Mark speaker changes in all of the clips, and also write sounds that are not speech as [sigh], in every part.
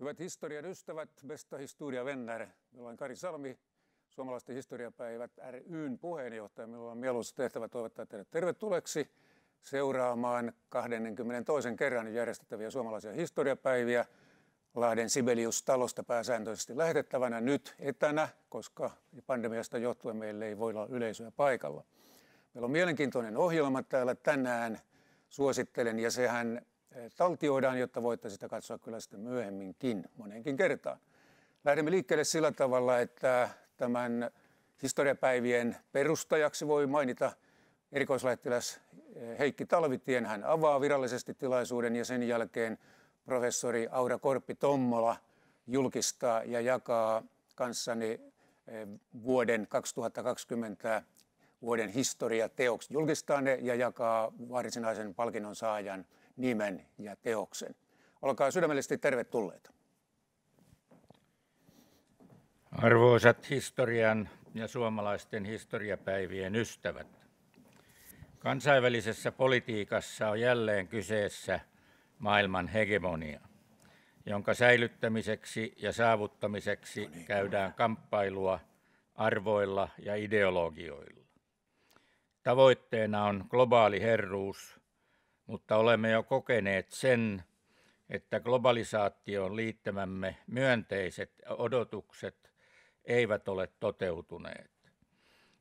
Speaker 1: Hyvät historian ystävät, besta historia vänner. Minulla on Kari Salmi, suomalaisten historiapäivät ryn puheenjohtaja. Minulla on mieluisa tehtävä toivottaa teidät tervetulleeksi seuraamaan 22. kerran järjestettäviä suomalaisia historiapäiviä Lahden Sibelius-talosta pääsääntöisesti lähetettävänä nyt etänä, koska pandemiasta johtuen meillä ei voi olla yleisöä paikalla. Meillä on mielenkiintoinen ohjelma täällä tänään. Suosittelen ja sehän taltioidaan, jotta voitte sitä katsoa kyllä sitten myöhemminkin, monenkin kertaan. Lähdemme liikkeelle sillä tavalla, että tämän historiapäivien perustajaksi voi mainita erikoislähettiläs Heikki Talvitien. Hän avaa virallisesti tilaisuuden ja sen jälkeen professori Aura Korppi-Tommola julkistaa ja jakaa kanssani vuoden 2020 vuoden historiateoksi. Julkistaa ne ja jakaa varsinaisen palkinnon saajan nimen ja teoksen. Olkaa sydämellisesti tervetulleita.
Speaker 2: Arvoisat historian ja suomalaisten historiapäivien ystävät. Kansainvälisessä politiikassa on jälleen kyseessä maailman hegemonia, jonka säilyttämiseksi ja saavuttamiseksi no niin, käydään kamppailua arvoilla ja ideologioilla. Tavoitteena on globaali herruus, mutta olemme jo kokeneet sen, että globalisaation liittämämme myönteiset odotukset eivät ole toteutuneet.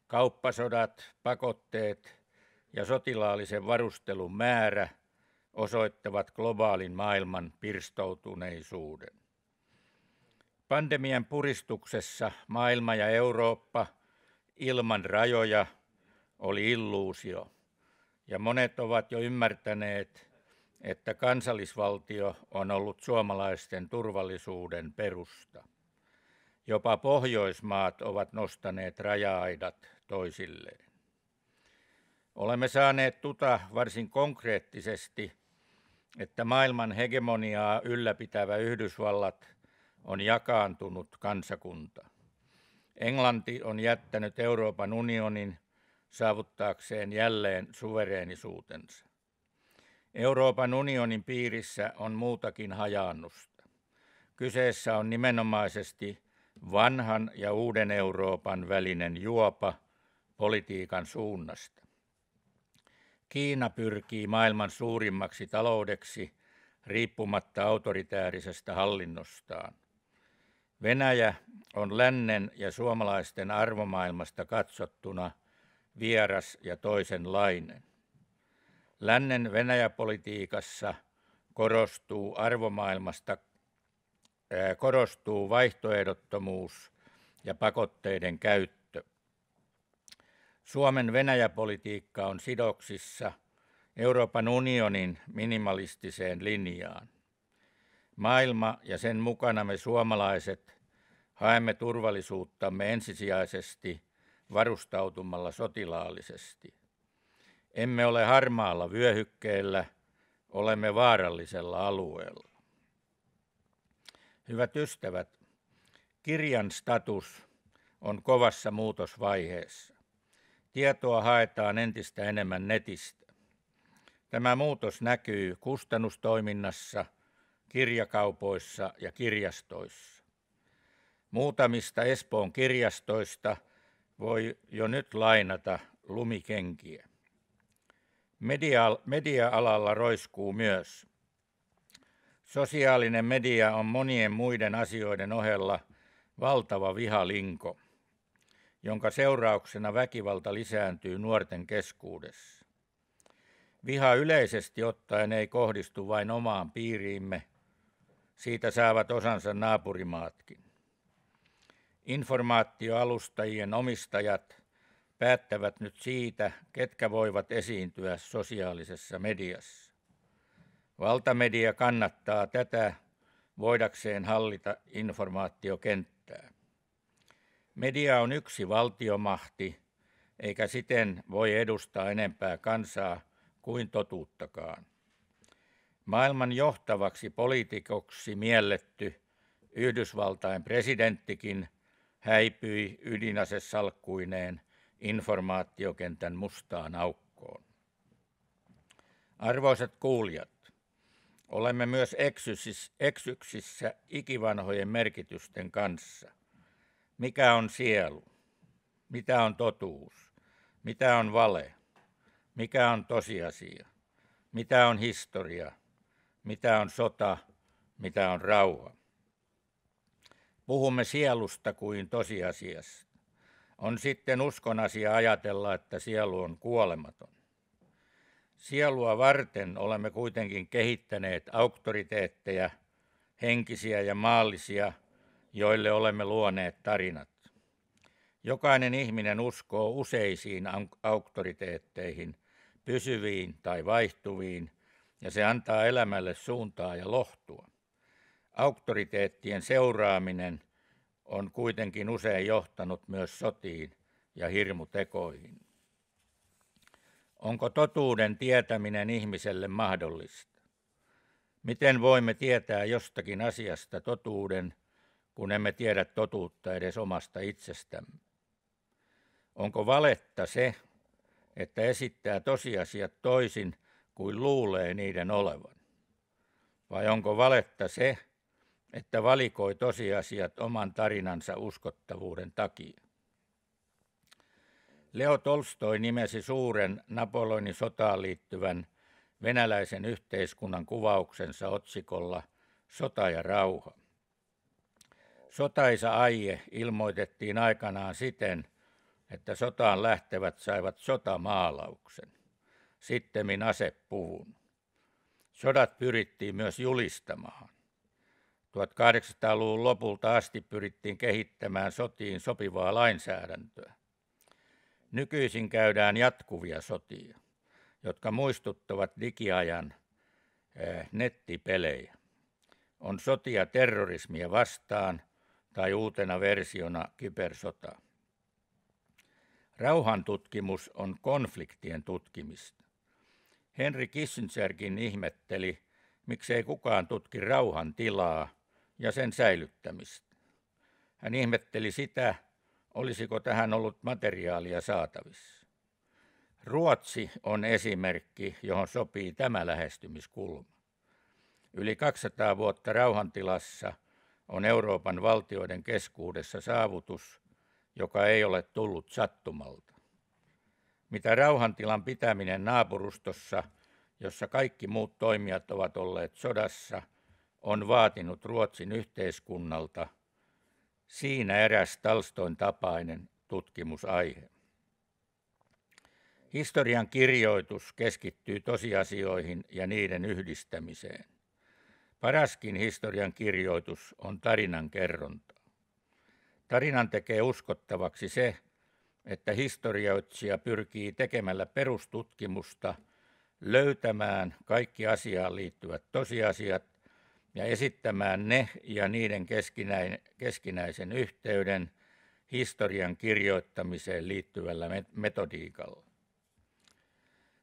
Speaker 2: Kauppasodat, pakotteet ja sotilaallisen varustelun määrä osoittavat globaalin maailman pirstoutuneisuuden. Pandemian puristuksessa maailma ja Eurooppa ilman rajoja oli illuusio – ja monet ovat jo ymmärtäneet, että kansallisvaltio on ollut suomalaisten turvallisuuden perusta. Jopa Pohjoismaat ovat nostaneet raja-aidat toisilleen. Olemme saaneet tuta varsin konkreettisesti, että maailman hegemoniaa ylläpitävä Yhdysvallat on jakaantunut kansakunta. Englanti on jättänyt Euroopan unionin saavuttaakseen jälleen suvereenisuutensa. Euroopan unionin piirissä on muutakin hajaannusta. Kyseessä on nimenomaisesti vanhan ja uuden Euroopan välinen juopa politiikan suunnasta. Kiina pyrkii maailman suurimmaksi taloudeksi riippumatta autoritäärisestä hallinnostaan. Venäjä on lännen ja suomalaisten arvomaailmasta katsottuna – vieras ja toisenlainen. Lännen Venäjäpolitiikassa korostuu arvomaailmasta korostuu vaihtoehdottomuus ja pakotteiden käyttö. Suomen Venäjäpolitiikka on sidoksissa Euroopan unionin minimalistiseen linjaan. Maailma ja sen mukana me suomalaiset haemme turvallisuuttamme ensisijaisesti varustautumalla sotilaallisesti. Emme ole harmaalla vyöhykkeellä, olemme vaarallisella alueella. Hyvät ystävät, kirjan status on kovassa muutosvaiheessa. Tietoa haetaan entistä enemmän netistä. Tämä muutos näkyy kustannustoiminnassa, kirjakaupoissa ja kirjastoissa. Muutamista Espoon kirjastoista – voi jo nyt lainata lumikenkiä. Media, media-alalla roiskuu myös. Sosiaalinen media on monien muiden asioiden ohella valtava vihalinko, jonka seurauksena väkivalta lisääntyy nuorten keskuudessa. Viha yleisesti ottaen ei kohdistu vain omaan piiriimme, siitä saavat osansa naapurimaatkin. Informaatioalustajien omistajat päättävät nyt siitä, ketkä voivat esiintyä sosiaalisessa mediassa. Valtamedia kannattaa tätä voidakseen hallita informaatiokenttää. Media on yksi valtiomahti, eikä siten voi edustaa enempää kansaa kuin totuuttakaan. Maailman johtavaksi poliitikoksi mielletty Yhdysvaltain presidenttikin häipyi ydinasesalkkuineen informaatiokentän mustaan aukkoon. Arvoisat kuulijat, olemme myös eksyksissä ikivanhojen merkitysten kanssa. Mikä on sielu? Mitä on totuus? Mitä on vale? Mikä on tosiasia? Mitä on historia? Mitä on sota? Mitä on rauha? Puhumme sielusta kuin tosiasiasta. On sitten uskon asia ajatella, että sielu on kuolematon. Sielua varten olemme kuitenkin kehittäneet auktoriteetteja, henkisiä ja maallisia, joille olemme luoneet tarinat. Jokainen ihminen uskoo useisiin auktoriteetteihin, pysyviin tai vaihtuviin, ja se antaa elämälle suuntaa ja lohtua. Auktoriteettien seuraaminen on kuitenkin usein johtanut myös sotiin ja hirmutekoihin. Onko totuuden tietäminen ihmiselle mahdollista? Miten voimme tietää jostakin asiasta totuuden, kun emme tiedä totuutta edes omasta itsestämme? Onko valetta se, että esittää tosiasiat toisin kuin luulee niiden olevan? Vai onko valetta se, että valikoi tosiasiat oman tarinansa uskottavuuden takia? Leo Tolstoi nimesi suuren Napoleonin sotaan liittyvän venäläisen yhteiskunnan kuvauksensa otsikolla Sota ja rauha. Sotaisa aie ilmoitettiin aikanaan siten, että sotaan lähtevät saivat sotamaalauksen, sittemmin asepuvun. Sodat pyrittiin myös julistamaan. 1800-luvun lopulta asti pyrittiin kehittämään sotiin sopivaa lainsäädäntöä. Nykyisin käydään jatkuvia sotia, jotka muistuttavat digiajan eh, nettipelejä. On sotia terrorismia vastaan tai uutena versiona kybersota. Rauhantutkimus on konfliktien tutkimista. Henry Kissingerkin ihmetteli, miksei kukaan tutki rauhan tilaa ja sen säilyttämistä. Hän ihmetteli sitä, olisiko tähän ollut materiaalia saatavissa. Ruotsi on esimerkki, johon sopii tämä lähestymiskulma. Yli 200 vuotta rauhantilassa on Euroopan valtioiden keskuudessa saavutus, joka ei ole tullut sattumalta. Mitä rauhantilan pitäminen naapurustossa, jossa kaikki muut toimijat ovat olleet sodassa, on vaatinut Ruotsin yhteiskunnalta, siinä eräs Talstoin tapainen tutkimusaihe. Historian kirjoitus keskittyy tosiasioihin ja niiden yhdistämiseen. Paraskin historian kirjoitus on tarinan kerronta. Tarinan tekee uskottavaksi se, että historioitsija pyrkii tekemällä perustutkimusta löytämään kaikki asiaan liittyvät tosiasiat ja esittämään ne ja niiden keskinäisen yhteyden historian kirjoittamiseen liittyvällä metodiikalla.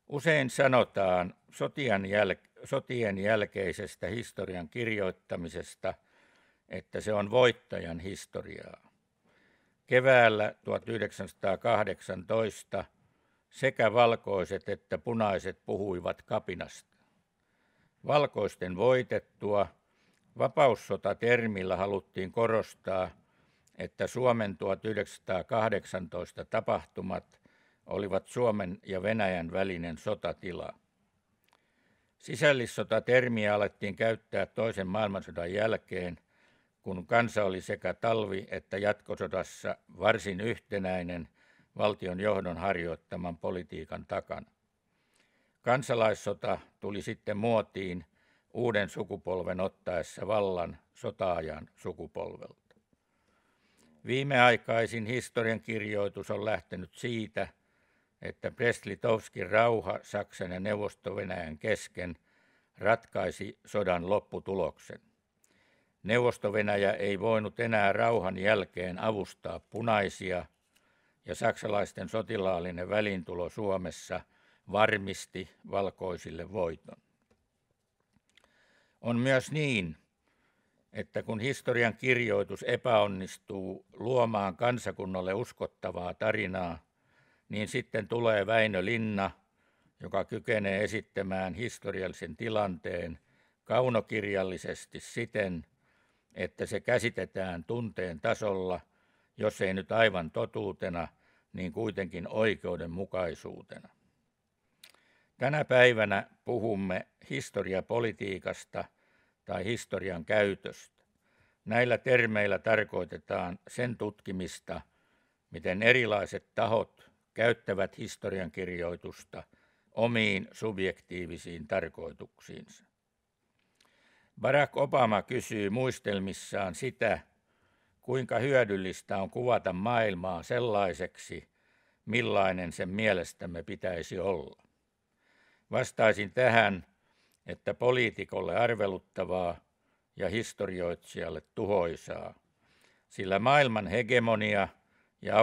Speaker 2: Usein sanotaan sotien, jäl- sotien jälkeisestä historian kirjoittamisesta, että se on voittajan historiaa. Keväällä 1918 sekä valkoiset että punaiset puhuivat kapinasta. Valkoisten voitettua vapaussota-termillä haluttiin korostaa, että Suomen 1918 tapahtumat olivat Suomen ja Venäjän välinen sotatila. Sisällissota-termiä alettiin käyttää toisen maailmansodan jälkeen – kun kansa oli sekä talvi- että jatkosodassa varsin yhtenäinen valtion johdon harjoittaman politiikan takana. Kansalaissota tuli sitten muotiin uuden sukupolven ottaessa vallan sotaajan sukupolvelta. Viimeaikaisin historian kirjoitus on lähtenyt siitä, että Brest-Litovskin rauha Saksan ja Neuvosto-Venäjän kesken ratkaisi sodan lopputuloksen. Neuvosto-Venäjä ei voinut enää rauhan jälkeen avustaa punaisia, ja saksalaisten sotilaallinen välintulo Suomessa varmisti valkoisille voiton. On myös niin, että kun historian kirjoitus epäonnistuu luomaan kansakunnalle uskottavaa tarinaa, niin sitten tulee Väinö Linna, joka kykenee esittämään historiallisen tilanteen kaunokirjallisesti siten, että se käsitetään tunteen tasolla, jos ei nyt aivan totuutena, niin kuitenkin oikeudenmukaisuutena. Tänä päivänä puhumme historiapolitiikasta tai historian käytöstä. Näillä termeillä tarkoitetaan sen tutkimista, miten erilaiset tahot käyttävät historiankirjoitusta omiin subjektiivisiin tarkoituksiinsa. Barack Obama kysyy muistelmissaan sitä, kuinka hyödyllistä on kuvata maailmaa sellaiseksi, millainen sen mielestämme pitäisi olla. Vastaisin tähän, että poliitikolle arveluttavaa ja historioitsijalle tuhoisaa, sillä maailman hegemonia ja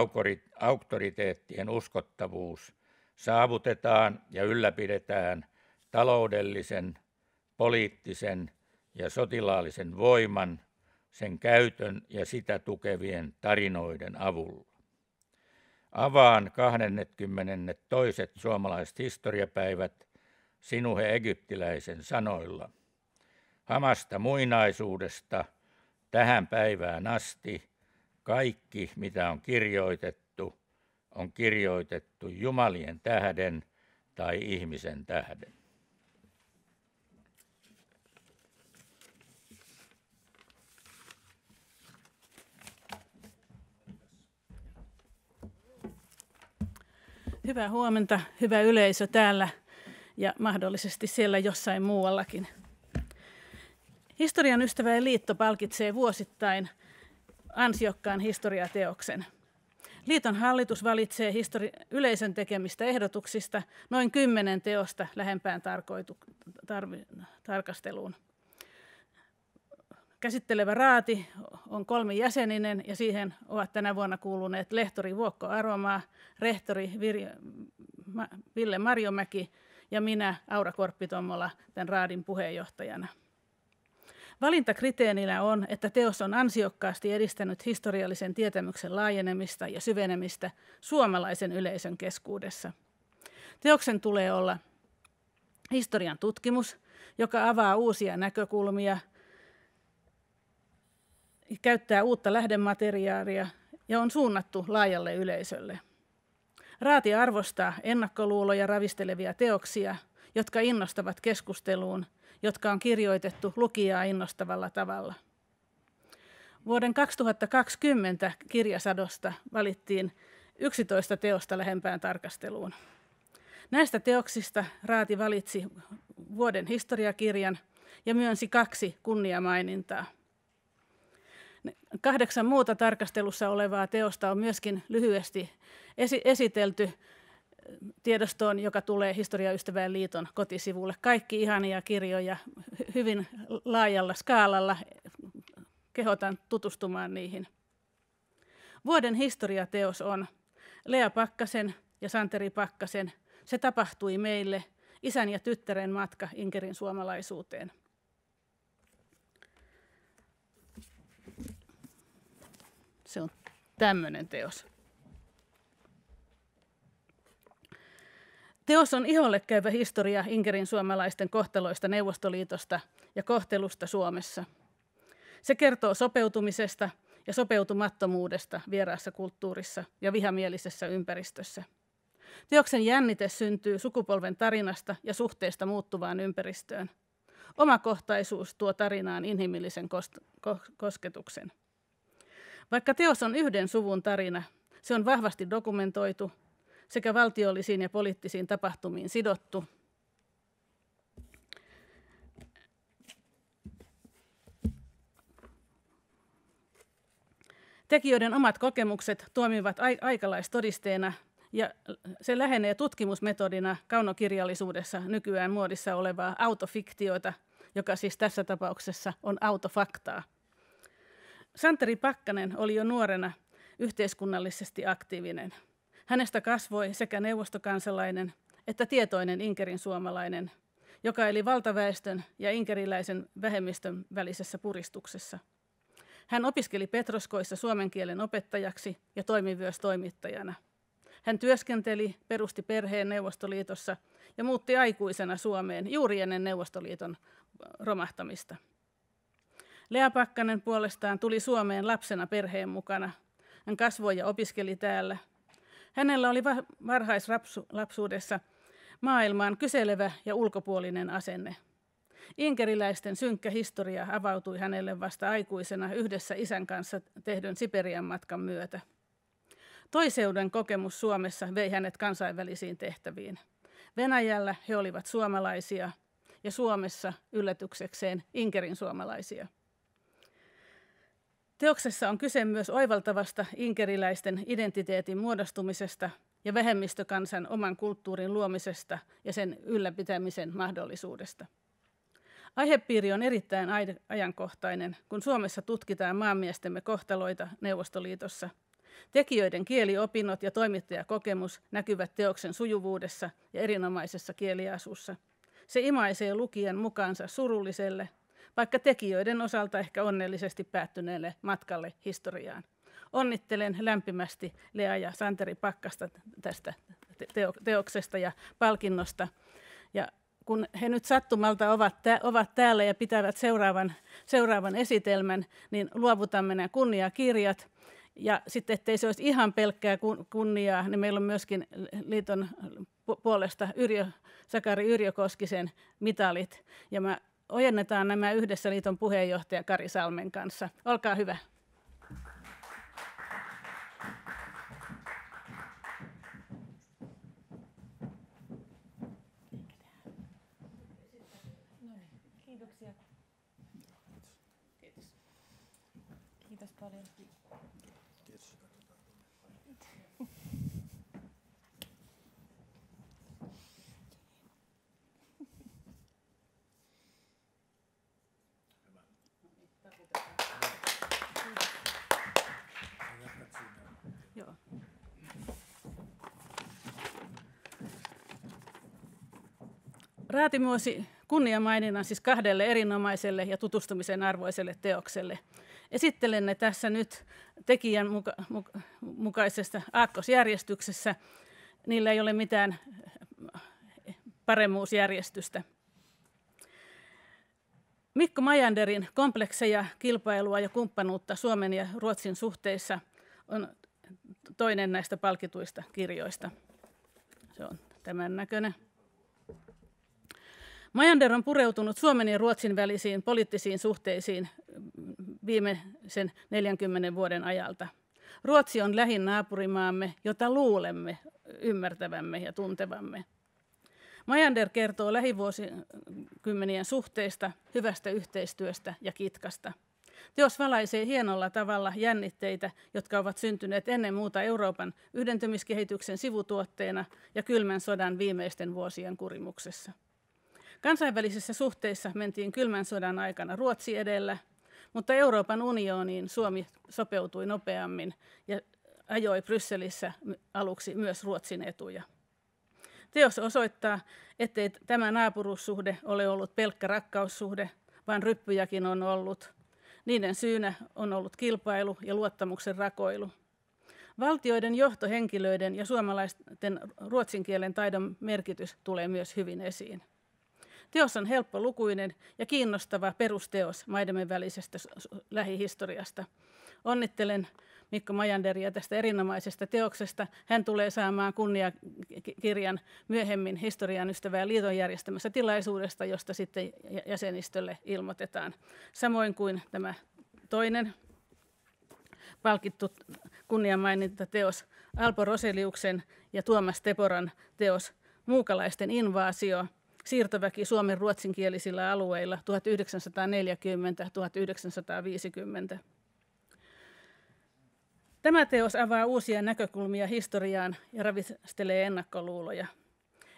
Speaker 2: auktoriteettien uskottavuus saavutetaan ja ylläpidetään taloudellisen, poliittisen ja sotilaallisen voiman, sen käytön ja sitä tukevien tarinoiden avulla. Avaan 22. suomalaiset historiapäivät sinuhe egyptiläisen sanoilla. Hamasta muinaisuudesta tähän päivään asti kaikki, mitä on kirjoitettu, on kirjoitettu Jumalien tähden tai ihmisen tähden.
Speaker 3: Hyvää huomenta, hyvä yleisö täällä ja mahdollisesti siellä jossain muuallakin. Historian ystävien liitto palkitsee vuosittain ansiokkaan historiateoksen. Liiton hallitus valitsee histori- yleisön tekemistä ehdotuksista noin kymmenen teosta lähempään tarkoitu- tar- tarkasteluun. Käsittelevä raati on kolmijäseninen ja siihen ovat tänä vuonna kuuluneet lehtori Vuokko Aromaa, rehtori Virjo, Ma, Ville Marjomäki ja minä Aura Korppitommola tämän raadin puheenjohtajana. Valintakriteerinä on, että teos on ansiokkaasti edistänyt historiallisen tietämyksen laajenemista ja syvenemistä suomalaisen yleisön keskuudessa. Teoksen tulee olla historian tutkimus, joka avaa uusia näkökulmia – käyttää uutta lähdemateriaalia ja on suunnattu laajalle yleisölle. Raati arvostaa ennakkoluuloja ravistelevia teoksia, jotka innostavat keskusteluun, jotka on kirjoitettu lukijaa innostavalla tavalla. Vuoden 2020 kirjasadosta valittiin 11 teosta lähempään tarkasteluun. Näistä teoksista Raati valitsi vuoden historiakirjan ja myönsi kaksi kunniamainintaa – Kahdeksan muuta tarkastelussa olevaa teosta on myöskin lyhyesti esi- esitelty tiedostoon, joka tulee Historiaystävän liiton kotisivulle. Kaikki ihania kirjoja hyvin laajalla skaalalla. Kehotan tutustumaan niihin. Vuoden historiateos on Lea Pakkasen ja Santeri Pakkasen Se tapahtui meille, isän ja tyttären matka Inkerin suomalaisuuteen. Se on tämmöinen teos. Teos on iholle käyvä historia Inkerin suomalaisten kohtaloista Neuvostoliitosta ja kohtelusta Suomessa. Se kertoo sopeutumisesta ja sopeutumattomuudesta vieraassa kulttuurissa ja vihamielisessä ympäristössä. Teoksen jännite syntyy sukupolven tarinasta ja suhteesta muuttuvaan ympäristöön. Omakohtaisuus tuo tarinaan inhimillisen kosketuksen. Vaikka teos on yhden suvun tarina, se on vahvasti dokumentoitu sekä valtiollisiin ja poliittisiin tapahtumiin sidottu. Tekijöiden omat kokemukset toimivat aikalaistodisteena ja se lähenee tutkimusmetodina kaunokirjallisuudessa nykyään muodissa olevaa autofiktioita, joka siis tässä tapauksessa on autofaktaa. Santeri Pakkanen oli jo nuorena yhteiskunnallisesti aktiivinen. Hänestä kasvoi sekä neuvostokansalainen että tietoinen Inkerin suomalainen, joka eli valtaväestön ja inkeriläisen vähemmistön välisessä puristuksessa. Hän opiskeli Petroskoissa suomen kielen opettajaksi ja toimi myös toimittajana. Hän työskenteli, perusti perheen Neuvostoliitossa ja muutti aikuisena Suomeen juuri ennen Neuvostoliiton romahtamista. Lea Pakkanen puolestaan tuli Suomeen lapsena perheen mukana. Hän kasvoi ja opiskeli täällä. Hänellä oli varhaislapsuudessa maailmaan kyselevä ja ulkopuolinen asenne. Inkeriläisten synkkä historia avautui hänelle vasta aikuisena yhdessä isän kanssa tehdyn Siperian matkan myötä. Toiseuden kokemus Suomessa vei hänet kansainvälisiin tehtäviin. Venäjällä he olivat suomalaisia ja Suomessa yllätyksekseen Inkerin suomalaisia. Teoksessa on kyse myös oivaltavasta inkeriläisten identiteetin muodostumisesta ja vähemmistökansan oman kulttuurin luomisesta ja sen ylläpitämisen mahdollisuudesta. Aihepiiri on erittäin ajankohtainen, kun Suomessa tutkitaan maanmiestemme kohtaloita Neuvostoliitossa. Tekijöiden kieliopinnot ja toimittajakokemus näkyvät teoksen sujuvuudessa ja erinomaisessa kieliasussa. Se imaisee lukijan mukaansa surulliselle, vaikka tekijöiden osalta ehkä onnellisesti päättyneelle matkalle historiaan. Onnittelen lämpimästi Lea ja Santeri Pakkasta tästä teoksesta ja palkinnosta. Ja kun he nyt sattumalta ovat, tä, ovat täällä ja pitävät seuraavan, seuraavan esitelmän, niin luovutamme nämä kunniakirjat. Ja sitten, ettei se olisi ihan pelkkää kunniaa, niin meillä on myöskin liiton puolesta Yrjö, Sakari Yrjö Koskisen mitalit. Ja mä ojennetaan nämä yhdessä liiton puheenjohtaja Kari Salmen kanssa. Olkaa hyvä. Raatimuosi kunniamaininnan siis kahdelle erinomaiselle ja tutustumisen arvoiselle teokselle. Esittelen ne tässä nyt tekijän muka, muka, mukaisessa aakkosjärjestyksessä. Niillä ei ole mitään paremmuusjärjestystä. Mikko Majanderin komplekseja, kilpailua ja kumppanuutta Suomen ja Ruotsin suhteissa on toinen näistä palkituista kirjoista. Se on tämän näköinen. Majander on pureutunut Suomen ja Ruotsin välisiin poliittisiin suhteisiin viimeisen 40 vuoden ajalta. Ruotsi on lähin naapurimaamme, jota luulemme ymmärtävämme ja tuntevamme. Majander kertoo lähivuosikymmenien suhteista, hyvästä yhteistyöstä ja kitkasta. Teos valaisee hienolla tavalla jännitteitä, jotka ovat syntyneet ennen muuta Euroopan yhdentymiskehityksen sivutuotteena ja kylmän sodan viimeisten vuosien kurimuksessa. Kansainvälisissä suhteissa mentiin kylmän sodan aikana Ruotsi edellä, mutta Euroopan unioniin Suomi sopeutui nopeammin ja ajoi Brysselissä aluksi myös Ruotsin etuja. Teos osoittaa, ettei tämä naapuruussuhde ole ollut pelkkä rakkaussuhde, vaan ryppyjäkin on ollut. Niiden syynä on ollut kilpailu ja luottamuksen rakoilu. Valtioiden johtohenkilöiden ja suomalaisten ruotsin kielen taidon merkitys tulee myös hyvin esiin. Teos on helppolukuinen ja kiinnostava perusteos maidemme välisestä lähihistoriasta. Onnittelen Mikko Majanderia tästä erinomaisesta teoksesta. Hän tulee saamaan kunniakirjan myöhemmin historian ystävää liiton järjestämässä tilaisuudesta, josta sitten jäsenistölle ilmoitetaan. Samoin kuin tämä toinen palkittu kunniamaininta teos Alpo Roseliuksen ja Tuomas Teporan teos Muukalaisten invaasio – siirtoväki Suomen ruotsinkielisillä alueilla 1940-1950. Tämä teos avaa uusia näkökulmia historiaan ja ravistelee ennakkoluuloja.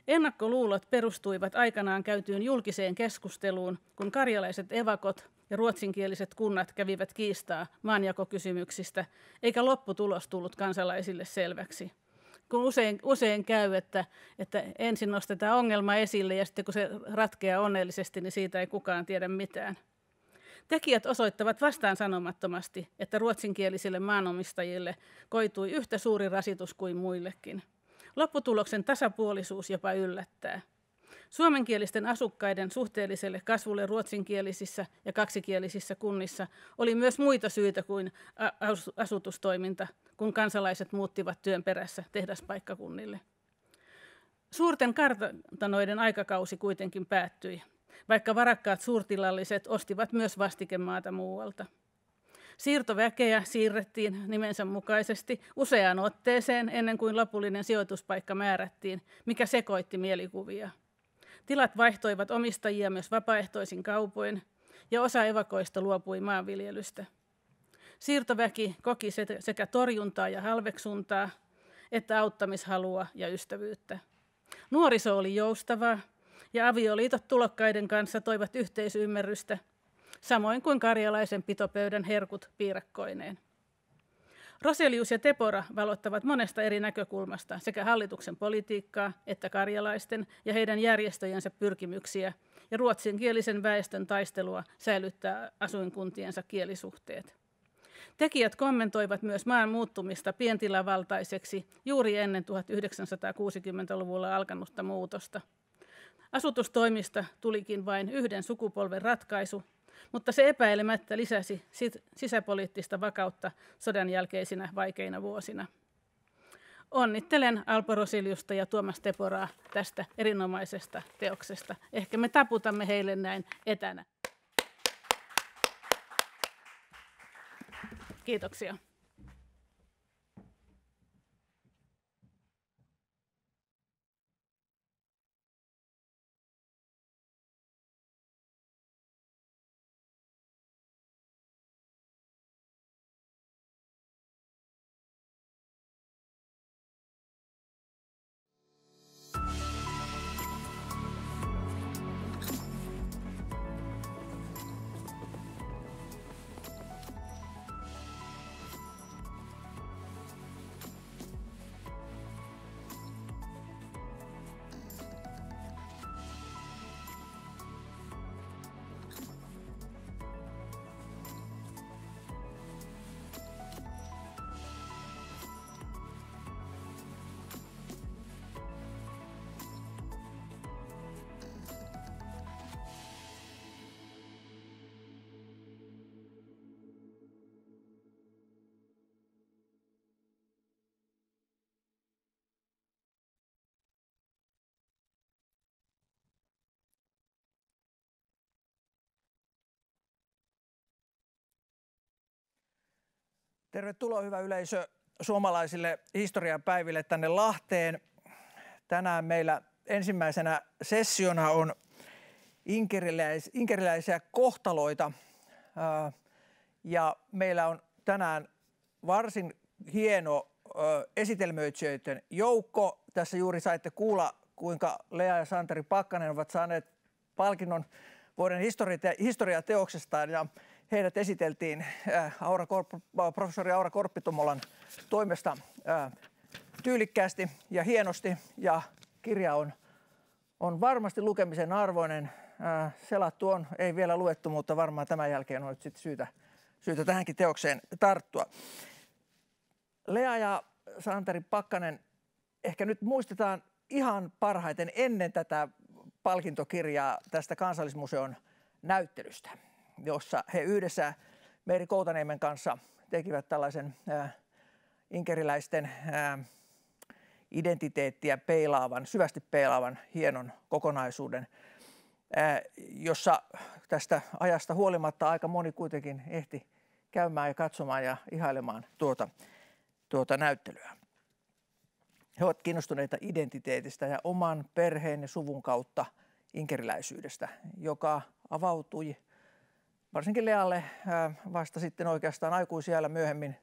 Speaker 3: Ennakkoluulot perustuivat aikanaan käytyyn julkiseen keskusteluun, kun karjalaiset evakot ja ruotsinkieliset kunnat kävivät kiistaa maanjakokysymyksistä, eikä lopputulos tullut kansalaisille selväksi kun usein, usein käy, että, että ensin nostetaan ongelma esille ja sitten kun se ratkeaa onnellisesti, niin siitä ei kukaan tiedä mitään. Tekijät osoittavat vastaan sanomattomasti, että ruotsinkielisille maanomistajille koitui yhtä suuri rasitus kuin muillekin. Lopputuloksen tasapuolisuus jopa yllättää. Suomenkielisten asukkaiden suhteelliselle kasvulle ruotsinkielisissä ja kaksikielisissä kunnissa oli myös muita syitä kuin asutustoiminta, kun kansalaiset muuttivat työn perässä tehdaspaikkakunnille. Suurten kartanoiden aikakausi kuitenkin päättyi, vaikka varakkaat suurtilalliset ostivat myös vastikemaata muualta. Siirtoväkeä siirrettiin nimensä mukaisesti useaan otteeseen ennen kuin lopullinen sijoituspaikka määrättiin, mikä sekoitti mielikuvia. Tilat vaihtoivat omistajia myös vapaaehtoisin kaupoin, ja osa evakoista luopui maanviljelystä. Siirtoväki koki sekä torjuntaa ja halveksuntaa, että auttamishalua ja ystävyyttä. Nuoriso oli joustavaa, ja avioliitot tulokkaiden kanssa toivat yhteisymmärrystä, samoin kuin karjalaisen pitopöydän herkut piirakkoineen. Roselius ja Tepora valottavat monesta eri näkökulmasta sekä hallituksen politiikkaa että karjalaisten ja heidän järjestöjensä pyrkimyksiä ja ruotsinkielisen väestön taistelua säilyttää asuinkuntiensa kielisuhteet. Tekijät kommentoivat myös maan muuttumista pientilavaltaiseksi juuri ennen 1960-luvulla alkanutta muutosta. Asutustoimista tulikin vain yhden sukupolven ratkaisu, mutta se epäilemättä lisäsi sisäpoliittista vakautta sodan jälkeisinä vaikeina vuosina. Onnittelen Alpo Rosiliusta ja Tuomas Teporaa tästä erinomaisesta teoksesta. Ehkä me taputamme heille näin etänä. Kiitoksia.
Speaker 4: Tervetuloa hyvä yleisö suomalaisille historiapäiville tänne Lahteen. Tänään meillä ensimmäisenä sessiona on inkeriläis, inkeriläisiä kohtaloita. Ja meillä on tänään varsin hieno esitelmöitsijöiden joukko. Tässä juuri saitte kuulla, kuinka Lea ja Santeri Pakkanen ovat saaneet palkinnon vuoden historiateoksestaan. Ja heidät esiteltiin äh, Aura Korp, äh, professori Aura Korppitomolan toimesta äh, tyylikkäästi ja hienosti ja kirja on, on varmasti lukemisen arvoinen. Selattu on, ei vielä luettu, mutta varmaan tämän jälkeen on sit syytä, syytä tähänkin teokseen tarttua. Lea ja Santeri Pakkanen, ehkä nyt muistetaan ihan parhaiten ennen tätä palkintokirjaa tästä Kansallismuseon näyttelystä jossa he yhdessä Meeri Koutaniemen kanssa tekivät tällaisen äh, inkeriläisten äh, identiteettiä peilaavan, syvästi peilaavan hienon kokonaisuuden, äh, jossa tästä ajasta huolimatta aika moni kuitenkin ehti käymään ja katsomaan ja ihailemaan tuota, tuota näyttelyä. He ovat kiinnostuneita identiteetistä ja oman perheen ja suvun kautta inkeriläisyydestä, joka avautui varsinkin Lealle vasta sitten oikeastaan aikuisiellä myöhemmin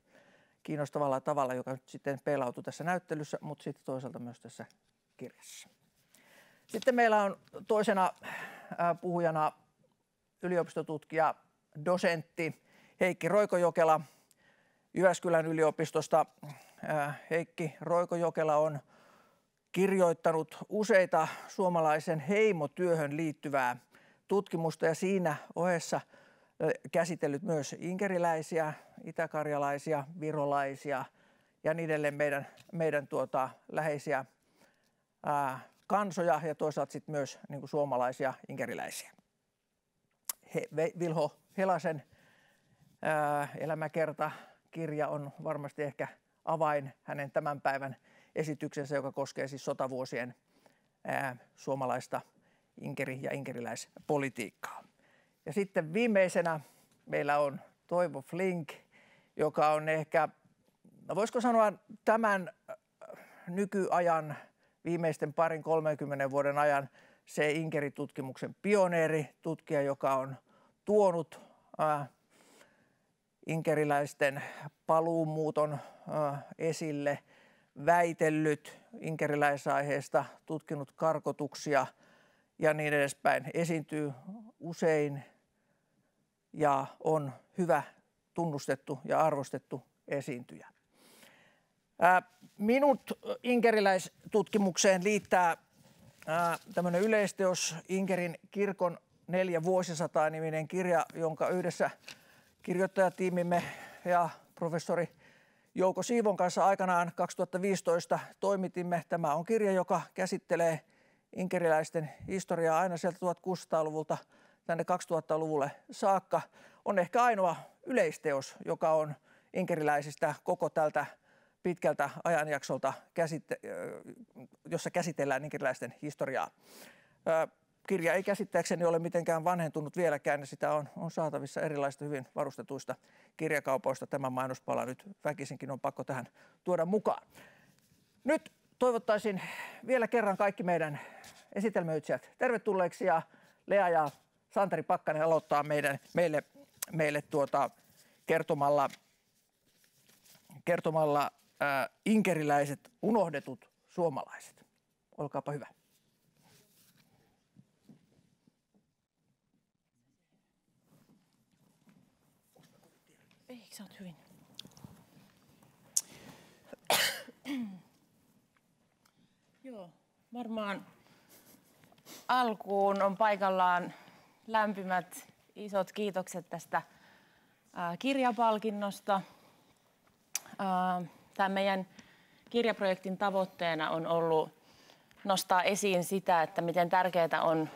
Speaker 4: kiinnostavalla tavalla, joka nyt sitten peilautui tässä näyttelyssä, mutta sitten toisaalta myös tässä kirjassa. Sitten meillä on toisena puhujana yliopistotutkija, dosentti Heikki Roikojokela Jyväskylän yliopistosta. Heikki Roikojokela on kirjoittanut useita suomalaisen heimotyöhön liittyvää tutkimusta ja siinä ohessa – käsitellyt myös inkeriläisiä, itäkarjalaisia, virolaisia ja niin edelleen meidän, meidän tuota, läheisiä ää, kansoja ja toisaalta sitten myös niin kuin suomalaisia inkeriläisiä. He, Vilho Helasen ää, elämäkerta kirja on varmasti ehkä avain hänen tämän päivän esityksensä, joka koskee siis sotavuosien ää, suomalaista inkeri- ja inkeriläispolitiikkaa. Ja sitten viimeisenä meillä on Toivo Flink, joka on ehkä, no voisiko sanoa tämän nykyajan viimeisten parin 30 vuoden ajan se inkeritutkimuksen pioneeri, tutkija, joka on tuonut äh, inkeriläisten paluumuuton äh, esille, väitellyt inkeriläisaiheesta, tutkinut karkotuksia ja niin edespäin. Esiintyy usein ja on hyvä tunnustettu ja arvostettu esiintyjä. Minut inkeriläistutkimukseen liittää tämmöinen yleisteos Inkerin kirkon neljä vuosisataa niminen kirja, jonka yhdessä kirjoittajatiimimme ja professori Jouko Siivon kanssa aikanaan 2015 toimitimme. Tämä on kirja, joka käsittelee inkeriläisten historiaa aina sieltä 1600-luvulta tänne 2000-luvulle saakka. On ehkä ainoa yleisteos, joka on inkeriläisistä koko tältä pitkältä ajanjaksolta, jossa käsitellään inkeriläisten historiaa. Kirja ei käsittääkseni ole mitenkään vanhentunut vieläkään ja sitä on, on saatavissa erilaisista hyvin varustetuista kirjakaupoista. Tämä mainospala nyt väkisinkin on pakko tähän tuoda mukaan. Nyt toivottaisin vielä kerran kaikki meidän esitelmöitsijät tervetulleeksi ja Lea ja Santeri Pakkanen aloittaa meidän, meille, meille tuota, kertomalla, kertomalla ää, inkeriläiset unohdetut suomalaiset. Olkaapa hyvä.
Speaker 5: Eikö hyvin? Joo, varmaan alkuun on paikallaan lämpimät isot kiitokset tästä kirjapalkinnosta. Tämän meidän kirjaprojektin tavoitteena on ollut nostaa esiin sitä, että miten tärkeää on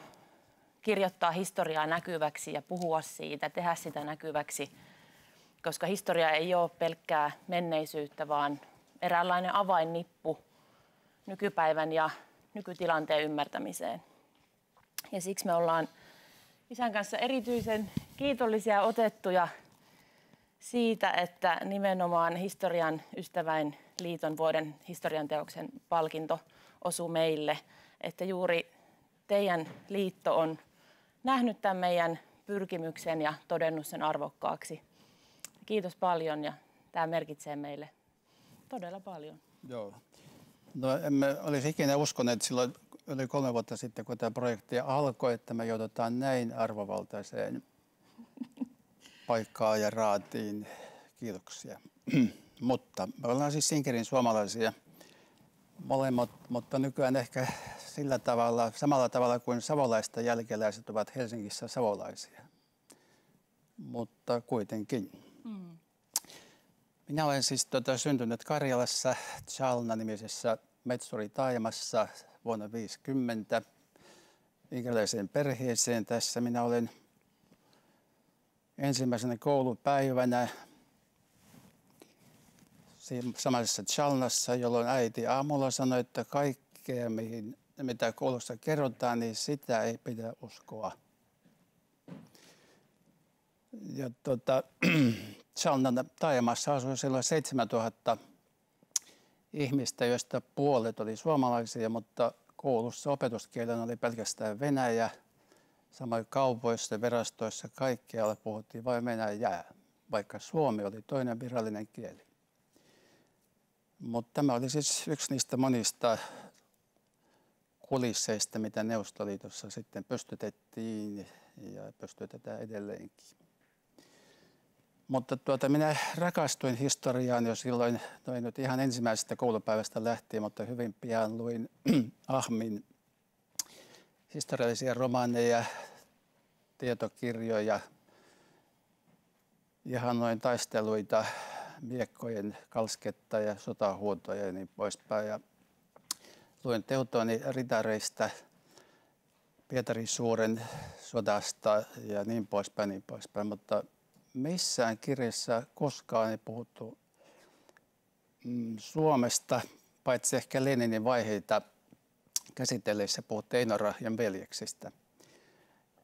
Speaker 5: kirjoittaa historiaa näkyväksi ja puhua siitä, tehdä sitä näkyväksi, koska historia ei ole pelkkää menneisyyttä, vaan eräänlainen avainnippu nykypäivän ja nykytilanteen ymmärtämiseen. Ja siksi me ollaan isän kanssa erityisen kiitollisia otettuja siitä, että nimenomaan Historian ystäväin liiton vuoden historian teoksen palkinto osuu meille. Että juuri teidän liitto on nähnyt tämän meidän pyrkimyksen ja todennut sen arvokkaaksi. Kiitos paljon ja tämä merkitsee meille todella paljon.
Speaker 6: Joo. No emme olisi ikinä uskoneet silloin yli kolme vuotta sitten, kun tämä projekti alkoi, että me joudutaan näin arvovaltaiseen [laughs] paikkaan ja raatiin. Kiitoksia. [clears throat] mutta me ollaan siis Sinkerin suomalaisia molemmat, mutta nykyään ehkä sillä tavalla, samalla tavalla kuin savolaista jälkeläiset ovat Helsingissä savolaisia. Mutta kuitenkin. Mm. Minä olen siis tuota, syntynyt Karjalassa Chalna-nimisessä Metsuri-taajamassa vuonna 50 ikäläiseen perheeseen. Tässä minä olen ensimmäisenä koulupäivänä samaisessa Chalnassa, jolloin äiti aamulla sanoi, että kaikkea, mihin, mitä koulussa kerrotaan, niin sitä ei pidä uskoa. Ja tuota, [clears throat] Chalnan taajamassa asui silloin 7000 ihmistä, joista puolet oli suomalaisia, mutta koulussa opetuskielen oli pelkästään Venäjä. Samoin kaupoissa, virastoissa, kaikkialla puhuttiin vain Venäjää, vaikka suomi oli toinen virallinen kieli. Mutta tämä oli siis yksi niistä monista kulisseista, mitä Neuvostoliitossa sitten pystytettiin ja pystytetään edelleenkin. Mutta tuota, minä rakastuin historiaan jo silloin, noin nyt ihan ensimmäisestä koulupäivästä lähtien, mutta hyvin pian luin [clears throat] Ahmin historiallisia romaaneja, tietokirjoja, ihan noin taisteluita, miekkojen kalsketta ja sotahuutoja ja niin poispäin. Ja luin Teutoni ritareista, Pietarin suuren sodasta ja niin poispäin, niin poispäin. Mutta missään kirjassa koskaan ei puhuttu mm, Suomesta, paitsi ehkä Leninin vaiheita käsitellessä puhuttiin Einarahjan veljeksistä.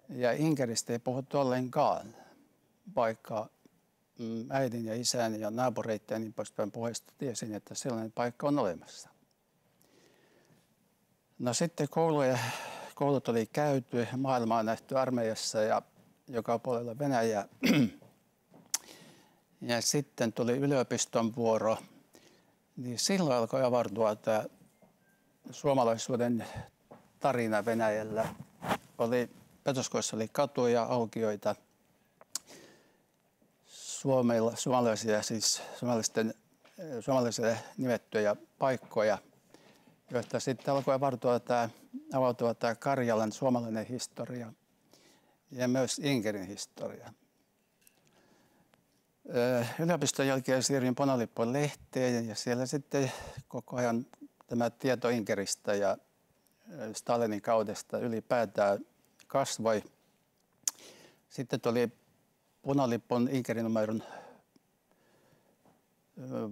Speaker 6: Ja Inkeristä ei puhuttu ollenkaan, vaikka mm, äidin ja isän ja naapureiden ja niin poispäin puheesta tiesin, että sellainen paikka on olemassa. No sitten kouluja, koulut oli käyty, maailmaa nähty armeijassa ja joka puolella Venäjä. [clears throat] Ja sitten tuli yliopiston vuoro, niin silloin alkoi avartua tämä suomalaisuuden tarina Venäjällä. Oli, Petoskoissa oli katuja, aukioita, Suomella, suomalaisia, siis suomalaisten, suomalaisille nimettyjä paikkoja, joista sitten alkoi avartua tämä, avautua tämä Karjalan suomalainen historia ja myös Inkerin historia. Yliopiston jälkeen siirryin Ponalippon lehteen ja siellä sitten koko ajan tämä tieto Inkeristä ja Stalinin kaudesta ylipäätään kasvoi. Sitten tuli Punalippon Inkerinumeron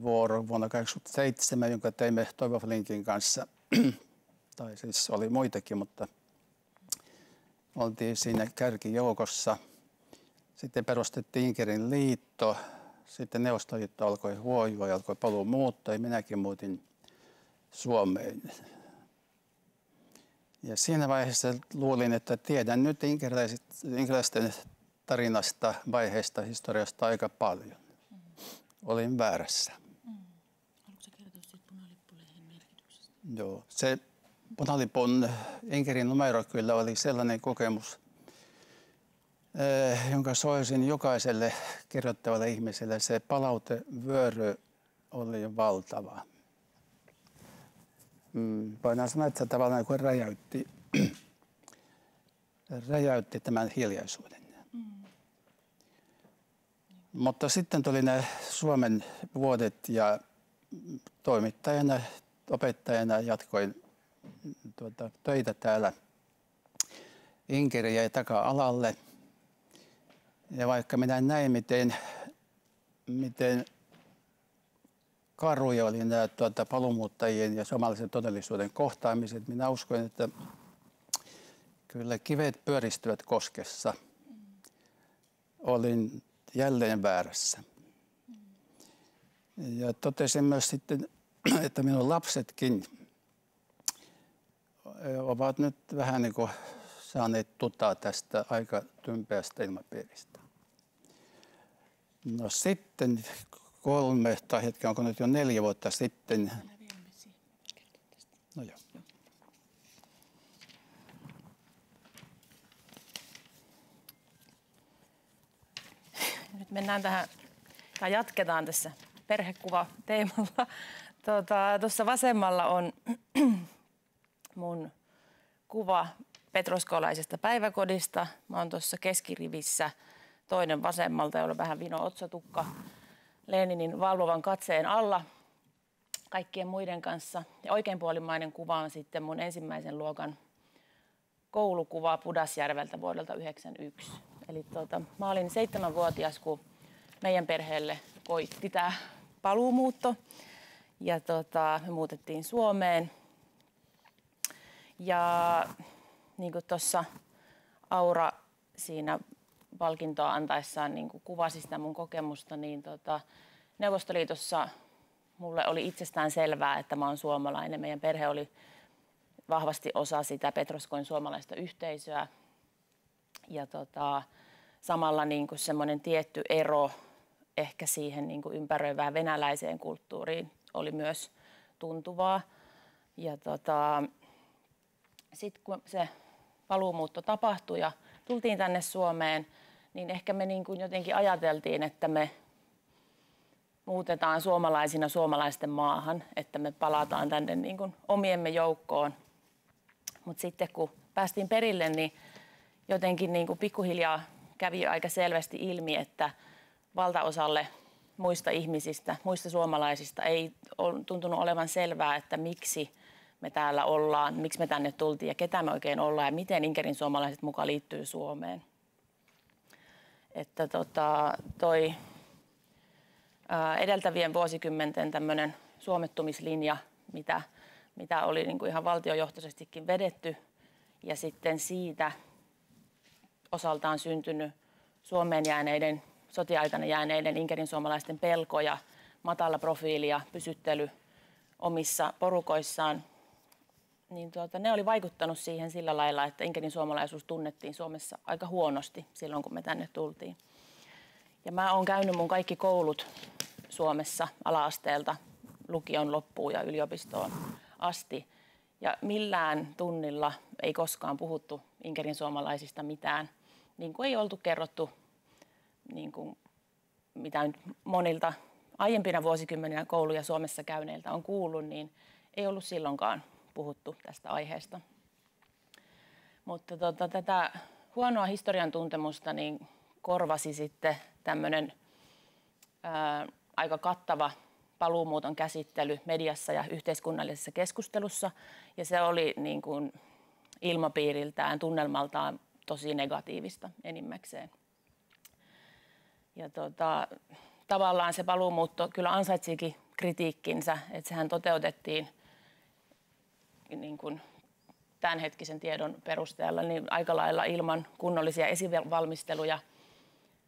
Speaker 6: vuoro vuonna 1987, jonka teimme Toivo Flinkin kanssa. [clears throat] tai siis oli muitakin, mutta oltiin siinä kärkijoukossa. Sitten perustettiin Inkerin liitto. Sitten Neuvostoliitto alkoi huojua ja alkoi paluu muuttaa ja minäkin muutin Suomeen. Ja siinä vaiheessa luulin, että tiedän nyt inkeläisten tarinasta, vaiheesta, historiasta aika paljon. Mm. Olin väärässä. Mm.
Speaker 5: Haluatko kertoa siitä punalippulehen merkityksestä?
Speaker 6: Joo, se punalipun Inkerin numero kyllä oli sellainen kokemus, jonka soisin jokaiselle kirjoittavalle ihmiselle. Se palautevyöry oli valtava. Mm, voidaan sanoa, että se tavallaan kuin räjäytti, [clears throat] räjäytti tämän hiljaisuuden. Mm. Mutta sitten tuli ne Suomen vuodet ja toimittajana, opettajana jatkoin tuota, töitä täällä. Inkeri jäi taka-alalle. Ja vaikka minä näin, miten, miten karuja oli nämä tuota, palumuuttajien ja suomalaisen todellisuuden kohtaamiset. Minä uskon, että kyllä kivet pyöristyvät koskessa. Olin jälleen väärässä. Ja totesin myös sitten, että minun lapsetkin ovat nyt vähän niin kuin saaneet tutaa tästä aika tympeästä ilmapiiristä. No sitten kolme tai hetki, onko nyt jo neljä vuotta sitten. No joo.
Speaker 5: Nyt mennään tähän, tai jatketaan tässä perhekuva-teemalla. Tuota, tuossa vasemmalla on [clears throat] mun kuva petroskolaisesta päiväkodista. Mä oon tuossa keskirivissä toinen vasemmalta, jolla on vähän vino otsatukka Leninin valvovan katseen alla kaikkien muiden kanssa. Ja oikeinpuolimainen kuva on sitten mun ensimmäisen luokan koulukuva Pudasjärveltä vuodelta 1991. Eli tuota, mä olin seitsemänvuotias, kun meidän perheelle koitti tämä paluumuutto. Ja tota, me muutettiin Suomeen. Ja niin kuin tuossa Aura siinä palkintoa antaessaan niin kuin kuvasi sitä mun kokemusta, niin tota, Neuvostoliitossa mulle oli itsestään selvää, että mä oon suomalainen. Meidän perhe oli vahvasti osa sitä Petroskoin suomalaista yhteisöä. Ja tota, samalla niin kuin semmoinen tietty ero ehkä siihen niin kuin ympäröivään venäläiseen kulttuuriin oli myös tuntuvaa. Ja tota, sitten kun se paluumuutto tapahtui ja tultiin tänne Suomeen, niin ehkä me niin kuin jotenkin ajateltiin, että me muutetaan suomalaisina suomalaisten maahan, että me palataan tänne niin kuin omiemme joukkoon. Mutta sitten kun päästiin perille, niin jotenkin niin kuin pikkuhiljaa kävi aika selvästi ilmi, että valtaosalle muista ihmisistä, muista suomalaisista ei tuntunut olevan selvää, että miksi me täällä ollaan, miksi me tänne tultiin ja ketä me oikein ollaan ja miten Inkerin suomalaiset mukaan liittyy Suomeen. Että tota, toi ää, edeltävien vuosikymmenten tämmöinen suomettumislinja, mitä, mitä oli niin kuin ihan valtiojohtoisestikin vedetty ja sitten siitä osaltaan syntynyt Suomeen jääneiden, sotiaikana jääneiden Inkerin suomalaisten pelkoja, matala profiili ja pysyttely omissa porukoissaan, niin tuota, ne oli vaikuttanut siihen sillä lailla, että Inkerin suomalaisuus tunnettiin Suomessa aika huonosti silloin, kun me tänne tultiin. Ja mä oon käynyt mun kaikki koulut Suomessa ala-asteelta lukion loppuun ja yliopistoon asti. Ja millään tunnilla ei koskaan puhuttu Inkerin suomalaisista mitään, niin kuin ei oltu kerrottu, niin kuin, mitä nyt monilta aiempina vuosikymmeninä kouluja Suomessa käyneiltä on kuullut, niin ei ollut silloinkaan puhuttu tästä aiheesta. Mutta tota, tätä huonoa historian tuntemusta niin korvasi sitten tämmöinen aika kattava paluumuuton käsittely mediassa ja yhteiskunnallisessa keskustelussa. Ja se oli niin kuin ilmapiiriltään, tunnelmaltaan tosi negatiivista enimmäkseen. Ja tota, tavallaan se paluumuutto kyllä ansaitsikin kritiikkinsä, että sehän toteutettiin niin kuin tämänhetkisen tiedon perusteella niin aika lailla ilman kunnollisia esivalmisteluja.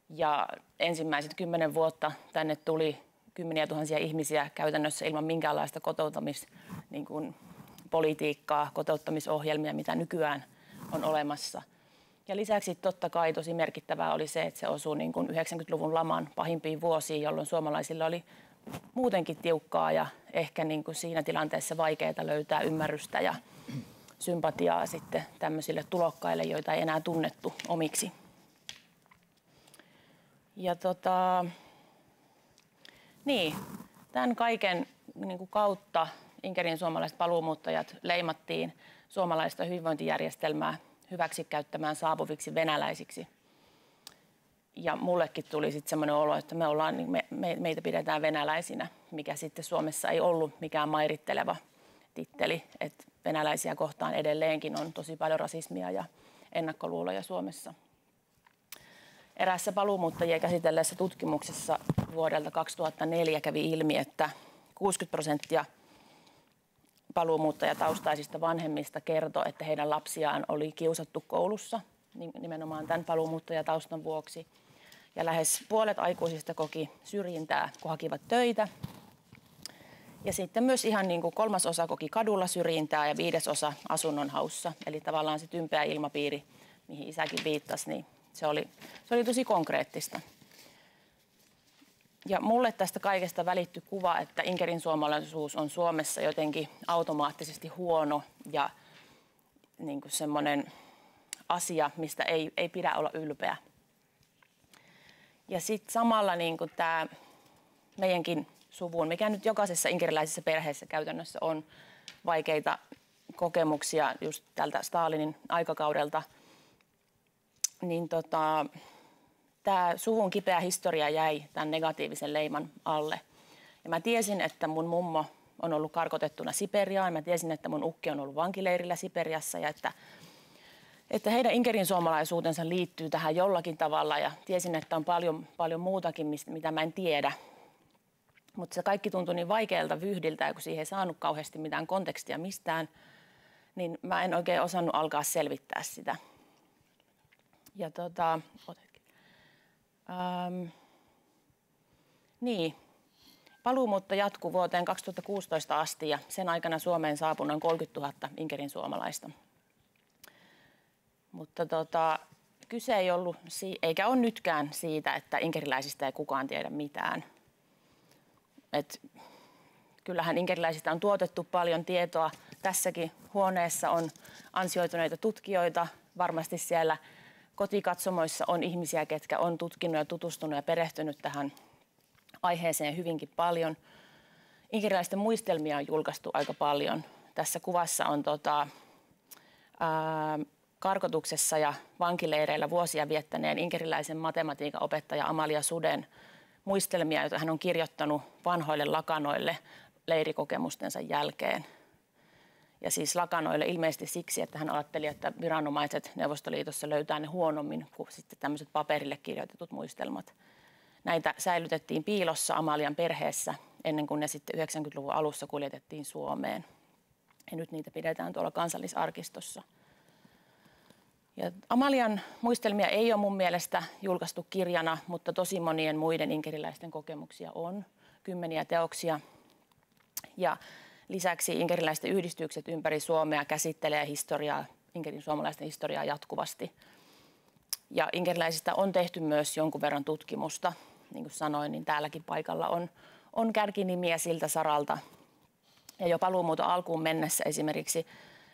Speaker 5: Ja ensimmäiset kymmenen vuotta tänne tuli kymmeniä tuhansia ihmisiä käytännössä ilman minkäänlaista kotouttamis, niin kuin politiikkaa, kotouttamisohjelmia, mitä nykyään on olemassa. Ja lisäksi totta kai tosi merkittävää oli se, että se osui niin kuin 90-luvun laman pahimpiin vuosiin, jolloin suomalaisilla oli muutenkin tiukkaa ja ehkä niin kuin siinä tilanteessa vaikeaa löytää ymmärrystä ja sympatiaa sitten tämmöisille tulokkaille, joita ei enää tunnettu omiksi. Ja tota, niin, tämän kaiken niin kuin kautta Inkerin suomalaiset paluumuuttajat leimattiin suomalaista hyvinvointijärjestelmää hyväksikäyttämään saapuviksi venäläisiksi. Ja mullekin tuli sitten semmoinen olo, että me ollaan, me, me, meitä pidetään venäläisinä, mikä sitten Suomessa ei ollut mikään mairitteleva titteli. Että venäläisiä kohtaan edelleenkin on tosi paljon rasismia ja ennakkoluuloja Suomessa. Eräässä paluumuuttajia käsitelleessä tutkimuksessa vuodelta 2004 kävi ilmi, että 60 prosenttia paluumuuttajataustaisista vanhemmista kertoi, että heidän lapsiaan oli kiusattu koulussa nimenomaan tämän paluumuuttajataustan vuoksi. Ja lähes puolet aikuisista koki syrjintää, kun hakivat töitä. Ja sitten myös ihan niin kuin kolmas osa koki kadulla syrjintää ja viides osa asunnon haussa. Eli tavallaan se tympeä ilmapiiri, mihin isäkin viittasi, niin se oli, se oli tosi konkreettista. Ja mulle tästä kaikesta välittyi kuva, että Inkerin suomalaisuus on Suomessa jotenkin automaattisesti huono ja niin kuin semmoinen asia, mistä ei, ei pidä olla ylpeä. Ja sitten samalla niin tämä meidänkin suvun, mikä nyt jokaisessa inkeriläisessä perheessä käytännössä on vaikeita kokemuksia just tältä Stalinin aikakaudelta, niin tota, tämä suvun kipeä historia jäi tämän negatiivisen leiman alle. Ja mä tiesin, että mun mummo on ollut karkotettuna Siperiaan. Mä tiesin, että mun ukki on ollut vankileirillä Siperiassa ja että, että heidän Inkerin suomalaisuutensa liittyy tähän jollakin tavalla. Ja tiesin, että on paljon, paljon muutakin, mitä mä en tiedä. Mutta se kaikki tuntui niin vaikealta vyhdiltä, kun siihen ei saanut kauheasti mitään kontekstia mistään, niin mä en oikein osannut alkaa selvittää sitä. Ja tota, Ähm, niin, paluumuutto jatkuu vuoteen 2016 asti ja sen aikana Suomeen saapui noin 30 000 Inkerin suomalaista. Mutta tota, kyse ei ollut, eikä ole nytkään siitä, että inkeriläisistä ei kukaan tiedä mitään. Et kyllähän inkeriläisistä on tuotettu paljon tietoa. Tässäkin huoneessa on ansioituneita tutkijoita. Varmasti siellä kotikatsomoissa on ihmisiä, ketkä on tutkinut ja tutustunut ja perehtynyt tähän aiheeseen hyvinkin paljon. Inkeriläisten muistelmia on julkaistu aika paljon. Tässä kuvassa on tota, ää, karkotuksessa ja vankileireillä vuosia viettäneen inkeriläisen matematiikan opettaja Amalia Suden muistelmia, joita hän on kirjoittanut vanhoille lakanoille leirikokemustensa jälkeen. Ja siis lakanoille ilmeisesti siksi, että hän ajatteli, että viranomaiset Neuvostoliitossa löytää ne huonommin kuin sitten tämmöiset paperille kirjoitetut muistelmat. Näitä säilytettiin piilossa Amalian perheessä ennen kuin ne sitten 90-luvun alussa kuljetettiin Suomeen. Ja nyt niitä pidetään tuolla kansallisarkistossa. Ja Amalian muistelmia ei ole mun mielestä julkaistu kirjana, mutta tosi monien muiden inkeriläisten kokemuksia on. Kymmeniä teoksia. Ja lisäksi inkeriläisten yhdistykset ympäri Suomea käsittelee historiaa, inkerin suomalaisten historiaa jatkuvasti. Ja inkeriläisistä on tehty myös jonkun verran tutkimusta. Niin kuin sanoin, niin täälläkin paikalla on, on kärkinimiä siltä saralta. Ja jo paluumuuton alkuun mennessä esimerkiksi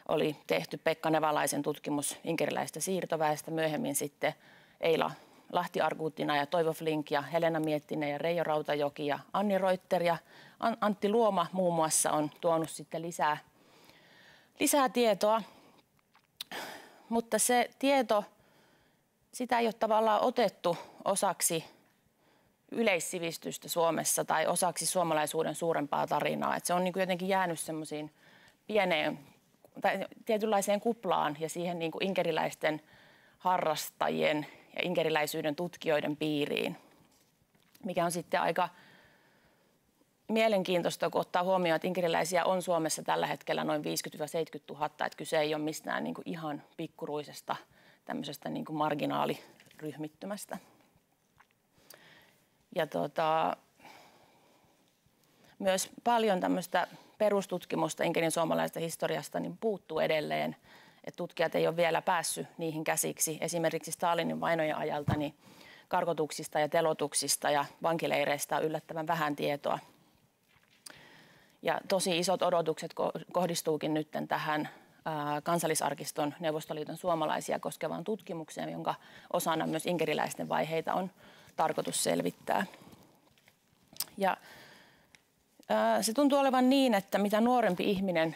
Speaker 5: oli tehty Pekka Nevalaisen tutkimus inkeriläistä siirtoväestä, myöhemmin sitten Eila Lahti Arguuttina ja Toivo Flink ja Helena Miettinen ja Reijo Rautajoki ja Anni Reuter ja Antti Luoma muun muassa on tuonut sitten lisää, lisää tietoa. Mutta se tieto, sitä ei ole tavallaan otettu osaksi yleissivistystä Suomessa tai osaksi suomalaisuuden suurempaa tarinaa. Et se on niin jotenkin jäänyt semmoisiin pieneen tai tietynlaiseen kuplaan ja siihen niin kuin inkeriläisten harrastajien ja inkeriläisyyden tutkijoiden piiriin, mikä on sitten aika mielenkiintoista, kun ottaa huomioon, että inkeriläisiä on Suomessa tällä hetkellä noin 50-70 000, että kyse ei ole mistään niin kuin ihan pikkuruisesta tämmöisestä niin kuin marginaaliryhmittymästä. Ja tota, myös paljon tämmöistä perustutkimusta Inkerin suomalaisesta historiasta niin puuttuu edelleen. Et tutkijat ei ole vielä päässyt niihin käsiksi. Esimerkiksi Stalinin vainojen ajalta niin karkotuksista ja telotuksista ja vankileireistä on yllättävän vähän tietoa. Ja tosi isot odotukset kohdistuukin nyt tähän kansallisarkiston Neuvostoliiton suomalaisia koskevaan tutkimukseen, jonka osana myös inkeriläisten vaiheita on tarkoitus selvittää. Ja se tuntuu olevan niin, että mitä nuorempi ihminen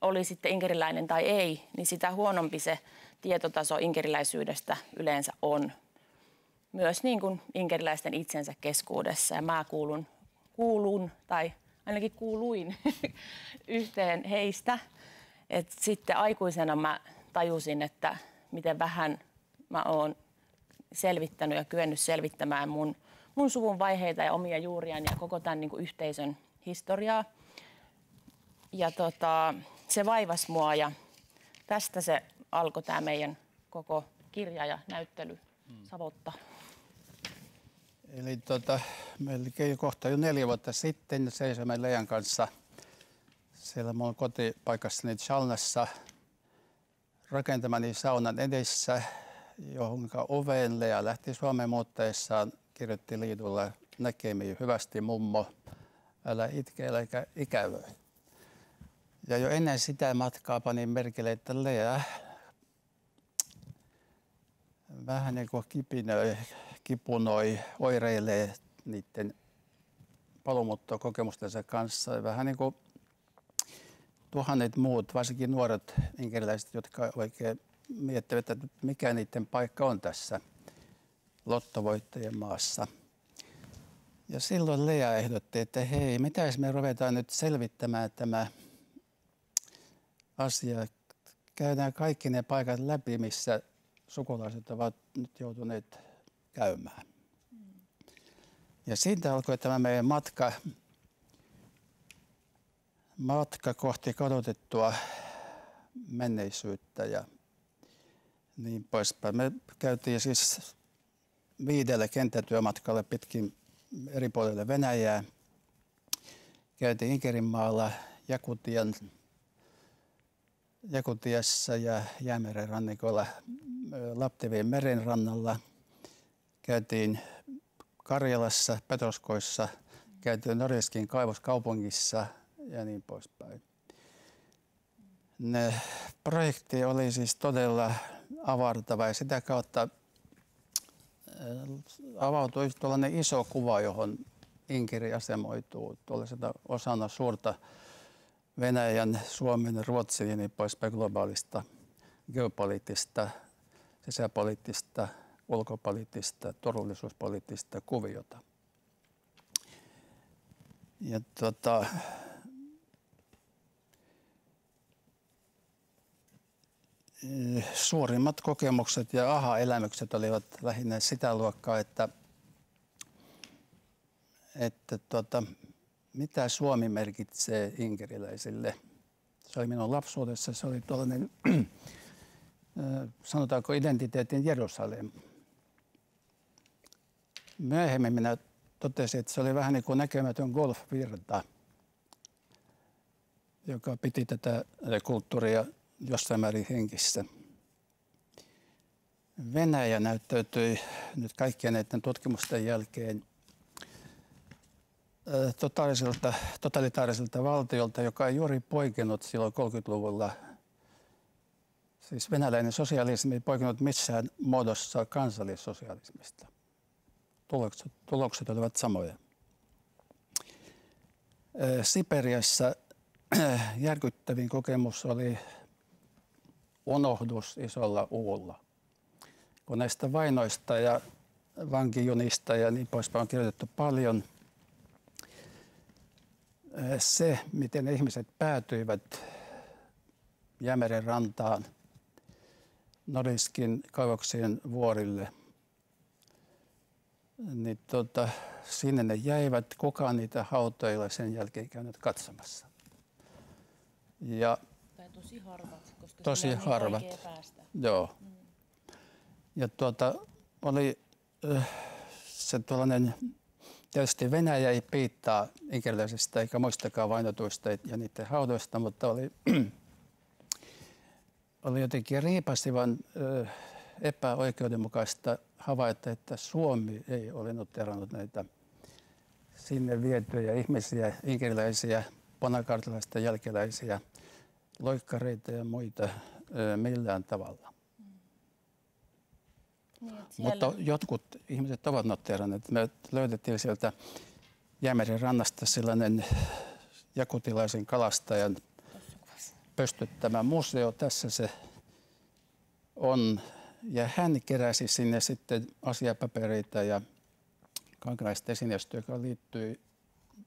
Speaker 5: oli sitten inkeriläinen tai ei, niin sitä huonompi se tietotaso inkeriläisyydestä yleensä on. Myös niin kuin inkeriläisten itsensä keskuudessa. Ja mä kuulun, kuulun tai ainakin kuuluin [laughs] yhteen heistä. Et sitten aikuisena mä tajusin, että miten vähän mä oon selvittänyt ja kyennyt selvittämään mun, mun suvun vaiheita ja omia juuriani ja koko tämän niin kuin yhteisön historiaa. Ja tota, se vaivas mua ja tästä se alkoi tämä meidän koko kirja ja näyttely hmm. Savotta.
Speaker 6: Eli tota, melkein kohta jo neljä vuotta sitten seisomme Leijan kanssa siellä mun kotipaikassani Chalnassa rakentamani saunan edessä, johon oveen Lea lähti Suomeen muuttaessaan, kirjoitti liidulla näkemiin hyvästi mummo – älä itke, äläkä ikävöi. Ja jo ennen sitä matkaa panin merkille, että Lea vähän niin kuin kipinöi, kipunoi, oireilee niiden paluumuuttokokemustensa kanssa. Vähän niin kuin tuhannet muut, varsinkin nuoret inkeriläiset, jotka oikein miettivät, että mikä niiden paikka on tässä lottovoittajien maassa – ja silloin Lea ehdotti, että hei, mitä jos me ruvetaan nyt selvittämään tämä asia. Käydään kaikki ne paikat läpi, missä sukulaiset ovat nyt joutuneet käymään. Ja siitä alkoi tämä meidän matka, matka kohti kadotettua menneisyyttä ja niin poispäin. Me käytiin siis viidelle kenttätyömatkalle pitkin eri puolille Venäjää. Käytiin Inkerinmaalla, Jakutian, Jakutiassa ja Jäämeren rannikolla Laptevien meren rannalla. Käytiin Karjalassa, Petroskoissa, käytiin Norjeskin kaivoskaupungissa ja niin poispäin. Ne projekti oli siis todella avartava ja sitä kautta avautui tuollainen iso kuva, johon Inkeri asemoituu tuollaisena osana suurta Venäjän, Suomen, Ruotsin ja niin poispäin globaalista geopoliittista, sisäpoliittista, ulkopoliittista, turvallisuuspoliittista kuviota. Ja tota, suurimmat kokemukset ja aha-elämykset olivat lähinnä sitä luokkaa, että, että tuota, mitä Suomi merkitsee inkeriläisille. Se oli minun lapsuudessa, se oli tuollainen, [clears throat] sanotaanko identiteetin Jerusalem. Myöhemmin minä totesin, että se oli vähän niin kuin näkemätön golfvirta, joka piti tätä kulttuuria jossain määrin henkissä. Venäjä näyttäytyi nyt kaikkien näiden tutkimusten jälkeen totaaliselta, totalitaariselta valtiolta, joka ei juuri poikennut silloin 30-luvulla. Siis venäläinen sosialismi ei poikennut missään muodossa kansallissosialismista. Tulokset, tulokset olivat samoja. Siperiassa järkyttävin kokemus oli unohdus isolla uulla. Kun näistä vainoista ja vankijunista ja niin poispäin on kirjoitettu paljon, se, miten ihmiset päätyivät Jämeren rantaan, Noriskin kaivoksien vuorille, niin tota, sinne ne jäivät. Kukaan niitä hautoilla sen jälkeen käynyt katsomassa.
Speaker 5: Ja tosi harvat, koska
Speaker 6: tosi
Speaker 5: niin
Speaker 6: harvat.
Speaker 5: Niin päästä.
Speaker 6: Joo. Mm. Ja tuota, oli äh, se tuollainen, tietysti Venäjä ei piittaa inkeriläisistä eikä muistakaan vainotuista ja niiden haudoista, mutta oli, [clears throat] oli jotenkin riipasivan äh, epäoikeudenmukaista havaita, että Suomi ei ole noterannut näitä sinne vietyjä ihmisiä, inkeriläisiä, ponakartalaisten jälkeläisiä loikkareita ja muita millään tavalla. Niin, siellä... Mutta jotkut ihmiset ovat noteeranneet. Me löydettiin sieltä Jäämeren rannasta sellainen jakutilaisen kalastajan pöstyttämä museo. Tässä se on. Ja hän keräsi sinne sitten asiapapereita ja kaikenlaista esineistöä, joka liittyy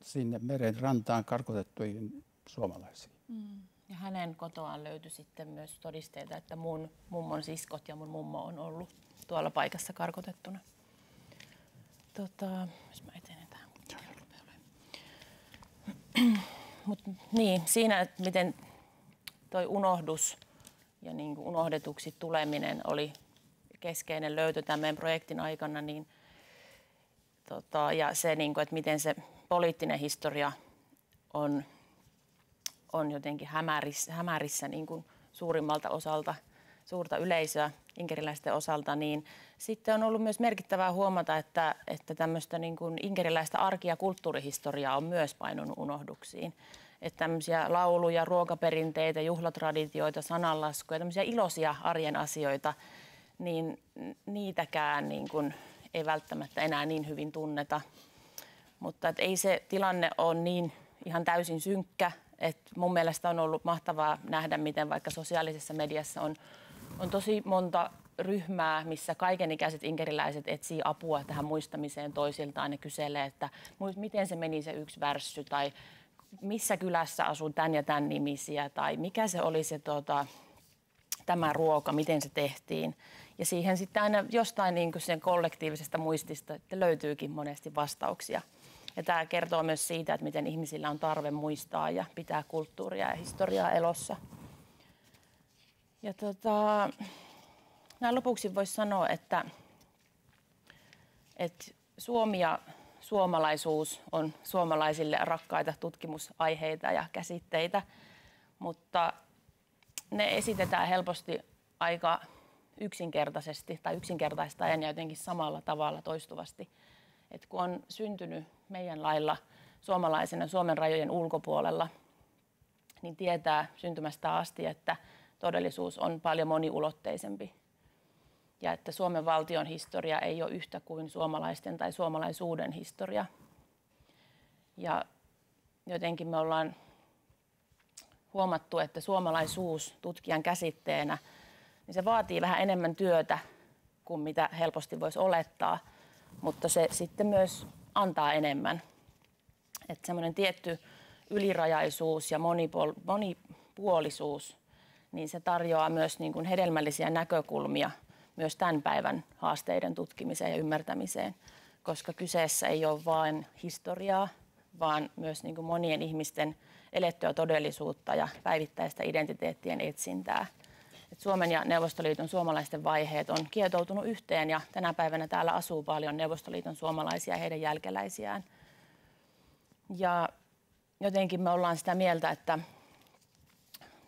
Speaker 6: sinne meren rantaan karkotettuihin suomalaisiin. Mm.
Speaker 5: Ja hänen kotoaan löytyi sitten myös todisteita, että mun mummon siskot ja mun mummo on ollut tuolla paikassa karkotettuna. Tota, jos mä etenen tähän. Mut, niin, siinä, että miten toi unohdus ja niin kuin unohdetuksi tuleminen oli keskeinen löytö tämän meidän projektin aikana, niin tota, ja se, niin kuin, että miten se poliittinen historia on on jotenkin hämärissä, hämärissä niin kuin suurimmalta osalta, suurta yleisöä inkeriläisten osalta, niin sitten on ollut myös merkittävää huomata, että, että tämmöistä niin kuin inkeriläistä arki- ja kulttuurihistoriaa on myös painunut unohduksiin. Että tämmöisiä lauluja, ruokaperinteitä, juhlatraditioita, sananlaskuja, tämmöisiä iloisia arjen asioita, niin niitäkään niin kuin ei välttämättä enää niin hyvin tunneta. Mutta että ei se tilanne ole niin ihan täysin synkkä, et mun mielestä on ollut mahtavaa nähdä, miten vaikka sosiaalisessa mediassa on, on tosi monta ryhmää, missä kaikenikäiset inkeriläiset etsii apua tähän muistamiseen toisiltaan ja kyselee, että miten se meni se yksi värssy tai missä kylässä asuu tämän ja tämän nimisiä tai mikä se oli se tota, tämä ruoka, miten se tehtiin. Ja siihen sitten aina jostain niin sen kollektiivisesta muistista löytyykin monesti vastauksia. Ja tämä kertoo myös siitä, että miten ihmisillä on tarve muistaa ja pitää kulttuuria ja historiaa elossa. Ja tota, näin lopuksi voisi sanoa, että, että Suomi ja suomalaisuus on suomalaisille rakkaita tutkimusaiheita ja käsitteitä, mutta ne esitetään helposti aika yksinkertaisesti tai yksinkertaistaen ja jotenkin samalla tavalla toistuvasti. Et kun on syntynyt meidän lailla suomalaisena Suomen rajojen ulkopuolella, niin tietää syntymästä asti, että todellisuus on paljon moniulotteisempi. Ja että Suomen valtion historia ei ole yhtä kuin suomalaisten tai suomalaisuuden historia. Ja jotenkin me ollaan huomattu, että suomalaisuus tutkijan käsitteenä, niin se vaatii vähän enemmän työtä kuin mitä helposti voisi olettaa, mutta se sitten myös antaa enemmän. Että semmoinen tietty ylirajaisuus ja monipuol- monipuolisuus, niin se tarjoaa myös niin kuin hedelmällisiä näkökulmia myös tämän päivän haasteiden tutkimiseen ja ymmärtämiseen, koska kyseessä ei ole vain historiaa, vaan myös niin kuin monien ihmisten elettyä todellisuutta ja päivittäistä identiteettien etsintää. Et Suomen ja Neuvostoliiton suomalaisten vaiheet on kietoutunut yhteen ja tänä päivänä täällä asuu paljon Neuvostoliiton suomalaisia ja heidän jälkeläisiään. Ja jotenkin me ollaan sitä mieltä, että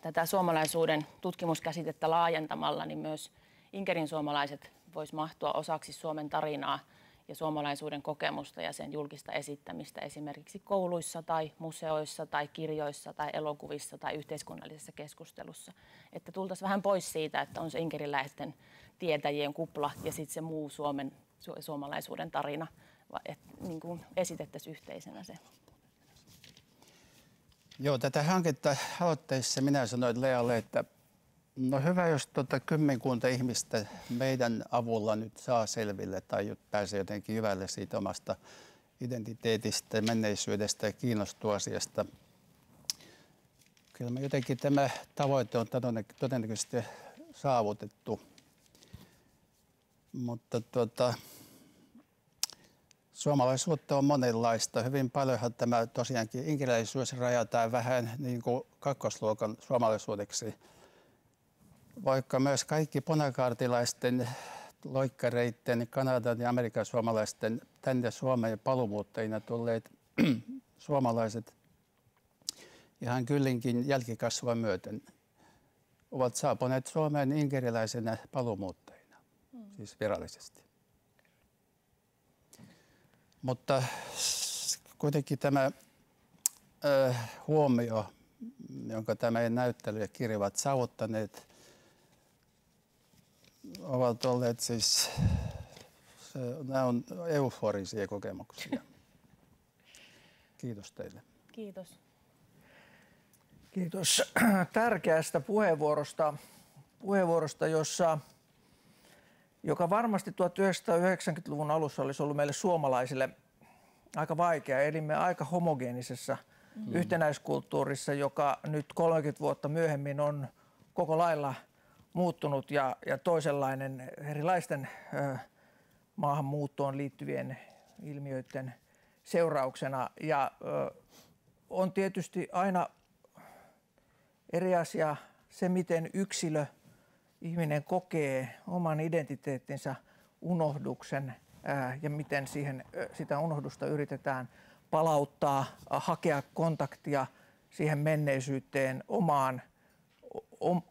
Speaker 5: tätä suomalaisuuden tutkimuskäsitettä laajentamalla, niin myös Inkerin suomalaiset vois mahtua osaksi Suomen tarinaa ja suomalaisuuden kokemusta ja sen julkista esittämistä esimerkiksi kouluissa tai museoissa tai kirjoissa tai elokuvissa tai yhteiskunnallisessa keskustelussa. Että tultaisiin vähän pois siitä, että on se inkeriläisten tietäjien kupla ja sitten se muu Suomen, su- suomalaisuuden tarina, että niin kuin esitettäisiin yhteisenä se.
Speaker 6: Joo, tätä hanketta aloitteessa minä sanoin Lealle, että no hyvä, jos tuota kymmenkunta ihmistä meidän avulla nyt saa selville tai pääsee jotenkin hyvälle siitä omasta identiteetistä, menneisyydestä ja kiinnostuu asiasta. Kyllä jotenkin tämä tavoite on todennäköisesti saavutettu. Mutta tuota, Suomalaisuutta on monenlaista. Hyvin paljonhan tämä tosiaankin inkeriläisyys rajataan vähän niin kuin kakkosluokan suomalaisuudeksi. Vaikka myös kaikki punakaartilaisten loikkareitten, Kanadan ja Amerikan suomalaisten tänne Suomeen palumuuttajina tulleet [clears throat] suomalaiset ihan kyllinkin jälkikasvua myöten ovat saapuneet Suomeen inkeriläisenä palumuuttajina, mm. siis virallisesti. Mutta kuitenkin tämä ö, huomio, jonka tämä näyttely ja kirja ovat saavuttaneet, ovat olleet siis, se, nämä on euforisia kokemuksia. Kiitos teille.
Speaker 5: Kiitos.
Speaker 4: Kiitos tärkeästä puheenvuorosta, puheenvuorosta jossa joka varmasti 1990-luvun alussa olisi ollut meille suomalaisille aika vaikea. Elimme aika homogeenisessa mm. yhtenäiskulttuurissa, joka nyt 30 vuotta myöhemmin on koko lailla muuttunut ja, ja toisenlainen erilaisten ö, maahanmuuttoon liittyvien ilmiöiden seurauksena. Ja ö, on tietysti aina eri asia se, miten yksilö – ihminen kokee oman identiteettinsä unohduksen ää, ja miten siihen, sitä unohdusta yritetään palauttaa, hakea kontaktia siihen menneisyyteen, omaan, om,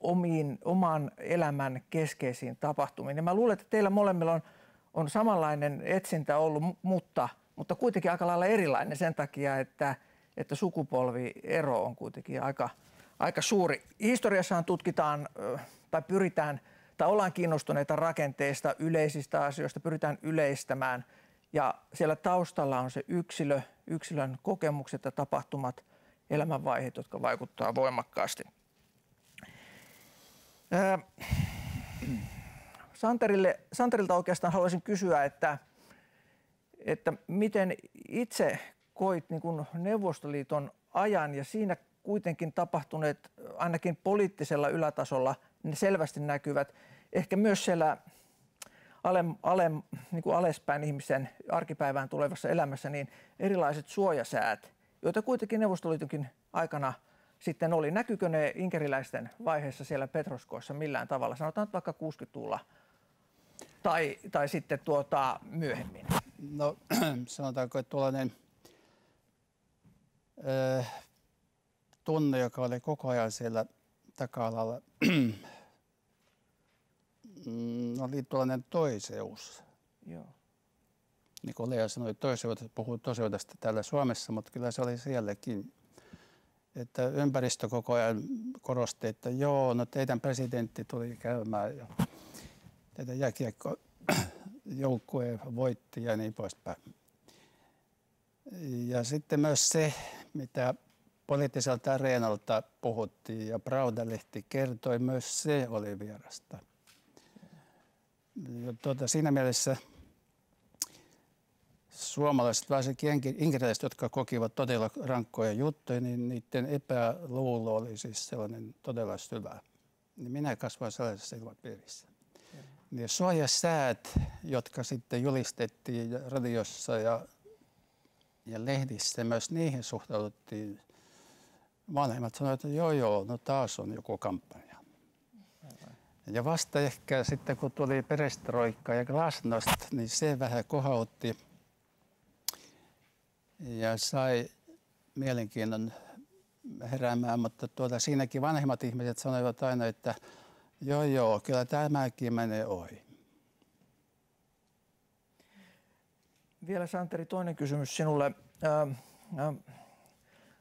Speaker 4: omiin, oman elämän keskeisiin tapahtumiin. Ja mä luulen, että teillä molemmilla on, on samanlainen etsintä ollut, mutta, mutta kuitenkin aika lailla erilainen sen takia, että, että sukupolviero on kuitenkin aika, aika suuri. Historiassahan tutkitaan tai pyritään tai ollaan kiinnostuneita rakenteista, yleisistä asioista, pyritään yleistämään. Ja siellä taustalla on se yksilö, yksilön kokemukset ja tapahtumat, elämänvaiheet, jotka vaikuttavat voimakkaasti. Santerille, Santerilta oikeastaan haluaisin kysyä, että, että miten itse koit niin kuin Neuvostoliiton ajan ja siinä kuitenkin tapahtuneet ainakin poliittisella ylätasolla ne selvästi näkyvät ehkä myös siellä ale, ale, niin kuin alespäin ihmisen arkipäivään tulevassa elämässä, niin erilaiset suojasäät, joita kuitenkin Neuvostoliitonkin aikana sitten oli. Näkyykö ne inkeriläisten vaiheessa siellä Petroskoissa millään tavalla, sanotaan vaikka 60-luvulla tai, tai sitten tuota myöhemmin?
Speaker 6: No [clears throat] sanotaanko, että tuollainen äh, tunne, joka oli koko ajan siellä taka-alalla, [clears throat] mm, oli tuollainen toiseus. Joo. Niin kuin Lea sanoi, toiseudesta, puhuu toiseudesta täällä Suomessa, mutta kyllä se oli sielläkin. Että ympäristö koko ajan korosti, että joo, no teidän presidentti tuli käymään ja teidän jääkiekko [clears throat] joukkue voitti ja niin poispäin. Ja sitten myös se, mitä poliittiselta areenalta puhuttiin ja Braudelehti kertoi, myös se oli vierasta. Tuota, siinä mielessä suomalaiset, varsinkin inkeriläiset, jotka kokivat todella rankkoja juttuja, niin niiden epäluulo oli siis sellainen todella syvä. niin minä kasvoin sellaisessa ilmapiirissä. Niin suojasäät, jotka sitten julistettiin radiossa ja, ja lehdissä, myös niihin suhtauduttiin. Vanhemmat sanoivat, että joo joo, no taas on joku kampanja. Ja vasta ehkä sitten kun tuli perestroikka ja glasnost, niin se vähän kohautti ja sai mielenkiinnon heräämään, mutta tuota, siinäkin vanhemmat ihmiset sanoivat aina, että joo joo, kyllä tämäkin menee ohi.
Speaker 4: Vielä Santeri, toinen kysymys sinulle.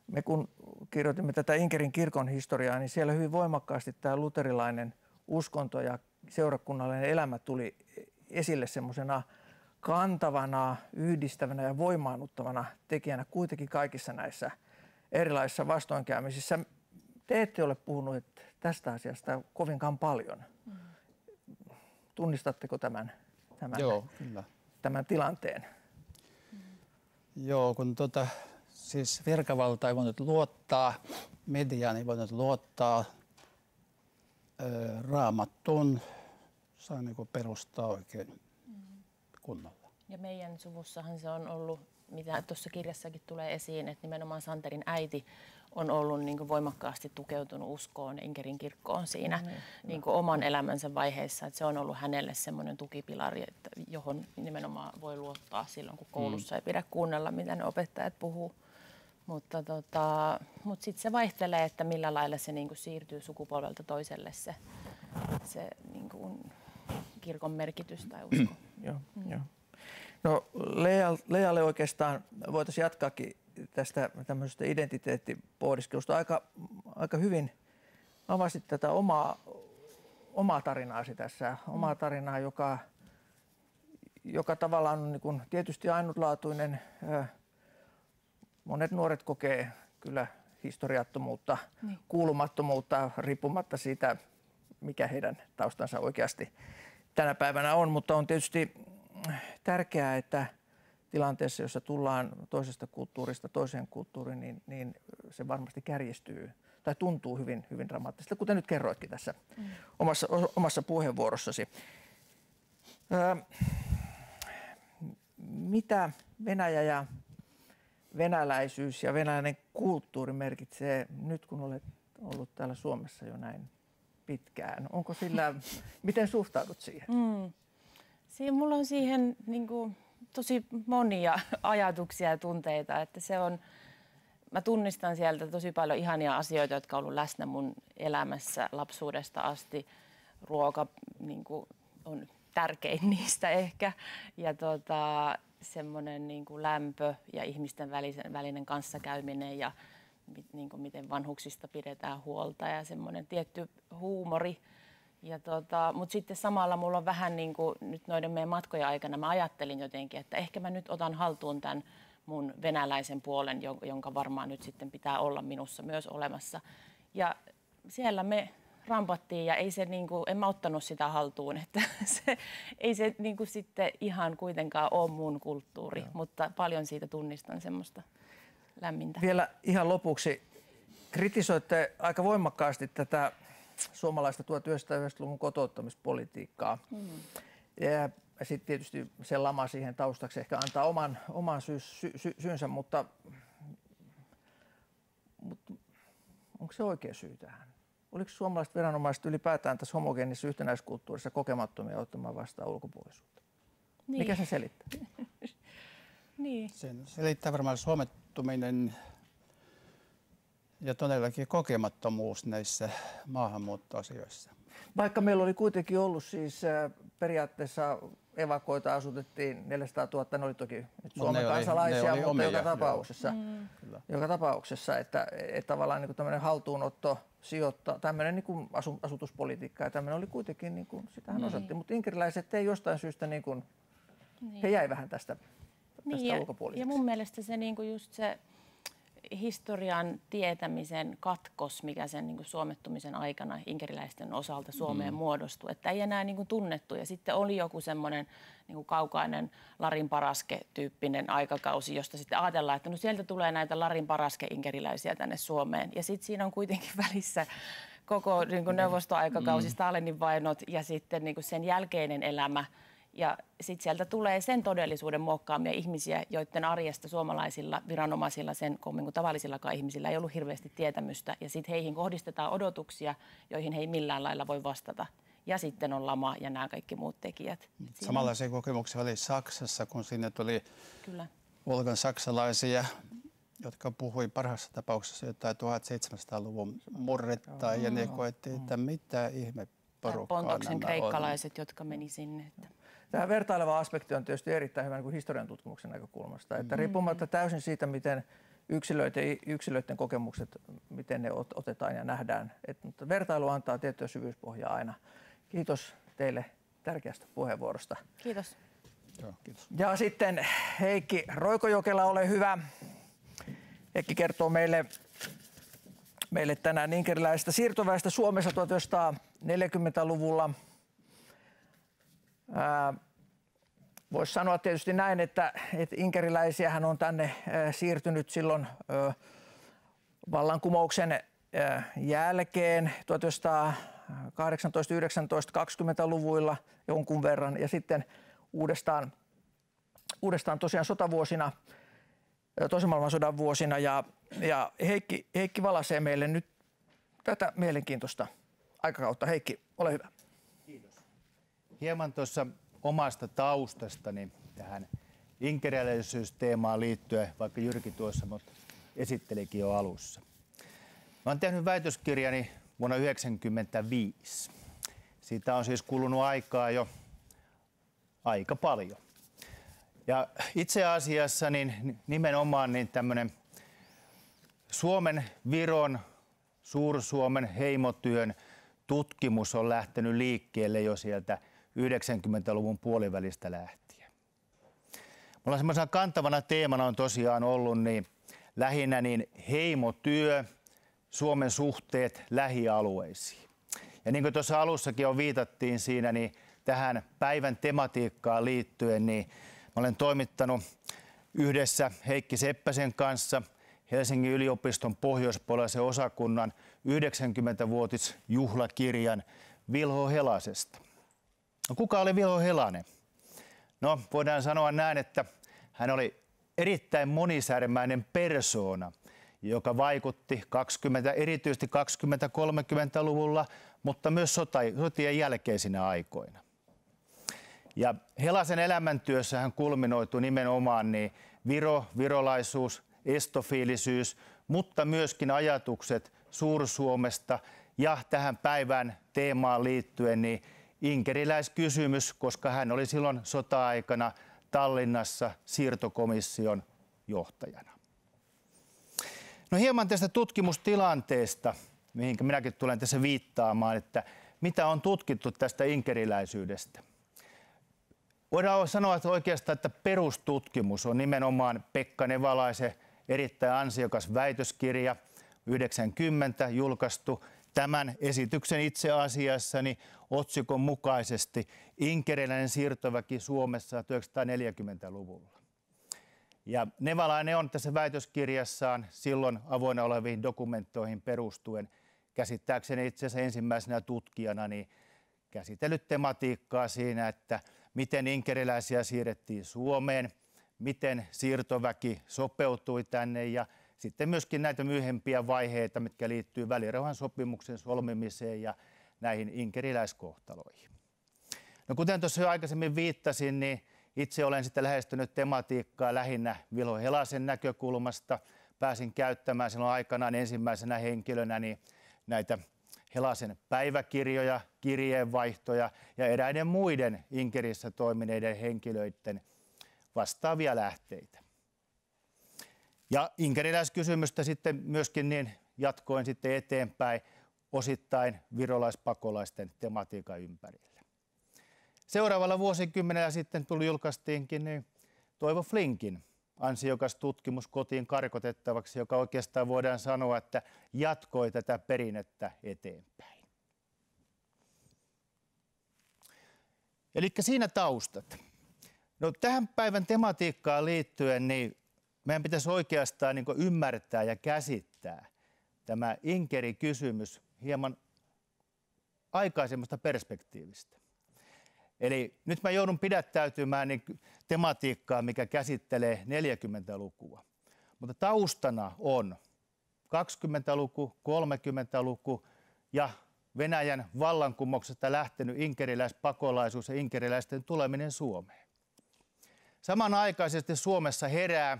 Speaker 4: Me kun kirjoitimme tätä Inkerin kirkon historiaa, niin siellä hyvin voimakkaasti tämä luterilainen uskonto ja seurakunnallinen elämä tuli esille semmoisena kantavana, yhdistävänä ja voimaannuttavana tekijänä kuitenkin kaikissa näissä – erilaisissa vastoinkäymisissä. Te ette ole puhunut tästä asiasta kovinkaan paljon. Tunnistatteko tämän, tämän,
Speaker 6: Joo, kyllä.
Speaker 4: tämän tilanteen?
Speaker 6: Joo, kun tota, siis virkavalta ei voinut luottaa, mediaan ei voinut luottaa, ö, raamattuun saa niin perustaa oikein kunnolla.
Speaker 5: Ja meidän suvussahan se on ollut mitä tuossa kirjassakin tulee esiin, että nimenomaan Santerin äiti on ollut niin kuin voimakkaasti tukeutunut uskoon Inkerin kirkkoon siinä no niin, niin kuin oman elämänsä vaiheessa. Että se on ollut hänelle semmoinen tukipilari, että johon nimenomaan voi luottaa silloin, kun koulussa mm. ei pidä kuunnella, mitä ne opettajat puhuu. Mutta, tota, mutta sitten se vaihtelee, että millä lailla se niin kuin siirtyy sukupolvelta toiselle se, se niin kuin kirkon merkitys tai usko.
Speaker 4: Joo, mm. joo. No Lealle oikeastaan voitaisiin jatkaakin tästä tämmöisestä identiteettipohdiskelusta. Aika, aika hyvin avasit tätä omaa, omaa tarinaasi tässä. Omaa tarinaa, joka, joka tavallaan on niin kuin tietysti ainutlaatuinen. Monet nuoret kokee kyllä historiattomuutta, niin. kuulumattomuutta riippumatta siitä, mikä heidän taustansa oikeasti tänä päivänä on, mutta on tietysti tärkeää, että tilanteessa, jossa tullaan toisesta kulttuurista toiseen kulttuuriin, niin, niin se varmasti kärjistyy tai tuntuu hyvin, hyvin dramaattista, kuten nyt kerroitkin tässä mm. omassa, omassa puheenvuorossasi. Ö, mitä Venäjä ja venäläisyys ja venäläinen kulttuuri merkitsee nyt, kun olet ollut täällä Suomessa jo näin pitkään? Onko sillä, miten suhtaudut siihen? Mm.
Speaker 5: Siinä mulla on siihen niin kuin, tosi monia [laughs] ajatuksia ja tunteita, että se on, mä tunnistan sieltä tosi paljon ihania asioita, jotka on ollut läsnä mun elämässä lapsuudesta asti. Ruoka niin kuin, on tärkein [laughs] niistä ehkä ja tota, semmoinen niin lämpö ja ihmisten välisen, välinen kanssakäyminen ja niin kuin, miten vanhuksista pidetään huolta ja semmoinen tietty huumori – ja tota, Mutta sitten samalla mulla on vähän niin kuin nyt noiden meidän matkojen aikana mä ajattelin jotenkin, että ehkä mä nyt otan haltuun tämän mun venäläisen puolen, jonka varmaan nyt sitten pitää olla minussa myös olemassa. Ja siellä me rampattiin ja ei se niin kuin, en mä ottanut sitä haltuun, [laughs] että se, ei se niin kuin sitten ihan kuitenkaan ole mun kulttuuri, no. mutta paljon siitä tunnistan semmoista lämmintä.
Speaker 4: Vielä ihan lopuksi, kritisoitte aika voimakkaasti tätä suomalaista 1990-luvun kotouttamispolitiikkaa. Mm. Ja sitten tietysti se lama siihen taustaksi ehkä antaa oman, oman sy, sy, sy, syynsä, mutta, mutta onko se oikea syy tähän? Oliko suomalaiset viranomaiset ylipäätään tässä homogeenisessa yhtenäiskulttuurissa kokemattomia ottamaan vastaan ulkopuolisuutta? Niin. Mikä se selittää? [laughs]
Speaker 6: niin. Sen selittää varmaan suomettuminen ja todellakin kokemattomuus näissä maahanmuuttoasioissa.
Speaker 4: Vaikka meillä oli kuitenkin ollut siis äh, periaatteessa evakoita asutettiin 400 000, ne oli toki nyt Suomen oli, kansalaisia, mutta omia, joka tapauksessa, mm. joka tapauksessa että, että tavallaan niin tämmöinen haltuunotto, sijoittaa, tämmöinen niin asutuspolitiikka ja tämmöinen oli kuitenkin, niin kuin, sitähän niin. osattiin, mutta inkeriläiset ei jostain syystä, niin kuin, niin. he jäi vähän tästä, tästä niin,
Speaker 5: ulkopuolisesta. Ja mun mielestä se niin kuin just se historian tietämisen katkos, mikä sen niin kuin suomettumisen aikana inkeriläisten osalta Suomeen mm. muodostui. Että ei enää niin kuin tunnettu. Ja sitten oli joku semmoinen niin kuin kaukainen Larin Paraske-tyyppinen aikakausi, josta sitten ajatellaan, että no sieltä tulee näitä Larin Paraske-inkeriläisiä tänne Suomeen. Ja sitten siinä on kuitenkin [laughs] välissä koko niin kuin neuvostoaikakausi, mm. Stalinin vainot ja sitten niin kuin sen jälkeinen elämä. Ja sitten sieltä tulee sen todellisuuden muokkaamia ihmisiä, joiden arjesta suomalaisilla viranomaisilla, sen kuin tavallisillakaan ihmisillä ei ollut hirveästi tietämystä. Ja sitten heihin kohdistetaan odotuksia, joihin he ei millään lailla voi vastata. Ja sitten on lama ja nämä kaikki muut tekijät.
Speaker 6: Samanlaisia kokemuksia oli Saksassa, kun sinne tuli Kyllä. Volgan saksalaisia jotka puhui parhaassa tapauksessa jotain 1700-luvun murretta ja ne koettiin, mm. että mitä ihme porukkaa
Speaker 5: Pontoksen kreikkalaiset, on. jotka meni sinne. Että.
Speaker 4: Tämä vertaileva aspekti on tietysti erittäin hyvä niin kuin historian tutkimuksen näkökulmasta. Että mm. riippumatta täysin siitä, miten yksilöiden, yksilöiden kokemukset, miten ne otetaan ja nähdään. Että, mutta vertailu antaa tiettyä syvyyspohjaa aina. Kiitos teille tärkeästä puheenvuorosta.
Speaker 5: Kiitos.
Speaker 4: Joo, kiitos. Ja sitten Heikki Roikojokela, ole hyvä. Heikki kertoo meille, meille tänään inkeriläisestä siirtoväestä Suomessa 1940-luvulla. Voisi sanoa tietysti näin, että, että inkeriläisiähän on tänne siirtynyt silloin vallankumouksen jälkeen 1918, 19, 20-luvuilla jonkun verran ja sitten uudestaan, uudestaan tosiaan sotavuosina – toisen maailmansodan vuosina ja, ja Heikki, Heikki valasee meille nyt tätä mielenkiintoista aikakautta. Heikki, ole hyvä.
Speaker 7: Hieman tuossa omasta taustastani tähän inkeriläisyysteemaan liittyen, vaikka Jyrki tuossa mutta esittelikin jo alussa. Mä olen tehnyt väitöskirjani vuonna 1995. Siitä on siis kulunut aikaa jo aika paljon. Ja itse asiassa niin nimenomaan niin tämmöinen Suomen, Viron, Suur-Suomen heimotyön tutkimus on lähtenyt liikkeelle jo sieltä 90-luvun puolivälistä lähtien. Mulla semmoisena kantavana teemana on tosiaan ollut niin lähinnä niin heimotyö, Suomen suhteet lähialueisiin. Ja niin kuin tuossa alussakin on viitattiin siinä, niin tähän päivän tematiikkaan liittyen, niin Mä olen toimittanut yhdessä Heikki Seppäsen kanssa Helsingin yliopiston pohjoispuolisen osakunnan 90-vuotisjuhlakirjan Vilho Helasesta. No, kuka oli Vilho Helanen? No, voidaan sanoa näin, että hän oli erittäin monisärmäinen persoona, joka vaikutti 20, erityisesti 20-30-luvulla, mutta myös sotien jälkeisinä aikoina. Ja Helasen elämäntyössä hän kulminoitu nimenomaan niin viro, virolaisuus, estofiilisyys, mutta myöskin ajatukset Suur-Suomesta ja tähän päivän teemaan liittyen niin inkeriläiskysymys, koska hän oli silloin sota-aikana Tallinnassa siirtokomission johtajana. No hieman tästä tutkimustilanteesta, mihin minäkin tulen tässä viittaamaan, että mitä on tutkittu tästä inkeriläisyydestä. Voidaan sanoa että oikeastaan, että perustutkimus on nimenomaan Pekka Nevalaisen erittäin ansiokas väitöskirja 90 julkaistu tämän esityksen itse asiassa niin otsikon mukaisesti Inkeriläinen siirtoväki Suomessa 1940-luvulla. Ja Nevalainen on tässä väitöskirjassaan silloin avoinna oleviin dokumentoihin perustuen käsittääkseni itse asiassa ensimmäisenä tutkijana niin käsitellyt tematiikkaa siinä, että – miten inkeriläisiä siirrettiin Suomeen, miten siirtoväki sopeutui tänne ja sitten myöskin näitä myöhempiä vaiheita, mitkä liittyy välirauhan sopimuksen solmimiseen ja näihin inkeriläiskohtaloihin. No kuten tuossa jo aikaisemmin viittasin, niin itse olen sitten lähestynyt tematiikkaa lähinnä Vilo Helasen näkökulmasta. Pääsin käyttämään silloin aikanaan ensimmäisenä henkilönä niin näitä Helasen päiväkirjoja, kirjeenvaihtoja ja eräiden muiden Inkerissä toimineiden henkilöiden vastaavia lähteitä. Ja inkeriläiskysymystä sitten myöskin niin jatkoin sitten eteenpäin osittain virolaispakolaisten tematiikan ympärille. Seuraavalla vuosikymmenellä sitten tuli julkaistiinkin niin Toivo Flinkin ansiokas tutkimus kotiin karkotettavaksi, joka oikeastaan voidaan sanoa, että jatkoi tätä perinnettä eteenpäin. Eli siinä taustat. No, tähän päivän tematiikkaan liittyen niin meidän pitäisi oikeastaan niin ymmärtää ja käsittää tämä inkeri-kysymys hieman aikaisemmasta perspektiivistä. Eli nyt mä joudun pidättäytymään niin tematiikkaa, mikä käsittelee 40-lukua. Mutta taustana on 20-luku, 30-luku ja Venäjän vallankumouksesta lähtenyt inkeriläispakolaisuus ja inkeriläisten tuleminen Suomeen. Samanaikaisesti Suomessa herää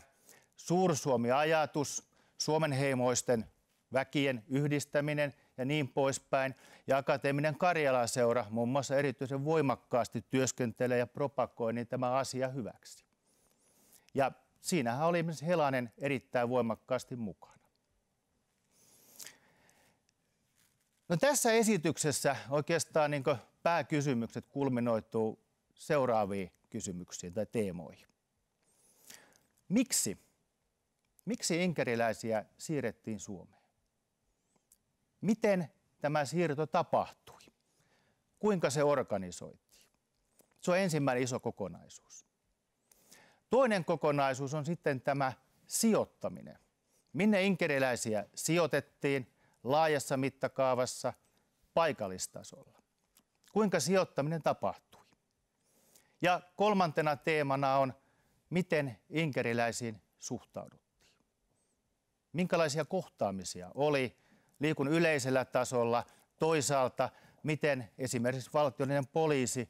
Speaker 7: Suursuomi-ajatus, suomenheimoisten väkien yhdistäminen ja niin poispäin. Ja akateeminen Karjala-seura muun muassa erityisen voimakkaasti työskentelee ja propagoi niin tämä asia hyväksi. Ja siinähän oli myös Helanen erittäin voimakkaasti mukana. No tässä esityksessä oikeastaan niin pääkysymykset kulminoituu seuraaviin kysymyksiin tai teemoihin. Miksi? Miksi inkeriläisiä siirrettiin Suomeen? Miten tämä siirto tapahtui? Kuinka se organisoitiin? Se on ensimmäinen iso kokonaisuus. Toinen kokonaisuus on sitten tämä sijoittaminen. Minne inkeriläisiä sijoitettiin laajassa mittakaavassa paikallistasolla? Kuinka sijoittaminen tapahtui? Ja kolmantena teemana on, miten inkeriläisiin suhtauduttiin. Minkälaisia kohtaamisia oli liikun yleisellä tasolla, toisaalta miten esimerkiksi valtiollinen poliisi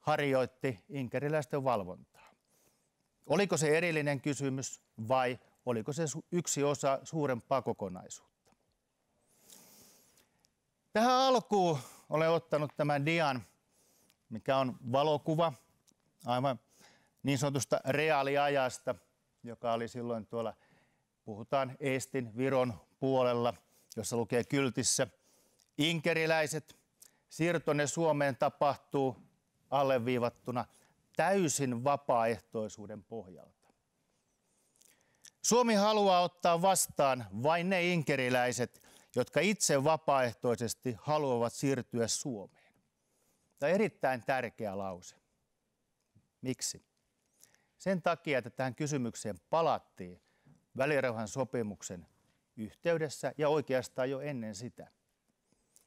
Speaker 7: harjoitti inkeriläisten valvontaa. Oliko se erillinen kysymys vai oliko se yksi osa suurempaa kokonaisuutta? Tähän alkuun olen ottanut tämän dian, mikä on valokuva aivan niin sanotusta reaaliajasta, joka oli silloin tuolla, puhutaan Eestin, Viron puolella – jossa lukee kyltissä, inkeriläiset, siirtonne Suomeen tapahtuu alleviivattuna täysin vapaaehtoisuuden pohjalta. Suomi haluaa ottaa vastaan vain ne inkeriläiset, jotka itse vapaaehtoisesti haluavat siirtyä Suomeen. Tämä on erittäin tärkeä lause. Miksi? Sen takia, että tähän kysymykseen palattiin välirauhan sopimuksen yhteydessä ja oikeastaan jo ennen sitä.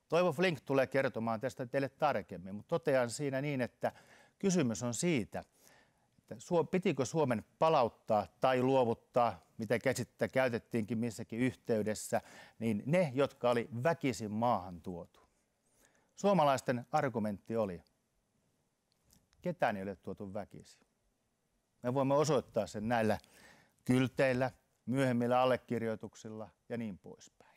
Speaker 7: Toivo Flink tulee kertomaan tästä teille tarkemmin, mutta totean siinä niin, että kysymys on siitä, että pitikö Suomen palauttaa tai luovuttaa, mitä käsittää käytettiinkin missäkin yhteydessä, niin ne, jotka oli väkisin maahan tuotu. Suomalaisten argumentti oli, ketään ei ole tuotu väkisin. Me voimme osoittaa sen näillä kylteillä, myöhemmillä allekirjoituksilla ja niin poispäin.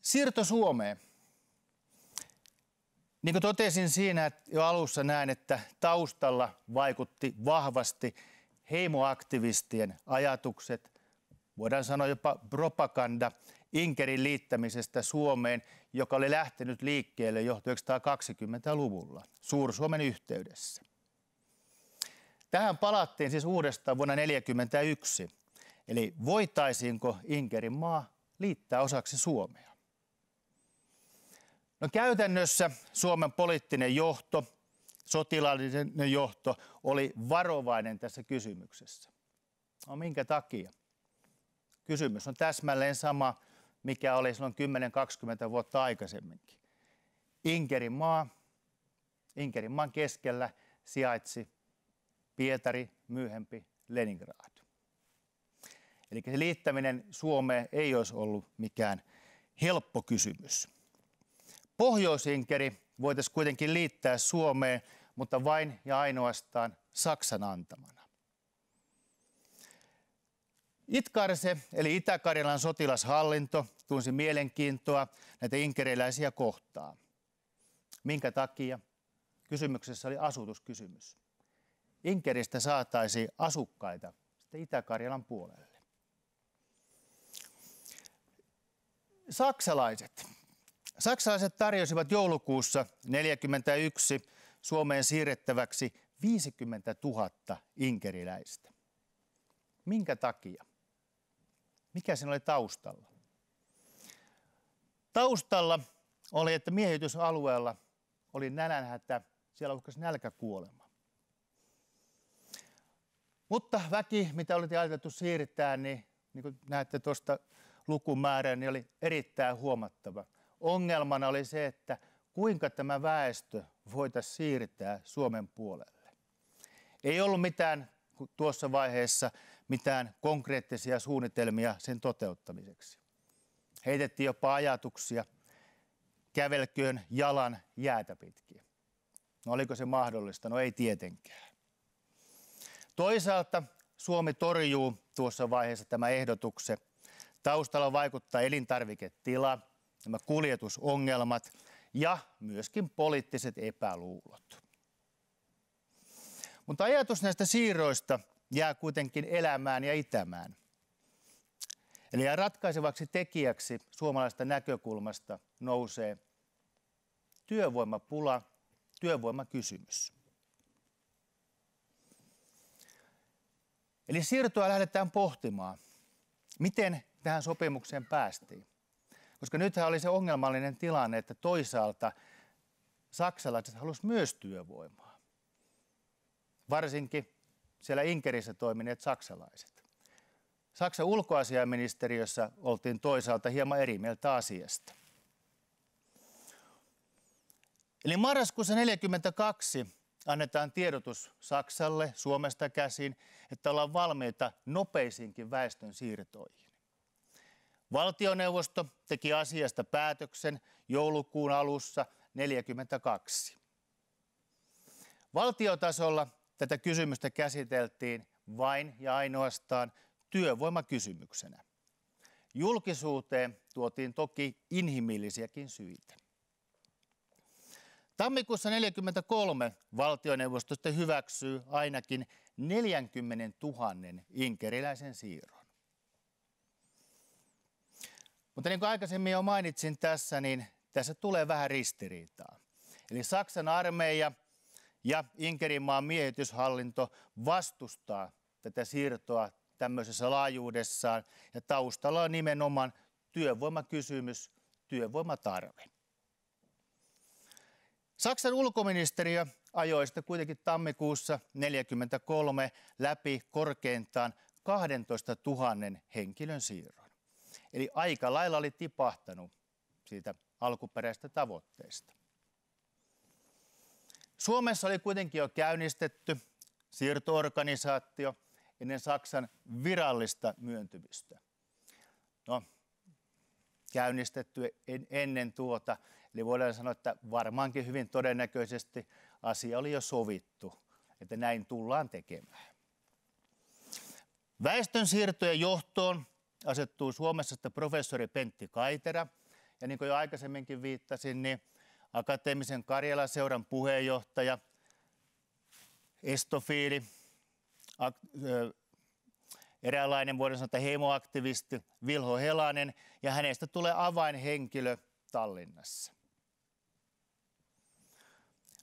Speaker 7: Siirto Suomeen. Niin kuin totesin siinä että jo alussa näen, että taustalla vaikutti vahvasti heimoaktivistien ajatukset, voidaan sanoa jopa propaganda Inkerin liittämisestä Suomeen, joka oli lähtenyt liikkeelle jo 1920-luvulla Suur-Suomen yhteydessä. Tähän palattiin siis uudestaan vuonna 1941. Eli voitaisiinko Inkerin maa liittää osaksi Suomea? No käytännössä Suomen poliittinen johto, sotilaallinen johto oli varovainen tässä kysymyksessä. No minkä takia? Kysymys on täsmälleen sama, mikä oli silloin 10-20 vuotta aikaisemminkin. Inkerin maa, Inkerin maan keskellä sijaitsi Pietari, myöhempi Leningrad. Eli se liittäminen Suomeen ei olisi ollut mikään helppo kysymys. Pohjoisinkeri voitaisiin kuitenkin liittää Suomeen, mutta vain ja ainoastaan Saksan antamana. Itkarse, eli Itä-Karjalan sotilashallinto, tunsi mielenkiintoa näitä inkeriläisiä kohtaa. Minkä takia? Kysymyksessä oli asutuskysymys. Inkeristä saataisiin asukkaita Itä-Karjalan puolelle. Saksalaiset. Saksalaiset tarjosivat joulukuussa 1941 Suomeen siirrettäväksi 50 000 inkeriläistä. Minkä takia? Mikä siinä oli taustalla? Taustalla oli, että miehitysalueella oli nälänhätä, siellä uhkasi nälkäkuolema. Mutta väki, mitä oli ajateltu siirtää, niin, niin kuin näette tuosta lukumäärä niin oli erittäin huomattava. Ongelmana oli se, että kuinka tämä väestö voitaisiin siirtää Suomen puolelle. Ei ollut mitään tuossa vaiheessa mitään konkreettisia suunnitelmia sen toteuttamiseksi. Heitettiin jopa ajatuksia kävelköön jalan jäätä pitkin. No oliko se mahdollista? No ei tietenkään. Toisaalta Suomi torjuu tuossa vaiheessa tämä ehdotuksen. Taustalla vaikuttaa elintarviketila, nämä kuljetusongelmat ja myöskin poliittiset epäluulot. Mutta ajatus näistä siirroista jää kuitenkin elämään ja itämään. Eli ratkaisevaksi tekijäksi suomalaista näkökulmasta nousee työvoimapula, työvoimakysymys. Eli siirtoa lähdetään pohtimaan, miten tähän sopimukseen päästiin. Koska nythän oli se ongelmallinen tilanne, että toisaalta saksalaiset halusivat myös työvoimaa. Varsinkin siellä Inkerissä toimineet saksalaiset. Saksan ulkoasiaministeriössä oltiin toisaalta hieman eri mieltä asiasta. Eli marraskuussa 1942 annetaan tiedotus Saksalle Suomesta käsin, että ollaan valmiita nopeisiinkin väestön siirtoihin. Valtioneuvosto teki asiasta päätöksen joulukuun alussa 1942. Valtiotasolla tätä kysymystä käsiteltiin vain ja ainoastaan työvoimakysymyksenä. Julkisuuteen tuotiin toki inhimillisiäkin syitä. Tammikuussa 1943 valtioneuvosto hyväksyy ainakin 40 000 inkeriläisen siirron. Mutta niin kuin aikaisemmin jo mainitsin tässä, niin tässä tulee vähän ristiriitaa. Eli Saksan armeija ja Inkerinmaan miehityshallinto vastustaa tätä siirtoa tämmöisessä laajuudessaan ja taustalla on nimenomaan työvoimakysymys, työvoimatarve. Saksan ulkoministeriö ajoi sitten kuitenkin tammikuussa 1943 läpi korkeintaan 12 000 henkilön siirron. Eli aika lailla oli tipahtanut siitä alkuperäisestä tavoitteesta. Suomessa oli kuitenkin jo käynnistetty siirtoorganisaatio ennen Saksan virallista myöntymistä. No, käynnistetty en, ennen tuota, eli voidaan sanoa, että varmaankin hyvin todennäköisesti asia oli jo sovittu, että näin tullaan tekemään. Väestön siirtojen johtoon asettuu Suomessa sitten professori Pentti Kaitera, ja niin kuin jo aikaisemminkin viittasin, niin Akateemisen Karjala-seuran puheenjohtaja, estofiili, eräänlainen voidaan sanoa heimoaktivisti Vilho Helanen, ja hänestä tulee avainhenkilö Tallinnassa.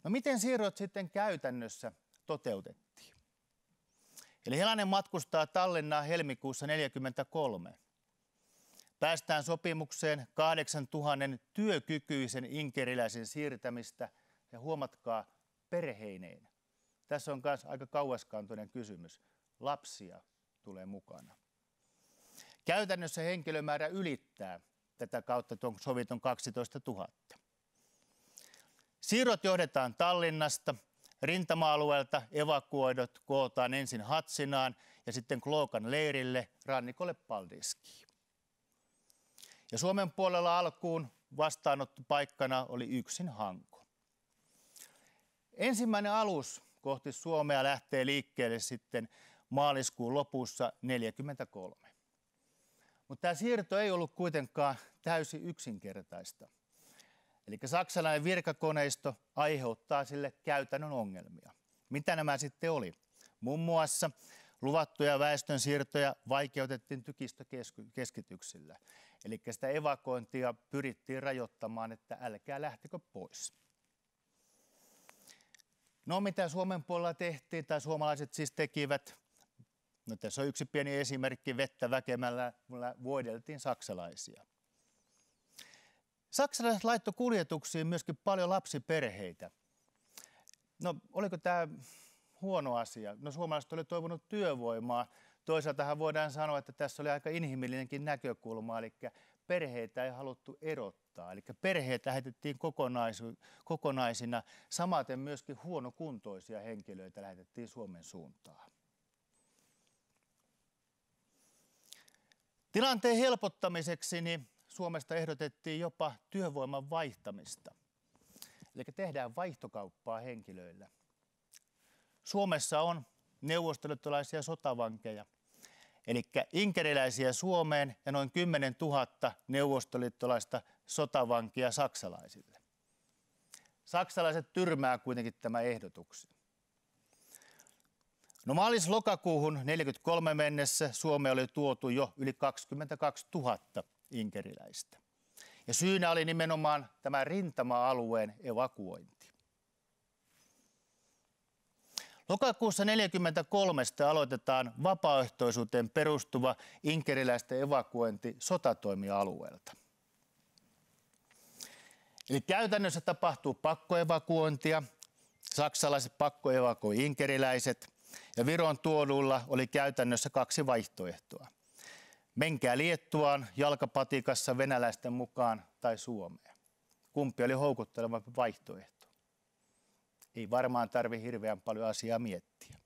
Speaker 7: No miten siirrot sitten käytännössä toteutettiin? Eli Helanen matkustaa Tallinnaan helmikuussa 1943 päästään sopimukseen 8000 työkykyisen inkeriläisen siirtämistä ja huomatkaa perheineen. Tässä on myös aika kauaskantoinen kysymys. Lapsia tulee mukana. Käytännössä henkilömäärä ylittää tätä kautta tuon sovitun 12 000. Siirrot johdetaan Tallinnasta, rintama-alueelta evakuoidot kootaan ensin Hatsinaan ja sitten Klookan leirille rannikolle Paldiskiin. Ja Suomen puolella alkuun vastaanottopaikkana oli yksin Hanko. Ensimmäinen alus kohti Suomea lähtee liikkeelle sitten maaliskuun lopussa 1943. Mutta tämä siirto ei ollut kuitenkaan täysin yksinkertaista. Eli saksalainen virkakoneisto aiheuttaa sille käytännön ongelmia. Mitä nämä sitten oli? Muun muassa luvattuja väestön siirtoja vaikeutettiin tykistökeskityksillä. Eli sitä evakointia pyrittiin rajoittamaan, että älkää lähtikö pois. No mitä Suomen puolella tehtiin tai suomalaiset siis tekivät? No tässä on yksi pieni esimerkki, vettä väkemällä voideltiin saksalaisia. Saksalaiset laittoi kuljetuksiin myöskin paljon lapsiperheitä. No oliko tämä huono asia? No suomalaiset oli toivonut työvoimaa toisaalta voidaan sanoa, että tässä oli aika inhimillinenkin näkökulma, eli perheitä ei haluttu erottaa. Eli perheet lähetettiin kokonaisina, samaten myöskin huonokuntoisia henkilöitä lähetettiin Suomen suuntaan. Tilanteen helpottamiseksi niin Suomesta ehdotettiin jopa työvoiman vaihtamista. Eli tehdään vaihtokauppaa henkilöillä. Suomessa on neuvostoliittolaisia sotavankeja, eli inkeriläisiä Suomeen ja noin 10 000 neuvostoliittolaista sotavankia saksalaisille. Saksalaiset tyrmää kuitenkin tämä ehdotuksen. No maalis-lokakuuhun 1943 mennessä Suomeen oli tuotu jo yli 22 000 inkeriläistä. Ja syynä oli nimenomaan tämä rintama-alueen evakuointi. Lokakuussa 1943 aloitetaan vapaaehtoisuuteen perustuva inkeriläisten evakuointi sotatoimialueelta. Eli käytännössä tapahtuu pakkoevakuointia. Saksalaiset pakkoevakuoi inkeriläiset ja Viron tuodulla oli käytännössä kaksi vaihtoehtoa. Menkää Liettuaan jalkapatikassa venäläisten mukaan tai Suomeen. Kumpi oli houkuttelevampi vaihtoehto? Ei varmaan tarvi hirveän paljon asiaa miettiä.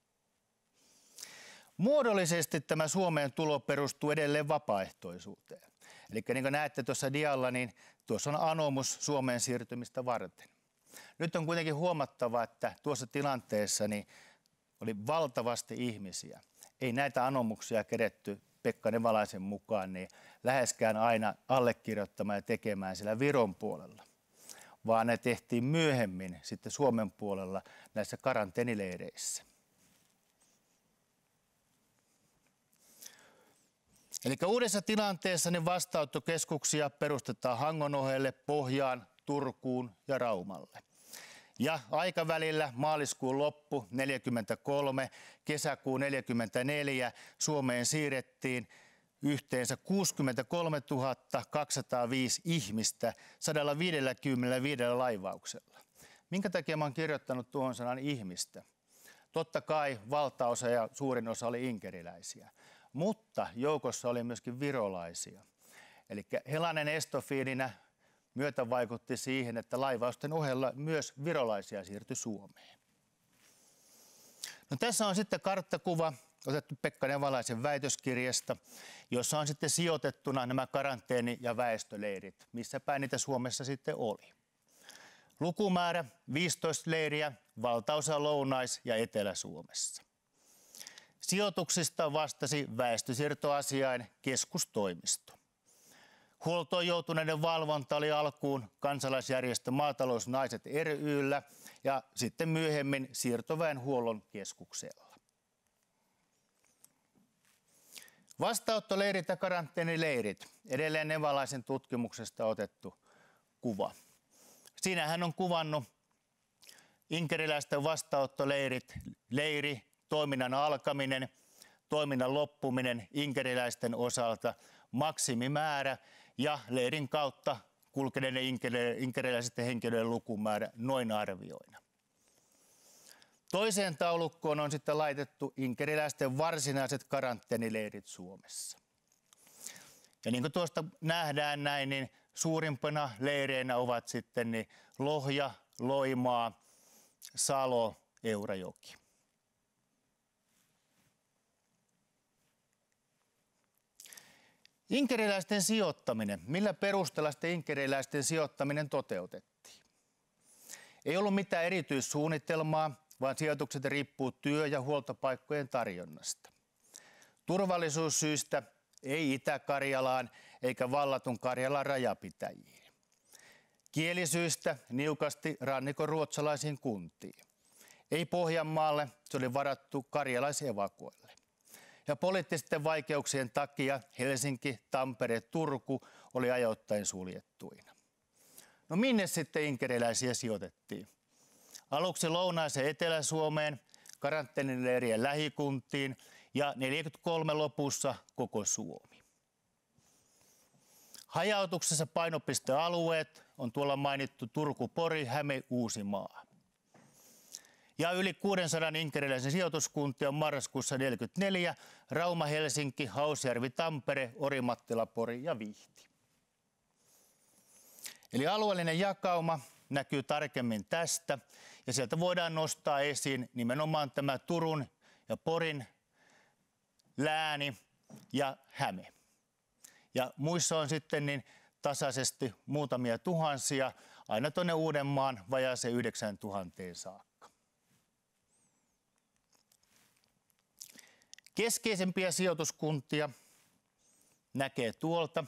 Speaker 7: Muodollisesti tämä Suomeen tulo perustuu edelleen vapaaehtoisuuteen. Eli niin kuin näette tuossa dialla, niin tuossa on anomus Suomeen siirtymistä varten. Nyt on kuitenkin huomattava, että tuossa tilanteessa niin oli valtavasti ihmisiä. Ei näitä anomuksia keretty Pekka Nevalaisen mukaan niin läheskään aina allekirjoittamaan ja tekemään siellä Viron puolella, vaan ne tehtiin myöhemmin sitten Suomen puolella näissä karanteenileireissä. Eli uudessa tilanteessa niin vastaanottokeskuksia perustetaan Hangon ohelle Pohjaan, Turkuun ja Raumalle. Ja aikavälillä maaliskuun loppu 43, kesäkuun 44 Suomeen siirrettiin yhteensä 63 205 ihmistä 155 laivauksella. Minkä takia mä oon kirjoittanut tuohon sanan ihmistä? Totta kai valtaosa ja suurin osa oli inkeriläisiä, mutta joukossa oli myöskin virolaisia. Eli Helanen Estofiilinä myötä vaikutti siihen, että laivausten ohella myös virolaisia siirtyi Suomeen. No, tässä on sitten karttakuva otettu Pekka Nevalaisen väitöskirjasta, jossa on sitten sijoitettuna nämä karanteeni- ja väestöleirit, missä päin niitä Suomessa sitten oli. Lukumäärä 15 leiriä, valtaosa Lounais- ja Etelä-Suomessa. Sijoituksista vastasi väestösiirtoasiain keskustoimisto. Huoltoon joutuneiden valvonta oli alkuun kansalaisjärjestö Maatalousnaiset ryllä ja sitten myöhemmin siirtoväenhuollon keskuksella. Vastaanottoleirit ja karanteenileirit, edelleen Nevalaisen tutkimuksesta otettu kuva. Siinä hän on kuvannut inkeriläisten vastaanottoleirit, leiri, toiminnan alkaminen, toiminnan loppuminen inkeriläisten osalta, maksimimäärä ja leirin kautta kulkeneiden inkeriläisten henkilöiden lukumäärä noin arvioina. Toiseen taulukkoon on sitten laitettu inkeriläisten varsinaiset karanteenileirit Suomessa. Ja niin kuin tuosta nähdään näin, niin suurimpana leireinä ovat sitten niin Lohja, Loimaa, Salo, Eurajoki. Inkeriläisten sijoittaminen. Millä perusteella sitten inkeriläisten sijoittaminen toteutettiin? Ei ollut mitään erityissuunnitelmaa, vaan sijoitukset riippuu työ- ja huoltopaikkojen tarjonnasta. Turvallisuussyistä ei Itä-Karjalaan eikä vallatun Karjalan rajapitäjiin. Kielisyistä niukasti rannikon ruotsalaisiin kuntiin. Ei Pohjanmaalle, se oli varattu karjalaisevakoille ja poliittisten vaikeuksien takia Helsinki, Tampere, Turku oli ajoittain suljettuina. No minne sitten inkeriläisiä sijoitettiin? Aluksi lounaisen Etelä-Suomeen, karanteenileirien lähikuntiin ja 43 lopussa koko Suomi. Hajautuksessa painopistealueet on tuolla mainittu Turku, Pori, Häme, Uusimaa. Ja yli 600 inkeriläisen sijoituskuntia on marraskuussa 1944 Rauma, Helsinki, Hausjärvi, Tampere, Orimattila, Pori ja Vihti. Eli alueellinen jakauma näkyy tarkemmin tästä ja sieltä voidaan nostaa esiin nimenomaan tämä Turun ja Porin lääni ja Häme. Ja muissa on sitten niin tasaisesti muutamia tuhansia, aina tuonne Uudenmaan vajaaseen 9000 saakka. Keskeisempiä sijoituskuntia näkee tuolta.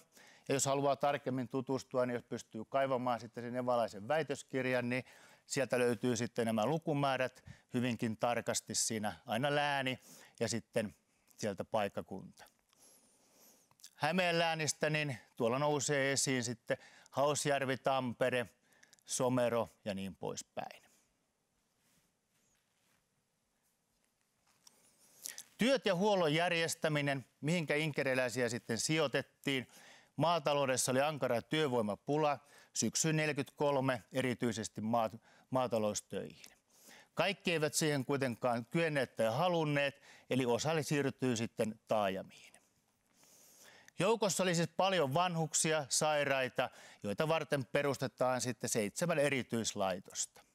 Speaker 7: Ja jos haluaa tarkemmin tutustua, niin jos pystyy kaivamaan sitten sen evalaisen väitöskirjan, niin sieltä löytyy sitten nämä lukumäärät hyvinkin tarkasti siinä aina lääni ja sitten sieltä paikkakunta. Hämeen läänistä, niin tuolla nousee esiin sitten Hausjärvi, Tampere, Somero ja niin poispäin. Työt ja huollon järjestäminen, mihinkä inkeriläisiä sitten sijoitettiin. Maataloudessa oli ankara työvoimapula syksyn 1943 erityisesti maataloustöihin. Kaikki eivät siihen kuitenkaan kyenneet tai halunneet, eli osa siirtyy sitten taajamiin. Joukossa oli siis paljon vanhuksia, sairaita, joita varten perustetaan sitten seitsemän erityislaitosta.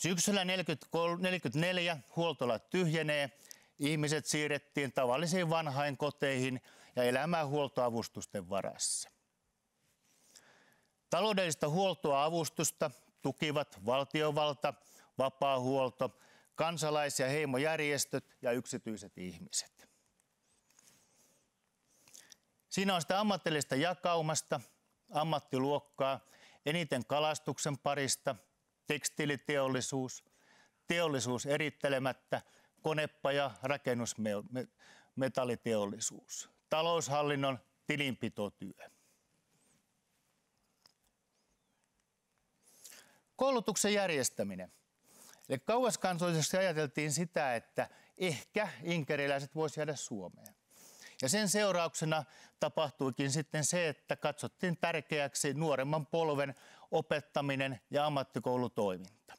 Speaker 7: Syksyllä 1944 huoltola tyhjenee, ihmiset siirrettiin tavallisiin vanhainkoteihin ja elämään huoltoavustusten varassa. Taloudellista huoltoa avustusta tukivat valtiovalta, vapaahuolto, kansalais- ja heimojärjestöt ja yksityiset ihmiset. Siinä on sitä ammatillista jakaumasta, ammattiluokkaa, eniten kalastuksen parista, tekstiiliteollisuus, teollisuus erittelemättä, konepaja, rakennusmetalliteollisuus, taloushallinnon tilinpitotyö. Koulutuksen järjestäminen. Eli kauaskansallisessa ajateltiin sitä, että ehkä inkeriläiset voisivat jäädä Suomeen. Ja sen seurauksena tapahtuikin sitten se, että katsottiin tärkeäksi nuoremman polven opettaminen ja ammattikoulutoiminta.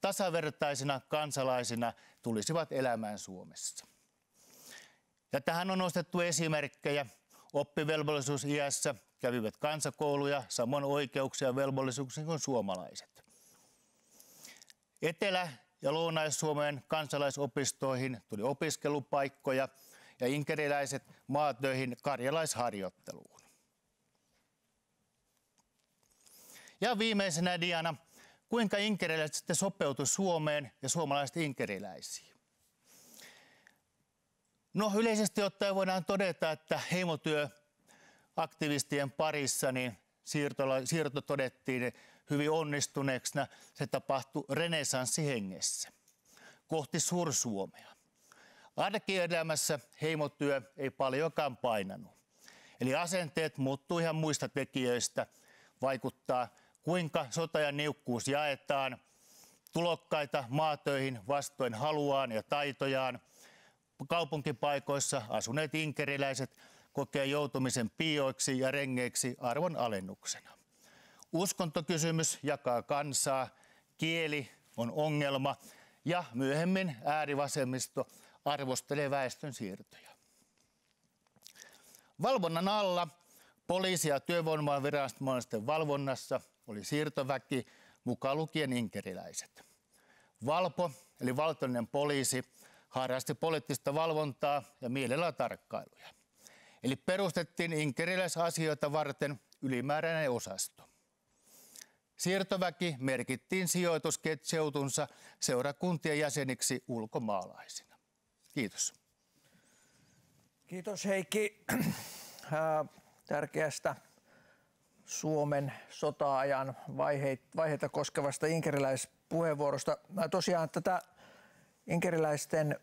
Speaker 7: Tasavertaisina kansalaisina tulisivat elämään Suomessa. Ja tähän on nostettu esimerkkejä. Oppivelvollisuusiässä kävivät kansakouluja, samoin oikeuksia ja velvollisuuksia kuin suomalaiset. Etelä- ja Lounais-Suomen kansalaisopistoihin tuli opiskelupaikkoja – ja inkeriläiset maatöihin karjalaisharjoitteluun. Ja viimeisenä Diana, kuinka inkeriläiset sitten sopeutui Suomeen ja suomalaiset inkeriläisiin? No yleisesti ottaen voidaan todeta, että heimotyö aktivistien parissa niin siirto, siirto todettiin hyvin onnistuneeksi. Se tapahtui renesanssihengessä kohti Suur-Suomea. Arkielämässä heimotyö ei paljonkaan painanut. Eli asenteet muuttuu ihan muista tekijöistä. Vaikuttaa, kuinka sota ja niukkuus jaetaan, tulokkaita maatöihin vastoin haluaan ja taitojaan. Kaupunkipaikoissa asuneet inkeriläiset kokee joutumisen piioiksi ja rengeiksi arvon alennuksena. Uskontokysymys jakaa kansaa, kieli on ongelma ja myöhemmin äärivasemmisto arvostelee väestön siirtoja. Valvonnan alla poliisi- ja työvoimaviranomaisten valvonnassa oli siirtoväki, mukaan lukien inkeriläiset. Valpo, eli valtiollinen poliisi, harrasti poliittista valvontaa ja mielellä tarkkailuja. Eli perustettiin inkeriläisasioita varten ylimääräinen osasto. Siirtoväki merkittiin sijoitusketseutunsa seurakuntien jäseniksi ulkomaalaisina. Kiitos.
Speaker 4: Kiitos Heikki [clears throat] tärkeästä Suomen sota-ajan vaiheita koskevasta inkeriläispuheenvuorosta. Tosiaan tätä inkeriläisten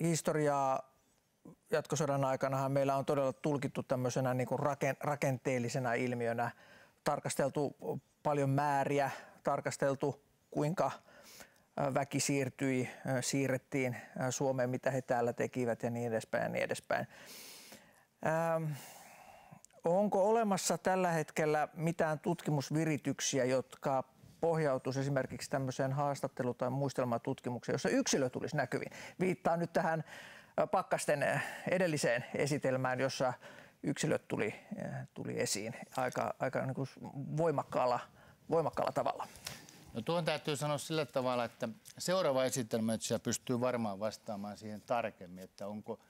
Speaker 4: historiaa jatkosodan aikana meillä on todella tulkittu tämmöisenä niin kuin rakenteellisena ilmiönä. Tarkasteltu paljon määriä, tarkasteltu kuinka väki siirtyi, siirrettiin Suomeen, mitä he täällä tekivät ja niin edespäin ja niin edespäin. Ähm, onko olemassa tällä hetkellä mitään tutkimusvirityksiä, jotka pohjautuisi esimerkiksi tämmöiseen haastattelu- tai muistelmatutkimukseen, jossa yksilö tulisi näkyviin. Viittaa nyt tähän Pakkasten edelliseen esitelmään, jossa yksilöt tuli, tuli esiin aika, aika niin kuin voimakkaalla, voimakkaalla tavalla.
Speaker 7: No tuon täytyy sanoa sillä tavalla, että seuraava esitelmä pystyy varmaan vastaamaan siihen tarkemmin, että onko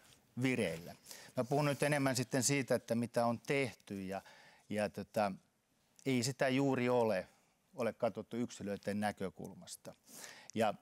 Speaker 7: vireillä. Mä puhun nyt enemmän sitten siitä, että mitä on tehty ja, ja tota, ei sitä juuri ole, ole katsottu yksilöiden näkökulmasta. Ja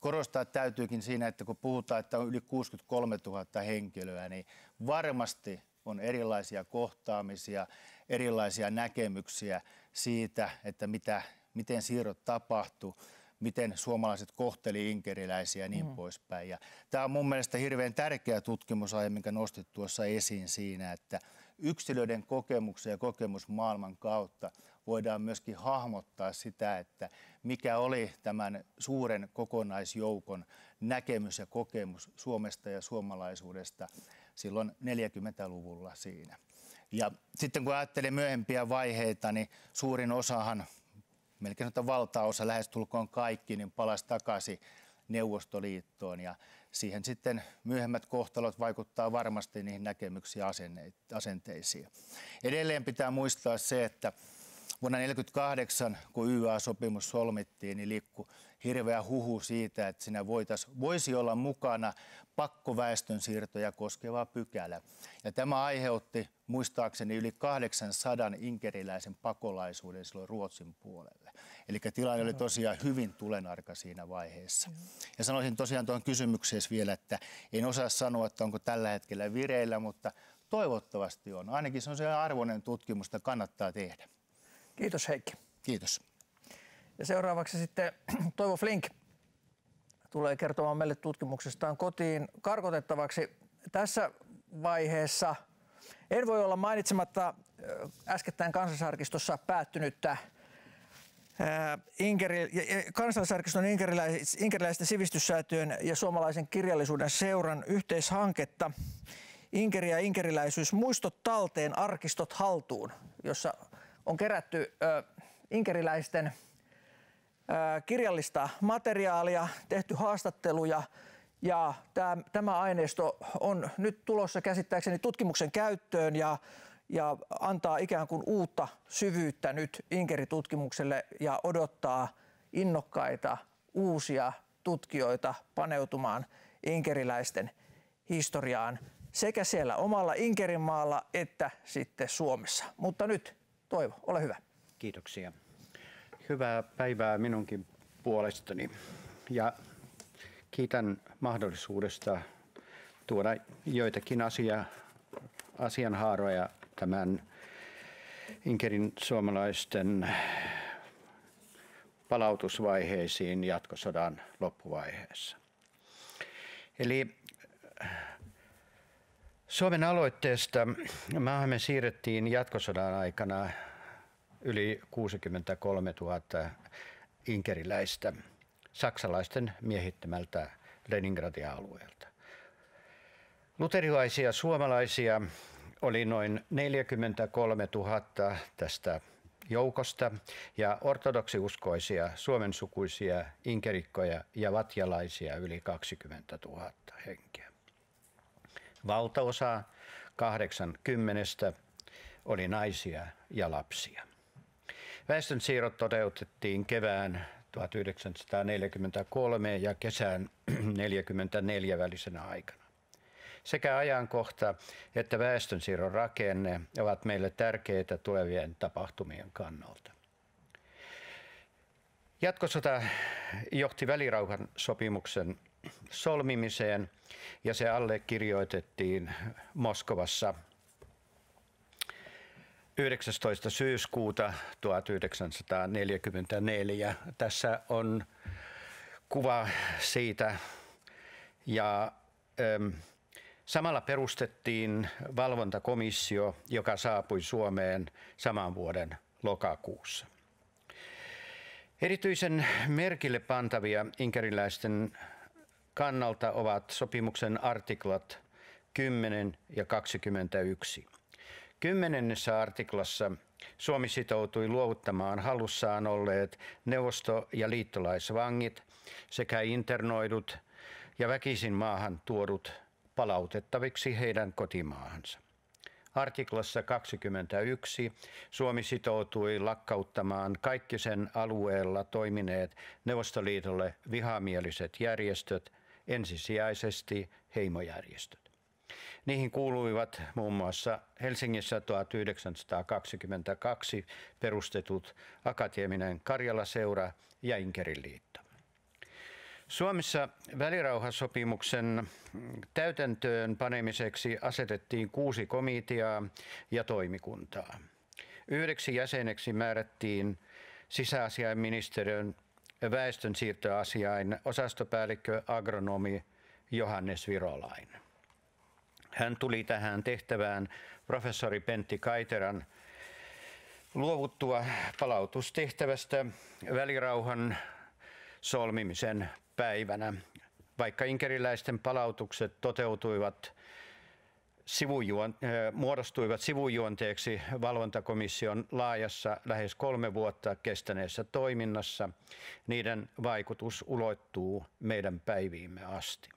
Speaker 7: korostaa täytyykin siinä, että kun puhutaan, että on yli 63 000 henkilöä, niin varmasti on erilaisia kohtaamisia, erilaisia näkemyksiä siitä, että mitä, miten siirrot tapahtuu, miten suomalaiset kohteli inkeriläisiä ja niin mm. poispäin. Ja tämä on mun mielestä hirveän tärkeä tutkimusaihe, minkä nostit tuossa esiin siinä, että yksilöiden kokemuksen ja kokemusmaailman kautta voidaan myöskin hahmottaa sitä, että mikä oli tämän suuren kokonaisjoukon näkemys ja kokemus Suomesta ja suomalaisuudesta silloin 40-luvulla siinä. Ja sitten kun ajattelee myöhempiä vaiheita, niin suurin osahan, melkein valtaosa, lähestulkoon kaikki, niin palasi takaisin Neuvostoliittoon ja siihen sitten myöhemmät kohtalot vaikuttaa varmasti niihin näkemyksiin ja asenteisiin. Edelleen pitää muistaa se, että vuonna 1948, kun YA-sopimus solmittiin, niin liikkui hirveä huhu siitä, että siinä voisi olla mukana pakkoväestönsiirtoja koskeva pykälä. Ja tämä aiheutti muistaakseni yli 800 inkeriläisen pakolaisuuden silloin Ruotsin puolelle. Eli tilanne oli tosiaan hyvin tulenarka siinä vaiheessa. Ja sanoisin tosiaan tuon kysymykseen vielä, että en osaa sanoa, että onko tällä hetkellä vireillä, mutta toivottavasti on. Ainakin se on se arvoinen tutkimus, että kannattaa tehdä.
Speaker 4: Kiitos Heikki.
Speaker 7: Kiitos.
Speaker 4: Ja seuraavaksi sitten [clears throat] Toivo Flink tulee kertomaan meille tutkimuksestaan kotiin karkotettavaksi. Tässä vaiheessa en voi olla mainitsematta äskettäin kansallisarkistossa päättynyttä Inkeri, kansallisarkiston inkeriläis, inkeriläisten sivistyssäätiön ja suomalaisen kirjallisuuden seuran yhteishanketta Inkeri ja inkeriläisyys muistot talteen, arkistot haltuun, jossa on kerätty inkeriläisten kirjallista materiaalia, tehty haastatteluja ja tämä, tämä aineisto on nyt tulossa käsittääkseni tutkimuksen käyttöön ja, ja antaa ikään kuin uutta syvyyttä nyt Inkeri-tutkimukselle ja odottaa innokkaita uusia tutkijoita paneutumaan inkeriläisten historiaan sekä siellä omalla Inkerinmaalla että sitten Suomessa. Mutta nyt Toivo, ole hyvä.
Speaker 8: Kiitoksia. Hyvää päivää minunkin puolestani ja kiitän mahdollisuudesta tuoda joitakin asia, asianhaaroja tämän Inkerin suomalaisten palautusvaiheisiin jatkosodan loppuvaiheessa. Eli Suomen aloitteesta maahamme siirrettiin jatkosodan aikana yli 63 000 inkeriläistä saksalaisten miehittämältä Leningradin alueelta. Luterilaisia suomalaisia oli noin 43 000 tästä joukosta ja ortodoksiuskoisia suomensukuisia inkerikkoja ja vatjalaisia yli 20 000 henkeä. Valtaosa 80 oli naisia ja lapsia. Väestön siirrot toteutettiin kevään 1943 ja kesän [clears throat] 1944 välisenä aikana. Sekä ajankohta että väestönsiirron rakenne ovat meille tärkeitä tulevien tapahtumien kannalta. Jatkosota johti välirauhan sopimuksen solmimiseen ja se allekirjoitettiin Moskovassa 19. syyskuuta 1944. Tässä on kuva siitä ja ähm, samalla perustettiin valvontakomissio, joka saapui Suomeen saman vuoden lokakuussa. Erityisen merkille pantavia inkeriläisten kannalta ovat sopimuksen artiklat 10 ja 21. Kymmenennessä artiklassa Suomi sitoutui luovuttamaan hallussaan olleet neuvosto- ja liittolaisvangit sekä internoidut ja väkisin maahan tuodut palautettaviksi heidän kotimaahansa. Artiklassa 21 Suomi sitoutui lakkauttamaan kaikki sen alueella toimineet Neuvostoliitolle vihamieliset järjestöt, ensisijaisesti heimojärjestöt. Niihin kuuluivat muun muassa Helsingissä 1922 perustetut Akateeminen Karjala-seura ja Inkerin liitto. Suomessa välirauhasopimuksen täytäntöön panemiseksi asetettiin kuusi komiteaa ja toimikuntaa. Yhdeksi jäseneksi määrättiin sisäasiainministeriön väestönsiirtoasiain osastopäällikkö agronomi Johannes Virolainen. Hän tuli tähän tehtävään professori Pentti Kaiteran luovuttua palautustehtävästä välirauhan solmimisen päivänä. Vaikka inkeriläisten palautukset toteutuivat sivujuon, muodostuivat sivujuonteeksi valvontakomission laajassa lähes kolme vuotta kestäneessä toiminnassa, niiden vaikutus ulottuu meidän päiviimme asti.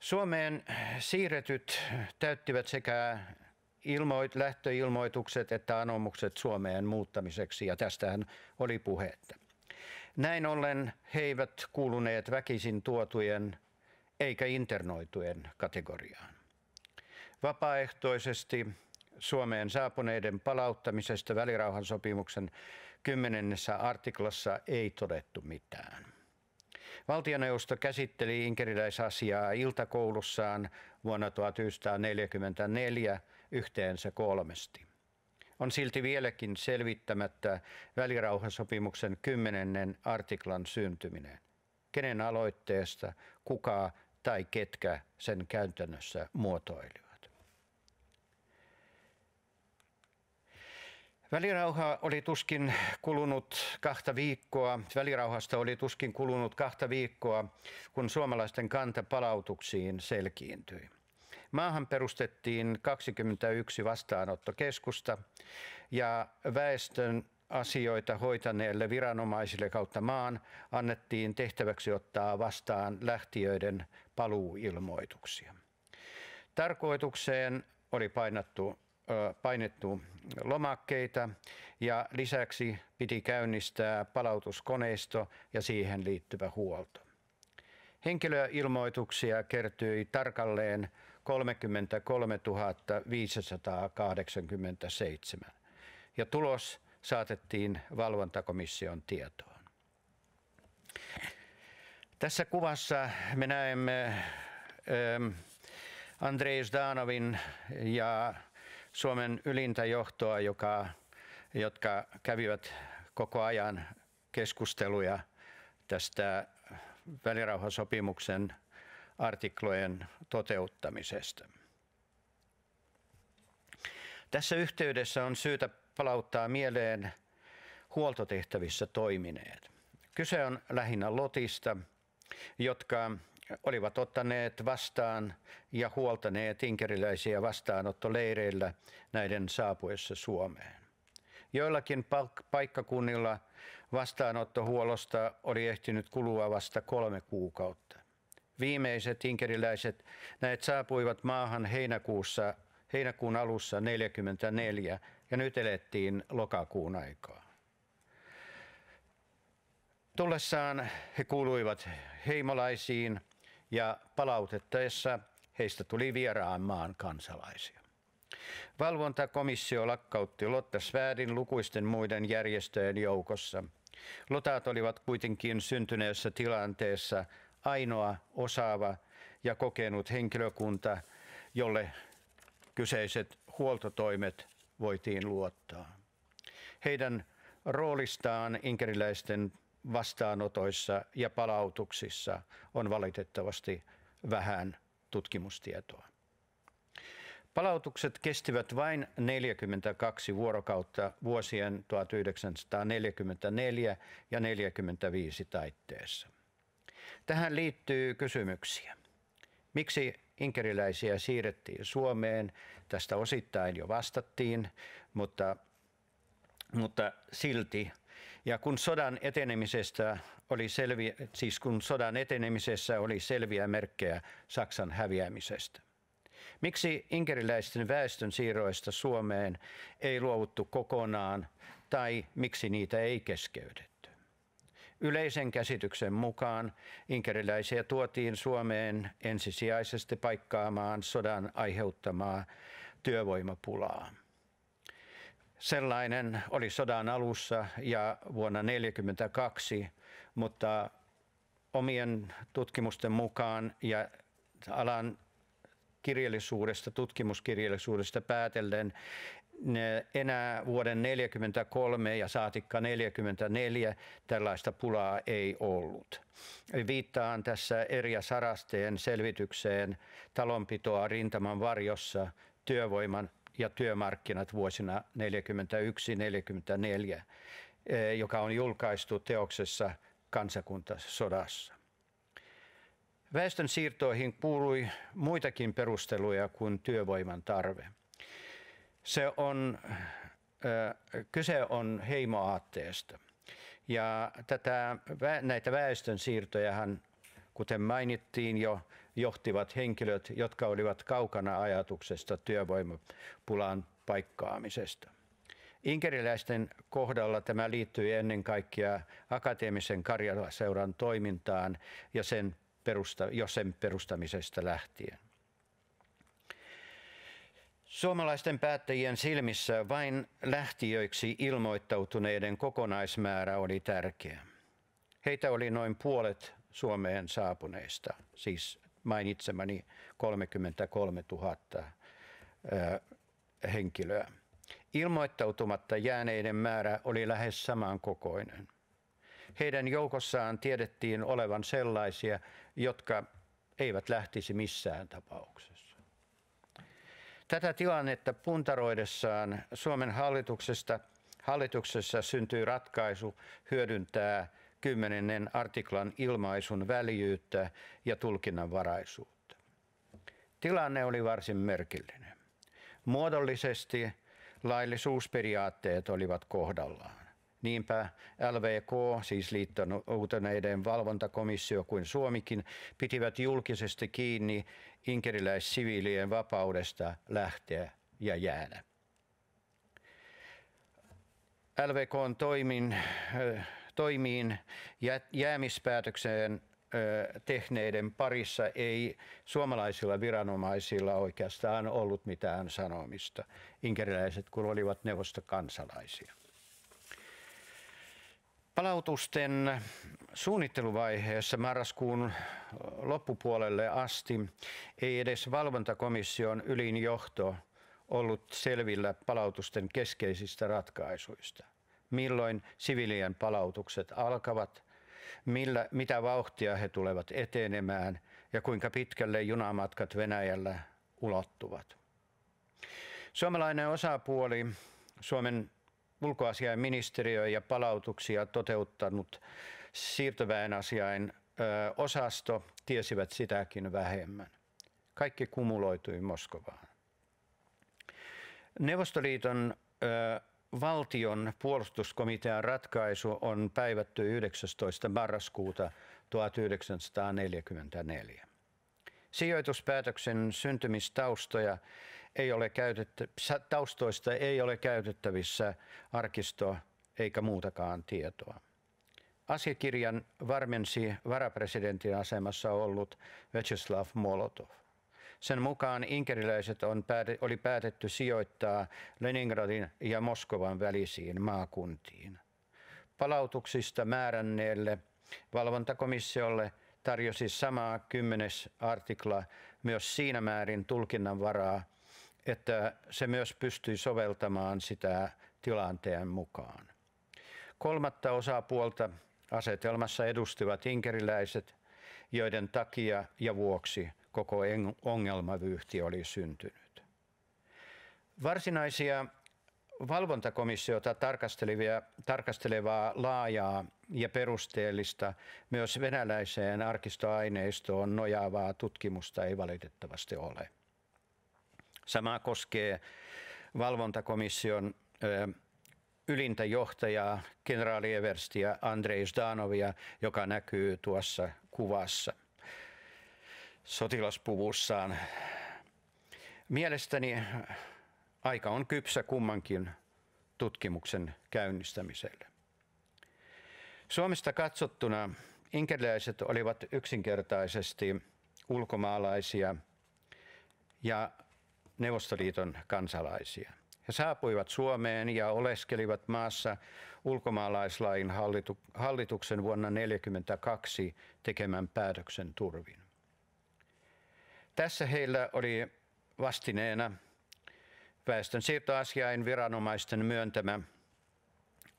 Speaker 8: Suomeen siirretyt täyttivät sekä ilmoit, lähtöilmoitukset että anomukset Suomeen muuttamiseksi, ja tästähän oli puhetta. Näin ollen he eivät kuuluneet väkisin tuotujen eikä internoitujen kategoriaan. Vapaaehtoisesti Suomeen saapuneiden palauttamisesta välirauhan sopimuksen kymmenennessä artiklassa ei todettu mitään. Valtioneuvosto käsitteli inkeriläisasiaa iltakoulussaan vuonna 1944 yhteensä kolmesti. On silti vieläkin selvittämättä välirauhasopimuksen kymmenennen artiklan syntyminen. Kenen aloitteesta, kuka tai ketkä sen käytännössä muotoilivat. Välirauha oli tuskin kulunut kahta viikkoa, välirauhasta oli tuskin kulunut kahta viikkoa, kun suomalaisten kanta palautuksiin selkiintyi. Maahan perustettiin 21 vastaanottokeskusta ja väestön asioita hoitaneille viranomaisille kautta maan annettiin tehtäväksi ottaa vastaan lähtiöiden paluuilmoituksia. Tarkoitukseen oli painattu painettu lomakkeita ja lisäksi piti käynnistää palautuskoneisto ja siihen liittyvä huolto. Henkilöilmoituksia kertyi tarkalleen 33 587 ja tulos saatettiin valvontakomission tietoon. Tässä kuvassa me näemme Andrei Zdanovin ja Suomen ylintä johtoa, joka, jotka kävivät koko ajan keskusteluja tästä välirauhasopimuksen artiklojen toteuttamisesta. Tässä yhteydessä on syytä palauttaa mieleen huoltotehtävissä toimineet. Kyse on lähinnä Lotista, jotka olivat ottaneet vastaan ja huoltaneet inkeriläisiä vastaanottoleireillä näiden saapuessa Suomeen. Joillakin paikkakunnilla vastaanottohuollosta oli ehtinyt kulua vasta kolme kuukautta. Viimeiset inkeriläiset näet saapuivat maahan heinäkuussa, heinäkuun alussa 44 ja nyt elettiin lokakuun aikaa. Tullessaan he kuuluivat heimolaisiin ja palautettaessa heistä tuli vieraan maan kansalaisia. Valvontakomissio lakkautti Lotta Svärdin lukuisten muiden järjestöjen joukossa. Lotat olivat kuitenkin syntyneessä tilanteessa ainoa osaava ja kokenut henkilökunta, jolle kyseiset huoltotoimet voitiin luottaa. Heidän roolistaan inkeriläisten vastaanotoissa ja palautuksissa on valitettavasti vähän tutkimustietoa. Palautukset kestivät vain 42 vuorokautta vuosien 1944 ja 45 taitteessa. Tähän liittyy kysymyksiä. Miksi inkeriläisiä siirrettiin Suomeen tästä osittain jo vastattiin, mutta, mutta silti. Ja kun sodan etenemisestä oli selviä, siis kun sodan etenemisessä oli selviä merkkejä Saksan häviämisestä. Miksi inkeriläisten väestön siirroista Suomeen ei luovuttu kokonaan tai miksi niitä ei keskeytetty? Yleisen käsityksen mukaan inkeriläisiä tuotiin Suomeen ensisijaisesti paikkaamaan sodan aiheuttamaa työvoimapulaa. Sellainen oli sodan alussa ja vuonna 1942, mutta omien tutkimusten mukaan ja alan kirjallisuudesta, tutkimuskirjallisuudesta päätellen enää vuoden 1943 ja saatikka 1944 tällaista pulaa ei ollut. Viittaan tässä Erja Sarasteen selvitykseen talonpitoa rintaman varjossa työvoiman ja työmarkkinat vuosina 1941-1944, eh, joka on julkaistu teoksessa Kansakuntasodassa. Väestön siirtoihin kuului muitakin perusteluja kuin työvoiman tarve. Se on, kyse on heimoaatteesta. Ja tätä, näitä väestön siirtojahan, kuten mainittiin jo, johtivat henkilöt, jotka olivat kaukana ajatuksesta työvoimapulan paikkaamisesta. Inkeriläisten kohdalla tämä liittyy ennen kaikkea akateemisen Karjala-seuran toimintaan ja sen perusta, jo sen perustamisesta lähtien. Suomalaisten päättäjien silmissä vain lähtiöiksi ilmoittautuneiden kokonaismäärä oli tärkeä. Heitä oli noin puolet Suomeen saapuneista, siis mainitsemani 33 000 henkilöä. Ilmoittautumatta jääneiden määrä oli lähes samankokoinen. Heidän joukossaan tiedettiin olevan sellaisia, jotka eivät lähtisi missään tapauksessa. Tätä tilannetta puntaroidessaan Suomen hallituksesta, hallituksessa syntyi ratkaisu hyödyntää kymmenennen artiklan ilmaisun väljyyttä ja tulkinnanvaraisuutta. Tilanne oli varsin merkillinen. Muodollisesti laillisuusperiaatteet olivat kohdallaan. Niinpä LVK, siis liittoutuneiden valvontakomissio kuin Suomikin, pitivät julkisesti kiinni inkeriläissiviilien vapaudesta lähteä ja jäädä. LVKn toimin, toimiin jäämispäätökseen tehneiden parissa ei suomalaisilla viranomaisilla oikeastaan ollut mitään sanomista. Inkeriläiset kun olivat neuvosta kansalaisia. Palautusten suunnitteluvaiheessa marraskuun loppupuolelle asti ei edes valvontakomission ylin johto ollut selvillä palautusten keskeisistä ratkaisuista. Milloin sivilien palautukset alkavat, millä, mitä vauhtia he tulevat etenemään ja kuinka pitkälle junamatkat Venäjällä ulottuvat. Suomalainen osapuoli, Suomen ulkoasiainministeriö ja palautuksia toteuttanut siirtoväen asiain ö, osasto tiesivät sitäkin vähemmän. Kaikki kumuloitui Moskovaan. Neuvostoliiton valtion puolustuskomitean ratkaisu on päivätty 19. marraskuuta 1944. Sijoituspäätöksen syntymistaustoja ei ole käytettä, taustoista ei ole käytettävissä arkisto eikä muutakaan tietoa. Asiakirjan varmensi varapresidentin asemassa ollut Vyacheslav Molotov. Sen mukaan inkeriläiset on päätet, oli päätetty sijoittaa Leningradin ja Moskovan välisiin maakuntiin. Palautuksista määränneelle valvontakomissiolle tarjosi samaa kymmenes artikla myös siinä määrin tulkinnanvaraa, että se myös pystyi soveltamaan sitä tilanteen mukaan. Kolmatta osapuolta asetelmassa edustivat inkeriläiset, joiden takia ja vuoksi koko ongelmavyyhti oli syntynyt. Varsinaisia valvontakomissiota tarkastelevia, tarkastelevaa laajaa ja perusteellista myös venäläiseen arkistoaineistoon nojaavaa tutkimusta ei valitettavasti ole. Sama koskee valvontakomission ylintä johtajaa, kenraali Everstia Andrei Zdanovia, joka näkyy tuossa kuvassa sotilaspuvussaan. Mielestäni aika on kypsä kummankin tutkimuksen käynnistämiselle. Suomesta katsottuna inkeriläiset olivat yksinkertaisesti ulkomaalaisia ja Neuvostoliiton kansalaisia. He saapuivat Suomeen ja oleskelivat maassa ulkomaalaislain hallituksen vuonna 1942 tekemän päätöksen turvin. Tässä heillä oli vastineena väestön siirtoasiain viranomaisten myöntämä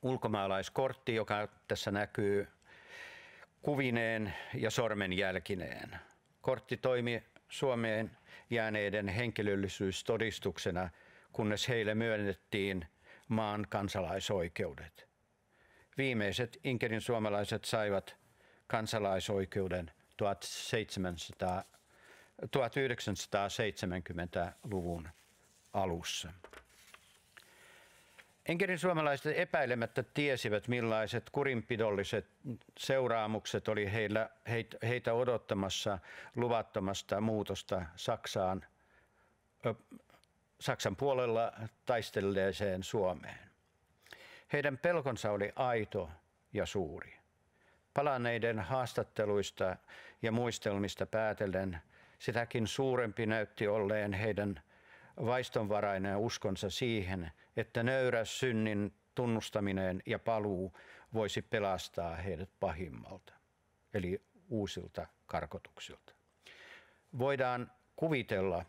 Speaker 8: ulkomaalaiskortti, joka tässä näkyy kuvineen ja sormenjälkineen. Kortti toimi Suomeen jääneiden henkilöllisyystodistuksena, kunnes heille myönnettiin maan kansalaisoikeudet. Viimeiset Inkerin suomalaiset saivat kansalaisoikeuden 1700, 1970-luvun alussa. Enkerin suomalaiset epäilemättä tiesivät, millaiset kurinpidolliset seuraamukset oli heillä, heitä odottamassa luvattomasta muutosta Saksaan, Saksan puolella taistelleeseen Suomeen. Heidän pelkonsa oli aito ja suuri. Palaneiden haastatteluista ja muistelmista päätellen sitäkin suurempi näytti olleen heidän vaistonvarainen uskonsa siihen, että nöyrä synnin tunnustaminen ja paluu voisi pelastaa heidät pahimmalta, eli uusilta karkotuksilta. Voidaan kuvitella,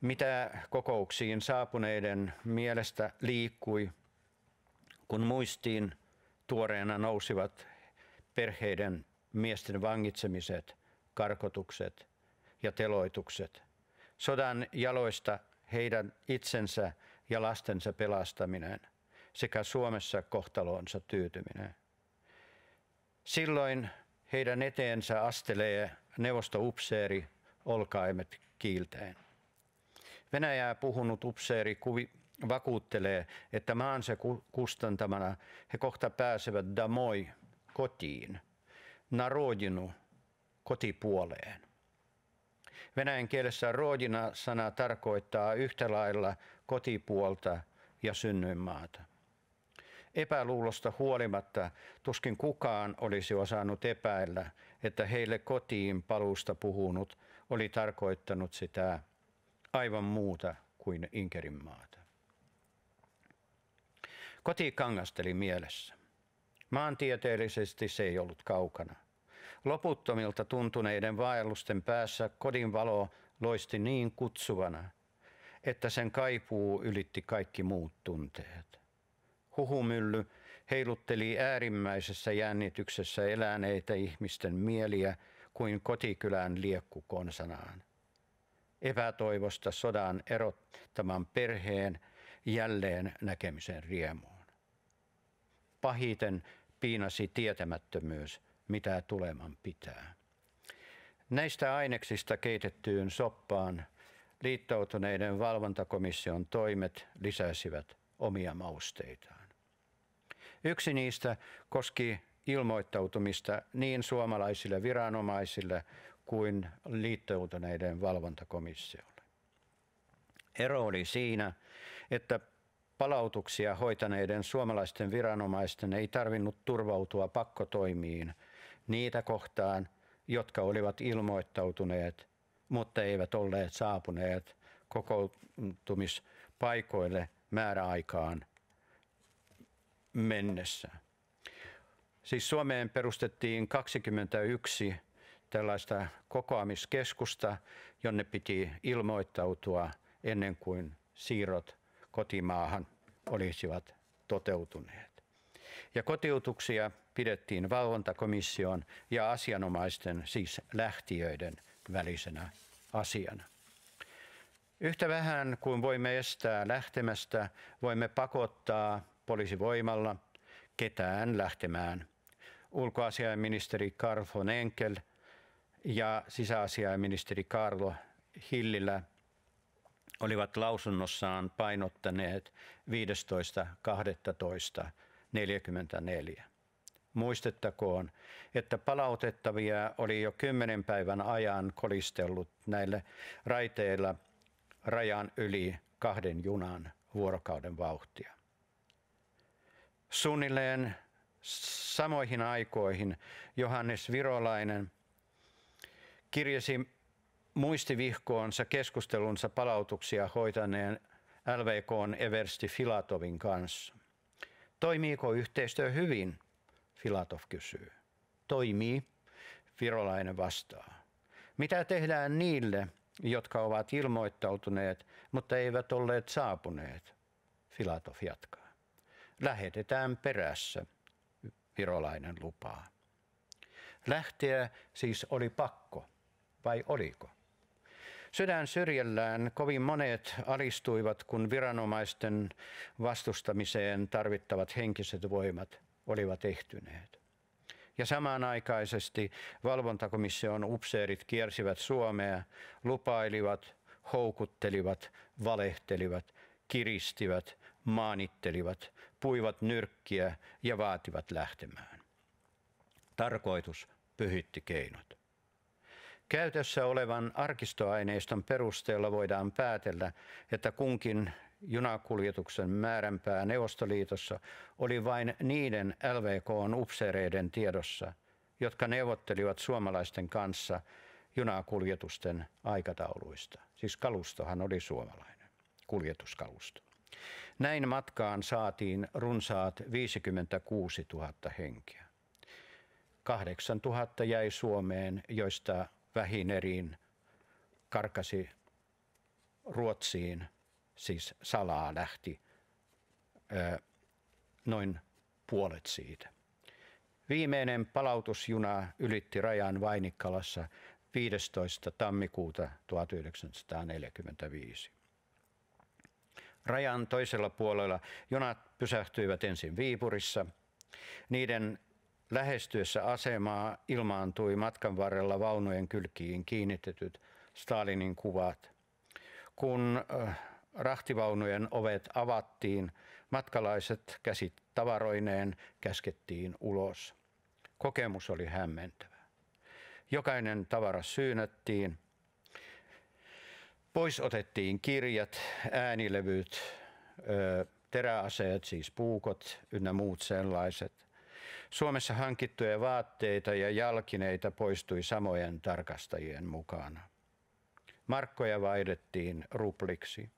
Speaker 8: mitä kokouksiin saapuneiden mielestä liikkui, kun muistiin tuoreena nousivat perheiden miesten vangitsemiset, karkotukset ja teloitukset, sodan jaloista heidän itsensä ja lastensa pelastaminen sekä Suomessa kohtalonsa tyytyminen. Silloin heidän eteensä astelee neuvostoupseeri olkaimet kiiltäen. Venäjää puhunut upseeri kuvi, vakuuttelee, että maansa kustantamana he kohta pääsevät damoi kotiin, narodinu kotipuoleen. Venäjän kielessä rodina-sana tarkoittaa yhtä lailla kotipuolta ja synnyinmaata. Epäluulosta huolimatta tuskin kukaan olisi osannut epäillä, että heille kotiin paluusta puhunut oli tarkoittanut sitä aivan muuta kuin Inkerin maata. Koti kangasteli mielessä. Maantieteellisesti se ei ollut kaukana. Loputtomilta tuntuneiden vaellusten päässä kodin valo loisti niin kutsuvana, että sen kaipuu ylitti kaikki muut tunteet. Huhumylly heilutteli äärimmäisessä jännityksessä eläneitä ihmisten mieliä kuin kotikylän liekku konsanaan. Epätoivosta sodan erottaman perheen jälleen näkemisen riemuun. Pahiten piinasi tietämättömyys, mitä tuleman pitää. Näistä aineksista keitettyyn soppaan liittoutuneiden valvontakomission toimet lisäsivät omia mausteitaan. Yksi niistä koski ilmoittautumista niin suomalaisille viranomaisille kuin liittoutuneiden valvontakomissiolle. Ero oli siinä, että palautuksia hoitaneiden suomalaisten viranomaisten ei tarvinnut turvautua pakkotoimiin niitä kohtaan, jotka olivat ilmoittautuneet, mutta eivät olleet saapuneet kokoontumispaikoille määräaikaan mennessä. Siis Suomeen perustettiin 21 tällaista kokoamiskeskusta, jonne piti ilmoittautua ennen kuin siirrot kotimaahan olisivat toteutuneet. Ja kotiutuksia pidettiin valvontakomission ja asianomaisten, siis lähtiöiden välisenä asiana. Yhtä vähän kuin voimme estää lähtemästä, voimme pakottaa poliisivoimalla ketään lähtemään. Ulkoasiainministeri Karl von Enkel ja sisäasiainministeri Karlo Hillillä olivat lausunnossaan painottaneet 15.12.44. Muistettakoon, että palautettavia oli jo kymmenen päivän ajan kolistellut näille raiteilla rajan yli kahden junan vuorokauden vauhtia. Suunnilleen samoihin aikoihin Johannes Virolainen kirjasi muistivihkoonsa keskustelunsa palautuksia hoitaneen LVKn Eversti Filatovin kanssa. Toimiiko yhteistyö hyvin? Filatov kysyy. Toimii, Virolainen vastaa. Mitä tehdään niille, jotka ovat ilmoittautuneet, mutta eivät olleet saapuneet? Filatov jatkaa. Lähetetään perässä, Virolainen lupaa. Lähteä siis oli pakko, vai oliko? Sydän syrjällään kovin monet alistuivat, kun viranomaisten vastustamiseen tarvittavat henkiset voimat olivat ehtyneet. Ja samanaikaisesti valvontakomission upseerit kiersivät Suomea, lupailivat, houkuttelivat, valehtelivat, kiristivät, maanittelivat, puivat nyrkkiä ja vaativat lähtemään. Tarkoitus pyhitti keinot. Käytössä olevan arkistoaineiston perusteella voidaan päätellä, että kunkin junakuljetuksen määränpää Neuvostoliitossa oli vain niiden LVKn upseereiden tiedossa, jotka neuvottelivat suomalaisten kanssa junakuljetusten aikatauluista. Siis kalustohan oli suomalainen, kuljetuskalusto. Näin matkaan saatiin runsaat 56 000 henkeä. 8 000 jäi Suomeen, joista vähin eriin karkasi Ruotsiin, siis salaa lähti noin puolet siitä. Viimeinen palautusjuna ylitti rajan Vainikkalassa 15. tammikuuta 1945. Rajan toisella puolella junat pysähtyivät ensin Viipurissa. Niiden Lähestyessä asemaa ilmaantui matkan varrella vaunujen kylkiin kiinnitetyt Stalinin kuvat. Kun äh, rahtivaunujen ovet avattiin, matkalaiset käsit tavaroineen käskettiin ulos. Kokemus oli hämmentävä. Jokainen tavara syynättiin. Pois otettiin kirjat, äänilevyt, teräaseet, siis puukot ynnä muut sellaiset. Suomessa hankittuja vaatteita ja jalkineita poistui samojen tarkastajien mukana. Markkoja vaihdettiin rupliksi.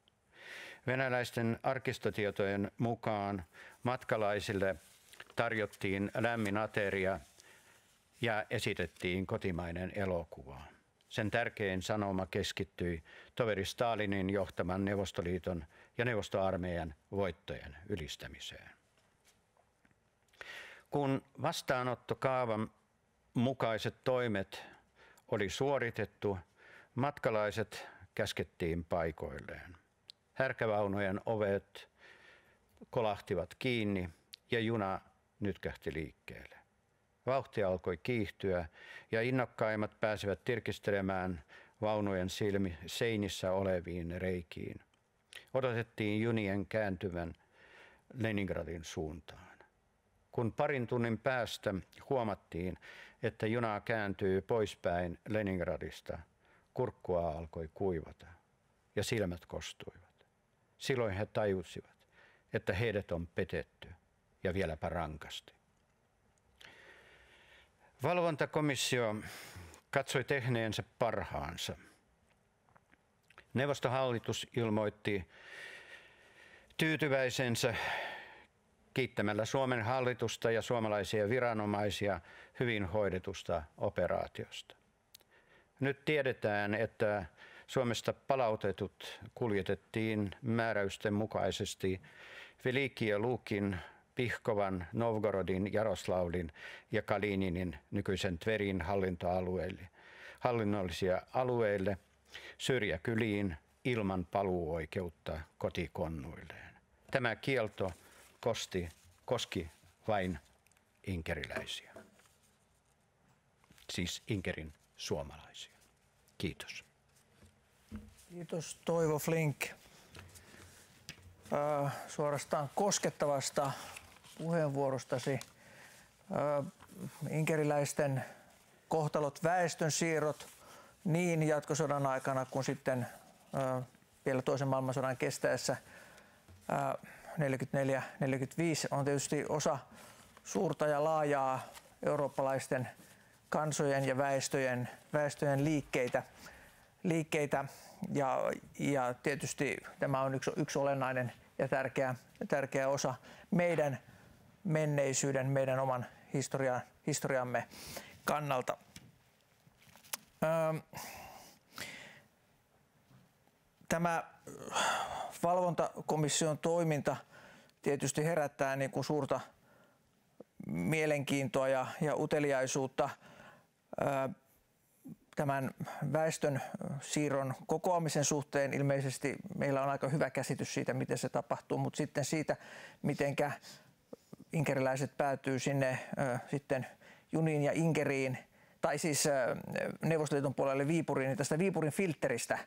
Speaker 8: Venäläisten arkistotietojen mukaan matkalaisille tarjottiin lämmin ateria ja esitettiin kotimainen elokuva. Sen tärkein sanoma keskittyi toveri Stalinin johtaman Neuvostoliiton ja neuvostoarmeijan voittojen ylistämiseen. Kun vastaanottokaavan mukaiset toimet oli suoritettu, matkalaiset käskettiin paikoilleen. Härkävaunujen ovet kolahtivat kiinni ja juna nytkähti liikkeelle. Vauhti alkoi kiihtyä ja innokkaimmat pääsivät tirkistelemään vaunujen silmi seinissä oleviin reikiin. Odotettiin junien kääntyvän Leningradin suuntaan. Kun parin tunnin päästä huomattiin, että juna kääntyy poispäin Leningradista, kurkkua alkoi kuivata ja silmät kostuivat. Silloin he tajusivat, että heidät on petetty ja vieläpä rankasti. Valvontakomissio katsoi tehneensä parhaansa. Neuvostohallitus ilmoitti tyytyväisensä kiittämällä Suomen hallitusta ja suomalaisia viranomaisia hyvin hoidetusta operaatiosta. Nyt tiedetään, että Suomesta palautetut kuljetettiin määräysten mukaisesti Veliki ja Lukin, Pihkovan, Novgorodin, Jaroslavlin ja Kalininin nykyisen Tverin hallintoalueille, hallinnollisia alueille, syrjäkyliin ilman paluuoikeutta kotikonnuilleen. Tämä kielto kosti, koski vain inkeriläisiä. Siis Inkerin suomalaisia. Kiitos.
Speaker 4: Kiitos Toivo Flink suorastaan koskettavasta puheenvuorostasi. Inkeriläisten kohtalot, väestön siirrot niin jatkosodan aikana kuin sitten vielä toisen maailmansodan kestäessä 44-45 on tietysti osa suurta ja laajaa eurooppalaisten kansojen ja väestöjen, väestöjen liikkeitä. liikkeitä ja, ja tietysti tämä on yksi, yksi olennainen ja tärkeä, tärkeä osa meidän menneisyyden, meidän oman historia, historiamme kannalta. Tämä valvontakomission toiminta tietysti herättää niin kuin suurta mielenkiintoa ja, ja uteliaisuutta tämän väestön siirron kokoamisen suhteen. Ilmeisesti meillä on aika hyvä käsitys siitä, miten se tapahtuu, mutta sitten siitä, mitenkä inkeriläiset päätyy sinne sitten juniin ja inkeriin, tai siis Neuvostoliiton puolelle Viipuriin, niin tästä Viipurin filteristä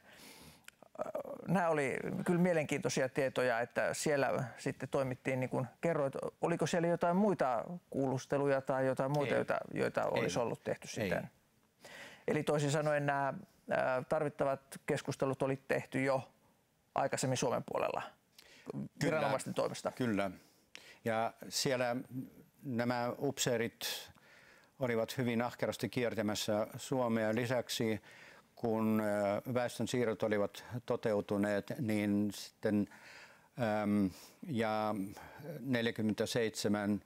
Speaker 4: nämä oli kyllä mielenkiintoisia tietoja, että siellä sitten toimittiin, niin kuin kerroit, oliko siellä jotain muita kuulusteluja tai jotain muita, Ei. joita, joita olisi ollut tehty sitten? Eli toisin sanoen nämä tarvittavat keskustelut oli tehty jo aikaisemmin Suomen puolella viranomaisten toimesta.
Speaker 8: Kyllä. Ja siellä nämä upseerit olivat hyvin ahkerasti kiertämässä Suomea. Lisäksi kun väestön siirrot olivat toteutuneet, niin sitten ja 47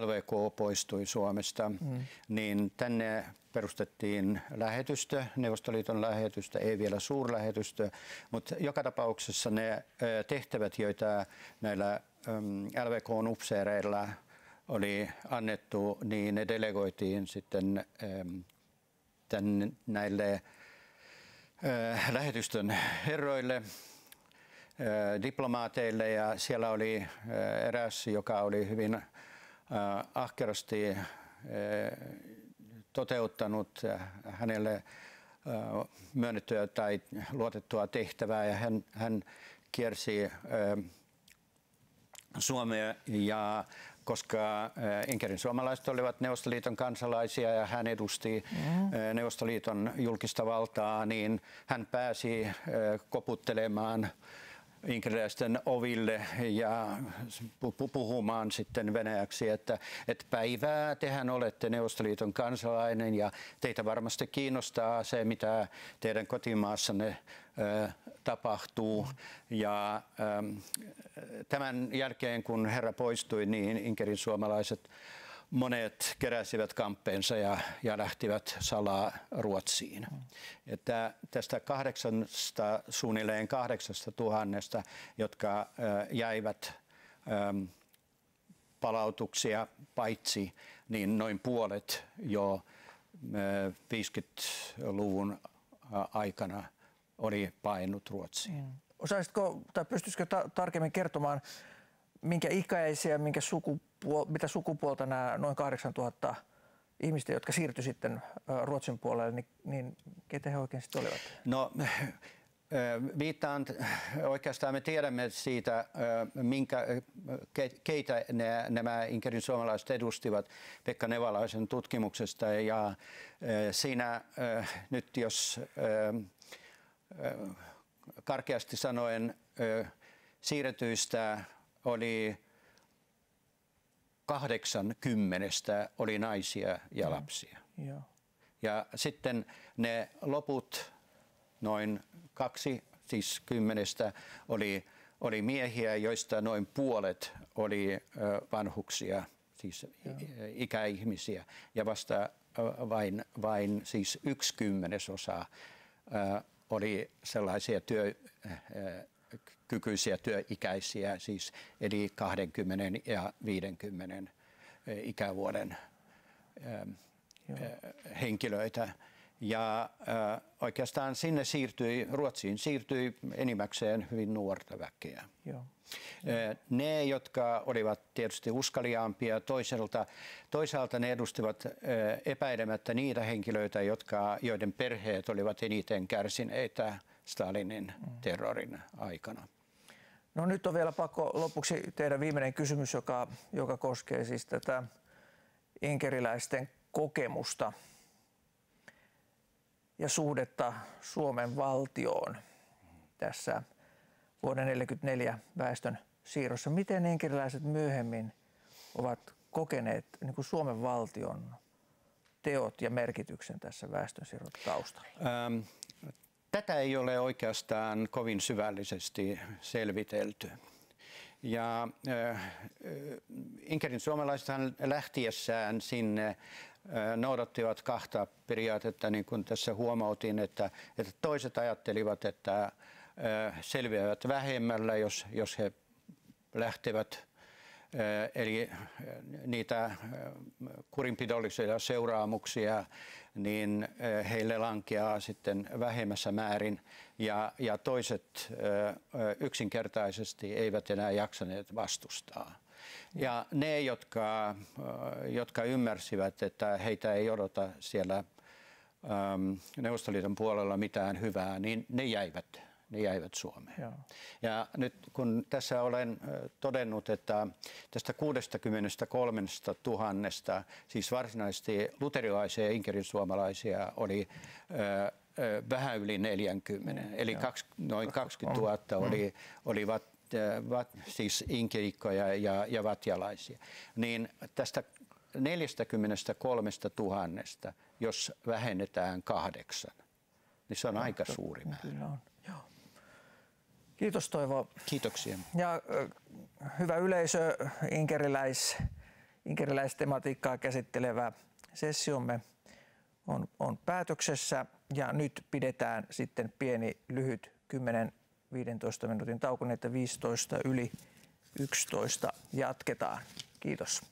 Speaker 8: LVK poistui Suomesta, mm. niin tänne perustettiin lähetystö, Neuvostoliiton lähetystö, ei vielä suurlähetystö, mutta joka tapauksessa ne tehtävät, joita näillä LVKn upseereilla oli annettu, niin ne delegoitiin sitten tänne näille lähetystön herroille, diplomaateille. Ja siellä oli eräs, joka oli hyvin ahkerasti toteuttanut hänelle myönnettyä tai luotettua tehtävää. Ja hän, hän kiersi Suomea ja koska Inkerin suomalaiset olivat Neuvostoliiton kansalaisia ja hän edusti mm. Neuvostoliiton julkista valtaa, niin hän pääsi koputtelemaan inkeriläisten oville ja puhumaan sitten venäjäksi, että, että päivää tehän olette Neuvostoliiton kansalainen ja teitä varmasti kiinnostaa se, mitä teidän kotimaassanne ö, tapahtuu. Ja ö, tämän jälkeen, kun herra poistui, niin Inkerin suomalaiset monet keräsivät kamppeensa ja, ja lähtivät salaa Ruotsiin. Että tästä kahdeksasta, suunnilleen kahdeksasta tuhannesta, jotka äh, jäivät ähm, palautuksia paitsi, niin noin puolet jo äh, 50-luvun aikana oli painut Ruotsiin. Mm.
Speaker 4: Osaisitko tai pystyisikö ta- tarkemmin kertomaan, minkä ikäisiä, minkä sukupuol- mitä sukupuolta nämä noin 8000 ihmistä, jotka siirtyi sitten Ruotsin puolelle, niin, niin ketä he oikein sitten olivat?
Speaker 8: No viittaan, oikeastaan me tiedämme siitä, minkä, keitä ne, nämä Inkerin suomalaiset edustivat Pekka Nevalaisen tutkimuksesta. Ja siinä nyt jos karkeasti sanoen siirretyistä oli kahdeksan kymmenestä oli naisia ja lapsia. Ja, ja sitten ne loput, noin kaksi, siis kymmenestä, oli, oli miehiä, joista noin puolet oli vanhuksia, siis ja. ikäihmisiä, ja vasta vain, vain siis yksi kymmenesosa oli sellaisia työ, kykyisiä työikäisiä, siis eli 20 ja 50 eh, ikävuoden ähm, eh, henkilöitä. Ja äh, oikeastaan sinne siirtyi, Ruotsiin siirtyi enimmäkseen hyvin nuorta väkeä. Joo. Ne, jotka olivat tietysti uskaliaampia, toisaalta, toisaalta ne edustivat epäilemättä niitä henkilöitä, jotka, joiden perheet olivat eniten kärsineitä Stalinin terrorin aikana.
Speaker 4: No nyt on vielä pakko lopuksi tehdä viimeinen kysymys, joka, joka koskee siis tätä inkeriläisten kokemusta ja suhdetta Suomen valtioon tässä vuoden 1944 väestön siirrossa. Miten inkeriläiset myöhemmin ovat kokeneet niin kuin Suomen valtion teot ja merkityksen tässä väestönsiirron taustalla? Ähm,
Speaker 8: tätä ei ole oikeastaan kovin syvällisesti selvitelty. Ja äh, Inkerin suomalaisethan lähtiessään sinne äh, noudattivat kahta periaatetta, niin kuin tässä huomautin, että, että toiset ajattelivat, että selviävät vähemmällä, jos, jos he lähtevät Eli niitä kurinpidollisia seuraamuksia niin heille lankeaa sitten vähemmässä määrin ja, ja toiset yksinkertaisesti eivät enää jaksaneet vastustaa. Ja ne, jotka, jotka ymmärsivät, että heitä ei odota siellä Neuvostoliiton puolella mitään hyvää, niin ne jäivät ne jäivät Suomeen. Joo. Ja nyt kun tässä olen todennut, että tästä 63 000, siis varsinaisesti luterilaisia ja inkerin suomalaisia oli vähän yli 40, eli kaksi, noin 20 000 oli, olivat vat, siis inkeikkoja ja, ja vatjalaisia. Niin tästä 43 000, jos vähennetään kahdeksan, niin se on aika suuri määrä. Kyllä on.
Speaker 4: Kiitos Toivo.
Speaker 8: Kiitoksia.
Speaker 4: Ja hyvä yleisö, inkeriläis, inkeriläistematiikkaa käsittelevä sessiomme on, on päätöksessä ja nyt pidetään sitten pieni lyhyt 10-15 minuutin tauko, niin että 15 yli 11 jatketaan. Kiitos.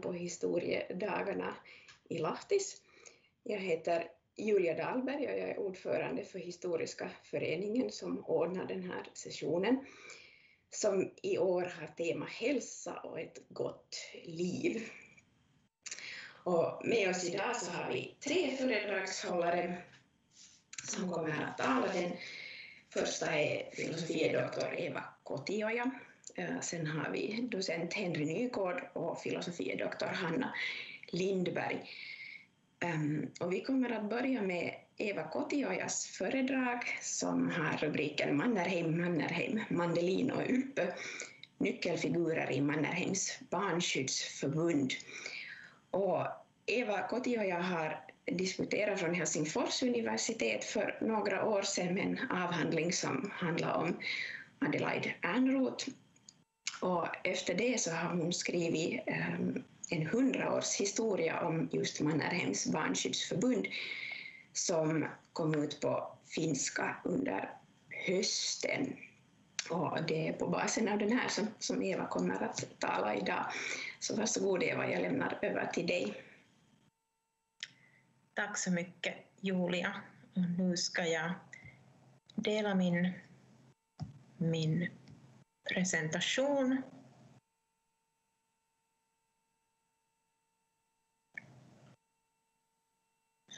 Speaker 9: På historiedagarna i Lahtis. Jag heter Julia Dahlberg och jag är ordförande för Historiska föreningen som ordnar den här sessionen som i år har tema hälsa och ett gott liv. Och med oss idag så har vi tre föredragshållare som kommer att tala. Den första är filosofie Eva Kotioja Eh, sen har vi docent Henry Nygård och filosofie doktor Hanna Lindberg. Ehm, och vi kommer att börja med Eva Kotiojas föredrag som har rubriken Mannerheim, Mannerheim, Mandelin och Ulpö, nyckelfigurer i Mannerheims barnskyddsförbund. Och Eva Kotioja har disputerat från Helsingfors universitet för några år sedan med en avhandling som handlar om Adelaide Ernroth och efter det så har hon skrivit ehm, en hundraårshistoria om just Mannerheims barnskyddsförbund som kom ut på finska under hösten. Och det är på basen av den här som, som Eva kommer att tala idag. Så varsågod Eva, jag lämnar över till dig.
Speaker 10: Tack så mycket Julia. Och nu ska jag dela min, min presentation.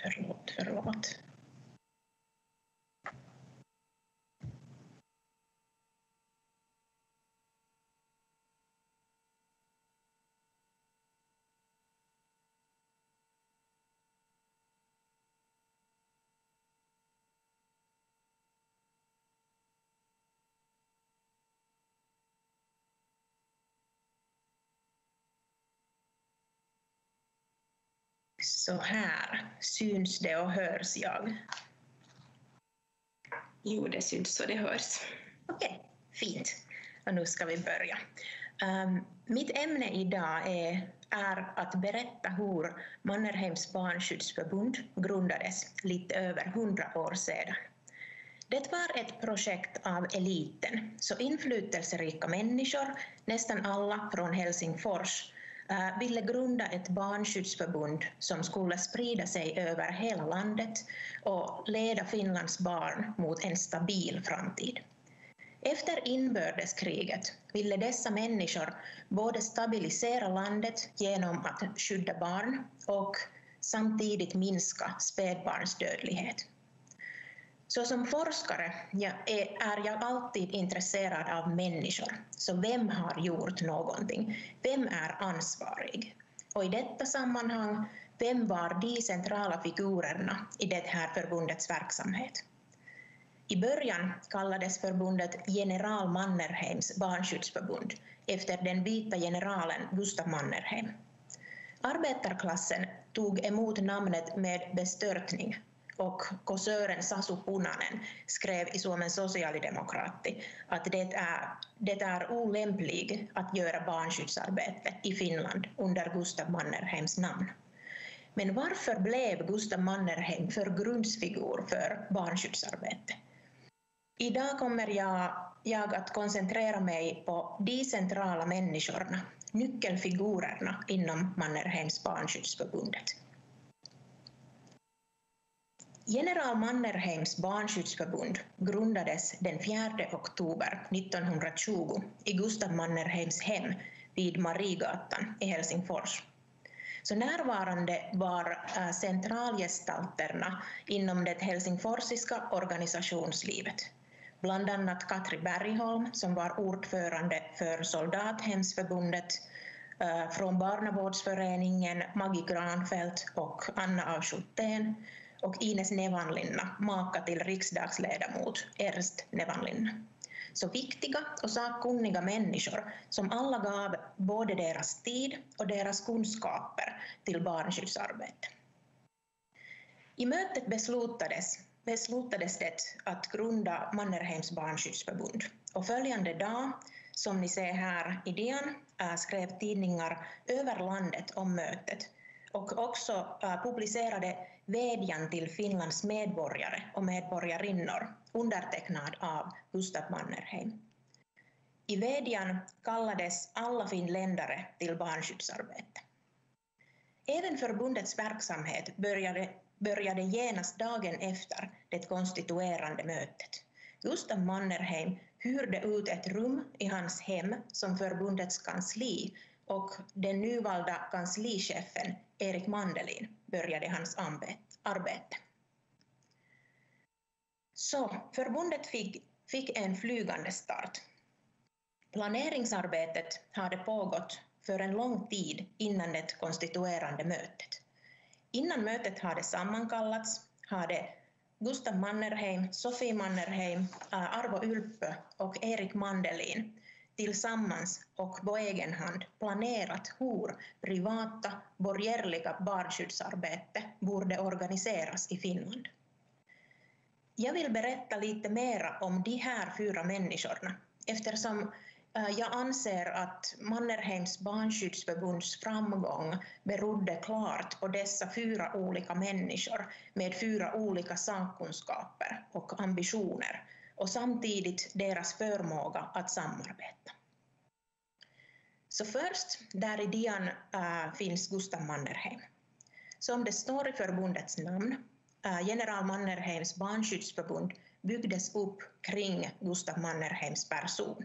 Speaker 10: Förlåt, förlåt. Så här syns det och hörs jag.
Speaker 9: Jo, det syns och det hörs.
Speaker 10: Okej, fint. Och nu ska vi börja. Um, mitt ämne idag är, är att berätta hur Mannerheims barnskyddsförbund grundades lite över hundra år sedan. Det var ett projekt av eliten, så inflytelserika människor, nästan alla från Helsingfors, Eh, ville grunda ett barnskyddsförbund som skulle sprida sig över hela landet och leda Finlands barn mot en stabil framtid. Efter inbördeskriget ville dessa människor både stabilisera landet genom att skydda barn och samtidigt minska spädbarnsdödlighet. Så som forskare är jag alltid intresserad av människor. Så vem har gjort någonting? Vem är ansvarig? Och i detta sammanhang, vem var de centrala figurerna i det här förbundets verksamhet? I början kallades förbundet General Mannerheims barnskyddsförbund efter den vita generalen Gustav Mannerheim. Arbetarklassen tog emot namnet med bestörtning och kåsören Sasu Punanen skrev i Suomen Sosiaalidemokraatti att det är, det är olämpligt att göra barnskyddsarbete i Finland under Gustav Mannerheims namn. Men varför blev Gustav Mannerheim förgrundsfigur för barnskyddsarbete? Idag kommer jag, jag att koncentrera mig på de centrala människorna, nyckelfigurerna inom Mannerheims barnskyddsförbundet. General Mannerheims barnskyddsförbund grundades den 4 oktober 1920 i Gustav Mannerheims hem vid Mariegatan i Helsingfors. Så närvarande var äh, centralgestalterna inom det helsingforsiska organisationslivet bland annat Katri Bergholm som var ordförande för Soldathemsförbundet, äh, från Barnavårdsföreningen, Maggie Granfeldt och Anna af Schuttén och Ines Nevanlinna, maka till riksdagsledamot Ernst Nevanlinna. Så viktiga och sakkunniga människor som alla gav både deras tid och deras kunskaper till barnskyddsarbete. I mötet beslutades beslutades det att grunda Mannerheims barnskyddsförbund. Och följande dag, som ni ser här i DN, äh, skrev tidningar över landet om mötet och också äh, publicerade vädjan till Finlands medborgare och medborgarinnor undertecknad av Gustav Mannerheim. I vädjan kallades alla finländare till barnskyddsarbete. Även förbundets verksamhet började började genast dagen efter det konstituerande mötet. Gustav Mannerheim hyrde ut ett rum i hans hem som förbundets kansli och den nyvalda kanslichefen Erik Mandelin började hans arbete. Så förbundet fick, fick en flygande start. Planeringsarbetet hade pågått för en lång tid innan det konstituerande mötet. Innan mötet hade sammankallats hade Gustav Mannerheim, Sofie Mannerheim, Arvo Ylppö och Erik Mandelin tillsammans och på egen hand planerat hur privata borgerliga barnskyddsarbete borde organiseras i Finland. Jag vill berätta lite mera om de här fyra människorna eftersom eh, jag anser att Mannerheims barnskyddsförbunds framgång berodde klart på dessa fyra olika människor med fyra olika sakkunskaper och ambitioner och samtidigt deras förmåga att samarbeta. Så först, där i dian äh, finns Gustav Mannerheim. Som det står i förbundets namn, äh, General Mannerheims barnskyddsförbund byggdes upp kring Gustav Mannerheims person.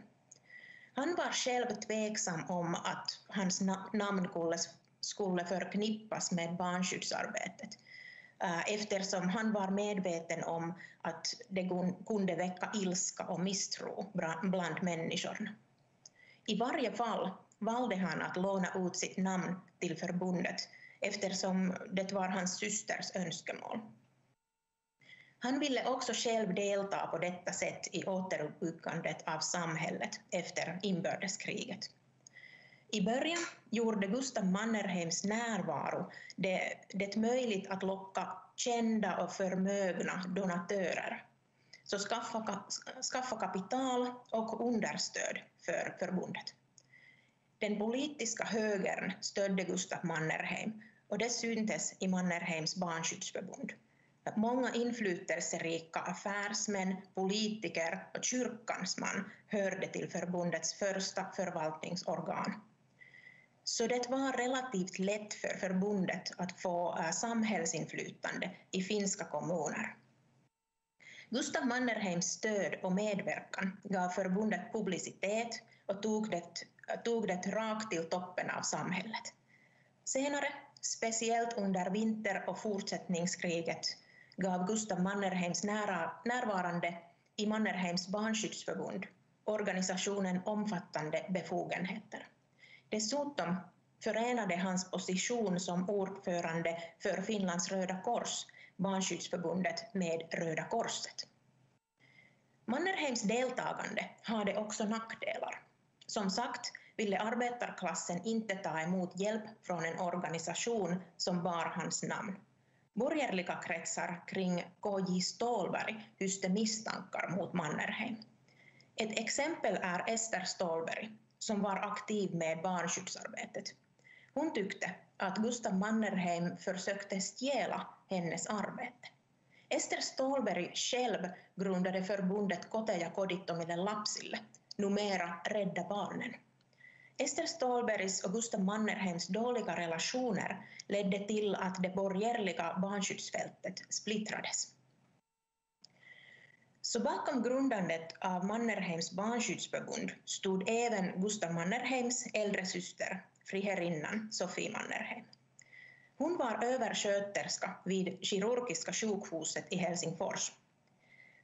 Speaker 10: Han var själv tveksam om att hans namn skulle förknippas med barnskyddsarbetet Äh, eftersom han var medveten om att det kunde väcka ilska och misstro bland människorna. I varje fall valde han att låna ut sitt namn till förbundet eftersom det var hans systers önskemål. Han ville också själv delta på detta sätt i återuppbyggandet av samhället efter inbördeskriget. I början gjorde Gustav Mannerheims närvaro det, det möjligt att locka kända och förmögna donatörer. Så skaffa, skaffa kapital och understöd för förbundet. Den politiska högern stödde Gustav Mannerheim och det syntes i Mannerheims barnskyddsförbund. Många inflytelserika affärsmän, politiker och kyrkans man hörde till förbundets första förvaltningsorgan. Så det var relativt lätt för förbundet att få äh, samhällsinflytande i finska kommuner. Gustav Mannerheims stöd och medverkan gav förbundet publicitet och tog det, tog det rakt till toppen av samhället. Senare, speciellt under vinter och fortsättningskriget, gav Gustav Mannerheims nära, närvarande i Mannerheims barnskyddsförbund organisationen omfattande befogenheter. Dessutom förenade hans position som ordförande för Finlands Röda Kors Barnskyddsförbundet med Röda Korset. Mannerheims deltagande hade också nackdelar. Som sagt ville arbetarklassen inte ta emot hjälp från en organisation som bar hans namn. Borgerliga kretsar kring KJ Stålberg hyste misstankar mot Mannerheim. Ett exempel är Ester Stålberg, som var aktiv med barnskyddsarbetet. Hon tyckte att Gustav Mannerheim försökte stjäla hennes arbete. Ester Stålberg själv grundade förbundet Koteja Kodittomille lapsille, numera Rädda Barnen. Ester Stålbergs och Gustav Mannerheims dåliga relationer ledde till att det borgerliga barnskyddsfältet splittrades. Så bakom grundandet av Mannerheims barnskyddsförbund stod även Gustav Mannerheims äldre syster, friherrinnan Sofie Mannerheim. Hon var översköterska vid kirurgiska sjukhuset i Helsingfors.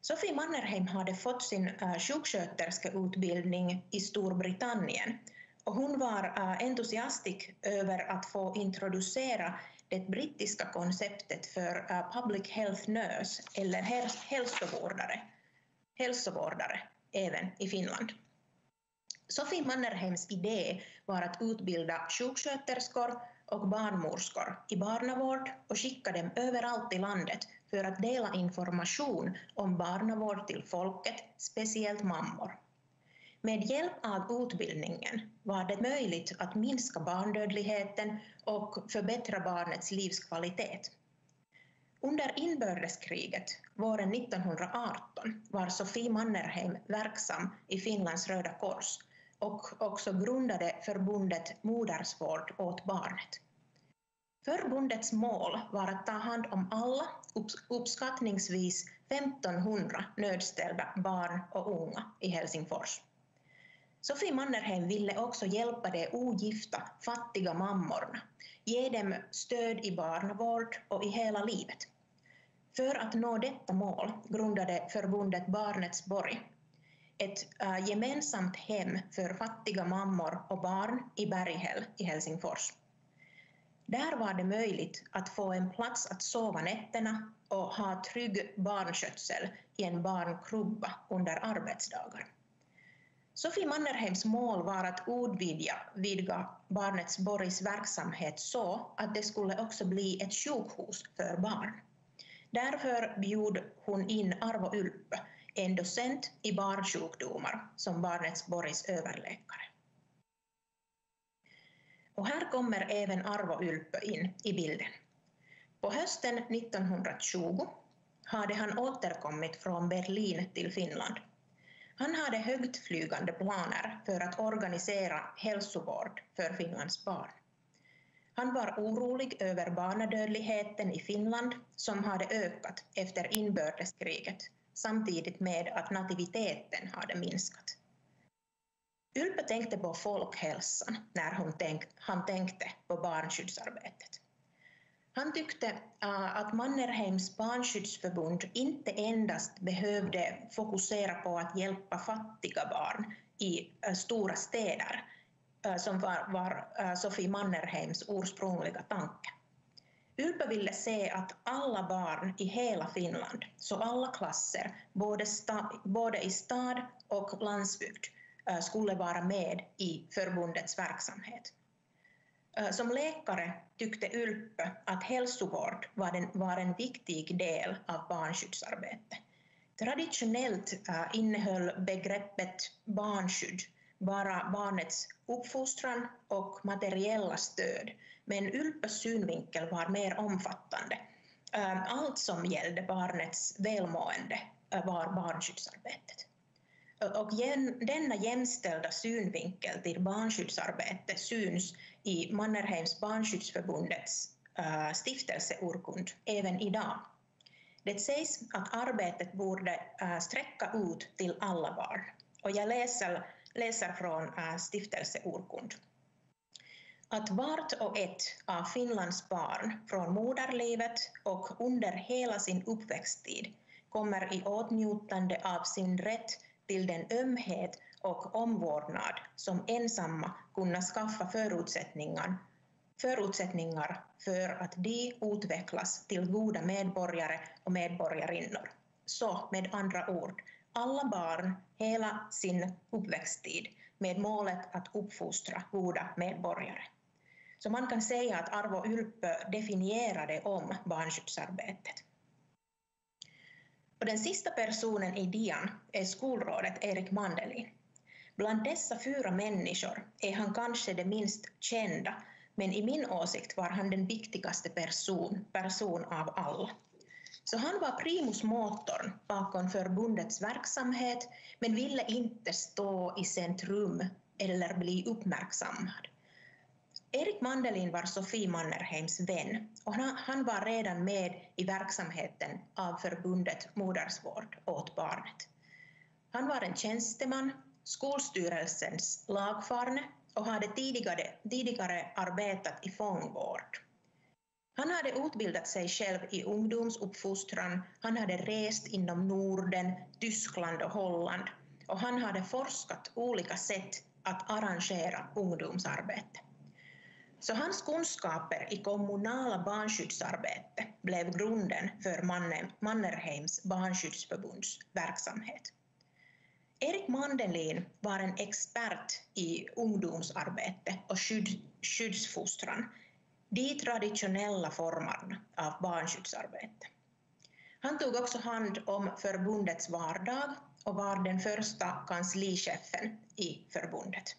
Speaker 10: Sofie Mannerheim hade fått sin äh, sjuksköterskeutbildning i Storbritannien och hon var äh, entusiastisk över att få introducera det brittiska konceptet för äh, public health nurse eller hälsovårdare, hälsovårdare även i Finland. Sofie Mannerheims idé var att utbilda sjuksköterskor och barnmorskor i barnavård och skicka dem överallt i landet för att dela information om barnavård till folket, speciellt mammor. Med hjälp av utbildningen var det möjligt att minska barndödligheten och förbättra barnets livskvalitet. Under inbördeskriget våren 1918 var Sofie Mannerheim verksam i Finlands Röda Kors och också grundade förbundet Modersvård åt barnet. Förbundets mål var att ta hand om alla, uppskattningsvis 1500 nödställda barn och unga i Helsingfors. Sofie Mannerheim ville också hjälpa de ogifta, fattiga mammorna, ge dem stöd i barnavård och i hela livet. För att nå detta mål grundade förbundet Barnets borg, ett äh, gemensamt hem för fattiga mammor och barn i Berghäll i Helsingfors. Där var det möjligt att få en plats att sova nätterna och ha trygg barnskötsel i en barnkrubba under arbetsdagar. Sofie Mannerheims mål var att utvidga vidga Barnets Borgs verksamhet så att det skulle också bli ett sjukhus för barn. Därför bjöd hon in Arvo Ylppö, en docent i barnsjukdomar, som Barnets Borgs överläkare. Och här kommer även Arvo Ylppö in i bilden. På hösten 1920 hade han återkommit från Berlin till Finland han hade högtflygande planer för att organisera hälsovård för Finlands barn. Han var orolig över barnadödligheten i Finland som hade ökat efter inbördeskriget samtidigt med att nativiteten hade minskat. Ylpe tänkte på folkhälsan när hon tänk, han tänkte på barnskyddsarbetet. Han tyckte äh, att Mannerheims barnskyddsförbund inte endast behövde fokusera på att hjälpa fattiga barn i äh, stora städer, som var, var Sofie Mannerheims ursprungliga tanke. Ylpö ville se att alla barn i hela Finland, så alla klasser, både, sta, både i stad och landsbygd, skulle vara med i förbundets verksamhet. Som läkare tyckte Ylpö att hälsovård var, den, var en viktig del av barnskyddsarbete. Traditionellt innehöll begreppet barnskydd vara barnets uppfostran och materiella stöd, men Ylpas synvinkel var mer omfattande. Ehm, allt som gällde barnets välmående eh, var barnskyddsarbetet. Och denna jämställda synvinkel till barnskyddsarbete syns i Mannerheims barnskyddsförbundets eh, stiftelseurkund även idag. Det sägs att arbetet borde eh, sträcka ut till alla barn. Och jag läser, läser från äh, stiftelseurkund. Att vart och ett av Finlands barn från moderlivet och under hela sin uppväxttid kommer i åtnjutande av sin rätt till den ömhet och omvårdnad som ensamma kunna skaffa förutsättningar, förutsättningar för att de utvecklas till goda medborgare och medborgarinnor. Så med andra ord, alla barn hela sin uppväxttid med målet att uppfostra goda medborgare. Så man kan säga att Arvo Ylppö definierade om barnskyddsarbetet. Och den sista personen i dian är skolrådet Erik Mandelin. Bland dessa fyra människor är han kanske det minst kända, men i min åsikt var han den viktigaste person, person av alla. Så han var primus motorn bakom förbundets verksamhet, men ville inte stå i centrum eller bli uppmärksammad. Erik Mandelin var Sofie Mannerheims vän och han var redan med i verksamheten av förbundet Modersvård åt barnet. Han var en tjänsteman, Skolstyrelsens lagfarne och hade tidigare, tidigare arbetat i fångvård. Han hade utbildat sig själv i ungdomsuppfostran, han hade rest inom Norden, Tyskland och Holland och han hade forskat olika sätt att arrangera ungdomsarbete. Så hans kunskaper i kommunala barnskyddsarbete blev grunden för Mannerheims barnskyddsförbunds verksamhet. Erik Mandelin var en expert i ungdomsarbete och skydd, skyddsfostran, de traditionella formerna av barnskyddsarbete. Han tog också hand om förbundets vardag och var den första kanslichefen i förbundet.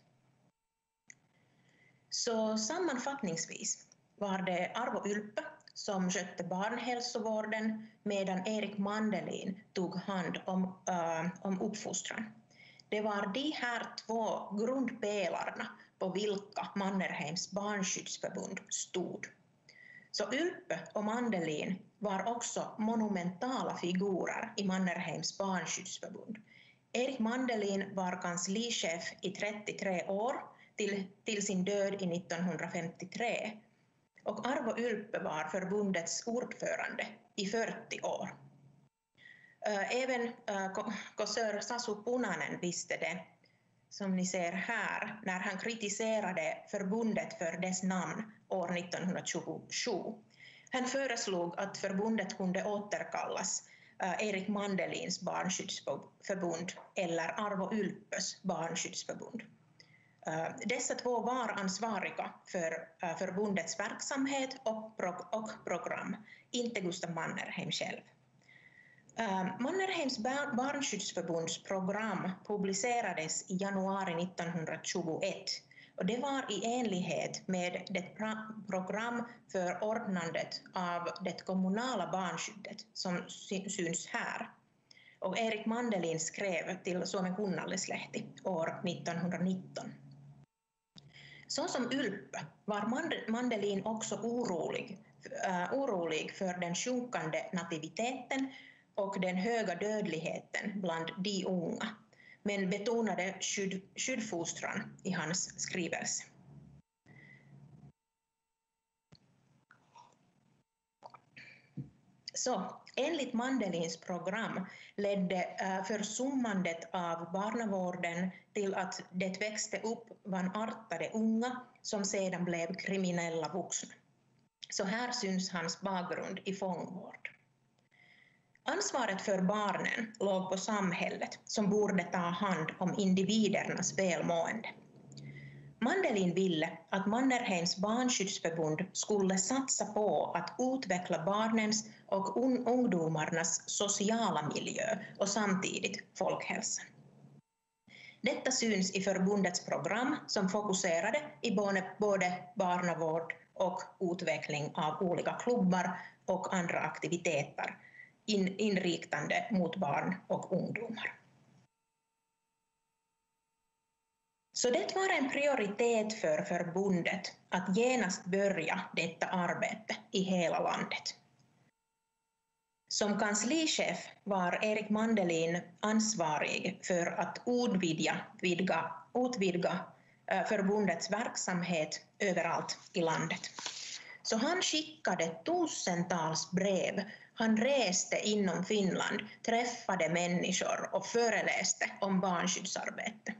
Speaker 10: Så sammanfattningsvis var det Arvo Ylppö som skötte barnhälsovården medan Erik Mandelin tog hand om, äh, om uppfostran. Det var de här två grundpelarna på vilka Mannerheims barnskyddsförbund stod. Så Ylppö och Mandelin var också monumentala figurer i Mannerheims barnskyddsförbund. Erik Mandelin var kanslichef i 33 år till, till sin död i 1953 och Arvo Ylpe var förbundets ordförande i 40 år. Även kossör Sasu Punanen visste det, som ni ser här, när han kritiserade förbundet för dess namn år 1927. Han föreslog att förbundet kunde återkallas eh, Erik Mandelins barnskyddsförbund eller Arvo Ylppös barnskyddsförbund. Eh, dessa två var ansvariga för eh, förbundets verksamhet och, program, inte Gustav Mannerheim själv. Ähm, Mannerheims barnskyddsförbunds program publicerades i januari 1921 och det var i enlighet med det program för ordnandet av det kommunala barnskyddet som syns här. Och Erik Mandelin skrev till Suomen Kunnallislehti år 1919. Så som Ylppö var Mandelin också orolig, uh, orolig för den sjunkande nativiteten och den höga dödligheten bland de unga, men betonade skydd, skyddfostran i hans skrivelse. Så enligt Mandelins program ledde eh, försummandet av barnavården till att det växte upp vanartade unga som sedan blev kriminella vuxna. Så här syns hans bakgrund i fångvård. Ansvaret för barnen låg på samhället som borde ta hand om individernas välmående. Mandelin ville att Mannerheims barnskyddsförbund skulle satsa på att utveckla barnens och ungdomarnas sociala miljö och samtidigt folkhälsan. Detta syns i förbundets program som fokuserade i både barnavård och utveckling av olika klubbar och andra aktiviteter inriktande mot barn och ungdomar. Så det var en prioritet för förbundet att genast börja detta arbete i hela landet. Som kanslichef var Erik Mandelin ansvarig för att utvidga, vidga, utvidga eh, förbundets verksamhet överallt i landet. Så han skickade tusentals brev, han reste inom Finland, träffade människor och föreläste om barnskyddsarbete.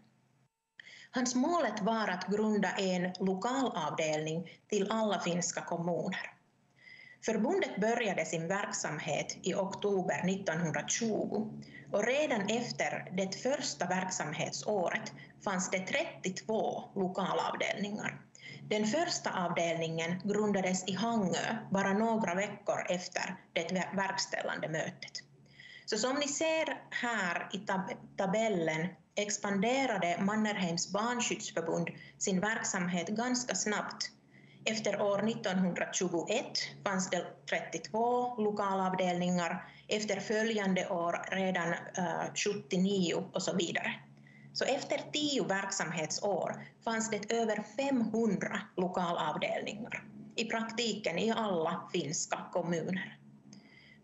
Speaker 10: Hans målet var att grunda en lokalavdelning till alla finska kommuner. Förbundet började sin verksamhet i oktober 1920 och redan efter det första verksamhetsåret fanns det 32 lokalavdelningar. Den första avdelningen grundades i Hangö bara några veckor efter det verkställande mötet. Så som ni ser här i tab tabellen expanderade Mannerheims barnskyddsförbund sin verksamhet ganska snabbt. Efter år 1921 fanns det 32 lokalavdelningar, efter följande år redan eh, uh, 79 och så vidare. Så efter tio verksamhetsår fanns det över 500 lokalavdelningar, i praktiken i alla finska kommuner.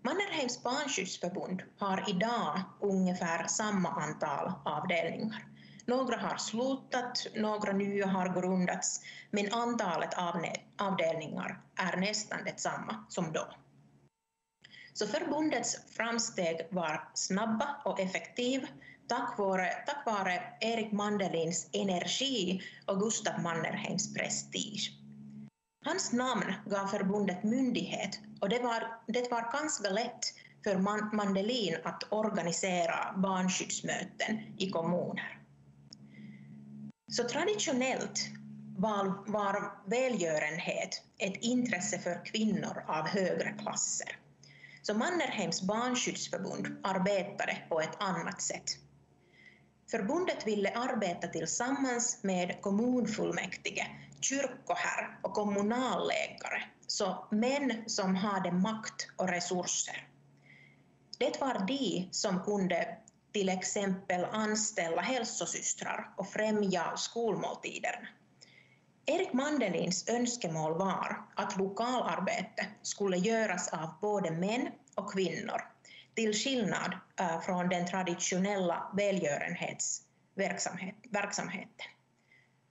Speaker 10: Mannerheims barnskyddsförbund har idag ungefär samma antal avdelningar. Några har slutat, några nya har grundats, men antalet avdelningar är nästan detsamma som då. Så förbundets framsteg var snabba och effektiva tack vare, tack vare Erik Mandelins energi och Gustav Mannerheims prestige. Hans namn gav förbundet myndighet och det var, det var ganska lätt för Mandelin att organisera barnskyddsmöten i kommuner. Så traditionellt var, var välgörenhet ett intresse för kvinnor av högre klasser. Så Mannerheims barnskyddsförbund arbetade på ett annat sätt. Förbundet ville arbeta tillsammans med kommunfullmäktige, kyrkoherr och kommunalläkare, så män som hade makt och resurser. Det var de som kunde till exempel anställa hälsosystrar och främja skolmåltiderna. Erik Mandelins önskemål var att lokalarbete skulle göras av både män och kvinnor till skillnad eh, från den traditionella välgörenhetsverksamheten.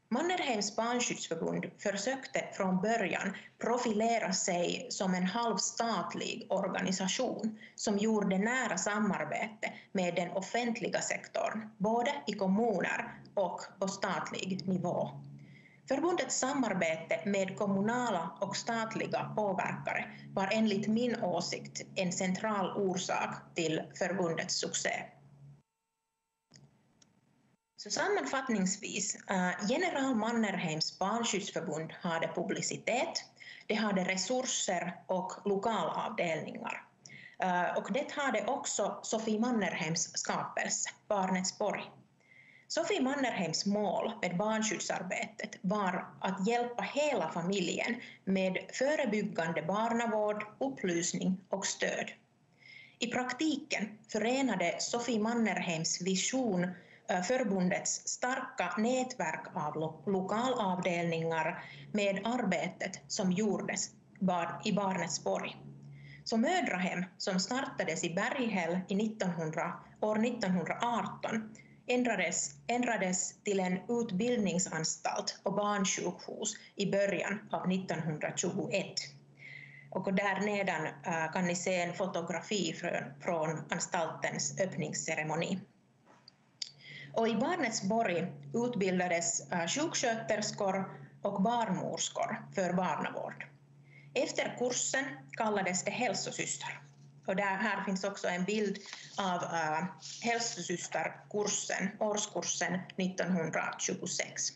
Speaker 10: Mannerheims barnskyddsförbund försökte från början profilera sig som en halvstatlig organisation som gjorde nära samarbete med den offentliga sektorn, både i kommuner och på statlig nivå. Förbundets samarbete med kommunala och statliga påverkare var enligt min åsikt en central orsak till förbundets succé. Så sammanfattningsvis, eh, General Mannerheims barnskyddsförbund hade publicitet, det hade resurser och lokalavdelningar. Eh, och det hade också Sofie Mannerheims skapelse, Barnets borg. Sofie Mannerheims mål med barnskyddsarbetet var att hjälpa hela familjen med förebyggande barnavård, upplysning och stöd. I praktiken förenade Sofie Mannerheims vision eh, förbundets starka nätverk av lokalavdelningar med arbetet som gjordes i Barnets borg. Så mödrahem som startades i Berghäll i 1900, år 1918 ändrades, ändrades till en utbildningsanstalt och barnsjukhus i början av 1921. Och där nedan äh, kan ni se en fotografi från, från anstaltens öppningsceremoni. Och I Barnets borg utbildades äh, sjuksköterskor och barnmorskor för barnavård. Efter kursen kallades det hälsosystrar. Och där, här finns också en bild av äh, hälsosysterkursen, årskursen 1926.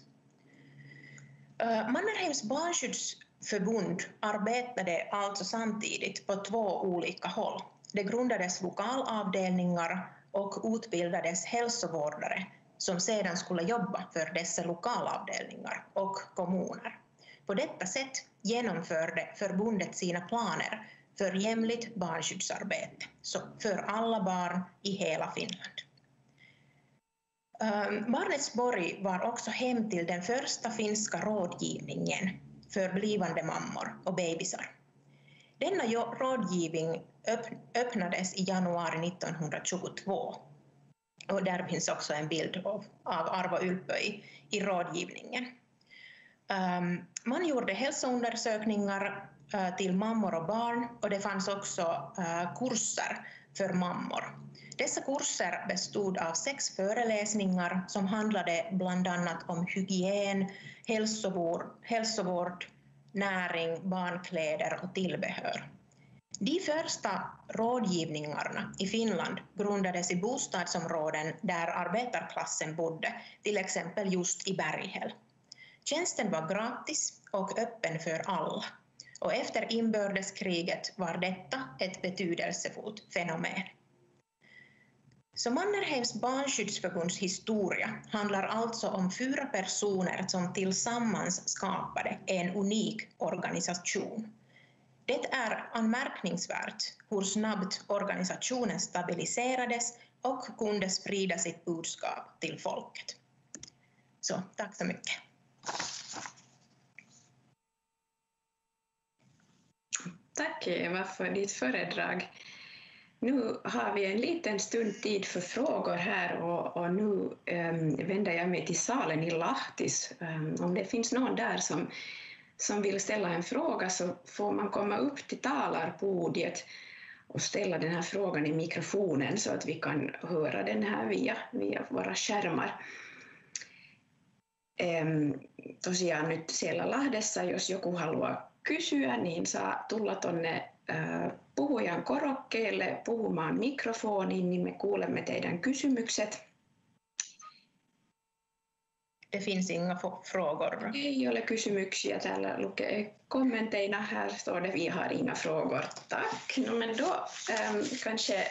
Speaker 10: Äh, Mannerheims barnskyddsförbund arbetade alltså samtidigt på två olika håll. Det grundades lokalavdelningar och utbildades hälsovårdare som sedan skulle jobba för dessa lokalavdelningar och kommuner. På detta sätt genomförde förbundet sina planer för jämlikt barnskyddsarbete så för alla barn i hela Finland. Ehm, Barnets Barnetsborg var också hem till den första finska rådgivningen för blivande mammor och bebisar. Denna rådgivning öppnades i januari 1922 och där finns också en bild av, av Arvo Ylpöi i, rådgivningen. Ehm, man gjorde hälsoundersökningar Eh, till mammor och barn och det fanns också eh, kurser för mammor. Dessa kurser bestod av sex föreläsningar som handlade bland annat om hygien, hälsovård, hälsovård näring, barnkläder och tillbehör. De första rådgivningarna i Finland grundades i bostadsområden där arbetarklassen bodde, till exempel just i Berghäll. Tjänsten var gratis och öppen för alla. Och efter inbördeskriget var detta ett betydelsefullt fenomen. Så Mannerheims barnskyddsförbunds historia handlar alltså om fyra personer som tillsammans skapade en unik organisation. Det är anmärkningsvärt hur snabbt organisationen stabiliserades och kunde sprida sitt budskap till folket. Så tack så mycket.
Speaker 9: Tack Eva för ditt föredrag. Nu har vi en liten stund tid för frågor här och, och nu um, vänder jag mig till salen i Lahtis. Um, om det finns någon där som, som vill ställa en fråga så får man komma upp till talarpodiet och ställa den här frågan i mikrofonen så att vi kan höra den här via, via våra skärmar. Um, tosiaan nyt siellä Lahdessa, jos joku haluaa kysyä, niin saa tulla tuonne puhujan korokkeelle puhumaan mikrofoniin, niin me kuulemme teidän kysymykset.
Speaker 10: Det finns inga frågor.
Speaker 9: Ei ole kysymyksiä. Täällä lukee kommenteina. Här står det vi har inga frågor. Tack. No, men då ähm, kanske,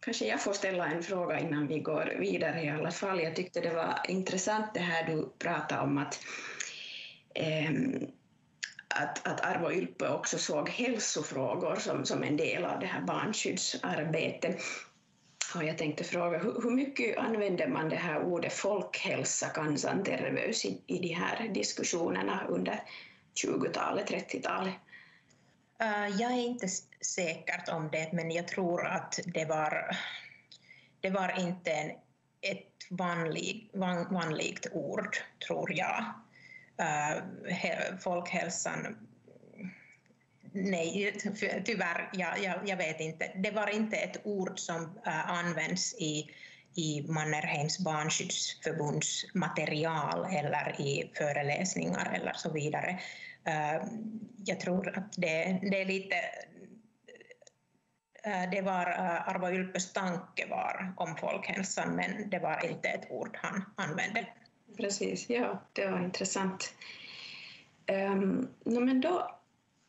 Speaker 9: kanske jag får ställa en fråga innan vi går vidare i alla fall. Jag tyckte det var intressant det här du pratade om att ähm, att, att Arvo Ylppö också såg hälsofrågor som, som en del av det här barnskyddsarbetet. Och jag tänkte fråga, hur, hur mycket använder man det här ordet folkhälsa, kansanterveys, i, i de här diskussionerna under 20-talet, 30-talet?
Speaker 10: Äh, jag är inte säker om det, men jag tror att det var, det var inte en, ett vanlig, van, vanligt ord, tror jag äh, folkhälsan Nej, tyvärr, jag, jag, jag, vet inte. Det var inte ett ord som äh, används i, i Mannerheims barnskyddsförbunds material eller i föreläsningar eller så vidare. Äh, jag tror att det, det är lite... Äh, det var äh, Arvo Ylpes tanke var om folkhälsan, men det var inte ett ord han använde
Speaker 9: precis. Ja, det var intressant. Um, no, men då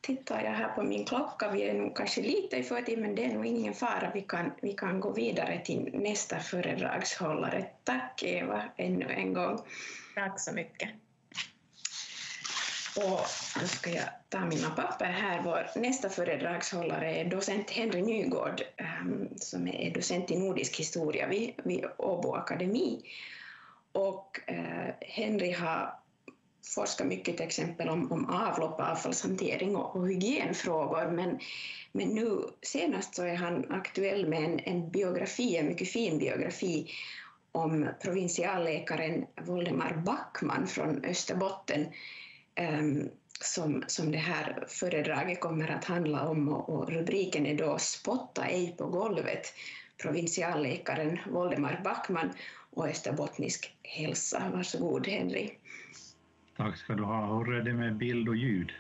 Speaker 9: tittar jag här på min klocka. Vi är nog kanske lite i förtid, men det är nog ingen fara. Vi kan, vi kan gå vidare till nästa föredragshållare. Tack Eva ännu en gång.
Speaker 10: Tack så mycket.
Speaker 9: Och nu ska jag ta mina papper här. Vår nästa föredragshållare är docent Henry Nygård, um, som är docent i nordisk historia vid, vid Åbo Akademi. Och eh, Henry har forskat mycket till exempel om, om avlopp, avfallshantering och, och hygienfrågor, men, men nu senast så är han aktuell med en, en biografi, en mycket fin biografi om provinsialläkaren Voldemar Backman från Österbotten, um, som, som det här föredraget kommer att handla om och, och rubriken är då Spotta ej på golvet, provinsialläkaren Voldemar Backman och österbottnisk hälsa. Varsågod Henry.
Speaker 11: Tack ska du ha. Hur är det med bild och ljud?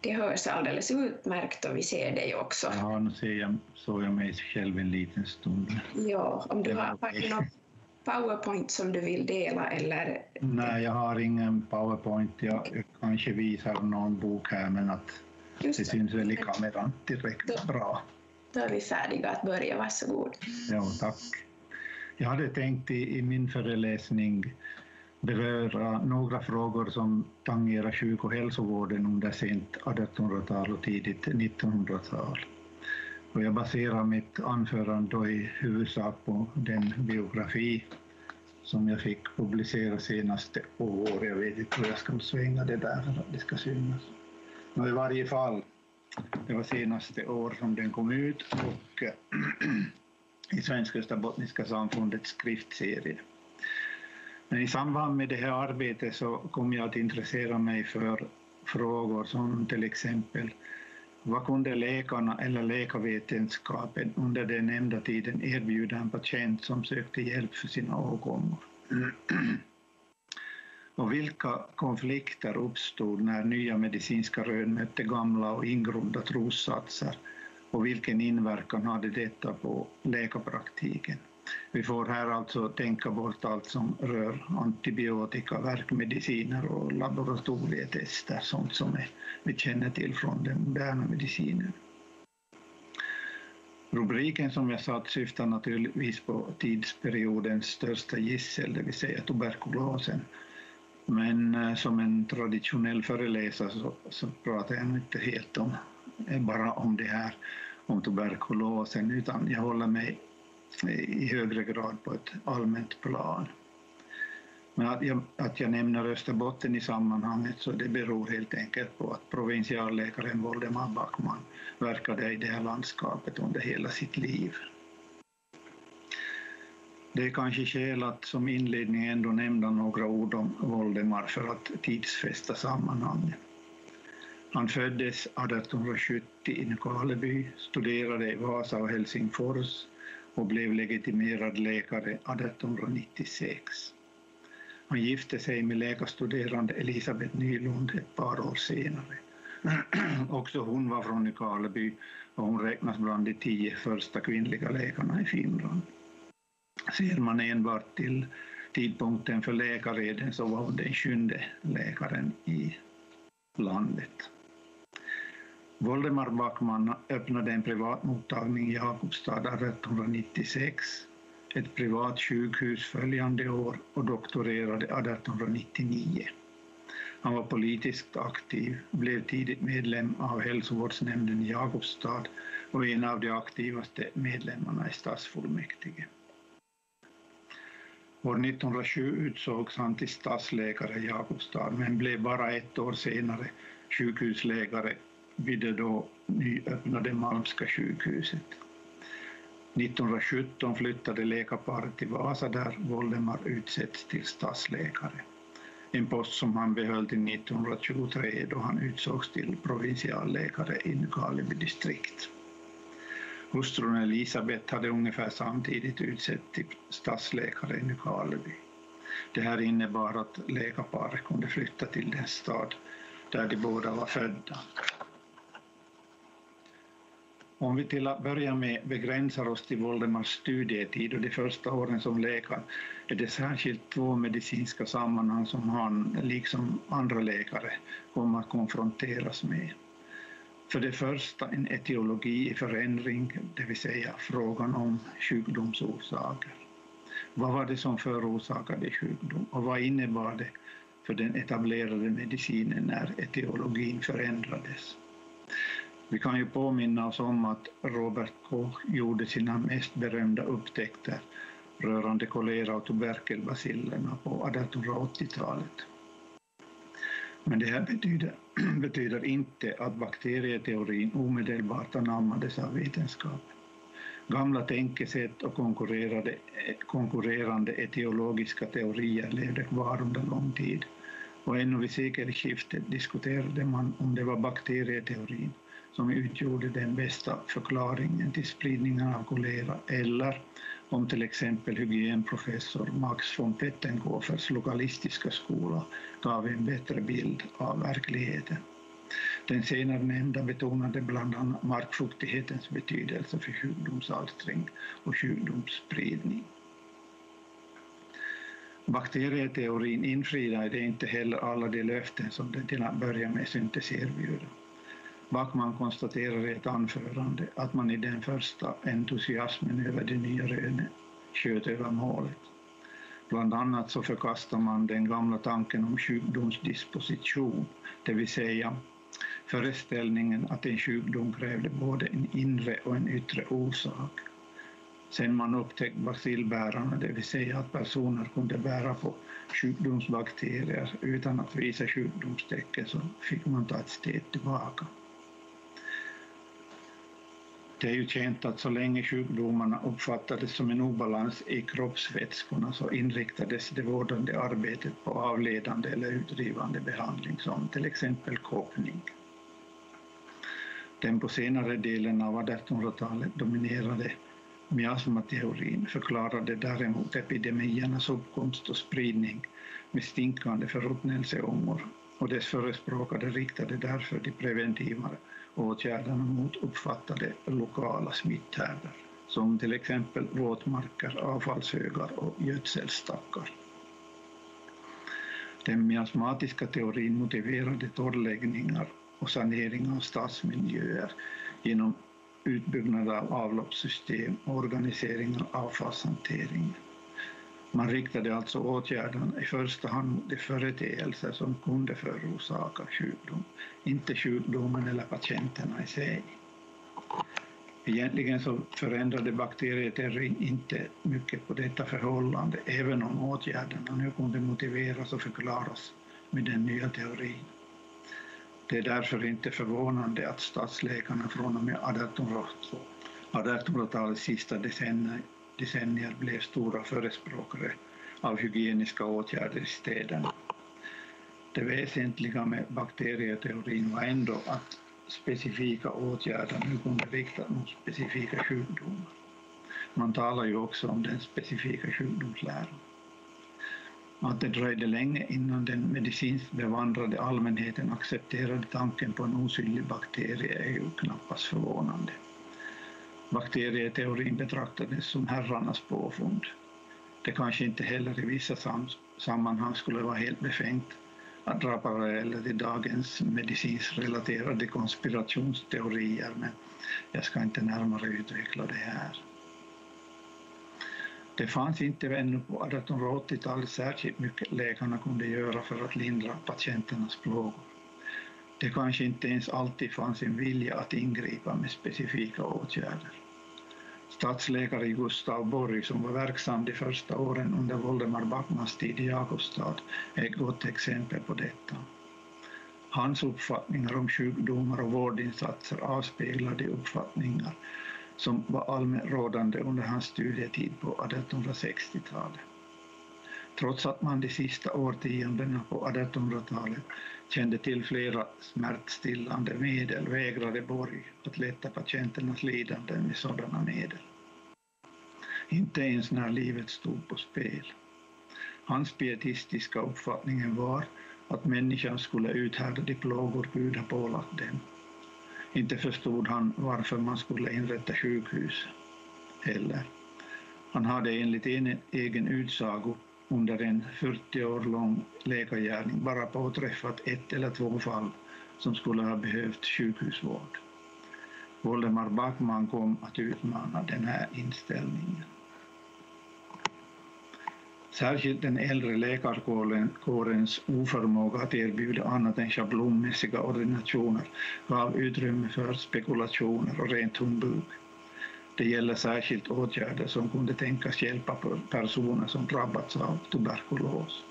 Speaker 9: Det hörs alldeles utmärkt och vi ser dig också.
Speaker 11: Ja, nu ser jag, såg jag mig själv en liten stund.
Speaker 9: Ja, om du har, du något powerpoint som du vill dela eller?
Speaker 11: Nej, jag har ingen powerpoint. Jag kanske visar någon bok här men att Just det syns väl i kameran tillräckligt då, bra.
Speaker 9: Då är vi färdiga att börja, varsågod.
Speaker 11: Ja, tack. Jag hade tänkt i, i min föreläsning beröra några frågor som tangerar sjuk och hälsovården under sent 1800-tal och tidigt 1900-tal. Och jag baserar mitt anförande då i huvudsak på den biografi som jag fick publicera senaste år. Jag vet inte hur jag ska svänga det där för att det ska synas. Men i varje fall, det var senaste år som den kom ut och [clears throat] i Svenska Österbottniska samfundets skriftserie. Men i samband med det här arbetet så kom jag att intressera mig för frågor som till exempel vad kunde läkarna eller läkarvetenskapen under den nämnda tiden erbjuda en patient som sökte hjälp för sina åkommor? [clears throat] Och vilka konflikter uppstod när nya medicinska rön mötte gamla och ingrodda trossatser och vilken inverkan hade detta på läkarpraktiken? Vi får här alltså tänka bort allt som rör antibiotika, verkmediciner och laboratorietester, sånt som vi känner till från den moderna medicinen. Rubriken som jag satt syftar naturligtvis på tidsperiodens största gissel, det vill säga tuberkulosen. Men eh, som en traditionell föreläsare så, så pratar jag inte helt om, bara om det här, om tuberkulosen, utan jag håller mig i högre grad på ett allmänt plan. Men att jag, att jag nämner Österbotten i sammanhanget så det beror helt enkelt på att provinsialläkaren Voldemar Backman verkade i det här landskapet under hela sitt liv. Det är kanske skäl att som inledning ändå nämna några ord om Voldemar för att tidsfästa sammanhanget. Han föddes 1870 i Nykarleby, studerade i Vasa och Helsingfors och blev legitimerad läkare 1896. Han gifte sig med läkarstuderande Elisabeth Nylund ett par år senare. [clears throat] Också hon var från Nykarleby och hon räknas bland de tio första kvinnliga läkarna i Finland. Ser man enbart till tidpunkten för läkareden så var hon den sjunde läkaren i landet. Voldemar Backman öppnade en privatmottagning i Jakobstad 1896, ett privat sjukhus följande år och doktorerade 1899. Han var politiskt aktiv, blev tidigt medlem av hälsovårdsnämnden i Jakobstad och en av de aktivaste medlemmarna i stadsfullmäktige. År 1907 utsågs han till stadsläkare i Jakobstad men blev bara ett år senare sjukhusläkare vid det då nyöppnade Malmska sjukhuset. 1917 flyttade läkarparet till Vasa där Voldemar utsetts till stadsläkare. En post som han behöll till 1923 då han utsågs till provinsialläkare i Nykarleby distrikt. Hustrun Elisabeth hade ungefär samtidigt utsett till stadsläkare i Nykarleby. Det här innebar att läkarparet kunde flytta till den stad där de båda var födda. Om vi till att börja med begränsar oss till Voldemars studietid och de första åren som läkare är det särskilt två medicinska sammanhang som han, liksom andra läkare, kommer att konfronteras med. För det första en etiologi i förändring, det vill säga frågan om sjukdomsorsaker. Vad var det som förorsakade sjukdom och vad innebar det för den etablerade medicinen när etiologin förändrades? Vi kan ju påminna oss om att Robert Koch gjorde sina mest berömda upptäckter rörande kolera och tuberkelbacillerna på 1880-talet. Men det här betyder, [clears throat] betyder inte att bakterieteorin omedelbart anammades av vetenskapen. Gamla tänkesätt och konkurrerande, etiologiska teorier levde kvar under lång tid och ännu vid sekelskiftet diskuterade man om det var bakterieteorin som utgjorde den bästa förklaringen till spridningen av kolera eller om till exempel hygienprofessor Max von Pettenkoffers lokalistiska skola gav en bättre bild av verkligheten. Den senare nämnda betonade bland annat markfuktighetens betydelse för sjukdomsalstring och sjukdomsspridning. Bakterieteorin infriade inte heller alla de löften som den till att börja med syntes erbjuda. Backman konstaterar i ett anförande att man i den första entusiasmen över de nya rönen sköt över målet. Bland annat så förkastar man den gamla tanken om sjukdomsdisposition, det vill säga föreställningen att en sjukdom krävde både en inre och en yttre orsak. Sen man upptäckt bacillbärarna, det vill säga att personer kunde bära på sjukdomsbakterier utan att visa sjukdomstecken, så fick man ta ett steg tillbaka. Det är ju känt att så länge sjukdomarna uppfattades som en obalans i kroppsvätskorna så inriktades det vårdande arbetet på avledande eller utdrivande behandling som till exempel kåpning. Den på senare delen av 1800-talet dominerade miasmateorin förklarade däremot epidemiernas uppkomst och spridning med stinkande förruttnelseångor och dess förespråkare riktade därför de preventiva åtgärderna mot uppfattade lokala smitthärdar som till exempel våtmarker, avfallshögar och gödselstackar. Den miasmatiska teorin motiverade torrläggningar och sanering av stadsmiljöer genom utbyggnad av avloppssystem och organisering av avfallshantering. Man riktade alltså åtgärderna i första hand mot de företeelser som kunde förorsaka sjukdom, inte sjukdomen eller patienterna i sig. Egentligen så förändrade bakterieterrorin inte mycket på detta förhållande, även om åtgärderna nu kunde motiveras och förklaras med den nya teorin. Det är därför inte förvånande att statsläkarna från och med 1800-talets sista decennier decennier blev stora förespråkare av hygieniska åtgärder i städerna. Det väsentliga med bakterieteorin var ändå att specifika åtgärder nu kunde riktas mot specifika sjukdomar. Man talar ju också om den specifika sjukdomsläran. Att det dröjde länge innan den medicinskt bevandrade allmänheten accepterade tanken på en osynlig bakterie är ju knappast förvånande. Bakterieteorin betraktades som herrarnas påfund. Det kanske inte heller i vissa sam sammanhang skulle vara helt befängt att dra paralleller till dagens medicinskt relaterade konspirationsteorier, men jag ska inte närmare utveckla det här. Det fanns inte ännu på 1880-talet särskilt mycket läkarna kunde göra för att lindra patienternas plågor. Det kanske inte ens alltid fanns en vilja att ingripa med specifika åtgärder. Stadsläkare Gustav Borg, som var verksam de första åren under Voldemar Backmans tid i Jakobstad, är ett gott exempel på detta. Hans uppfattningar om sjukdomar och vårdinsatser avspeglar de uppfattningar som var allmänt rådande under hans studietid på 1860-talet. Trots att man de sista årtiondena på 1800-talet kände till flera smärtstillande medel vägrade Borg att lätta patienternas lidande med sådana medel. Inte ens när livet stod på spel. Hans pietistiska uppfattning var att människan skulle uthärda de plågor Gud har pålagt dem. Inte förstod han varför man skulle inrätta sjukhus heller. Han hade enligt en egen utsago under en 40 år lång läkargärning bara påträffat ett eller två fall som skulle ha behövt sjukhusvård. Voldemar Backman kom att utmana den här inställningen. Särskilt den äldre läkarkårens oförmåga att erbjuda annat än schablonmässiga ordinationer gav utrymme för spekulationer och rent humbug. Det gäller särskilt åtgärder som kunde tänkas hjälpa personer som drabbats av tuberkulos.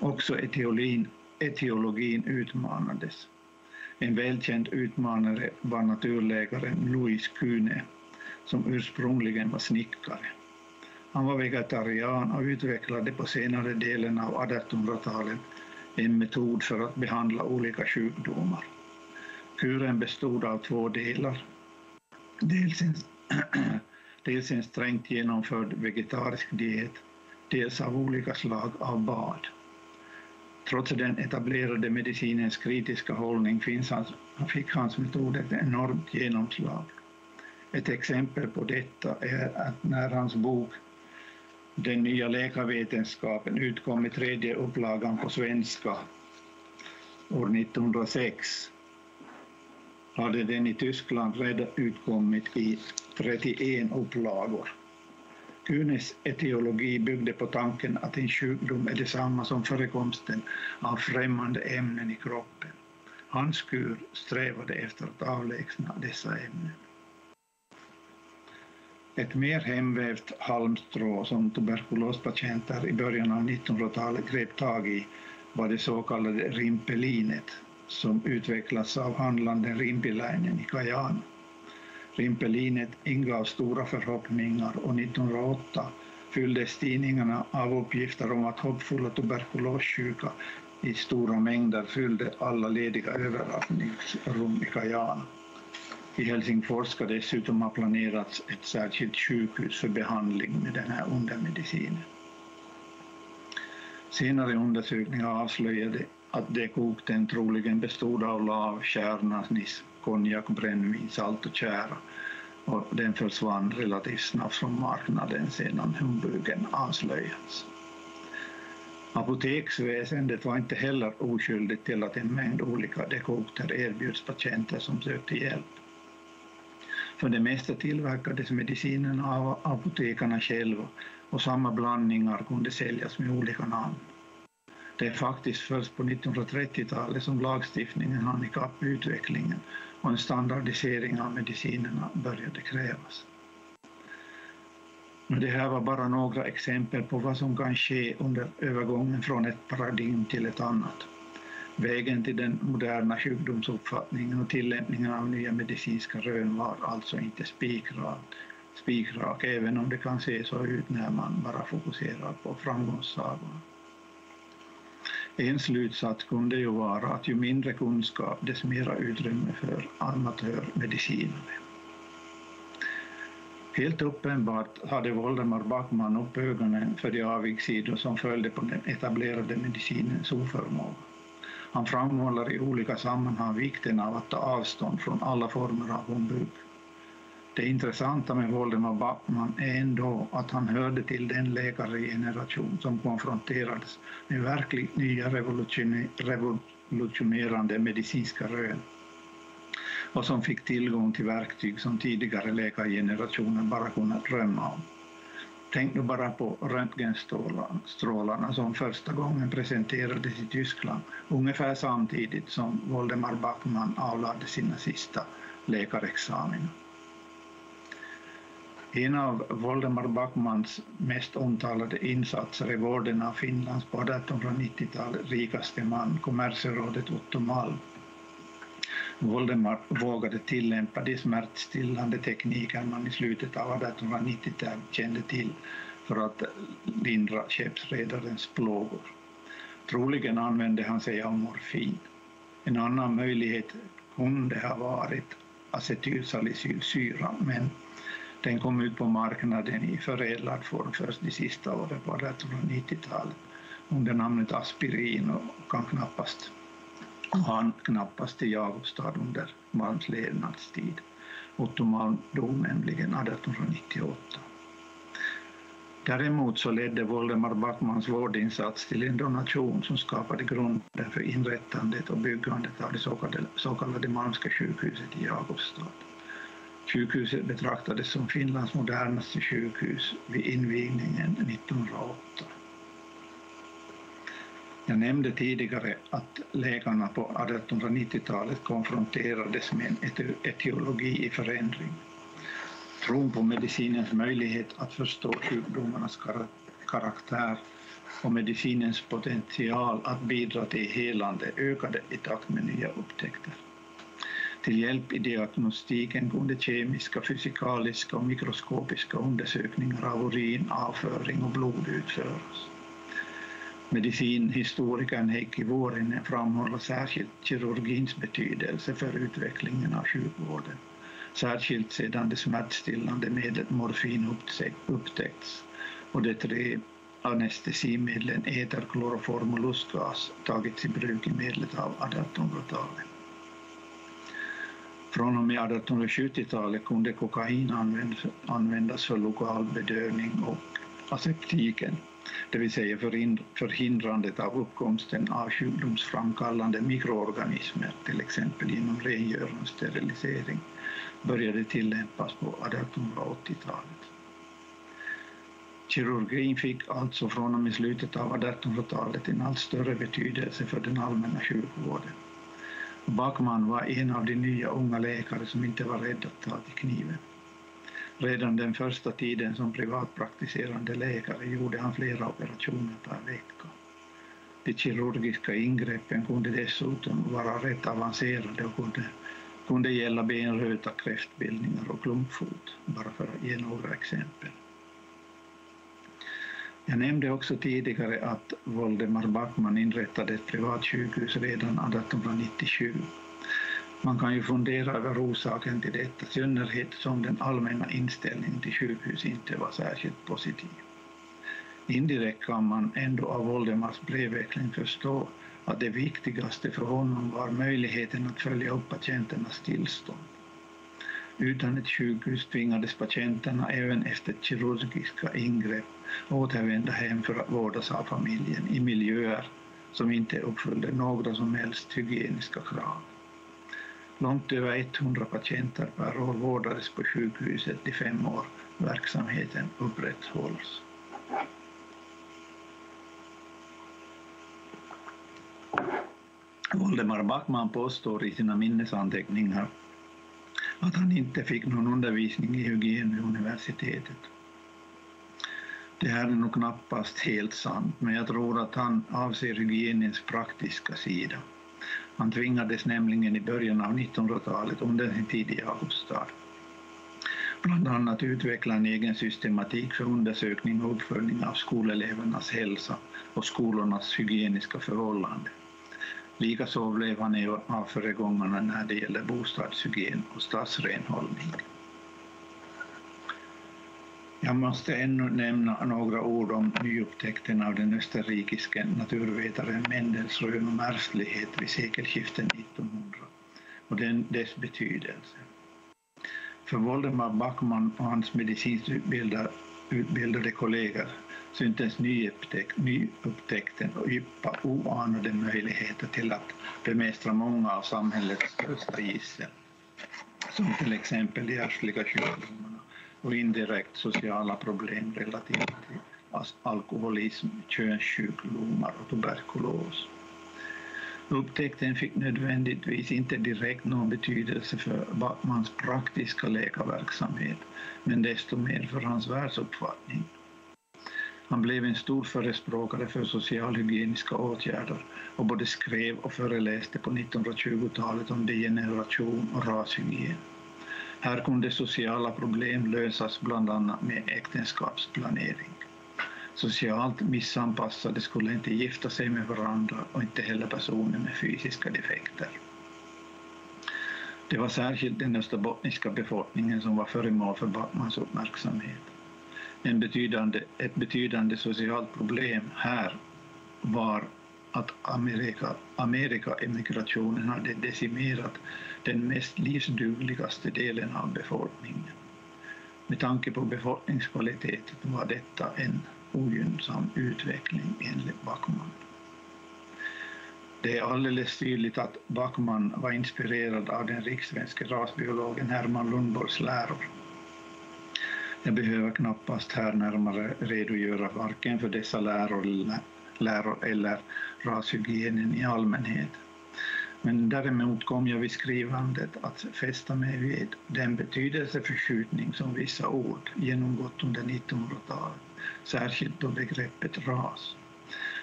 Speaker 11: Också etiolin, etiologin utmanades. En välkänd utmanare var naturläkaren Louis Kuhne, som ursprungligen var snickare. Han var vegetarian och utvecklade på senare delen av 1800-talet en metod för att behandla olika sjukdomar. Kuren bestod av två delar. Dels en, [clears throat] dels en strängt genomförd vegetarisk diet, dels av olika slag av bad. Trots den etablerade medicinens kritiska hållning finns hans, fick hans metod ett enormt genomslag. Ett exempel på detta är att när hans bok Den nya läkarvetenskapen utkom i tredje upplagan på svenska år 1906 hade den i Tyskland redan utkommit i 31 upplagor. Kühnes etiologi byggde på tanken att en sjukdom är detsamma som förekomsten av främmande ämnen i kroppen. Hans kur strävade efter att avlägsna dessa ämnen. Ett mer hemvävt halmstrå som tuberkulospatienter i början av 1900-talet grep tag i var det så kallade rimpelinet som utvecklats av handlanden Rimpiläinen i Kajan. Rimpelinet ingav stora förhoppningar och 1908 fylldes tidningarna av uppgifter om att hoppfulla tuberkulossjuka i stora mängder fyllde alla lediga överraskningsrum i Kajan. I Helsingfors ska dessutom ha planerats ett särskilt sjukhus för behandling med den här undermedicinen. Senare undersökningar avslöjade att dekokten troligen bestod av lav, kärnanis, konjak, brännvin, salt och tjära och den försvann relativt snabbt från marknaden sedan humbugen avslöjats. Apoteksväsendet var inte heller oskyldigt till att en mängd olika dekokter erbjuds patienter som sökte hjälp. För det mesta tillverkades medicinerna av apotekarna själva och samma blandningar kunde säljas med olika namn. Det är faktiskt först på 1930-talet som lagstiftningen hann ikapp utvecklingen och en standardisering av medicinerna började krävas. Det här var bara några exempel på vad som kan ske under övergången från ett paradigm till ett annat. Vägen till den moderna sjukdomsuppfattningen och tillämpningen av nya medicinska rön var alltså inte spikrak, spikrak även om det kan se så ut när man bara fokuserar på framgångssagorna. En slutsats kunde ju vara att ju mindre kunskap, desto mera utrymme för amatörmedicinare. Helt uppenbart hade Voldemar Backman upp ögonen för de avigsidor som följde på den etablerade medicinens oförmåga. Han framhåller i olika sammanhang vikten av att ta avstånd från alla former av ombud det intressanta med Voldemar Backman är ändå att han hörde till den läkargeneration som konfronterades med verkligt nya revolutionerande medicinska rön och som fick tillgång till verktyg som tidigare läkargenerationer bara kunnat drömma om. Tänk nu bara på röntgenstrålarna som första gången presenterades i Tyskland ungefär samtidigt som Voldemar Backman avlade sina sista läkarexamina. En av Voldemar Backmans mest omtalade insatser i vården av Finlands på 1890-talet rikaste man, kommerserådet Otto Malm. Voldemar vågade tillämpa de smärtstillande tekniker man i slutet av 1890-talet kände till för att lindra skeppsredarens plågor. Troligen använde han sig av morfin. En annan möjlighet kunde ha varit acetylsalicylsyra, men den kom ut på marknaden i förädlad form först de sista åren på 1890-talet under namnet aspirin och kan knappast han knappast i Jakobstad under Malms levnadstid. Otto Malm dog nämligen 1898. Däremot så ledde Voldemar Backmans vårdinsats till en donation som skapade grunden för inrättandet och byggandet av det så kallade, så kallade Malmska sjukhuset i Jakobstad. Sjukhuset betraktades som Finlands modernaste sjukhus vid invigningen 1908. Jag nämnde tidigare att läkarna på 1890-talet konfronterades med en etiologi i förändring. Tron på medicinens möjlighet att förstå sjukdomarnas karaktär och medicinens potential att bidra till helande ökade i takt med nya upptäckter. Till hjälp i diagnostiken kunde kemiska, fysikaliska och mikroskopiska undersökningar av urin, avföring och blod utföras. Medicinhistorikern Heikki Vuorinen framhåller särskilt kirurgins betydelse för utvecklingen av sjukvården, särskilt sedan det smärtstillande medlet morfin upptäckts och de tre anestesimedlen eter, kloroform och lustgas tagits i bruk i medlet av 1800-talet. Från och med 1870-talet kunde kokain användas för lokal bedövning och aseptiken, det vill säga förhindrandet av uppkomsten av sjukdomsframkallande mikroorganismer, till exempel genom rengöring och sterilisering, började tillämpas på 1880-talet. Kirurgin fick alltså från och med slutet av 1800-talet en allt större betydelse för den allmänna sjukvården. Backman var en av de nya unga läkare som inte var rädda att ta till kniven. Redan den första tiden som privatpraktiserande läkare gjorde han flera operationer per vecka. De kirurgiska ingreppen kunde dessutom vara rätt avancerade och kunde, kunde gälla benröta, kräftbildningar och klumpfot, bara för att ge några exempel. Jag nämnde också tidigare att Voldemar Backman inrättade ett privat sjukhus redan 1897. Man kan ju fundera över orsaken till detta, i synnerhet som den allmänna inställningen till sjukhus inte var särskilt positiv. Indirekt kan man ändå av Voldemars brevväxling förstå att det viktigaste för honom var möjligheten att följa upp patienternas tillstånd. Utan ett sjukhus tvingades patienterna även efter kirurgiska ingrepp återvända hem för att vårdas av familjen i miljöer som inte uppfyllde några som helst hygieniska krav. Långt över 100 patienter per år vårdades på sjukhuset i fem år. Verksamheten upprätthålls. Voldemar Backman påstår i sina minnesanteckningar att han inte fick någon undervisning i hygien vid universitetet. Det här är nog knappast helt sant, men jag tror att han avser hygienens praktiska sida. Han tvingades nämligen i början av 1900-talet under sin tid i Augustad bland annat utveckla en egen systematik för undersökning och uppföljning av skolelevernas hälsa och skolornas hygieniska förhållanden. Likaså blev han en av föregångarna när det gäller bostadshygien och stadsrenhållning. Jag måste ännu nämna några ord om nyupptäckten av den österrikiske naturvetaren Mendels rön om ärftlighet vid sekelskiftet 1900 och den, dess betydelse. För Voldemar Backman och hans medicinskt utbildade kollegor syntes nyupptäck, nyupptäckten och djupa oanade möjligheter till att bemästra många av samhällets största gissel, som till exempel de ärftliga sjukdomarna och indirekt sociala problem relaterat till alkoholism, könssjukdomar och tuberkulos. Upptäckten fick nödvändigtvis inte direkt någon betydelse för Backmans praktiska läkarverksamhet, men desto mer för hans världsuppfattning. Han blev en stor förespråkare för socialhygieniska åtgärder och både skrev och föreläste på 1920-talet om degeneration och rashygien. Här kunde sociala problem lösas bland annat med äktenskapsplanering. Socialt missanpassade skulle inte gifta sig med varandra och inte heller personer med fysiska defekter. Det var särskilt den österbottniska befolkningen som var föremål för Backmans uppmärksamhet. En betydande, ett betydande socialt problem här var att Amerika, Amerikaemigrationen hade decimerat den mest livsdugligaste delen av befolkningen. Med tanke på befolkningskvaliteten var detta en ogynnsam utveckling enligt Backman. Det är alldeles tydligt att Backman var inspirerad av den rikssvenske rasbiologen Herman Lundborgs läror. Jag behöver knappast här närmare redogöra varken för dessa läror, läror eller rashygienen i allmänhet. Men däremot kom jag vid skrivandet att fästa mig vid den betydelseförskjutning som vissa ord genomgått under 1900-talet, särskilt då begreppet ras.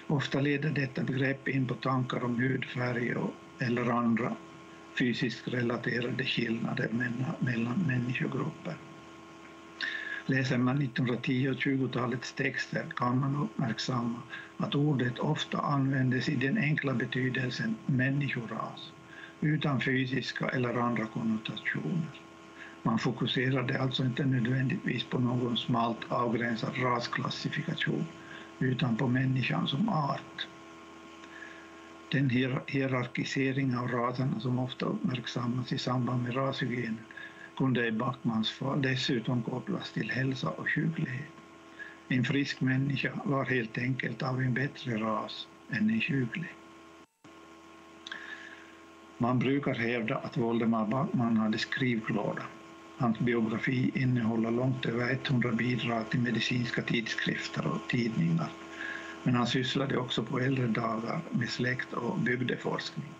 Speaker 11: Ofta leder detta begrepp in på tankar om hudfärg eller andra fysiskt relaterade skillnader mellan människogrupper. Läser man 1910 och 20-talets texter kan man uppmärksamma att ordet ofta användes i den enkla betydelsen människoras, utan fysiska eller andra konnotationer. Man fokuserade alltså inte nödvändigtvis på någon smalt avgränsad rasklassifikation, utan på människan som art. Den hierarkisering av raserna som ofta uppmärksammas i samband med rashygienen kunde i Backmans fall dessutom kopplas till hälsa och sjuklighet. En frisk människa var helt enkelt av en bättre ras än en sjuklig. Man brukar hävda att Voldemar Backman hade skrivklåda. Hans biografi innehåller långt över 100 bidrag till medicinska tidskrifter och tidningar. Men han sysslade också på äldre dagar med släkt och bygdeforskning.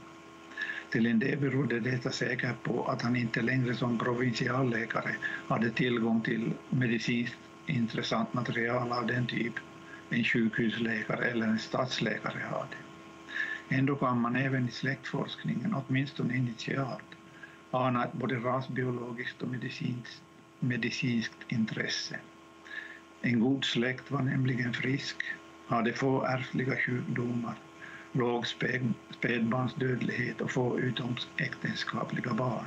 Speaker 11: Till en del berodde detta säkert på att han inte längre som provinsialläkare hade tillgång till medicinskt intressant material av den typ en sjukhusläkare eller en stadsläkare hade. Ändå kan man även i släktforskningen, åtminstone initialt, ana ett både rasbiologiskt och medicinskt, medicinskt intresse. En god släkt var nämligen frisk, hade få ärftliga sjukdomar, låg spädbarnsdödlighet och få utomäktenskapliga barn.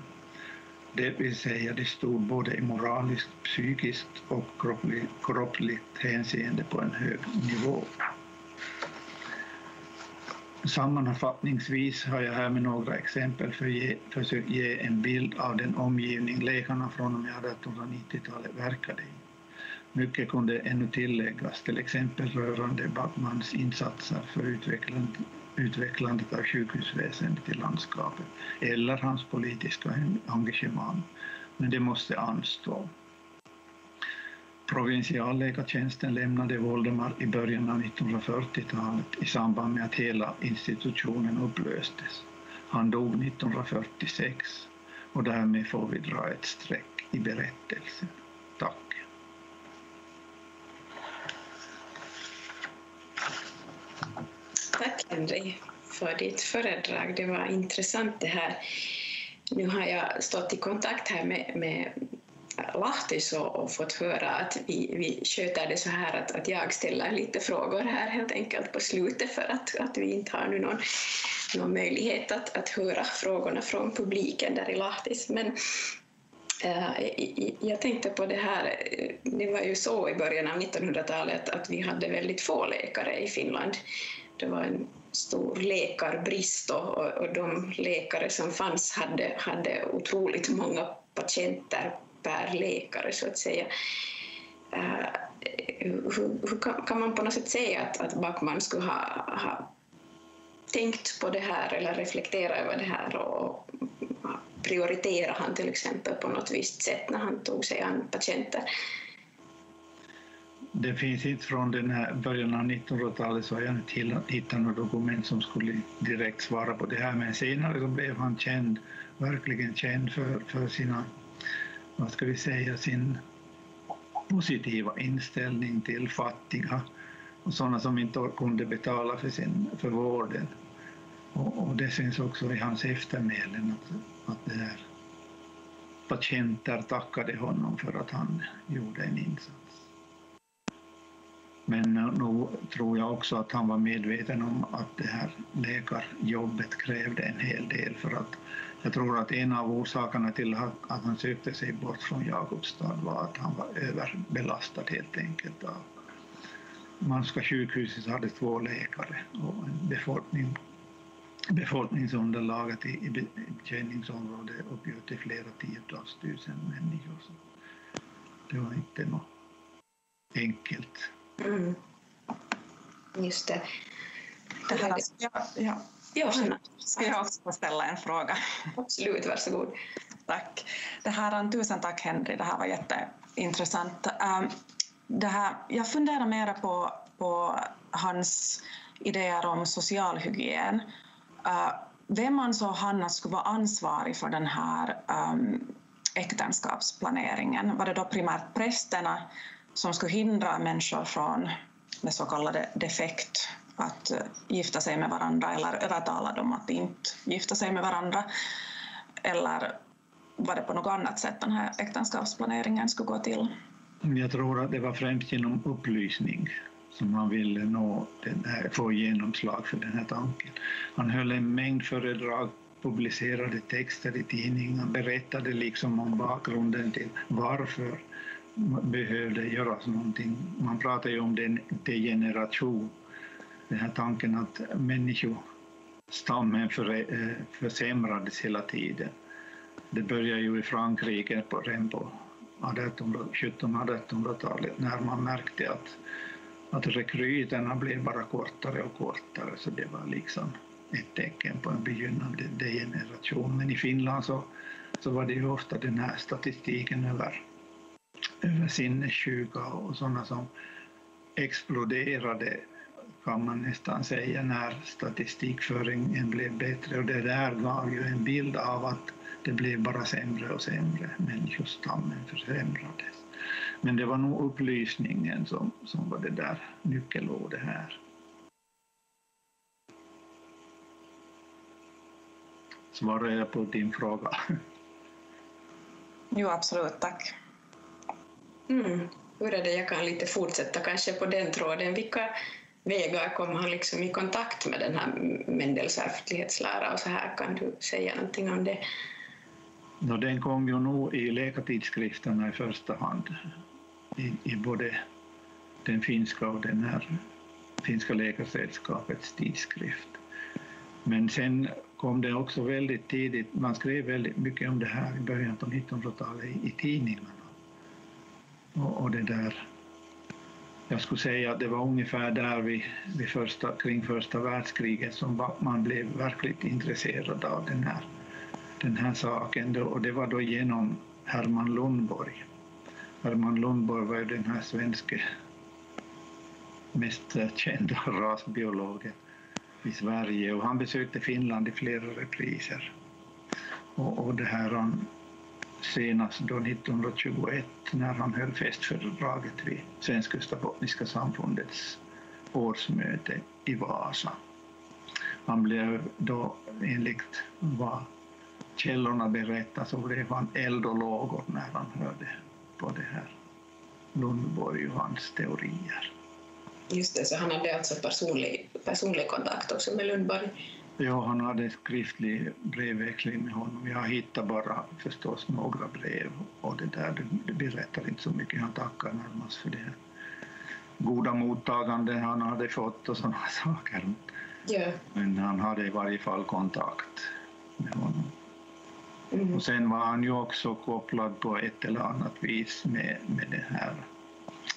Speaker 11: Det vill säga det stod både i moraliskt, psykiskt och kroppligt, kroppligt hänseende på en hög nivå. Sammanfattningsvis har jag här med några exempel för ge, försökt ge en bild av den omgivning läkarna från och med 1890-talet verkade i. Mycket kunde ännu tilläggas, till exempel rörande Backmans insatser för utvecklandet, utvecklandet av sjukhusväsendet i landskapet eller hans politiska engagemang, men det måste anstå. Provinsialläkartjänsten lämnade Voldemar i början av 1940-talet i samband med att hela institutionen upplöstes. Han dog 1946 och därmed får vi dra ett streck i berättelsen. Tack.
Speaker 9: Tack Henry för ditt föredrag. Det var intressant det här. Nu har jag stått i kontakt här med, med Lahtis och, och fått höra att vi, vi sköter det så här att, att jag ställer lite frågor här helt enkelt på slutet för att, att vi inte har nu någon, någon möjlighet att, att höra frågorna från publiken där i Lahtis. Men äh, jag tänkte på det här, eh, det var ju så i början av 1900-talet att vi hade väldigt få läkare i Finland. Det var en stor läkarbrist och, och de läkare som fanns hade, hade otroligt många patienter per läkare så att säga. Uh, hur, hur kan, kan, man på något sätt säga att, att Backman skulle ha, ha tänkt på det här eller reflekterat över det här och prioriterade han till exempel på något visst sätt när han tog sig an patienter?
Speaker 11: Det finns inte från den här början av 1900-talet så har jag inte hittat några dokument som skulle direkt svara på det här, men senare så blev han känd, verkligen känd för, för sina vad ska vi säga, sin positiva inställning till fattiga och sådana som inte kunde betala för, sin, för vården. Och, och det syns också i hans eftermälen att, att det här, patienter tackade honom för att han gjorde en insats. Men nog tror jag också att han var medveten om att det här läkarjobbet krävde en hel del för att jag tror att en av orsakerna till att han sökte sig bort från Jakobstad var att han var överbelastad helt enkelt. Manska sjukhuset hade två läkare och en befolkning, befolkningsunderlaget i, i betjäningsområdet uppgick till flera tiotals tusen människor. Så det var inte något enkelt.
Speaker 9: Mm. Just det.
Speaker 12: det här, ja, ja.
Speaker 9: Ja,
Speaker 12: Ska jag också ställa en fråga?
Speaker 9: Absolut, varsågod.
Speaker 12: Tack. Det här, tusen tack Henry, det här var jätteintressant. Um, det här, jag funderar mera på, på hans idéer om socialhygien. Uh, vem ansåg han skulle vara ansvarig för den här um, äktenskapsplaneringen? Var det då primärt prästerna som skulle hindra människor från med så kallade defekt att eh, gifta sig med varandra eller övertala dem att inte gifta sig med varandra? Eller var det på något annat sätt den här äktenskapsplaneringen skulle gå till?
Speaker 11: Mm, jag tror att det var främst genom upplysning som han ville nå den här, få genomslag för den här tanken. Han höll en mängd föredrag, publicerade texter i tidningar, berättade liksom om bakgrunden till varför behövde göras någonting. Man pratar ju om den degeneration, den här tanken att människostammen för, eh, försämrades hela tiden. Det började ju i Frankrike på, redan på 1700-1800-talet när man märkte att, att rekryterna blev bara kortare och kortare, så det var liksom ett tecken på en begynnande degeneration. Men i Finland så, så var det ju ofta den här statistiken över sinnessjuka och sådana som exploderade kan man nästan säga när statistikföringen blev bättre och det där gav ju en bild av att det blev bara sämre och sämre, människostammen försämrades. Men det var nog upplysningen som, som var det där nyckelordet här. Svarar jag på din fråga?
Speaker 12: Jo, absolut, tack.
Speaker 9: Mm. Hur är det, jag kan lite fortsätta kanske på den tråden. Vilka vägar kom han liksom i kontakt med den här Mendels ärftlighetslära och så här? Kan du säga någonting om det?
Speaker 11: No, den kom ju nog i läkartidskrifterna i första hand, i, i både den finska och den här finska läkarsällskapets tidskrift. Men sen kom det också väldigt tidigt, man skrev väldigt mycket om det här i början på 1900-talet i, i tidningarna. Och, och, det där, jag skulle säga att det var ungefär där vi, vid första, kring första världskriget som man blev verkligt intresserad av den här den här saken och det var då genom Herman Lundborg. Herman Lundborg var ju den här svenske mest kända [laughs] rasbiologen i Sverige och han besökte Finland i flera repriser. Och, och det här han senast då 1921 när han höll festföredraget vid Svenska Österbottniska samfundets årsmöte i Vasa. Han blev då enligt vad källorna berättar så blev han eld och lågor när han hörde på det här Lundborg och hans teorier.
Speaker 9: Just det, så han hade alltså personlig, personlig kontakt också med Lundborg?
Speaker 11: Ja, han hade skriftlig brevväxling med honom. Jag hittar bara förstås några brev och det där det berättar inte så mycket. Han tackar närmast för det goda mottagande han hade fått och sådana [laughs] saker.
Speaker 9: Ja.
Speaker 11: Men han hade i varje fall kontakt med honom. Mm. Och sen var han ju också kopplad på ett eller annat vis med, med det här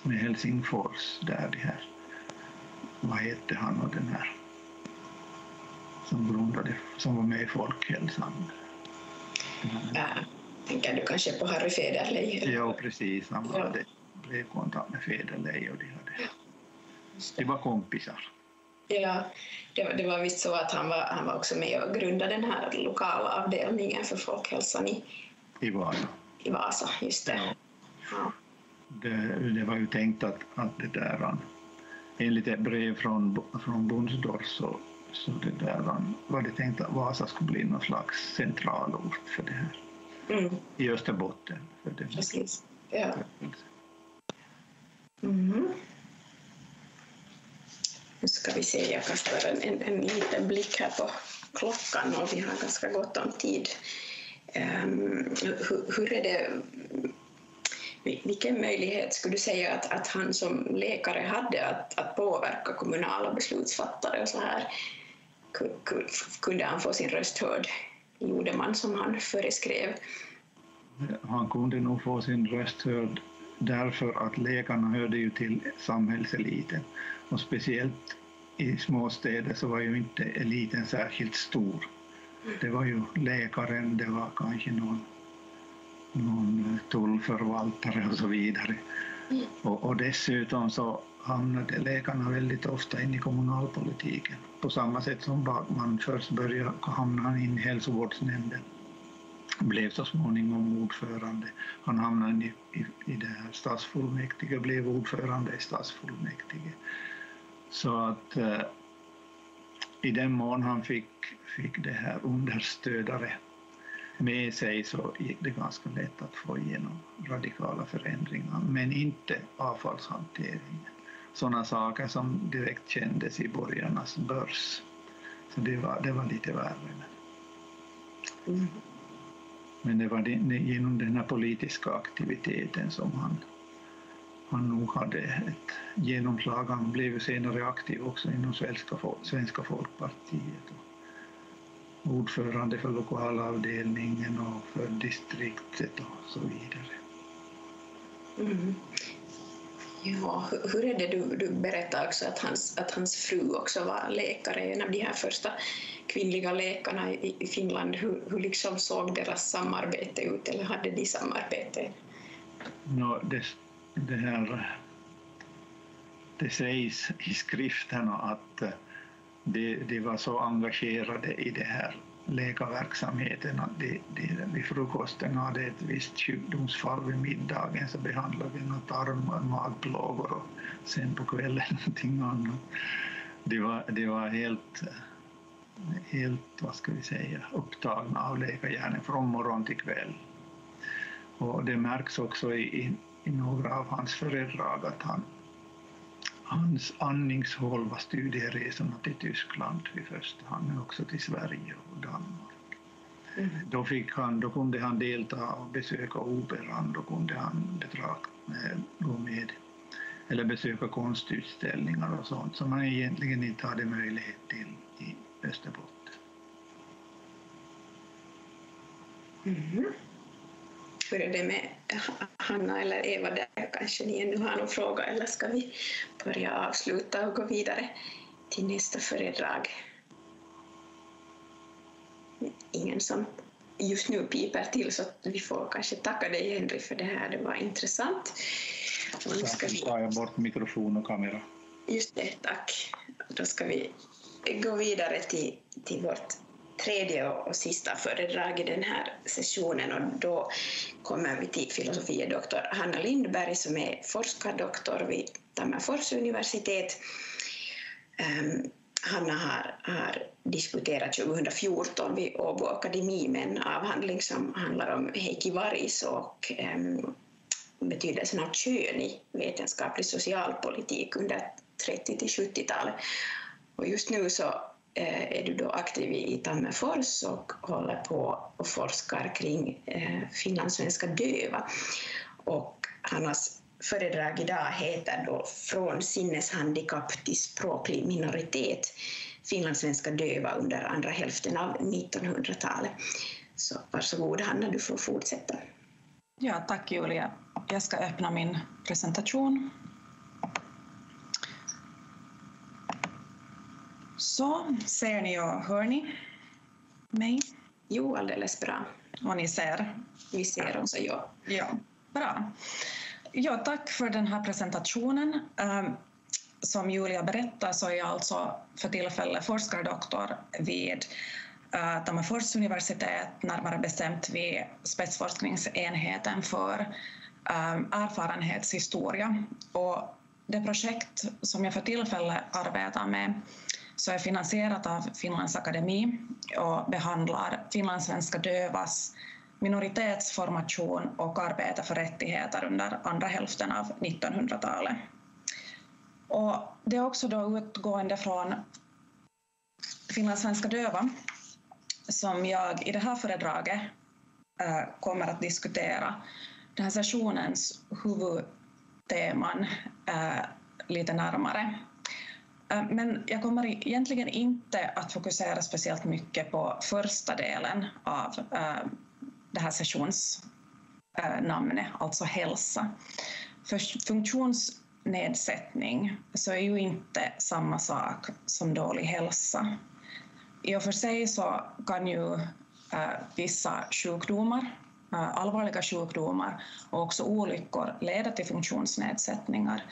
Speaker 11: med Helsingfors, där det här, vad hette han och den här som grundade, som var med i Folkhälsan.
Speaker 9: Ja, tänker du kanske på Harry Federley?
Speaker 11: Ja, precis. Han ja. hade brevkontakt med Federley och de hade, de var kompisar.
Speaker 9: Ja, det, det, var visst så att han var, han var också med och grundade den här lokala avdelningen för folkhälsan i,
Speaker 11: I Vasa.
Speaker 9: I Vasa, just det. Ja.
Speaker 11: Ja. Det, det, var ju tänkt att, att det där, enligt ett brev från, från Bundsdorf så, så det där, var det tänkt att Vasa skulle bli någon slags centralort för det här. Mm. I Österbotten. För det.
Speaker 9: Precis. Ja. Mm. Nu ska vi se, jag kastar en, en, en liten blick här på klockan och vi har ganska gott om tid. Um, hur, hur, är det, vilken möjlighet skulle du säga att, att han som läkare hade att, att påverka kommunala beslutsfattare och så här? Kunde han få sin röst hörd? Gjorde man som han föreskrev?
Speaker 11: Han kunde nog få sin röst hörd därför att läkarna hörde ju till samhällseliten och speciellt i småstäder så var ju inte eliten särskilt stor. Det var ju läkaren, det var kanske någon, någon tullförvaltare och så vidare. Och, och dessutom så hamnade läkarna väldigt ofta in i kommunalpolitiken. På samma sätt som Backman först började hamna han in i hälsovårdsnämnden. Blev så småningom ordförande. Han hamnade i, i, i det här stadsfullmäktige, blev ordförande i stadsfullmäktige. Så att eh, i den mån han fick, fick det här understödare med sig så gick det ganska lätt att få igenom radikala förändringar, men inte avfallshanteringen. Sådana saker som direkt kändes i borgarnas börs. Så det var, det var lite värre. Mm. Men det var det, genom den här politiska aktiviteten som han han nog hade ett genomslag. Han blev senare aktiv också inom Svenska, Svenska Folkpartiet. Ordförande för lokalavdelningen och för distriktet och så vidare.
Speaker 9: Mm. Ja, hur är det du, du berättade också att hans, att hans fru också var läkare, en av de här första kvinnliga läkarna i, i Finland. Hur, hur liksom såg deras samarbete ut, eller hade de samarbete?
Speaker 11: No, det, det, här, det sägs i skrifterna att de, de var så engagerade i det här läkarverksamheten att de, de, vid frukosten hade ett visst sjukdomsfall, vid middagen så behandlade vi något arm och magplågor och sen på kvällen [laughs] någonting annat. De var, det var helt, helt, vad ska vi säga, upptagna av läkargärningen från morgon till kväll. Och det märks också i, i, i några av hans föredrag att han, hans andningshål var studieresorna till Tyskland i första hand, men också till Sverige och Danmark. Mm. Då, fick han, då kunde han delta och besöka operan, då kunde han betrakt, gå med eller besöka konstutställningar och sånt som han egentligen inte hade möjlighet till i Österbotten.
Speaker 9: Mm. Är det med Hanna eller Eva där? Kanske ni ännu har någon fråga eller ska vi börja avsluta och gå vidare till nästa föredrag? Ingen som just nu piper till så vi får kanske tacka dig Henry för det här, det var intressant.
Speaker 11: Och nu ska vi... tar jag bort mikrofon och kamera.
Speaker 9: Just det, tack. Då ska vi gå vidare till, till vårt tredje och sista föredrag i den här sessionen och då kommer vi till filosofie doktor Hanna Lindberg som är forskardoktor vid Tammerfors universitet. Ehm, Hanna har, har diskuterat 2014 vid Åbo Akademi med en avhandling som handlar om Heikki Varis och um, betydelsen av kön i vetenskaplig socialpolitik under 30 till 70-talet. Och just nu så Eh, är du då aktiv i Tammerfors och håller på och forskar kring eh, finlandssvenska döva. Och Hannas föredrag idag heter då Från sinneshandikapp till språklig minoritet, finlandssvenska döva under andra hälften av 1900-talet. Så varsågod Hanna, du får fortsätta.
Speaker 12: Ja, tack Julia. Jag ska öppna min presentation. Så, ser ni och hör ni mig?
Speaker 9: Jo, alldeles bra.
Speaker 12: Och ni ser?
Speaker 9: Vi ser också, ja.
Speaker 12: Ja, bra. Ja, tack för den här presentationen. Um, som Julia berättade så är jag alltså för tillfället forskardoktor vid uh, Tammerfors universitet, närmare bestämt vid spetsforskningsenheten för um, erfarenhetshistoria. Och det projekt som jag för tillfället arbetar med så är finansierat av Finlands akademi och behandlar finlandssvenska dövas minoritetsformation och arbete för rättigheter under andra hälften av 1900-talet. Och det är också då utgående från finlandssvenska döva som jag i det här föredraget eh, kommer att diskutera den här sessionens huvudteman eh, lite närmare. Äh, men jag kommer egentligen inte att fokusera speciellt mycket på första delen av äh, det här sessionsnamnet, äh, alltså hälsa. För funktionsnedsättning så är ju inte samma sak som dålig hälsa. I och för sig så kan ju vissa sjukdomar, allvarliga sjukdomar och också olyckor leda till funktionsnedsättningar,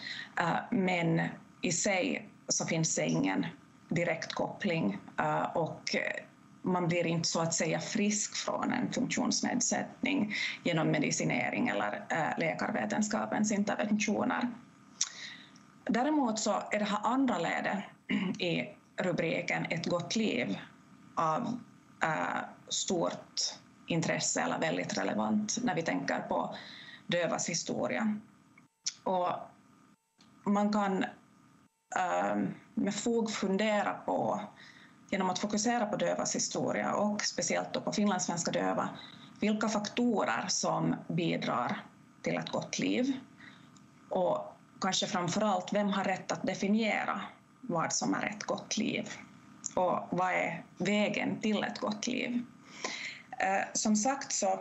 Speaker 12: men i sig så finns det ingen direkt koppling eh, och eh, man blir inte så att säga frisk från en funktionsnedsättning genom medicinering eller eh, läkarvetenskapens interventioner. Däremot så är det här andra ledet i rubriken Ett gott liv av stort intresse eller väldigt relevant när vi tänker på dövas historia. Och man kan Ehm, med fog fundera på, genom att fokusera på dövas historia och speciellt då på finlandssvenska döva, vilka faktorer som bidrar till ett gott liv Och kanske framför allt, vem har rätt att definiera vad som är ett gott liv? Och vad är vägen till ett gott liv? Eh, som sagt så,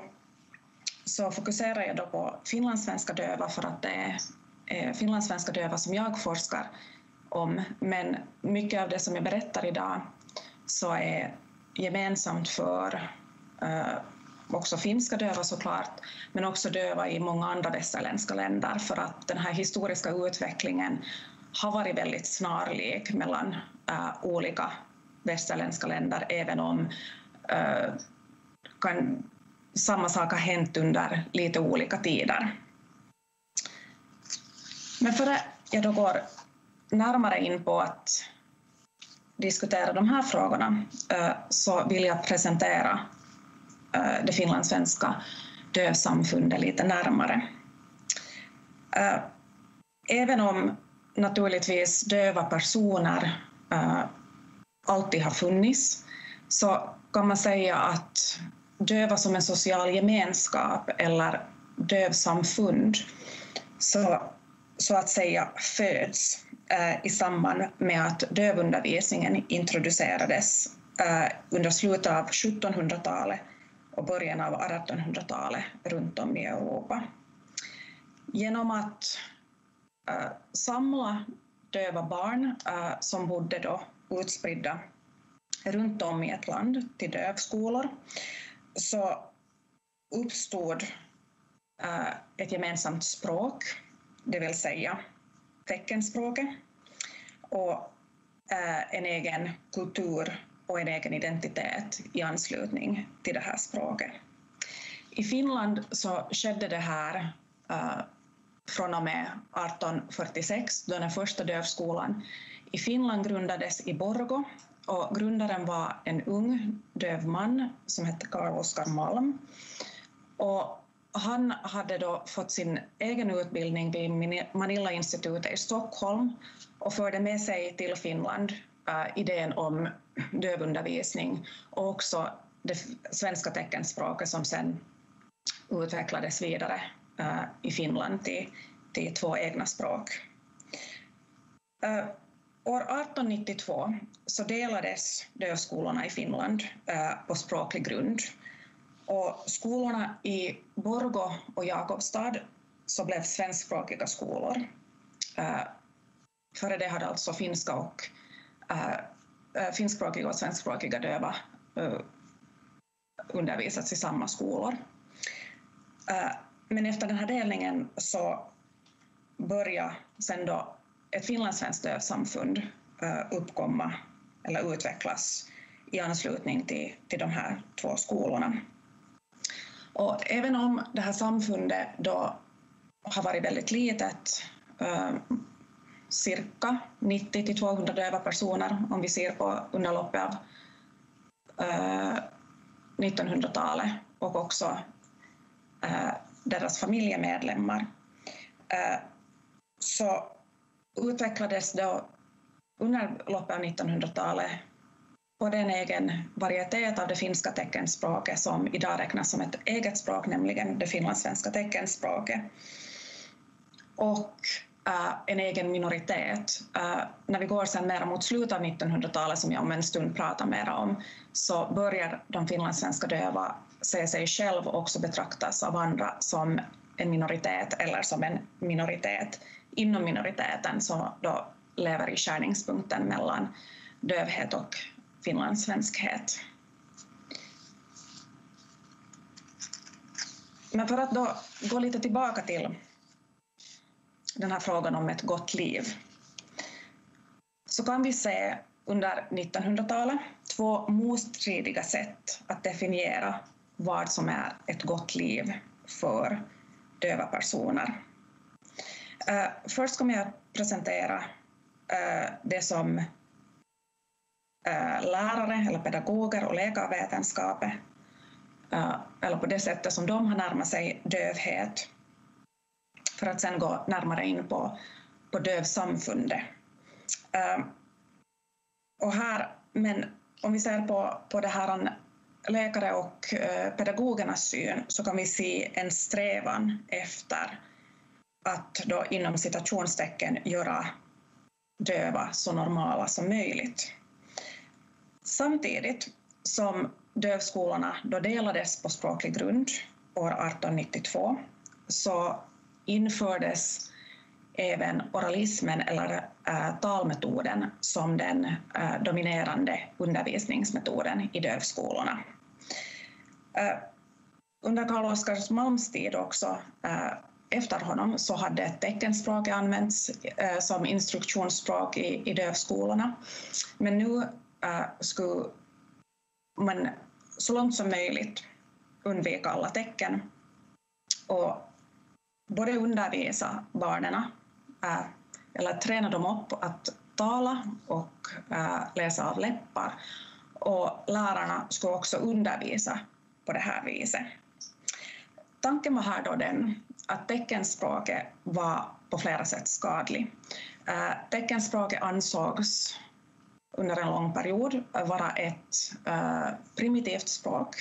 Speaker 12: så fokuserar jag då på finlandssvenska döva för att det är eh, finlandssvenska döva som jag forskar om, men mycket av det som jag berättar idag så är gemensamt för eh, också finska döva såklart, men också döva i många andra västerländska länder för att den här historiska utvecklingen har varit väldigt snarlik mellan uh, olika västerländska länder, även om uh, kan, samma sak har hänt under lite olika tider. Men före jag då går närmare in på att diskutera de här frågorna eh, så vill jag presentera eh, det finlandssvenska dövsamfundet lite närmare. Eh, även om naturligtvis döva personer alltid har funnits så kan man säga att döva som en social gemenskap eller dövsamfund så, så att säga föds Eh, i samband med att dövundervisningen introducerades eh, under slutet av 1700-talet och början av 1800-talet runt om i Europa. Genom att eh, samla döva barn som bodde då utspridda runt om i ett land till dövskolor så uppstod ett gemensamt språk, det vill säga teckenspråket och eh, en egen kultur och en egen identitet i anslutning till det här språket. I Finland så skedde det här uh, från och med 1846 då den första dövskolan i Finland grundades i Borgo och grundaren var en ung döv man som hette Carl-Oskar Malm. Och han hade då fått sin egen utbildning vid Manilla-institutet i Stockholm och förde med sig till Finland uh, idén om dövundervisning och också det svenska teckenspråket som sen utvecklades vidare uh, i Finland till, till två egna språk. Uh, år 1892 så delades dövskolorna i Finland på språklig grund och skolorna i Borgo och Jakobstad så blev svenskspråkiga skolor. Uh, före det hade alltså finska och uh, finskspråkiga och svenskspråkiga döva uh, undervisats i samma skolor. Men efter den här delningen så började sen då ett finlandssvenskt dövsamfund uppkomma eller utvecklas i anslutning till, till de här två skolorna. Och även om det här samfundet då har varit väldigt litet, eh, cirka 90 till 200 döva personer om vi ser på under loppet av eh, 1900-talet och också eh, deras familjemedlemmar, så utvecklades då under loppet av 1900-talet både en egen varietet av det finska teckenspråket som idag räknas som ett eget språk, nämligen det finlandssvenska teckenspråket. Och uh, en egen minoritet. Uh, när vi går sen mera mot slutet av 1900-talet, som jag om en stund pratar mer om, så börjar de finlandssvenska döva se sig själv också betraktas av andra som en minoritet eller som en minoritet inom minoriteten som då lever i skärningspunkten mellan dövhet och finlandssvenskhet. Men för att då gå lite tillbaka till den här frågan om ett gott liv så kan vi se under 1900-talet två motstridiga sätt att definiera vad som är ett gott liv för döva personer. Eh, först kommer jag att presentera eh, det som Äh, lärare eller pedagoger och läkarvetenskapen äh, eller på det sättet som de har närmat sig dövhet för att sen gå närmare in på, på dövsamfundet. Äh, och här, men om vi ser på, på det här läkare och pedagogernas syn så kan vi se en strävan efter att då inom citationstecken göra döva så normala som möjligt. Samtidigt som dövskolorna då delades på språklig grund år 1892 så infördes även oralismen eller äh, talmetoden som den äh, dominerande undervisningsmetoden i dövskolorna. Äh, under Karl Oskars Malms tid också efter honom så hade teckenspråk använts som instruktionsspråk i, i dövskolorna. Men nu äh, skulle man så långt som möjligt undvika alla tecken och både undervisa barnen äh, eller träna dem upp att tala och äh, läsa av läppar. Och lärarna skulle också undervisa på det här viset. Tanken var här då den att teckenspråket var på flera sätt skadlig. Äh, teckenspråket ansågs under en lång period eh, vara ett eh, primitivt språk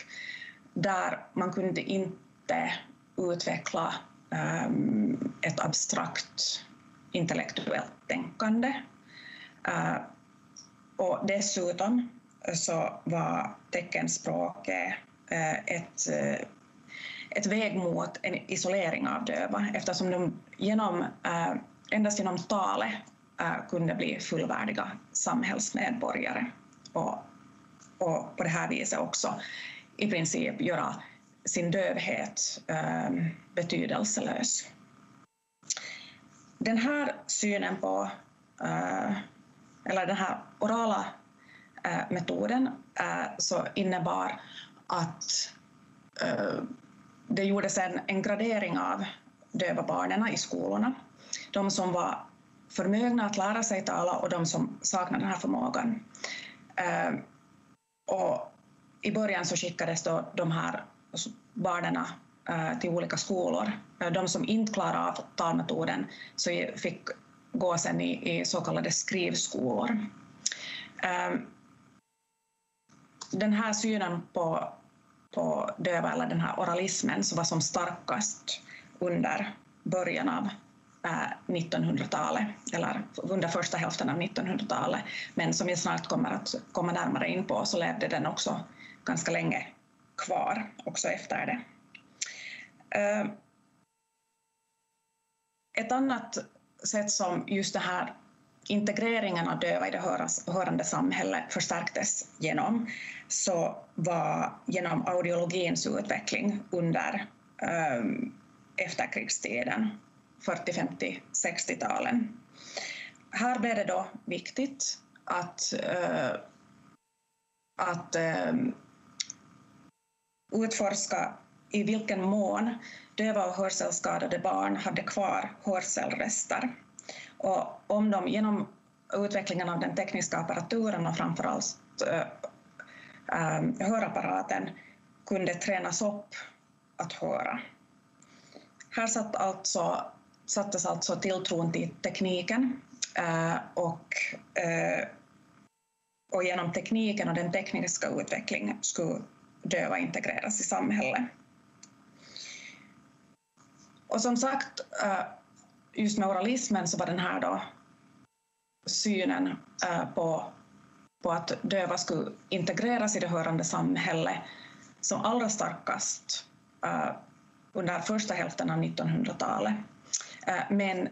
Speaker 12: där man kunde inte utveckla ehm, ett abstrakt intellektuellt tänkande. Eh, och dessutom så var teckenspråket ett ett väg mot en isolering av döva eftersom de genom, endast genom talet Eh, kunde bli fullvärdiga samhällsmedborgare och, och på det här viset också i princip göra sin dövhet äh, betydelselös. Den här synen på, äh, eller den här orala äh, metoden äh, så innebar att det gjordes en, en gradering av döva barnen i skolorna. De som var förmögna att lära sig tala och de som saknar den här förmågan. Eh, och I början så skickades då de här barnen eh, till olika skolor. Eh, de som inte klarade av talmetoden så fick gå sen i, i så kallade skrivskolor. Eh, den här synen på på döva eller den här oralismen som var som starkast under början av Äh, 1900-talet eller under första hälften av 1900-talet. Men som jag snart kommer att komma närmare in på så levde den också ganska länge kvar också efter det. Äh, ett annat sätt som just det här integreringen av döva i det hörande samhället förstärktes genom så var genom audiologins utveckling under um, efterkrigstiden, 40, 50, 60-talen. Här blev det då viktigt att, äh, att äh, utforska i vilken mån döva och hörselskadade barn hade kvar hörselrester och om de genom utvecklingen av den tekniska apparaturen och framförallt äh, hörapparaten kunde tränas upp att höra. Här satt alltså, sattes alltså tilltron till tekniken eh, och, eh, och genom tekniken och den tekniska utvecklingen skulle döva integreras i samhället. Och som sagt, eh, just med oralismen så var den här då synen på, på att döva skulle integreras i det hörande samhället som allra starkast under första hälften av 1900-talet. Eh, men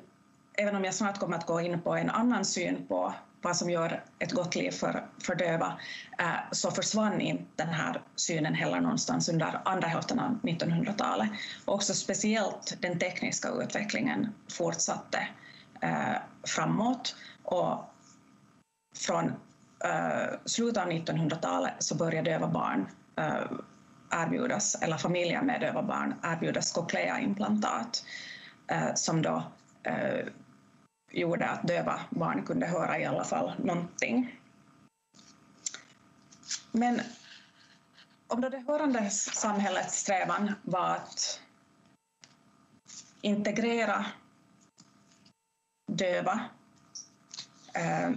Speaker 12: även om jag snart kommer att gå in på en annan syn på vad som gör ett gott liv för, för döva, eh, så försvann inte den här synen heller någonstans under andra hälften av 1900-talet. Också speciellt den tekniska utvecklingen fortsatte eh, framåt och från slutet av 1900-talet så började döva barn erbjudas, eller familjer med döva barn erbjudas cochlea-implantat Eh, som då eh, gjorde att döva barn kunde höra i alla fall någonting. Men om då det hörande samhällets strävan var att integrera döva eh,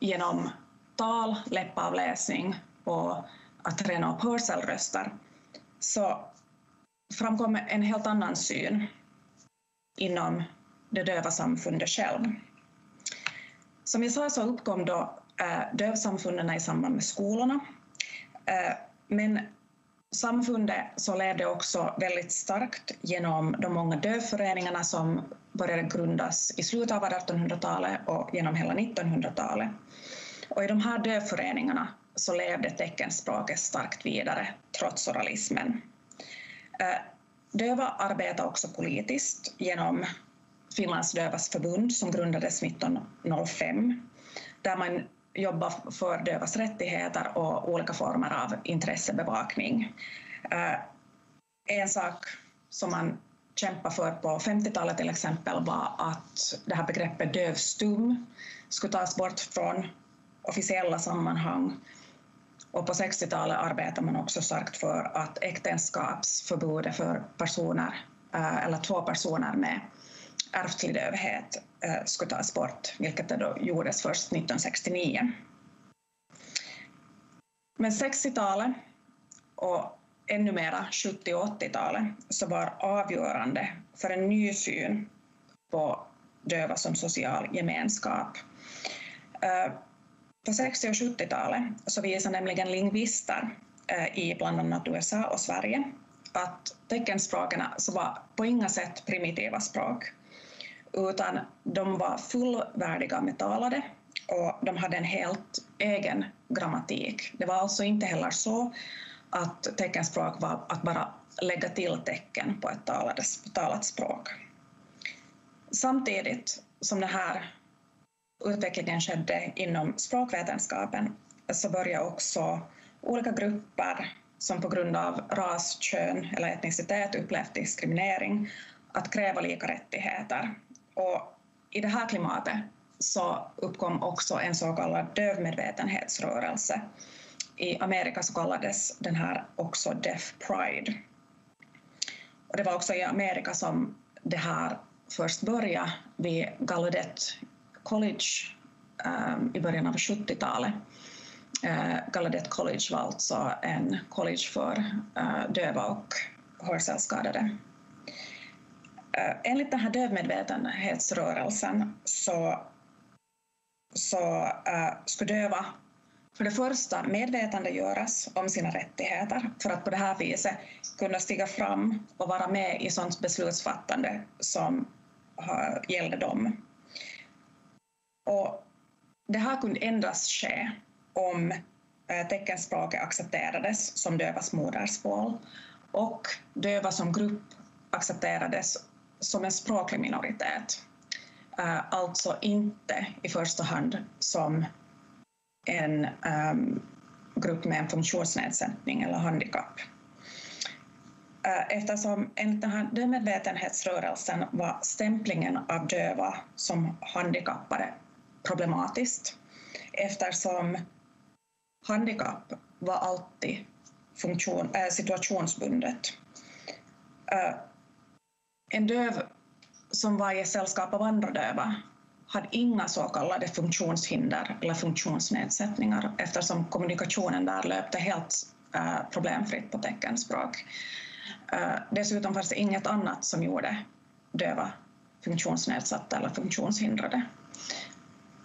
Speaker 12: genom tal, läppavläsning och att träna upp hörselröster så framkom en helt annan syn inom det döva samfundet själv. Som jag sa så uppkom då eh, dövsamfunden i samband med skolorna. Eh, men samfundet så levde också väldigt starkt genom de många dövföreningarna som började grundas i slutet av 1800-talet och genom hela 1900-talet. Och i de här dövföreningarna så levde teckenspråket starkt vidare trots oralismen. Eh, Döva arbetar också politiskt genom Finlands dövas förbund som grundades 1905 där man jobbar för dövas rättigheter och olika former av intressebevakning. Eh, en sak som man kämpade för på 50-talet till exempel var att det här begreppet dövstum skulle tas bort från officiella sammanhang. Och på 60-talet arbetade man också starkt för att äktenskapsförbudet för personer, eh, eller två personer med ärftlig dövhet eh, skulle tas bort, vilket det då gjordes först 1969. Men 60-talet och ännu mera 70 och 80-talet så var avgörande för en ny syn på döva som social gemenskap. Eh, på 60 och 70-talet så visade nämligen lingvister eh, i bland annat USA och Sverige att teckenspråken var på inga sätt primitiva språk utan de var fullvärdiga med talade och de hade en helt egen grammatik. Det var alltså inte heller så att teckenspråk var att bara lägga till tecken på ett talat språk. Samtidigt som den här utvecklingen skedde inom språkvetenskapen så började också olika grupper som på grund av ras, kön eller etnicitet upplevt diskriminering att kräva lika rättigheter. Och I det här klimatet så uppkom också en så kallad dövmedvetenhetsrörelse. I Amerika så kallades den här också Deaf Pride. Och det var också i Amerika som det här först började vid Gallaudet College ehm, i början av 70-talet. Eh, Gallaudet College var alltså en college för eh, döva och hörselskadade. Eh, enligt den här dövmedvetenhetsrörelsen så, så skulle döva för det första medvetandegöras om sina rättigheter för att på det här viset kunna stiga fram och vara med i sånt beslutsfattande som gällde dem. Och det här kunde endast ske om eh, teckenspråket accepterades som dövas modersmål och döva som grupp accepterades som en språklig minoritet. Eh, alltså inte i första hand som en um, grupp med en funktionsnedsättning eller handikapp. Eh, eftersom enligt den här dövmedvetenhetsrörelsen var stämplingen av döva som handikappade problematiskt eftersom handikapp var alltid funktion, äh, situationsbundet. Äh, en döv som var i sällskap av andra döva hade inga så kallade funktionshinder eller funktionsnedsättningar eftersom kommunikationen där löpte helt äh, problemfritt på teckenspråk. Äh, dessutom fanns det inget annat som gjorde döva funktionsnedsatta eller funktionshindrade.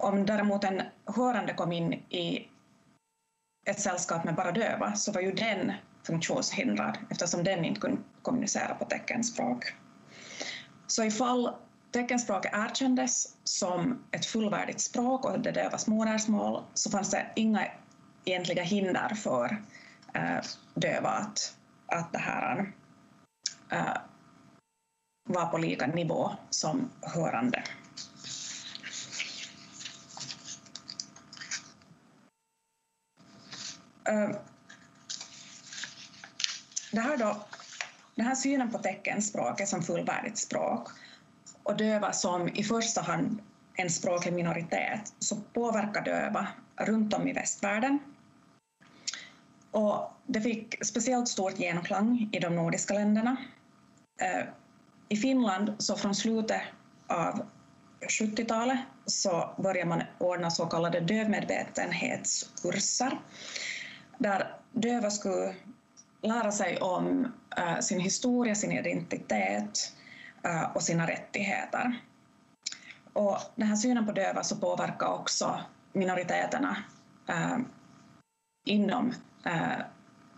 Speaker 12: Om däremot en hörande kom in i ett sällskap med bara döva så var ju den funktionshindrad eftersom den inte kunde kommunicera på teckenspråk. Så ifall teckenspråket erkändes som ett fullvärdigt språk och det dövas modersmål så fanns det inga egentliga hinder för eh, döva att, att det här eh, var på lika nivå som hörande. Eh, det här då den här synen på teckenspråket som fullvärdigt språk och döva som i första hand en språklig minoritet så påverkar döva runt om i västvärlden. Och det fick speciellt stort genomklang i de nordiska länderna. Eh, I Finland, så från slutet av 70-talet, så började man ordna så kallade dövmedvetenhetskurser där döva skulle lära sig om uh, sin historia, sin identitet, eh, och sina rättigheter. Och den här synen på döva så påverkar också minoriteterna uh, inom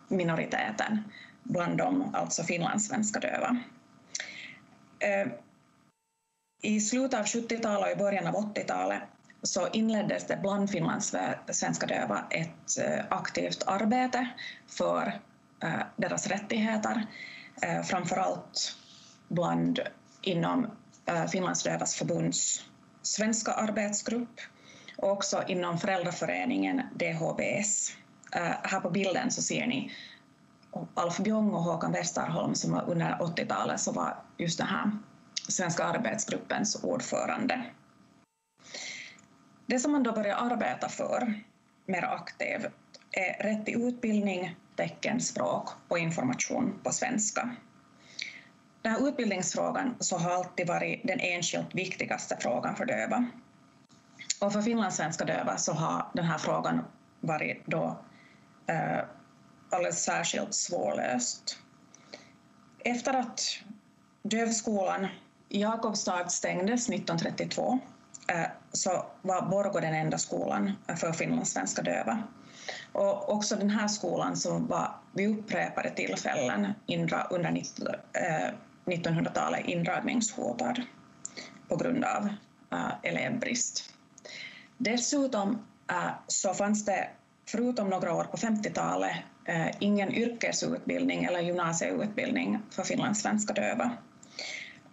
Speaker 12: minoriteten, bland dem alltså finlandssvenska döva. I slutet av 70-talet och i början av 80-talet så inleddes det bland finlandssvenska döva ett eh, aktivt arbete för eh, deras rättigheter, eh, framför allt bland inom Finlandsdövas förbunds svenska arbetsgrupp och också inom föräldraföreningen DHBS. Här på bilden så ser ni Alf Bjong och Håkan Westerholm som under 80-talet så var just den här svenska arbetsgruppens ordförande. Det som man då börjar arbeta för mer aktivt är rätt till utbildning, teckenspråk och information på svenska. Den här utbildningsfrågan så har alltid varit den enskilt viktigaste frågan för döva. Och för finlandssvenska döva så har den här frågan varit då eh, alldeles särskilt svårlöst. Efter att dövskolan i Jakobstad stängdes 1932 Eh, så var Borgå den enda skolan för finlandssvenska döva. Och också den här skolan som var vid upprepade tillfällen under 1900-talet eh, indragningshotad på grund av eh, elevbrist. Dessutom så fanns det förutom några år på 50-talet ingen yrkesutbildning eller gymnasieutbildning för finlandssvenska döva.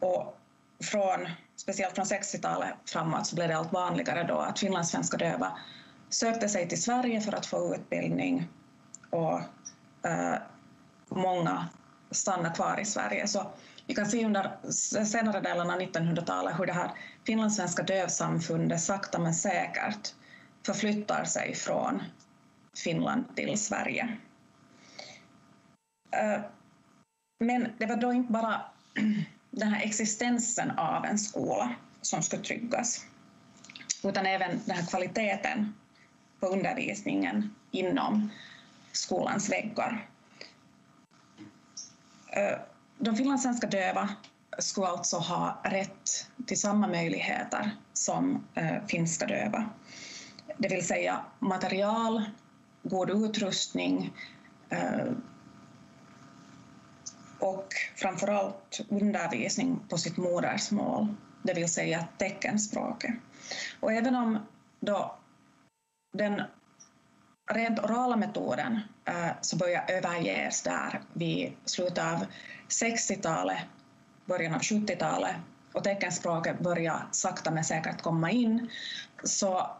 Speaker 12: Och från, speciellt från 60-talet framåt så blev det allt vanligare då att finlandssvenska döva sökte sig till Sverige för att få utbildning och eh, många stannade kvar i Sverige. Så vi kan se under senare delen av 1900-talet hur det här finlandssvenska dövsamfundet sakta men säkert förflyttar sig från Finland till Sverige. Eh, men det var då inte bara den här existensen av en skola som skulle tryggas, utan även den här kvaliteten på undervisningen inom skolans väggar. Eh, de finlandssvenska döva skulle alltså ha rätt till samma möjligheter som eh, finska döva. Det vill säga material, god utrustning eh, och framförallt undervisning på sitt modersmål, det vill säga teckenspråket. Och även om då den rent orala metoden eh, så börjar överges där vid slutet av 60-talet, början av 70-talet och teckenspråket börjar sakta men säkert komma in, så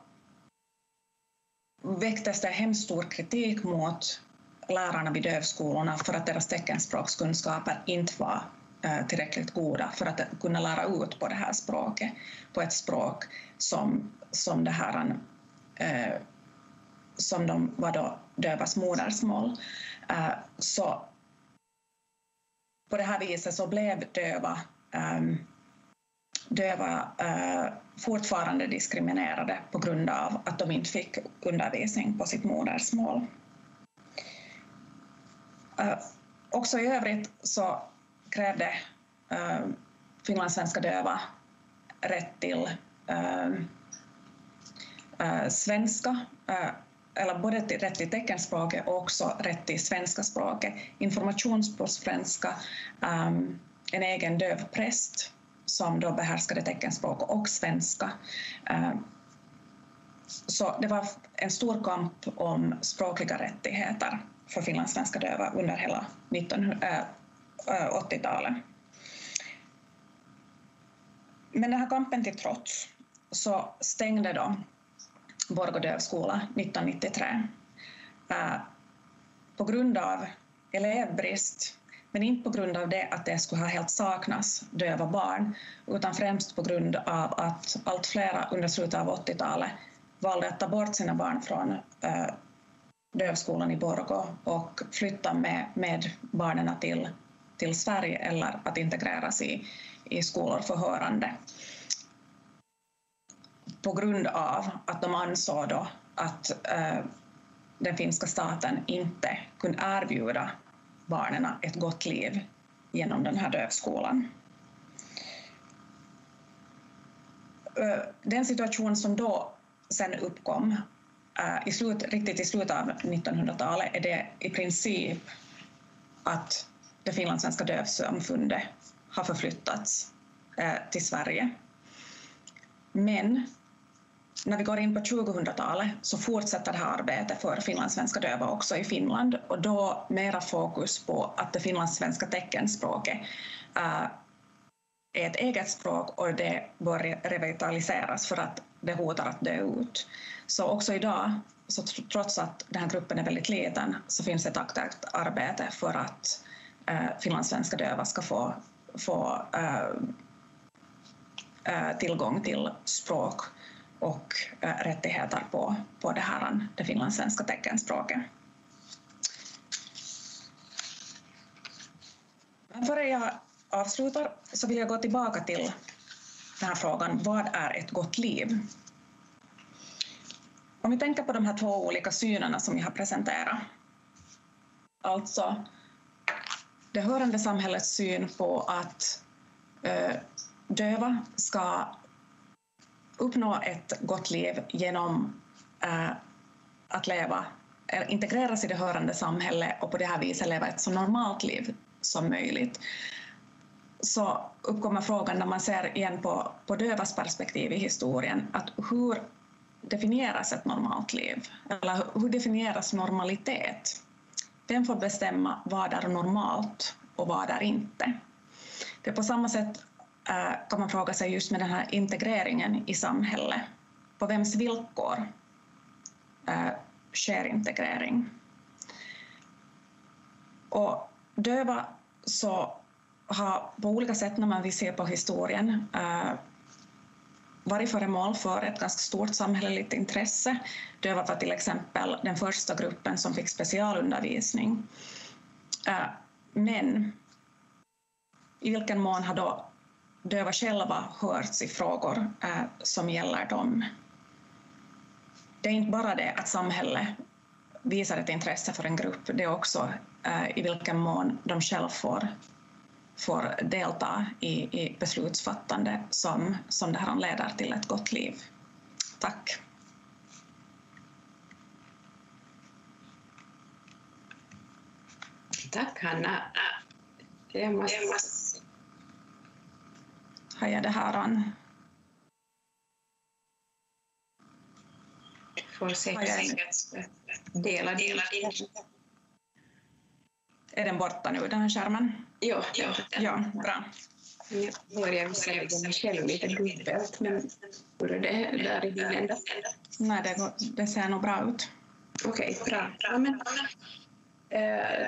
Speaker 12: väcktes det hemskt stor kritik mot lärarna vid dövskolorna för att deras teckenspråkskunskaper inte var eh, tillräckligt goda för att kunna lära ut på det här språket, på ett språk som, som det här eh, som de var då dövas modersmål. Eh, så på det här viset så blev döva, ehm, döva fortfarande diskriminerade på grund av att de inte fick undervisning på sitt modersmål. Eh, också i övrigt så krävde eh, finlandssvenska döva rätt till eh, eh, svenska eller både till rätt till teckenspråket och också rätt till svenska språket. Information på svenska, en egen dövpräst som då behärskade teckenspråk och svenska. Så det var en stor kamp om språkliga rättigheter för finlandssvenska döva under hela 1980-talet. Äh, äh, men den här kampen till trots så stängde då Borgå dövskola 1993 äh, på grund av elevbrist, men inte på grund av det att det skulle ha helt saknas döva barn, utan främst på grund av att allt flera under slutet av 80-talet valde att ta bort sina barn från dövskolan i Borgå och flytta med, med barnen till, till Sverige eller att integreras i, i skolor för hörande på grund av att de ansåg då att eh, den finska staten inte kunde erbjuda barnen ett gott liv genom den här dövskolan. Eh, den situation som då sen uppkom Äh, i slut, riktigt i slutet av 1900-talet är det i princip att det finlandssvenska dövsamfundet har förflyttats äh, till Sverige. Men när vi går in på 2000-talet så fortsätter det här arbetet för finlandssvenska döva också i Finland och då mera fokus på att det finlandssvenska teckenspråket äh, är ett eget språk och det bör revitaliseras för att det hotar att dö ut. Så också idag, så trots att den här gruppen är väldigt liten, så finns ett aktivt arbete för att eh, finlandssvenska döva ska få, få eh, eh tillgång till språk och eh, rättigheter på, på det, här, det finlandssvenska teckenspråket. Men före jag avslutar så vill jag gå tillbaka till den här frågan, vad är ett gott liv? Om vi tänker på de här två olika synerna som jag har presenterat, alltså det hörande samhällets syn på att eh, döva ska uppnå ett gott liv genom eh, att leva, eh, integreras i det hörande samhället och på det här viset leva ett så normalt liv som möjligt. Så uppkommer frågan när man ser igen på, på dövas perspektiv i historien, att hur definieras ett normalt liv? Eller hur definieras normalitet? Vem får bestämma vad är normalt och vad är inte. Det är på samma sätt eh, kan man fråga sig just med den här integreringen i samhället. På vems villkor äh, sker integrering? Och döva så har på olika sätt när man vill se på historien eh, varit föremål för ett ganska stort samhälleligt intresse. Döva var till exempel den första gruppen som fick specialundervisning. Eh, men i vilken mån har då döva själva hörts i frågor eh, som gäller dem. Det är inte bara det att samhället visar ett intresse för en grupp, det är också i vilken mån de själva får, får delta i, i beslutsfattande som, som det här leder till ett gott liv. Tack.
Speaker 9: Tack Hanna. Jag måste
Speaker 12: har jag det här an.
Speaker 9: Får se. Dela, dela, dela.
Speaker 12: Är den borta nu, den här skärmen?
Speaker 9: Ja, ja,
Speaker 12: ja bra.
Speaker 9: Jag börjar visserligen själv lite dubbelt, men hur är det där i din ända?
Speaker 12: Nej, det, det ser nog bra ut.
Speaker 9: Okej, okay, bra. Ja, men, Eh,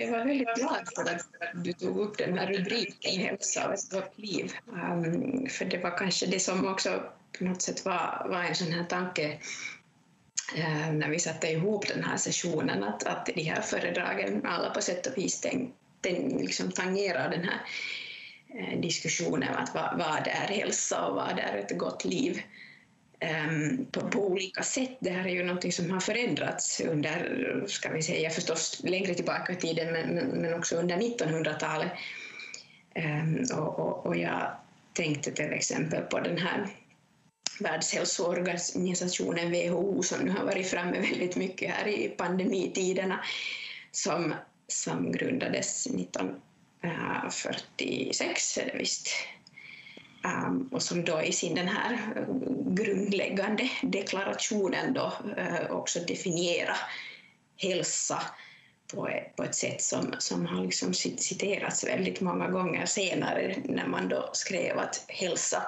Speaker 9: jag var väldigt glad för att du tog upp den här rubriken Hälsa och ett gott liv. Um, för det var kanske det som också på något sätt var, var en sån här tanke uh, när vi satte ihop den här sessionen, att, att de här föredragen alla på sätt och vis den, den liksom tangerar den här eh, diskussionen om att vad, vad är hälsa och vad är ett gott liv. Ehm, på, på, olika sätt. Det här är ju någonting som har förändrats under, ska vi säga, förstås längre tillbaka i tiden, men, men också under 1900-talet. Um, ehm, och, och, och, jag tänkte till exempel på den här Världshälsoorganisationen WHO som nu har varit framme väldigt mycket här i pandemitiderna som, som grundades 1946 är det visst. Um, och som då i sin den här eh, grundläggande deklarationen då uh, också definiera hälsa på ett, på ett sätt som, som har liksom citerats väldigt många gånger senare när man då skrev att hälsa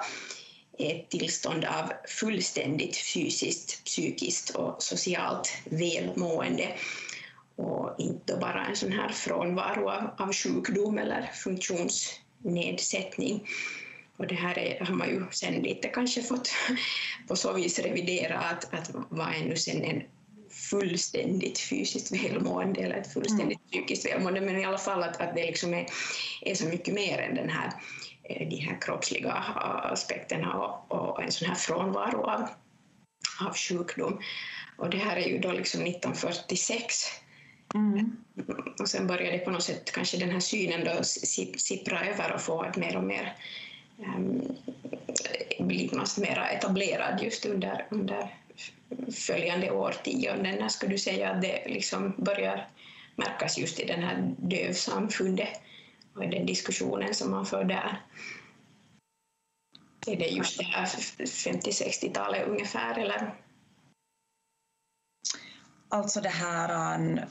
Speaker 9: är ett tillstånd av fullständigt fysiskt, psykiskt och socialt välmående och inte bara en sån här frånvaro av, av sjukdom eller funktionsnedsättning. Och det här är, har man ju sen lite kanske fått [laughs] på så vis revidera att, att vad är nu sen en fullständigt fysiskt välmående eller ett fullständigt mm. psykiskt välmående, men i alla fall att, att det liksom är, är så mycket mer än den här, eh, de här kroppsliga aspekterna och, och en sån här frånvaro av, av sjukdom. Och det här är ju då liksom 1946. Mm. Och sen började på något sätt kanske den här synen då sippra över och få ett mer och mer um, blivit mera etablerad just under, under följande årtionden? När skulle du säga att det liksom börjar märkas just i den här dövsamfundet och i den diskussionen som man för där? Är det just det här 50-60-talet ungefär eller?
Speaker 12: Alltså det här,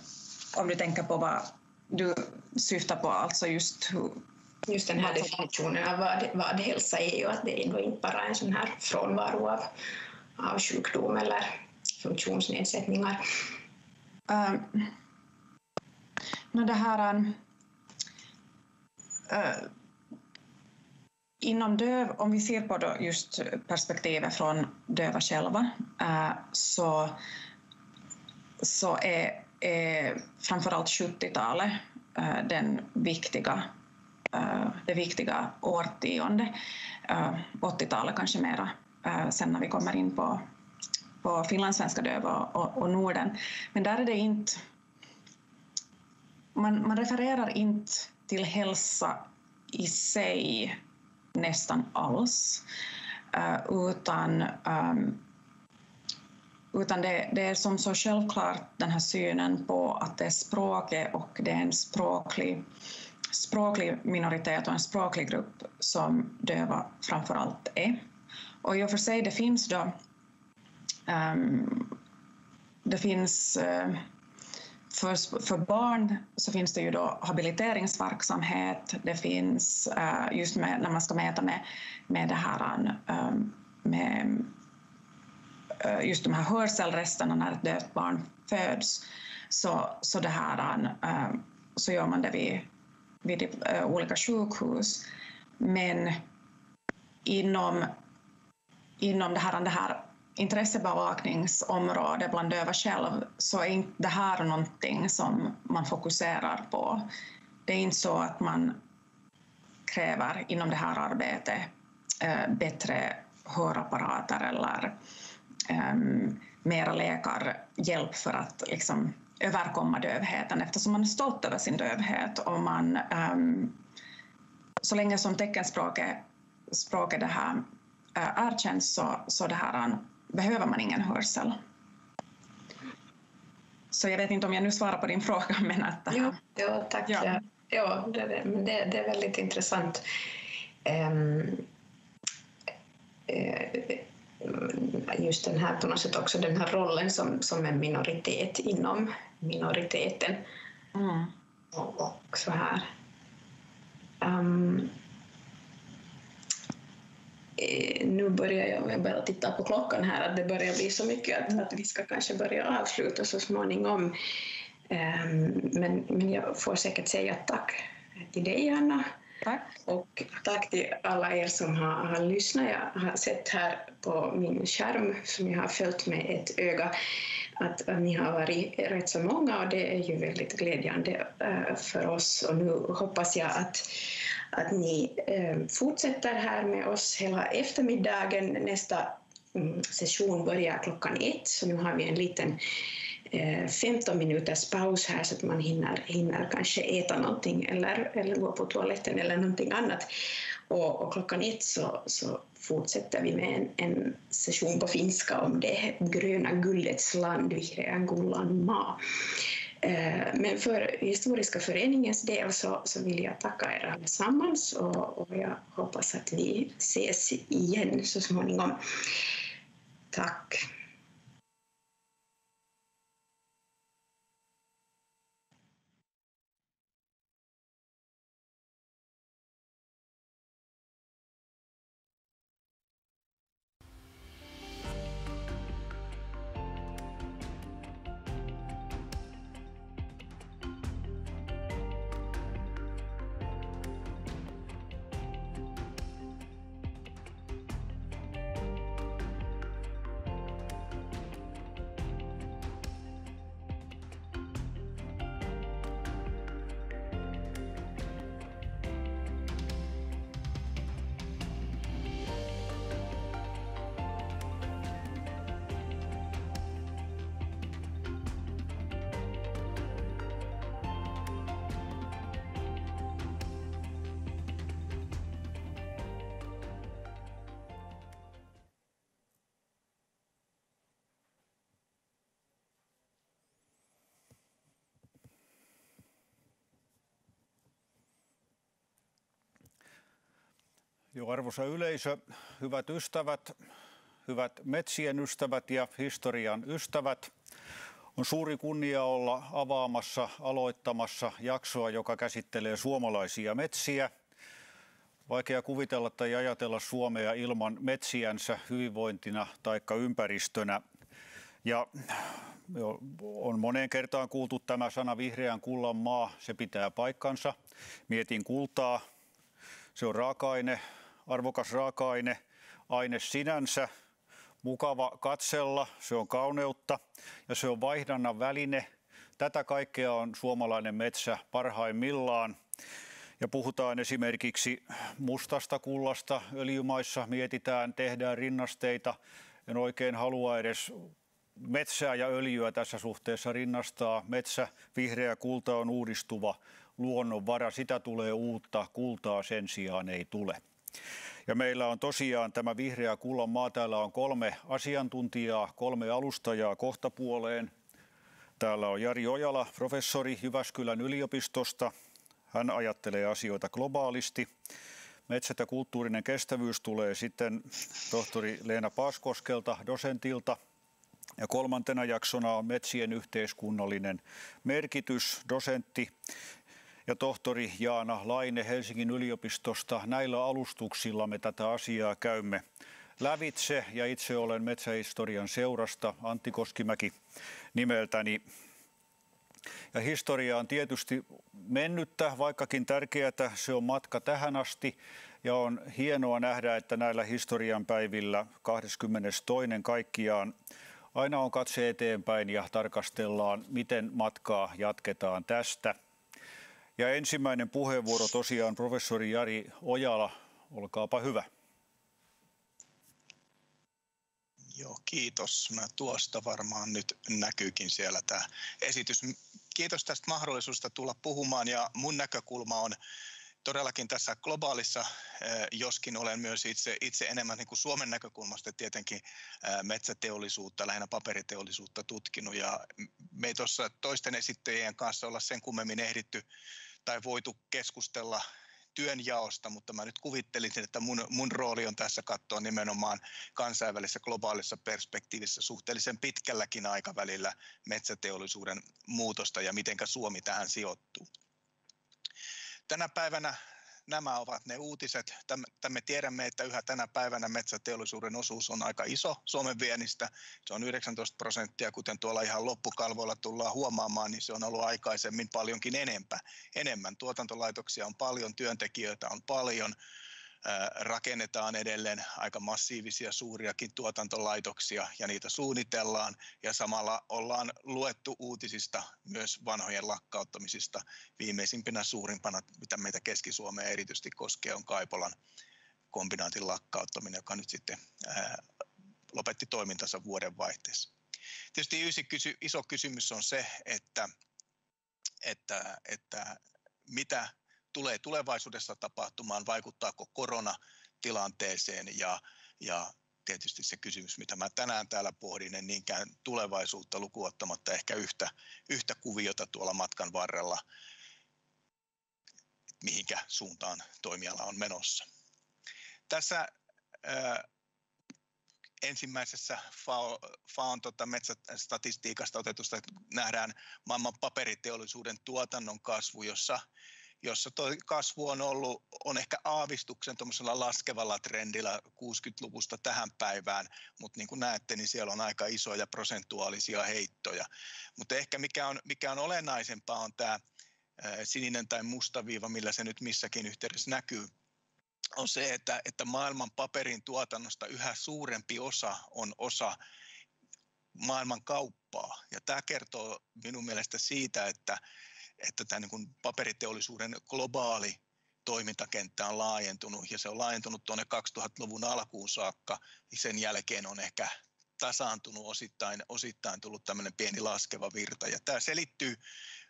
Speaker 12: om du tänker på vad du syftar på, alltså just hur
Speaker 9: Just den här definitionen av vad, vad hälsa är och att det är inte bara en sån här frånvaro av, av sjukdom eller funktionsnedsättningar.
Speaker 12: Um, det här... Uh, inom döv, om vi ser på då just perspektivet från döva själva, uh, så, så är, är framförallt 70-talet eh, den viktiga Eh, det viktiga årtionde. Eh, 80-talet kanske mera eh, sen när vi kommer in på, på finlandssvenska döva och, och Norden. Men där är det inte... Man, man refererar inte till hälsa i sig nästan alls, utan um, utan det, det, är som så självklart den här synen på att det är språket och det är en språklig språklig minoritet och en språklig grupp som döva framför allt är. Och i och för sig, det finns då um, det finns uh, för, för barn så finns det ju då habiliteringsverksamhet, det finns uh, just med, när man ska mäta med, med det här um, med Eh, just de här hörselresterna när ett dött barn föds, så, så, det här, eh, så gör man det vid vid eh, olika sjukhus. Men inom, inom det här, det här intressebevakningsområdet bland döva själv så är inte det här någonting som man fokuserar på. Det är inte så att man kräver inom det här arbetet bättre hörapparater eller ähm, mera läkarhjälp för att liksom, överkomma dövheten eftersom man är stolt över sin dövhet och man um, så länge som teckenspråket språket det här uh, erkänns så, så det här, behöver man ingen hörsel. Så jag vet inte om jag nu svarar på din fråga [laughs] men att det
Speaker 9: här... Jo, ja, tack. Ja. Ja, det, det, det, är väldigt intressant. Um, just den här, på något sätt också den här rollen som, som en minoritet inom minoriteten. Mm. Och, och, så här. Um, nu börjar jag, jag börjar titta på klockan här, att det börjar bli så mycket att, att vi ska kanske börja avsluta så småningom. Um, men, men jag får säkert säga tack till dig, Anna. Tack. Och tack till alla er som har, har lyssnat. Jag har sett här på min skärm, som jag har följt med ett öga, att, ni har varit rätt så många och det är ju väldigt glädjande eh, för oss. Och nu hoppas jag att, att ni eh, fortsätter här med oss hela eftermiddagen. Nästa mm, session börjar klockan ett, så nu har vi en liten Eh, 15 minuters paus här så att man hinner, hinner kanske äta någonting eller, eller gå på toaletten eller någonting annat. Och, och klockan ett så, så fortsätter vi med en, en session på finska om det gröna guldets land, Vihreä Gullan maa. Eh, men för Historiska föreningens del så, så vill jag tacka er allesammans och, och jag hoppas att vi ses igen så småningom. Tack.
Speaker 13: Arvoisa yleisö, hyvät ystävät, hyvät metsien ystävät ja historian ystävät. On suuri kunnia olla avaamassa, aloittamassa jaksoa, joka käsittelee suomalaisia metsiä. Vaikea kuvitella tai ajatella Suomea ilman metsiänsä hyvinvointina tai ympäristönä. Ja on moneen kertaan kuultu tämä sana vihreän kullan maa, se pitää paikkansa. Mietin kultaa, se on raaka-aine, arvokas raaka-aine, aine sinänsä, mukava katsella, se on kauneutta ja se on vaihdannan väline. Tätä kaikkea on suomalainen metsä parhaimmillaan. Ja puhutaan esimerkiksi mustasta kullasta öljymaissa, mietitään, tehdään rinnasteita. En oikein halua edes metsää ja öljyä tässä suhteessa rinnastaa. Metsä, vihreä kulta on uudistuva luonnonvara, sitä tulee uutta, kultaa sen sijaan ei tule. Ja meillä on tosiaan tämä vihreä kullan maa. Täällä on kolme asiantuntijaa, kolme alustajaa kohtapuoleen. Täällä on Jari Ojala, professori Jyväskylän yliopistosta. Hän ajattelee asioita globaalisti. Metsät ja kulttuurinen kestävyys tulee sitten tohtori Leena Paaskoskelta, dosentilta. Ja kolmantena jaksona on metsien yhteiskunnallinen merkitys, dosentti ja tohtori Jaana Laine Helsingin yliopistosta. Näillä alustuksilla me tätä asiaa käymme lävitse ja itse olen metsähistorian seurasta Antti Koskimäki nimeltäni. Ja historia on tietysti mennyttä, vaikkakin tärkeää se on matka tähän asti. Ja on hienoa nähdä, että näillä historian päivillä 22. kaikkiaan aina on katse eteenpäin ja tarkastellaan, miten matkaa jatketaan tästä – ja ensimmäinen puheenvuoro tosiaan professori Jari Ojala, olkaapa hyvä.
Speaker 14: Joo, kiitos. No, tuosta varmaan nyt näkyykin siellä tämä esitys. Kiitos tästä mahdollisuudesta tulla puhumaan ja mun näkökulma on todellakin tässä globaalissa, joskin olen myös itse, itse enemmän niin kuin Suomen näkökulmasta tietenkin metsäteollisuutta, lähinnä paperiteollisuutta tutkinut ja me ei tuossa toisten esittäjien kanssa olla sen kummemmin ehditty tai voitu keskustella työnjaosta, mutta mä nyt kuvittelin, että mun, mun rooli on tässä katsoa nimenomaan kansainvälisessä globaalissa perspektiivissä suhteellisen pitkälläkin aikavälillä metsäteollisuuden muutosta ja miten Suomi tähän sijoittuu. Tänä päivänä nämä ovat ne uutiset. Me tiedämme, että yhä tänä päivänä metsäteollisuuden osuus on aika iso Suomen viennistä. Se on 19 prosenttia, kuten tuolla ihan loppukalvoilla tullaan huomaamaan, niin se on ollut aikaisemmin paljonkin enempää. enemmän. Tuotantolaitoksia on paljon, työntekijöitä on paljon, rakennetaan edelleen aika massiivisia suuriakin tuotantolaitoksia ja niitä suunnitellaan ja samalla ollaan luettu uutisista myös vanhojen lakkauttamisista. Viimeisimpänä suurimpana, mitä meitä Keski-Suomea erityisesti koskee, on Kaipolan kombinaatin lakkauttaminen, joka nyt sitten lopetti toimintansa vuoden vaihteessa. Tietysti iso kysymys on se, että, että, että mitä tulee tulevaisuudessa tapahtumaan, vaikuttaako korona tilanteeseen ja, ja tietysti se kysymys, mitä mä tänään täällä pohdin, en niinkään tulevaisuutta lukuottamatta ehkä yhtä, yhtä kuviota tuolla matkan varrella, mihinkä suuntaan toimiala on menossa. Tässä ää, ensimmäisessä FAO, FAON tota metsästatistiikasta otetusta nähdään maailman paperiteollisuuden tuotannon kasvu, jossa jossa tuo kasvu on ollut, on ehkä aavistuksen laskevalla trendillä 60-luvusta tähän päivään, mutta niin kuin näette, niin siellä on aika isoja prosentuaalisia heittoja. Mutta ehkä mikä on, mikä on olennaisempaa on tämä sininen tai musta viiva, millä se nyt missäkin yhteydessä näkyy, on se, että, että maailman paperin tuotannosta yhä suurempi osa on osa maailman kauppaa. Ja tämä kertoo minun mielestä siitä, että, että tämä niin kuin paperiteollisuuden globaali toimintakenttä on laajentunut ja se on laajentunut tuonne 2000-luvun alkuun saakka. Niin sen jälkeen on ehkä tasaantunut osittain, osittain tullut tämmöinen pieni laskeva virta. Ja tämä selittyy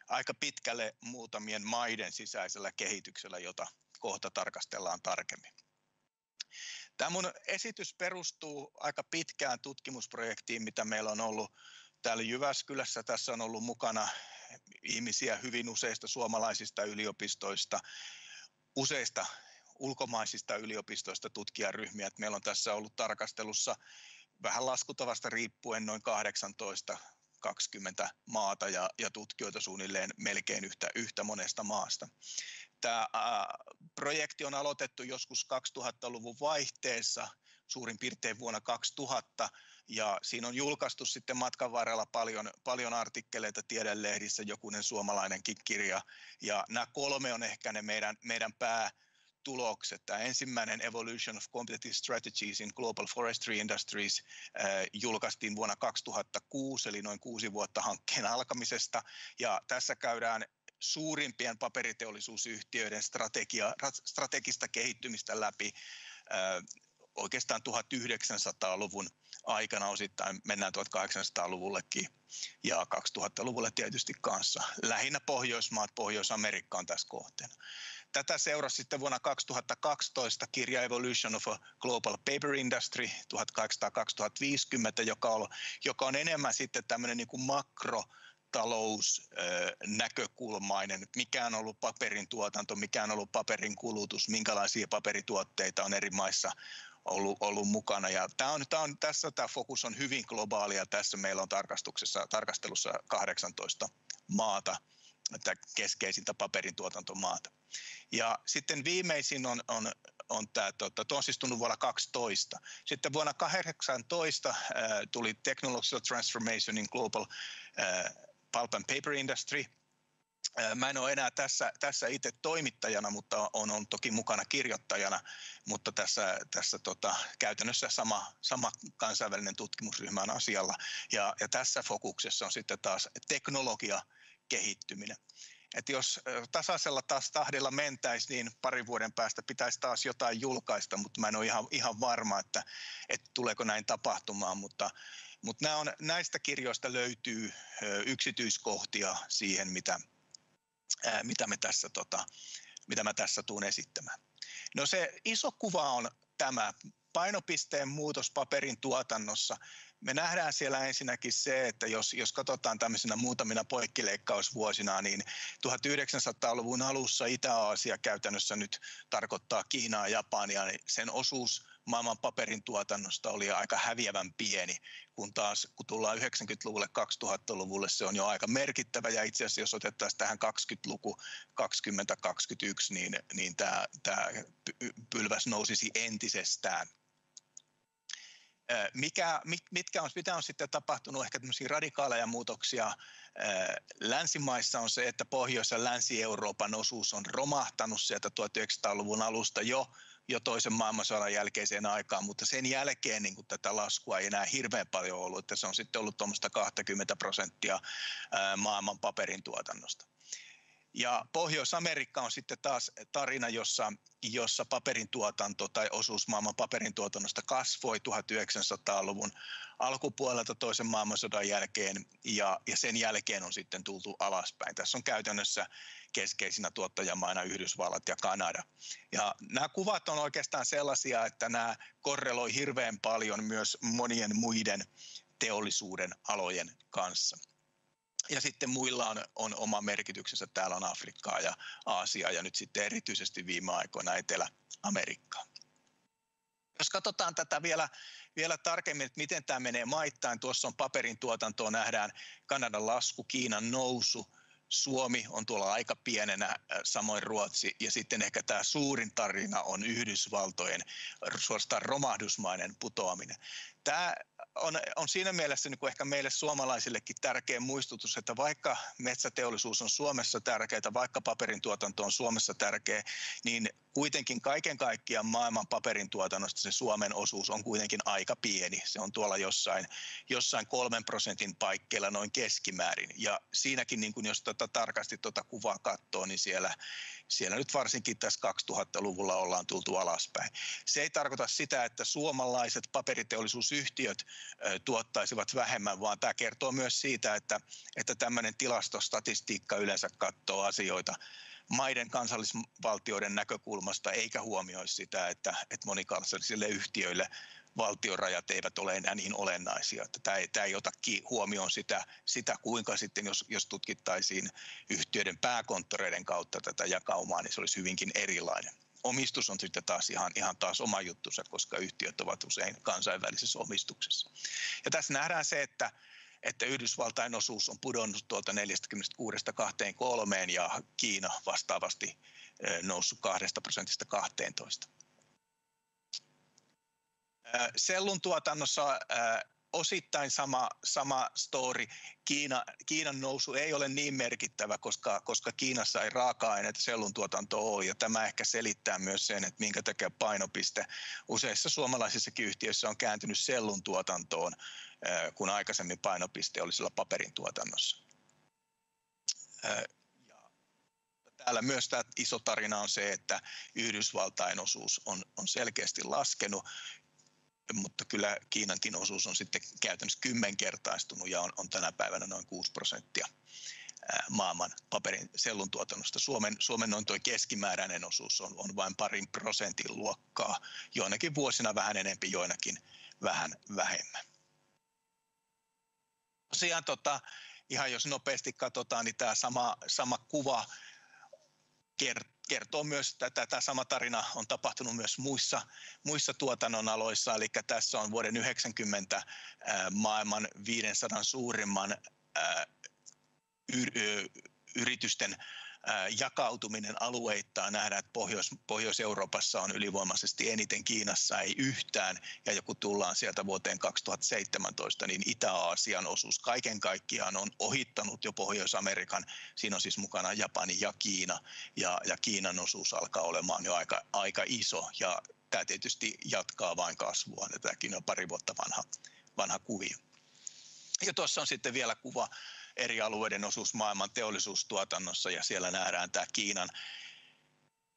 Speaker 14: aika pitkälle muutamien maiden sisäisellä kehityksellä, jota kohta tarkastellaan tarkemmin. Tämä mun esitys perustuu aika pitkään tutkimusprojektiin, mitä meillä on ollut täällä Jyväskylässä. Tässä on ollut mukana ihmisiä hyvin useista suomalaisista yliopistoista, useista ulkomaisista yliopistoista tutkijaryhmiä. Meillä on tässä ollut tarkastelussa vähän laskutavasta riippuen noin 18 20 maata ja, ja tutkijoita suunnilleen melkein yhtä, yhtä monesta maasta. Tämä ää, projekti on aloitettu joskus 2000-luvun vaihteessa, suurin piirtein vuonna 2000, ja siinä on julkaistu sitten matkan varrella paljon, paljon artikkeleita tiedelehdissä, jokunen suomalainenkin kirja. Ja nämä kolme on ehkä ne meidän, meidän pää, tulokset. Tämä ensimmäinen Evolution of Competitive Strategies in Global Forestry Industries äh, julkaistiin vuonna 2006, eli noin kuusi vuotta hankkeen alkamisesta. Ja tässä käydään suurimpien paperiteollisuusyhtiöiden strategia, strategista kehittymistä läpi äh, oikeastaan 1900-luvun aikana osittain mennään 1800-luvullekin ja 2000-luvulle tietysti kanssa. Lähinnä Pohjoismaat, Pohjois-Amerikka on tässä kohteena. Tätä seurasi sitten vuonna 2012 kirja Evolution of a Global Paper Industry 1850, joka on, joka on enemmän sitten tämmöinen niin kuin makro talousnäkökulmainen, mikä on ollut paperin tuotanto, mikä on ollut paperin kulutus, minkälaisia paperituotteita on eri maissa ollut, ollut mukana. Ja tämä on, tämä on, tässä tämä fokus on hyvin globaalia. Tässä meillä on tarkastuksessa, tarkastelussa 18 maata, keskeisintä paperin tuotantomaata. Ja sitten viimeisin on, on, on tämä, tota, tuo on siis vuonna 12. Sitten vuonna 18 äh, tuli Technological Transformation in Global äh, Pulp and Paper Industry. Mä en ole enää tässä, tässä itse toimittajana, mutta on, on toki mukana kirjoittajana, mutta tässä, tässä tota, käytännössä sama, sama kansainvälinen tutkimusryhmä on asialla. Ja, ja tässä fokuksessa on sitten taas teknologia kehittyminen että jos tasaisella taas tahdilla mentäisi, niin parin vuoden päästä pitäisi taas jotain julkaista, mutta mä en ole ihan, ihan varma, että, että tuleeko näin tapahtumaan, mutta, mutta nämä on, näistä kirjoista löytyy yksityiskohtia siihen, mitä, mitä, me tässä, tota, mitä mä tässä tuun esittämään. No se iso kuva on tämä painopisteen muutos paperin tuotannossa me nähdään siellä ensinnäkin se, että jos, jos katsotaan tämmöisenä muutamina poikkileikkausvuosina, niin 1900-luvun alussa Itä-Aasia käytännössä nyt tarkoittaa Kiinaa ja Japania, niin sen osuus maailman paperin tuotannosta oli aika häviävän pieni, kun taas kun tullaan 90-luvulle, 2000-luvulle se on jo aika merkittävä. Ja itse asiassa jos otettaisiin tähän 20-luku 2021, niin, niin tämä, tämä pylväs nousisi entisestään. Mikä, mitkä on, mitä on sitten tapahtunut? Ehkä tämmöisiä radikaaleja muutoksia länsimaissa on se, että Pohjois- ja Länsi-Euroopan osuus on romahtanut sieltä 1900-luvun alusta jo jo toisen maailmansodan jälkeiseen aikaan, mutta sen jälkeen niin kuin tätä laskua ei enää hirveän paljon ollut, että se on sitten ollut tuommoista 20 prosenttia maailman paperin tuotannosta. Ja Pohjois-Amerikka on sitten taas tarina, jossa, jossa paperin tuotanto tai osuus maailman paperin tuotannosta kasvoi 1900-luvun alkupuolelta toisen maailmansodan jälkeen ja, ja sen jälkeen on sitten tultu alaspäin. Tässä on käytännössä keskeisinä tuottajamaina Yhdysvallat ja Kanada. Ja nämä kuvat on oikeastaan sellaisia, että nämä korreloi hirveän paljon myös monien muiden teollisuuden alojen kanssa. Ja sitten muilla on, on oma merkityksensä. Täällä on Afrikkaa ja Aasiaa ja nyt sitten erityisesti viime aikoina Etelä-Amerikkaa. Jos katsotaan tätä vielä, vielä tarkemmin, että miten tämä menee maittain, tuossa on paperin tuotantoa, nähdään Kanadan lasku, Kiinan nousu, Suomi on tuolla aika pienenä, äh, samoin Ruotsi, ja sitten ehkä tämä suurin tarina on Yhdysvaltojen suorastaan romahdusmainen putoaminen. Tämä on, on siinä mielessä niin kuin ehkä meille suomalaisillekin tärkeä muistutus, että vaikka metsäteollisuus on Suomessa tärkeää, vaikka paperin tuotanto on Suomessa tärkeä, niin kuitenkin kaiken kaikkiaan maailman paperin tuotannosta se Suomen osuus on kuitenkin aika pieni. Se on tuolla jossain, jossain kolmen prosentin paikkeilla noin keskimäärin. Ja siinäkin, niin kuin jos tota, tarkasti tuota kuvaa katsoo, niin siellä, siellä nyt varsinkin tässä 2000-luvulla ollaan tultu alaspäin. Se ei tarkoita sitä, että suomalaiset paperiteollisuusyhtiöt tuottaisivat vähemmän, vaan tämä kertoo myös siitä, että, että tämmöinen tilastostatistiikka yleensä katsoo asioita maiden kansallisvaltioiden näkökulmasta, eikä huomioi sitä, että, että monikansallisille yhtiöille valtiorajat eivät ole enää niin olennaisia. Että tämä, ei, tämä ei ota huomioon sitä, sitä, kuinka sitten, jos, jos tutkittaisiin yhtiöiden pääkonttoreiden kautta tätä jakaumaa, niin se olisi hyvinkin erilainen. Omistus on sitten taas ihan, ihan taas oma juttusa, koska yhtiöt ovat usein kansainvälisessä omistuksessa. Ja tässä nähdään se, että että Yhdysvaltain osuus on pudonnut tuolta 46-23 ja Kiina vastaavasti noussut 2 prosentista 12. Sellun tuotannossa osittain sama, sama story. Kiina, Kiinan nousu ei ole niin merkittävä, koska, koska Kiinassa ei raaka-aineita sellun tuotanto ole. Ja tämä ehkä selittää myös sen, että minkä takia painopiste useissa suomalaisissakin yhtiöissä on kääntynyt sellun tuotantoon, kun aikaisemmin painopiste oli sillä paperin tuotannossa. Täällä myös tämä iso tarina on se, että Yhdysvaltain osuus on, on selkeästi laskenut mutta kyllä Kiinankin osuus on sitten käytännössä kymmenkertaistunut ja on, on tänä päivänä noin 6 prosenttia maailman paperin sellun tuotannosta. Suomen, Suomen noin tuo keskimääräinen osuus on, on vain parin prosentin luokkaa, joinakin vuosina vähän enempi, joinakin vähän vähemmän. Tosiaan tota, ihan jos nopeasti katsotaan, niin tämä sama, sama kuva kertoo myös, että tämä sama tarina on tapahtunut myös muissa, muissa tuotannon aloissa. Eli tässä on vuoden 90 maailman 500 suurimman yritysten jakautuminen alueittain nähdään, että Pohjois- Pohjois-Euroopassa on ylivoimaisesti eniten, Kiinassa ei yhtään, ja kun tullaan sieltä vuoteen 2017, niin Itä-Aasian osuus kaiken kaikkiaan on ohittanut jo Pohjois-Amerikan, siinä on siis mukana Japani ja Kiina, ja, ja Kiinan osuus alkaa olemaan jo aika, aika iso, ja tämä tietysti jatkaa vain kasvua, tämäkin on pari vuotta vanha, vanha kuvio. Ja tuossa on sitten vielä kuva eri alueiden osuus maailman teollisuustuotannossa ja siellä nähdään tämä Kiinan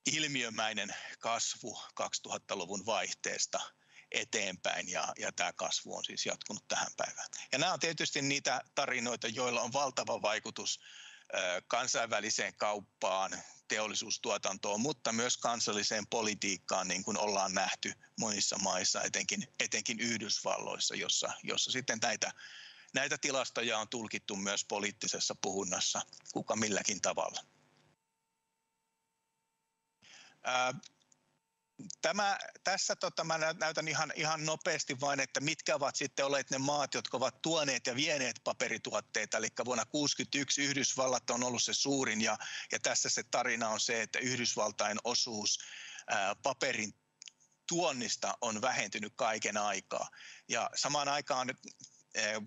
Speaker 14: ilmiömäinen kasvu 2000-luvun vaihteesta eteenpäin ja, ja tämä kasvu on siis jatkunut tähän päivään. Ja nämä on tietysti niitä tarinoita, joilla on valtava vaikutus kansainväliseen kauppaan, teollisuustuotantoon, mutta myös kansalliseen politiikkaan, niin kuin ollaan nähty monissa maissa, etenkin, etenkin Yhdysvalloissa, jossa, jossa sitten näitä näitä tilastoja on tulkittu myös poliittisessa puhunnassa, kuka milläkin tavalla. Tämä, tässä tota, mä näytän ihan, ihan nopeasti vain, että mitkä ovat sitten olleet ne maat, jotka ovat tuoneet ja vieneet paperituotteita. Eli vuonna 1961 Yhdysvallat on ollut se suurin ja, ja tässä se tarina on se, että Yhdysvaltain osuus ää, paperin tuonnista on vähentynyt kaiken aikaa. Ja samaan aikaan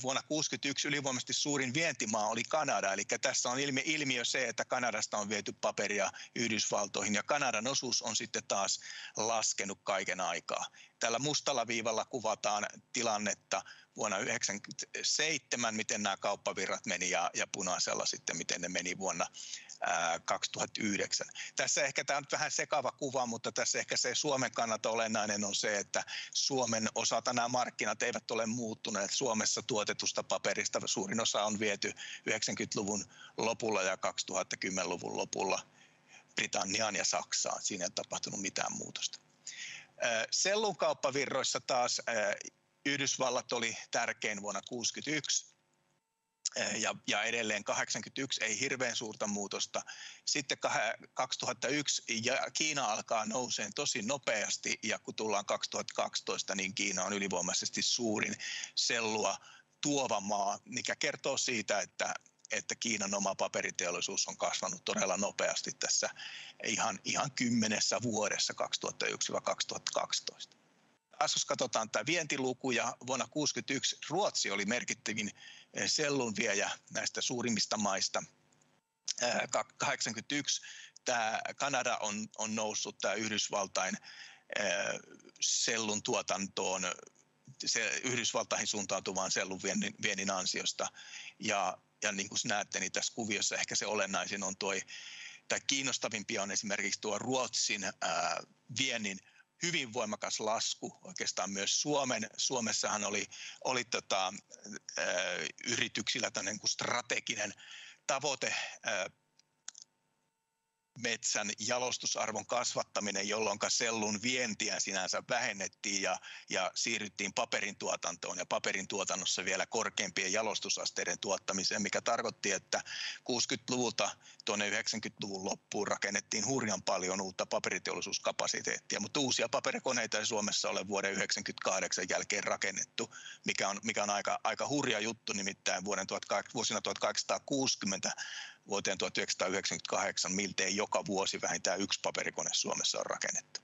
Speaker 14: vuonna 1961 ylivoimaisesti suurin vientimaa oli Kanada, eli tässä on ilmiö se, että Kanadasta on viety paperia Yhdysvaltoihin ja Kanadan osuus on sitten taas laskenut kaiken aikaa. Tällä mustalla viivalla kuvataan tilannetta vuonna 1997, miten nämä kauppavirrat meni ja, ja punaisella sitten, miten ne meni vuonna 2009. Tässä ehkä tämä on vähän sekava kuva, mutta tässä ehkä se Suomen kannalta olennainen on se, että Suomen osalta nämä markkinat eivät ole muuttuneet. Suomessa tuotetusta paperista suurin osa on viety 90-luvun lopulla ja 2010-luvun lopulla Britanniaan ja Saksaan. Siinä ei ole tapahtunut mitään muutosta. Sellun kauppavirroissa taas Yhdysvallat oli tärkein vuonna 1961 Eh, ja, ja edelleen 81 ei hirveän suurta muutosta. Sitten 2001 ja Kiina alkaa nouseen tosi nopeasti ja kun tullaan 2012, niin Kiina on ylivoimaisesti suurin sellua tuova maa, mikä kertoo siitä, että, että Kiinan oma paperiteollisuus on kasvanut todella nopeasti tässä ihan, ihan kymmenessä vuodessa 2001-2012 taas jos katsotaan tämä vientilukuja, vuonna 1961 Ruotsi oli merkittävin eh, sellunviejä näistä suurimmista maista. 81 tämä Kanada on, on noussut tämä Yhdysvaltain sellun tuotantoon, se Yhdysvaltaihin suuntautuvaan sellun viennin, viennin ansiosta. Ja, ja niin kuin näette, niin tässä kuviossa ehkä se olennaisin on tuo, tai kiinnostavimpia on esimerkiksi tuo Ruotsin ää, viennin hyvin voimakas lasku oikeastaan myös Suomen. Suomessahan oli, oli tota, yrityksillä tämmöinen strateginen tavoite metsän jalostusarvon kasvattaminen, jolloin sellun vientiä sinänsä vähennettiin ja, ja siirryttiin paperin tuotantoon ja paperin tuotannossa vielä korkeimpien jalostusasteiden tuottamiseen, mikä tarkoitti, että 60-luvulta tuonne 90-luvun loppuun rakennettiin hurjan paljon uutta paperiteollisuuskapasiteettia, mutta uusia paperikoneita ei Suomessa ole vuoden 1998 jälkeen rakennettu, mikä on, mikä on aika, aika hurja juttu, nimittäin vuoden 18, vuosina 1860 vuoteen 1998 miltei joka vuosi vähintään yksi paperikone Suomessa on rakennettu.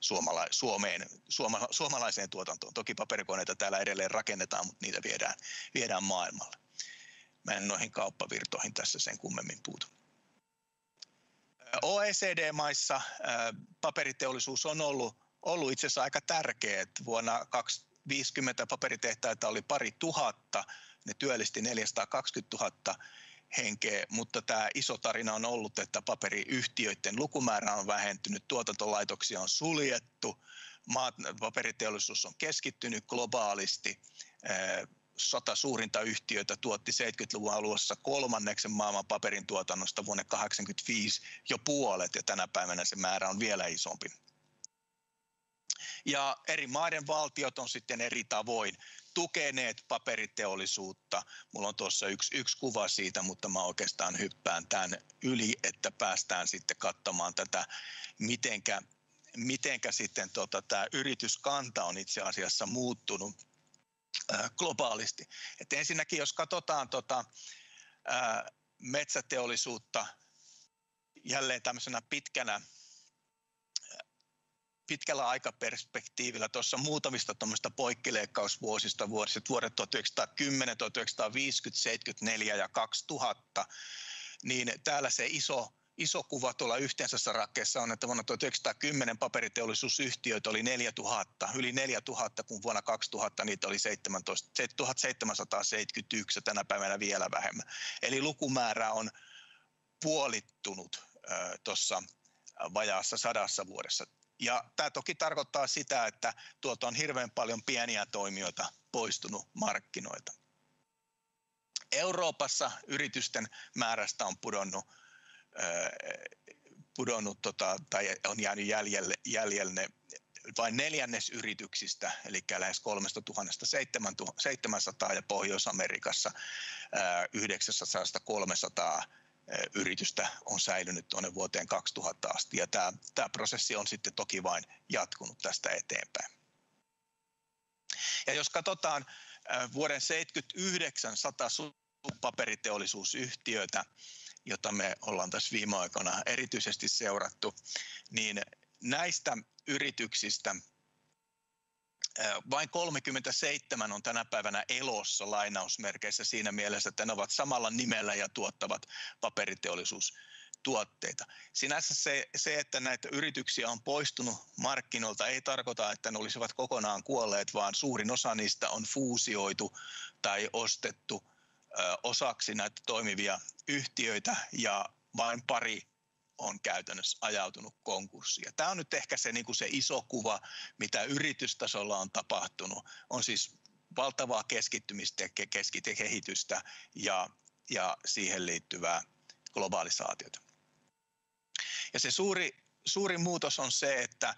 Speaker 14: Suomala- Suomeen, suoma- suomalaiseen tuotantoon. Toki paperikoneita täällä edelleen rakennetaan, mutta niitä viedään, viedään maailmalle. Mä en noihin kauppavirtoihin tässä sen kummemmin puutu. OECD-maissa paperiteollisuus on ollut, ollut itse asiassa aika tärkeä. Vuonna 2050 paperitehtaita oli pari tuhatta, ne työllisti 420 000 henkeä, mutta tämä iso tarina on ollut, että paperiyhtiöiden lukumäärä on vähentynyt, tuotantolaitoksia on suljettu, maat, paperiteollisuus on keskittynyt globaalisti, sata suurinta yhtiötä tuotti 70-luvun alussa kolmanneksen maailman paperin tuotannosta vuonna 1985 jo puolet ja tänä päivänä se määrä on vielä isompi. Ja eri maiden valtiot on sitten eri tavoin tukeneet paperiteollisuutta. Mulla on tuossa yksi, yksi kuva siitä, mutta mä oikeastaan hyppään tämän yli, että päästään sitten katsomaan tätä, mitenkä, mitenkä sitten tota, tämä yrityskanta on itse asiassa muuttunut äh, globaalisti. Et ensinnäkin, jos katsotaan tota, äh, metsäteollisuutta jälleen tämmöisenä pitkänä pitkällä aikaperspektiivillä tuossa muutamista tuommoista poikkileikkausvuosista vuodet, vuodet 1910, 1950, 74 ja 2000, niin täällä se iso, iso kuva tuolla yhteensä sarakkeessa on, että vuonna 1910 paperiteollisuusyhtiöitä oli 4000, yli 4000, kun vuonna 2000 niitä oli 17, 1771 ja tänä päivänä vielä vähemmän. Eli lukumäärä on puolittunut tuossa vajaassa sadassa vuodessa. Ja tämä toki tarkoittaa sitä, että tuolta on hirveän paljon pieniä toimijoita poistunut markkinoilta. Euroopassa yritysten määrästä on pudonnut, pudonnut tota, tai on jäänyt jäljelle, jäljelle vain neljännes yrityksistä, eli lähes 3700 ja Pohjois-Amerikassa 900-300 yritystä on säilynyt tuonne vuoteen 2000 asti. Ja tämä, tämä prosessi on sitten toki vain jatkunut tästä eteenpäin. Ja jos katsotaan vuoden 79 100 paperiteollisuusyhtiötä, jota me ollaan tässä viime aikoina erityisesti seurattu, niin näistä yrityksistä vain 37 on tänä päivänä elossa lainausmerkeissä siinä mielessä, että ne ovat samalla nimellä ja tuottavat paperiteollisuustuotteita. Sinänsä se, se, että näitä yrityksiä on poistunut markkinoilta ei tarkoita, että ne olisivat kokonaan kuolleet, vaan suurin osa niistä on fuusioitu tai ostettu osaksi näitä toimivia yhtiöitä ja vain pari on käytännössä ajautunut konkurssiin. Ja tämä on nyt ehkä se, niin kuin se iso kuva, mitä yritystasolla on tapahtunut. On siis valtavaa keskittymistä ja keskitekehitystä ja, ja siihen liittyvää globalisaatiota. Ja se suuri, suuri muutos on se, että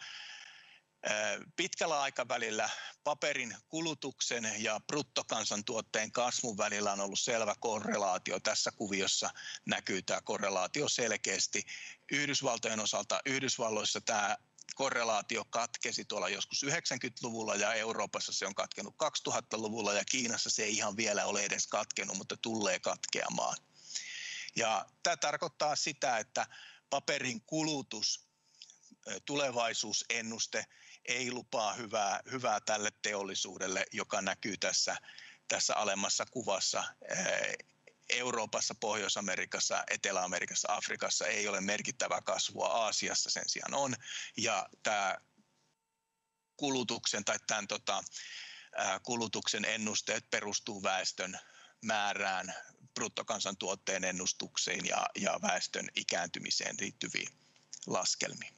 Speaker 14: Pitkällä aikavälillä paperin kulutuksen ja bruttokansantuotteen kasvun välillä on ollut selvä korrelaatio. Tässä kuviossa näkyy tämä korrelaatio selkeästi. Yhdysvaltojen osalta Yhdysvalloissa tämä korrelaatio katkesi tuolla joskus 90-luvulla ja Euroopassa se on katkenut 2000-luvulla ja Kiinassa se ei ihan vielä ole edes katkenut, mutta tulee katkeamaan. Ja tämä tarkoittaa sitä, että paperin kulutus, tulevaisuusennuste ei lupaa hyvää, hyvää tälle teollisuudelle, joka näkyy tässä, tässä alemmassa kuvassa. Euroopassa, Pohjois-Amerikassa, Etelä-Amerikassa, Afrikassa ei ole merkittävää kasvua, Aasiassa sen sijaan on. Ja tämä kulutuksen tai tämän tota, kulutuksen ennusteet perustuu väestön määrään, bruttokansantuotteen ennustuksiin ja, ja väestön ikääntymiseen liittyviin laskelmiin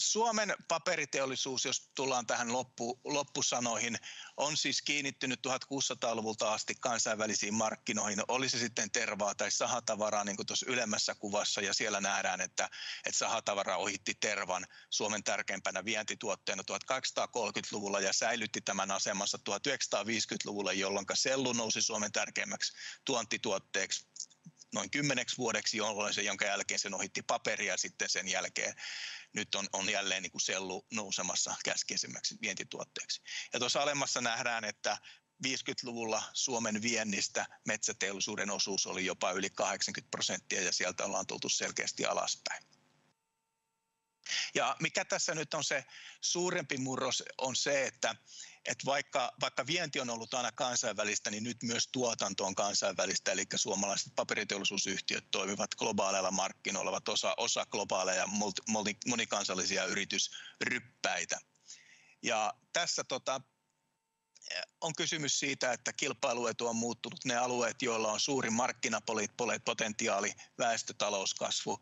Speaker 14: Suomen paperiteollisuus, jos tullaan tähän loppu, loppusanoihin, on siis kiinnittynyt 1600-luvulta asti kansainvälisiin markkinoihin. Oli se sitten tervaa tai sahatavaraa, niin kuin tuossa ylemmässä kuvassa, ja siellä nähdään, että, että sahatavara ohitti tervan Suomen tärkeimpänä vientituotteena 1830-luvulla ja säilytti tämän asemassa 1950-luvulla, jolloin sellu nousi Suomen tärkeimmäksi tuontituotteeksi noin kymmeneksi vuodeksi, jolloin se, jonka jälkeen sen ohitti paperia sitten sen jälkeen nyt on, on jälleen niin kuin sellu nousemassa käskeisemmäksi vientituotteeksi. Ja tuossa alemmassa nähdään, että 50-luvulla Suomen viennistä metsäteollisuuden osuus oli jopa yli 80 prosenttia ja sieltä ollaan tultu selkeästi alaspäin. Ja mikä tässä nyt on se suurempi murros on se, että että vaikka, vaikka vienti on ollut aina kansainvälistä, niin nyt myös tuotanto on kansainvälistä, eli suomalaiset paperiteollisuusyhtiöt toimivat globaaleilla markkinoilla, ovat osa, osa globaaleja monikansallisia yritysryppäitä. Ja tässä tota, on kysymys siitä, että kilpailuetu on muuttunut ne alueet, joilla on suuri markkinapotentiaali, väestötalouskasvu,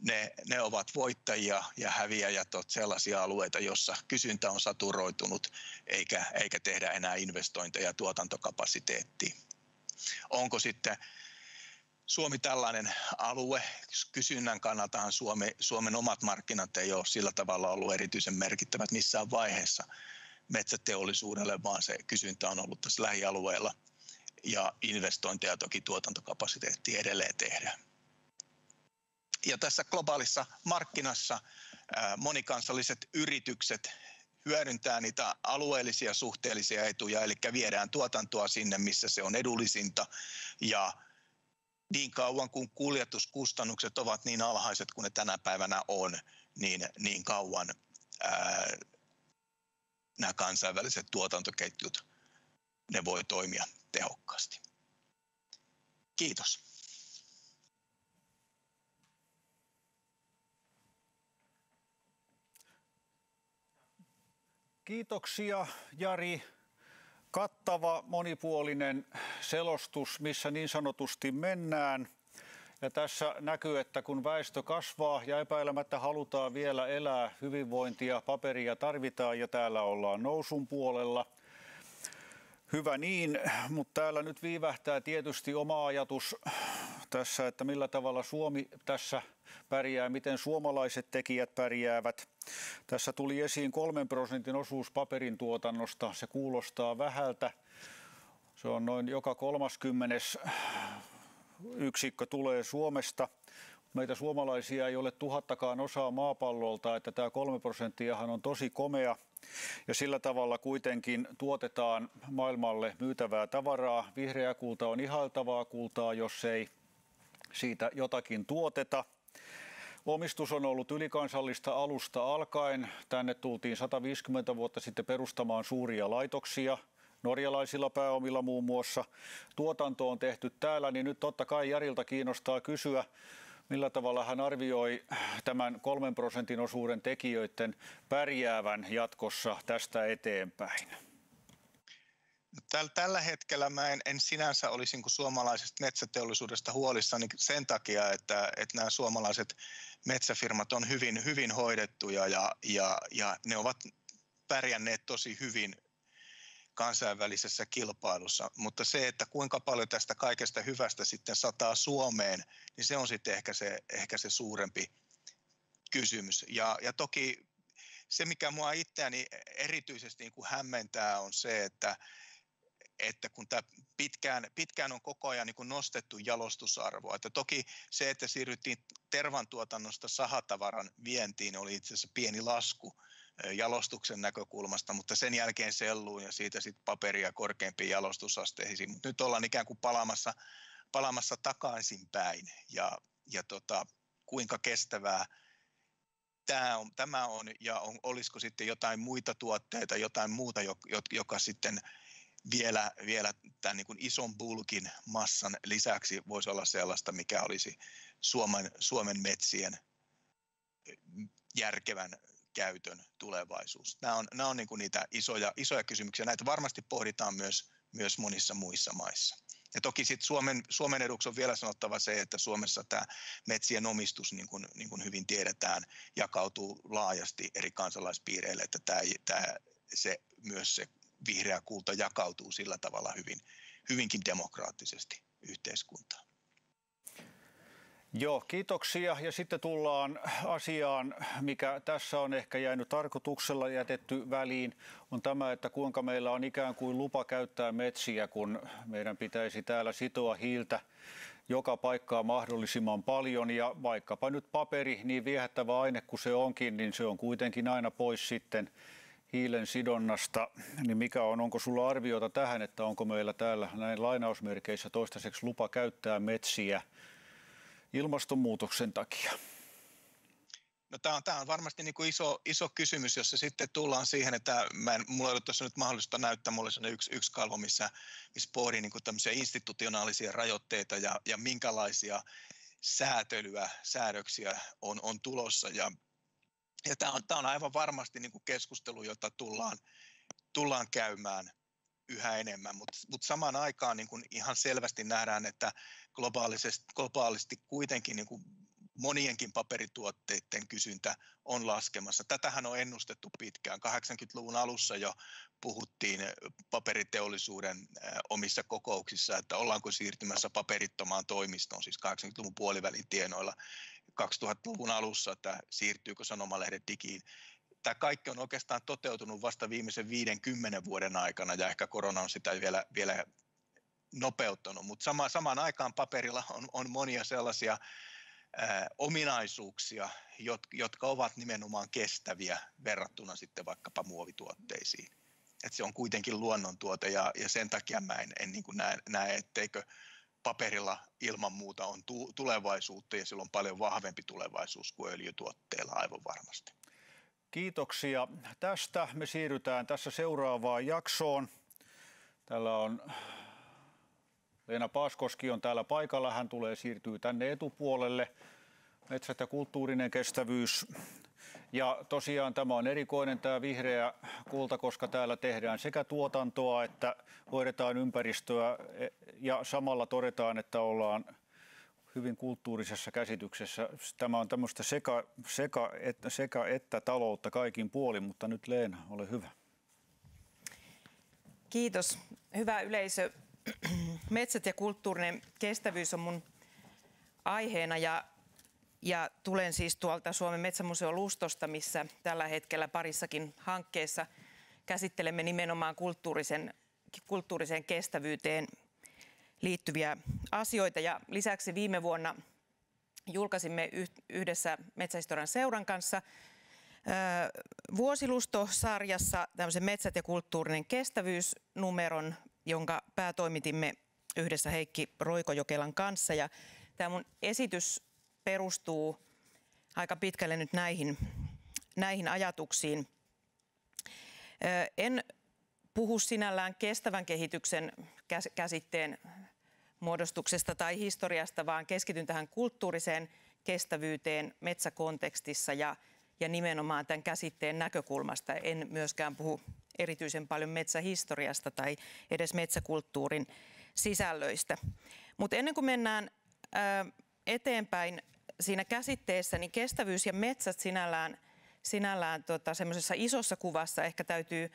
Speaker 14: ne, ne ovat voittajia ja häviäjät ovat sellaisia alueita, joissa kysyntä on saturoitunut eikä, eikä tehdä enää investointeja tuotantokapasiteettiin. Onko sitten Suomi tällainen alue, kysynnän kannaltahan Suome, Suomen omat markkinat ei ole sillä tavalla ollut erityisen merkittävät missään vaiheessa metsäteollisuudelle, vaan se kysyntä on ollut tässä lähialueella ja investointeja toki tuotantokapasiteetti edelleen tehdään. Ja tässä globaalissa markkinassa monikansalliset yritykset hyödyntää niitä alueellisia suhteellisia etuja, eli viedään tuotantoa sinne, missä se on edullisinta. Ja niin kauan kuin kuljetuskustannukset ovat niin alhaiset kuin ne tänä päivänä on, niin, niin kauan ää, nämä kansainväliset tuotantoketjut, ne voi toimia tehokkaasti. Kiitos.
Speaker 13: Kiitoksia Jari. Kattava, monipuolinen selostus, missä niin sanotusti mennään. Ja tässä näkyy, että kun väestö kasvaa ja epäilemättä halutaan vielä elää hyvinvointia, paperia tarvitaan ja täällä ollaan nousun puolella. Hyvä niin, mutta täällä nyt viivähtää tietysti oma ajatus tässä, että millä tavalla Suomi tässä pärjää, miten suomalaiset tekijät pärjäävät. Tässä tuli esiin kolmen prosentin osuus paperin tuotannosta. Se kuulostaa vähältä. Se on noin joka kolmaskymmenes yksikkö tulee Suomesta. Meitä suomalaisia ei ole tuhattakaan osaa maapallolta, että tämä kolme prosenttiahan on tosi komea. Ja sillä tavalla kuitenkin tuotetaan maailmalle myytävää tavaraa. Vihreä kulta on ihailtavaa kultaa, jos ei siitä jotakin tuoteta. Omistus on ollut ylikansallista alusta alkaen. Tänne tultiin 150 vuotta sitten perustamaan suuria laitoksia, norjalaisilla pääomilla muun muassa. Tuotanto on tehty täällä, niin nyt totta kai Jarilta kiinnostaa kysyä, millä tavalla hän arvioi tämän kolmen prosentin osuuden tekijöiden pärjäävän jatkossa tästä eteenpäin?
Speaker 14: Tällä hetkellä mä en, en sinänsä olisi niin suomalaisesta metsäteollisuudesta huolissani sen takia, että, että nämä suomalaiset metsäfirmat on hyvin, hyvin hoidettuja ja, ja, ja ne ovat pärjänneet tosi hyvin kansainvälisessä kilpailussa, mutta se, että kuinka paljon tästä kaikesta hyvästä sitten sataa Suomeen, niin se on sitten ehkä se, ehkä se suurempi kysymys. Ja, ja toki se, mikä mua itseäni erityisesti niin kuin hämmentää, on se, että, että kun tämä pitkään, pitkään on koko ajan niin nostettu jalostusarvoa. Että toki se, että siirryttiin tervan tuotannosta sahatavaran vientiin, oli itse asiassa pieni lasku jalostuksen näkökulmasta, mutta sen jälkeen selluun ja siitä sitten paperia korkeampiin jalostusasteisiin. Mutta nyt ollaan ikään kuin palaamassa, palaamassa takaisin päin ja, ja tota, kuinka kestävää tämä on, tämä on ja on, olisiko sitten jotain muita tuotteita, jotain muuta, joka, joka sitten vielä, vielä tämän niin kuin ison bulkin massan lisäksi voisi olla sellaista, mikä olisi Suomen, Suomen metsien järkevän käytön tulevaisuus. Nämä on, nämä on niin kuin niitä isoja, isoja kysymyksiä. Näitä varmasti pohditaan myös, myös monissa muissa maissa. Ja toki sitten Suomen, Suomen eduksi on vielä sanottava se, että Suomessa tämä metsien omistus, niin kuin, niin kuin hyvin tiedetään, jakautuu laajasti eri kansalaispiireille, että tämä, tämä, se, myös se vihreä kulta jakautuu sillä tavalla hyvin, hyvinkin demokraattisesti yhteiskuntaan.
Speaker 13: Joo, kiitoksia. Ja sitten tullaan asiaan, mikä tässä on ehkä jäänyt tarkoituksella jätetty väliin, on tämä, että kuinka meillä on ikään kuin lupa käyttää metsiä, kun meidän pitäisi täällä sitoa hiiltä joka paikkaa mahdollisimman paljon ja vaikkapa nyt paperi, niin viehättävä aine kuin se onkin, niin se on kuitenkin aina pois sitten hiilen sidonnasta, niin mikä on, onko sulla arviota tähän, että onko meillä täällä näin lainausmerkeissä toistaiseksi lupa käyttää metsiä ilmastonmuutoksen takia?
Speaker 14: No, tämä, on, tämä on varmasti niin kuin iso, iso kysymys, jossa sitten tullaan siihen, että mä en, mulla ei ole tuossa nyt mahdollista näyttää, mulla on yksi, yksi kalvo, missä, missä pohdin niin tämmöisiä institutionaalisia rajoitteita ja, ja minkälaisia säätelyä, säädöksiä on, on tulossa. Ja, ja tämä, on, tämä on aivan varmasti niin kuin keskustelu, jota tullaan, tullaan käymään yhä enemmän, mutta mut samaan aikaan niin kuin ihan selvästi nähdään, että globaalisesti, globaalisti kuitenkin niin kuin monienkin paperituotteiden kysyntä on laskemassa. Tätähän on ennustettu pitkään. 80-luvun alussa jo puhuttiin paperiteollisuuden omissa kokouksissa, että ollaanko siirtymässä paperittomaan toimistoon, siis 80-luvun puolivälin tienoilla 2000-luvun alussa, että siirtyykö sanomalehdet digiin tämä kaikki on oikeastaan toteutunut vasta viimeisen 50 vuoden aikana ja ehkä korona on sitä vielä, vielä nopeuttanut, mutta sama, samaan aikaan paperilla on, on monia sellaisia ää, ominaisuuksia, jot, jotka ovat nimenomaan kestäviä verrattuna sitten vaikkapa muovituotteisiin. Et se on kuitenkin luonnontuote ja, ja sen takia mä en, en niin näe, näe, etteikö paperilla ilman muuta on tu, tulevaisuutta ja sillä on paljon vahvempi tulevaisuus kuin öljytuotteilla aivan varmasti.
Speaker 13: Kiitoksia tästä. Me siirrytään tässä seuraavaan jaksoon. Täällä on Leena Paaskoski on täällä paikalla. Hän tulee siirtyä tänne etupuolelle. Metsät ja kulttuurinen kestävyys. Ja tosiaan tämä on erikoinen tämä vihreä kulta, koska täällä tehdään sekä tuotantoa että hoidetaan ympäristöä ja samalla todetaan, että ollaan hyvin kulttuurisessa käsityksessä. Tämä on tämmöistä sekä, sekä, että, sekä että taloutta kaikin puolin, mutta nyt Leena, ole hyvä.
Speaker 15: Kiitos. Hyvä yleisö. Metsät ja kulttuurinen kestävyys on mun aiheena ja, ja tulen siis tuolta Suomen metsämuseon Lustosta, missä tällä hetkellä parissakin hankkeessa käsittelemme nimenomaan kulttuurisen, kulttuuriseen kestävyyteen liittyviä asioita. Ja lisäksi viime vuonna julkaisimme yhdessä Metsähistorian seuran kanssa vuosilusto-sarjassa tämmöisen metsät ja kulttuurinen kestävyysnumeron, jonka päätoimitimme yhdessä Heikki Roikojokelan kanssa. Ja tämä mun esitys perustuu aika pitkälle nyt näihin, näihin ajatuksiin. En puhu sinällään kestävän kehityksen käsitteen muodostuksesta tai historiasta, vaan keskityn tähän kulttuuriseen kestävyyteen metsäkontekstissa ja, ja nimenomaan tämän käsitteen näkökulmasta. En myöskään puhu erityisen paljon metsähistoriasta tai edes metsäkulttuurin sisällöistä. Mutta ennen kuin mennään ää, eteenpäin siinä käsitteessä, niin kestävyys ja metsät sinällään, sinällään tota, semmoisessa isossa kuvassa ehkä täytyy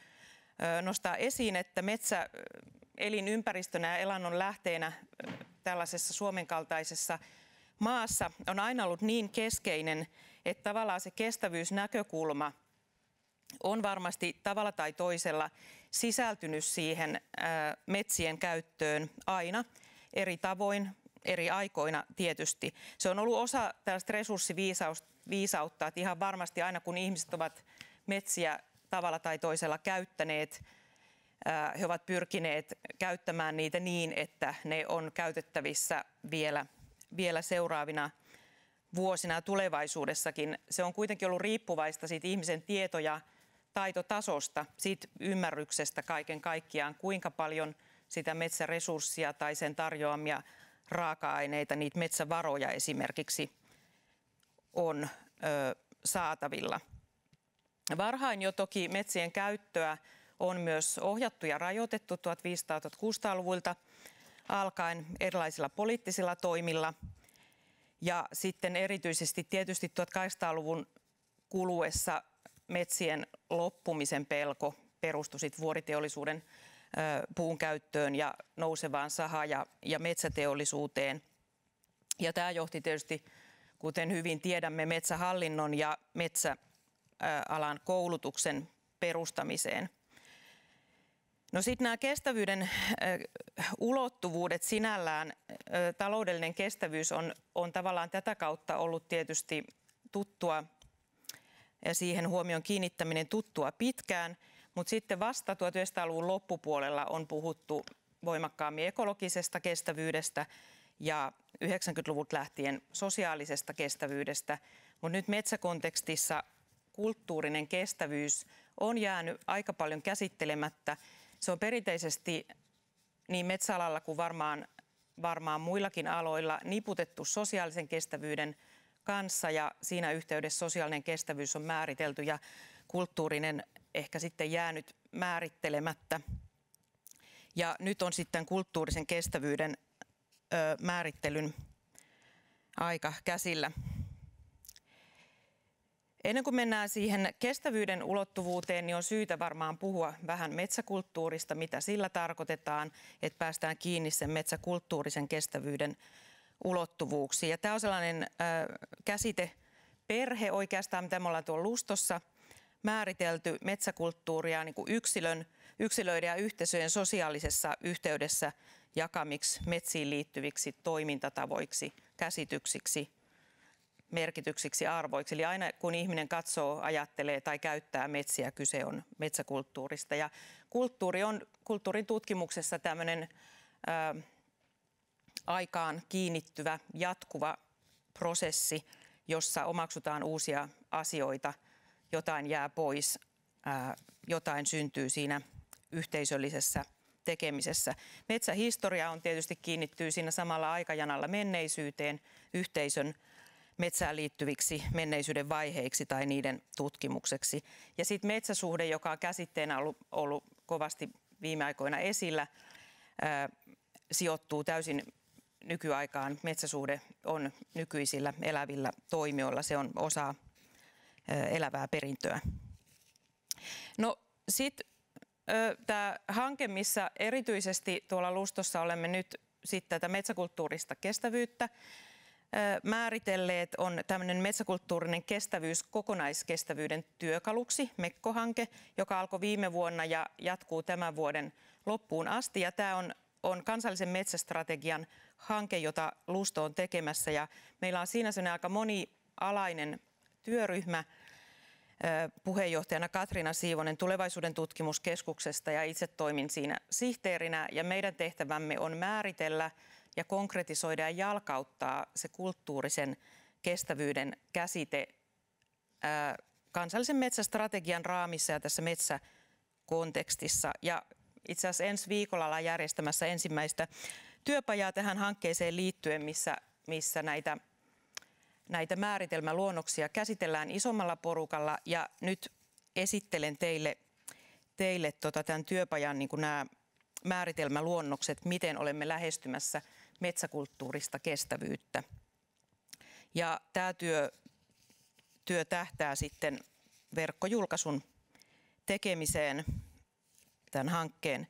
Speaker 15: nostaa esiin, että metsä elinympäristönä ja elannon lähteenä tällaisessa Suomen kaltaisessa maassa on aina ollut niin keskeinen, että tavallaan se kestävyysnäkökulma on varmasti tavalla tai toisella sisältynyt siihen metsien käyttöön aina eri tavoin, eri aikoina tietysti. Se on ollut osa tällaista resurssiviisautta, että ihan varmasti aina kun ihmiset ovat metsiä tavalla tai toisella käyttäneet, he ovat pyrkineet käyttämään niitä niin, että ne on käytettävissä vielä, vielä seuraavina vuosina tulevaisuudessakin. Se on kuitenkin ollut riippuvaista siitä ihmisen tieto- ja taitotasosta, siitä ymmärryksestä kaiken kaikkiaan, kuinka paljon sitä metsäresurssia tai sen tarjoamia raaka-aineita, niitä metsävaroja esimerkiksi on ö, saatavilla. Varhain jo toki metsien käyttöä on myös ohjattu ja rajoitettu 1500-1600-luvulta alkaen erilaisilla poliittisilla toimilla. Ja sitten erityisesti tietysti 1800-luvun kuluessa metsien loppumisen pelko perustui sit vuoriteollisuuden puun käyttöön ja nousevaan saha- ja, ja metsäteollisuuteen. Ja tämä johti tietysti, kuten hyvin tiedämme, metsähallinnon ja metsäalan koulutuksen perustamiseen. No sitten nämä kestävyyden ulottuvuudet sinällään, taloudellinen kestävyys on, on tavallaan tätä kautta ollut tietysti tuttua ja siihen huomion kiinnittäminen tuttua pitkään, mutta sitten vasta 1900-luvun loppupuolella on puhuttu voimakkaammin ekologisesta kestävyydestä ja 90-luvut lähtien sosiaalisesta kestävyydestä, mutta nyt metsäkontekstissa kulttuurinen kestävyys on jäänyt aika paljon käsittelemättä. Se on perinteisesti niin metsäalalla kuin varmaan, varmaan muillakin aloilla niputettu sosiaalisen kestävyyden kanssa ja siinä yhteydessä sosiaalinen kestävyys on määritelty ja kulttuurinen ehkä sitten jäänyt määrittelemättä. Ja nyt on sitten kulttuurisen kestävyyden ö, määrittelyn aika käsillä. Ennen kuin mennään siihen kestävyyden ulottuvuuteen, niin on syytä varmaan puhua vähän metsäkulttuurista, mitä sillä tarkoitetaan, että päästään kiinni sen metsäkulttuurisen kestävyyden ulottuvuuksiin. Ja tämä on sellainen äh, käsite, perhe oikeastaan, mitä me ollaan tuolla Lustossa määritelty metsäkulttuuria niin kuin yksilön, yksilöiden ja yhteisöjen sosiaalisessa yhteydessä jakamiksi metsiin liittyviksi toimintatavoiksi, käsityksiksi, merkityksiksi, arvoiksi. Eli aina kun ihminen katsoo, ajattelee tai käyttää metsiä, kyse on metsäkulttuurista. Ja kulttuuri on kulttuurin tutkimuksessa tämmöinen ää, aikaan kiinnittyvä, jatkuva prosessi, jossa omaksutaan uusia asioita, jotain jää pois, ää, jotain syntyy siinä yhteisöllisessä tekemisessä. Metsähistoria on tietysti kiinnittyy siinä samalla aikajanalla menneisyyteen, yhteisön metsään liittyviksi menneisyyden vaiheiksi tai niiden tutkimukseksi. Ja sitten metsäsuhde, joka on käsitteenä ollut, ollut kovasti viime aikoina esillä, ää, sijoittuu täysin nykyaikaan. Metsäsuhde on nykyisillä elävillä toimijoilla. Se on osa elävää perintöä. No sitten tämä hanke, missä erityisesti tuolla Lustossa olemme nyt sitten tätä metsäkulttuurista kestävyyttä määritelleet on tämmöinen metsäkulttuurinen kestävyys kokonaiskestävyyden työkaluksi, MEKKO-hanke, joka alkoi viime vuonna ja jatkuu tämän vuoden loppuun asti. Ja tämä on, on kansallisen metsästrategian hanke, jota Lusto on tekemässä ja meillä on siinä sellainen aika monialainen työryhmä, puheenjohtajana Katriina Siivonen tulevaisuuden tutkimuskeskuksesta ja itse toimin siinä sihteerinä ja meidän tehtävämme on määritellä – ja konkretisoida ja jalkauttaa se kulttuurisen kestävyyden käsite kansallisen metsästrategian raamissa ja tässä metsäkontekstissa. Ja itse asiassa ensi viikolla ollaan järjestämässä ensimmäistä työpajaa tähän hankkeeseen liittyen, missä, missä näitä, näitä määritelmäluonnoksia käsitellään isommalla porukalla. Ja nyt esittelen teille, teille tota, tämän työpajan niin nämä määritelmäluonnokset, miten olemme lähestymässä – metsäkulttuurista kestävyyttä. Ja tämä työ, työ tähtää sitten verkkojulkaisun tekemiseen tämän hankkeen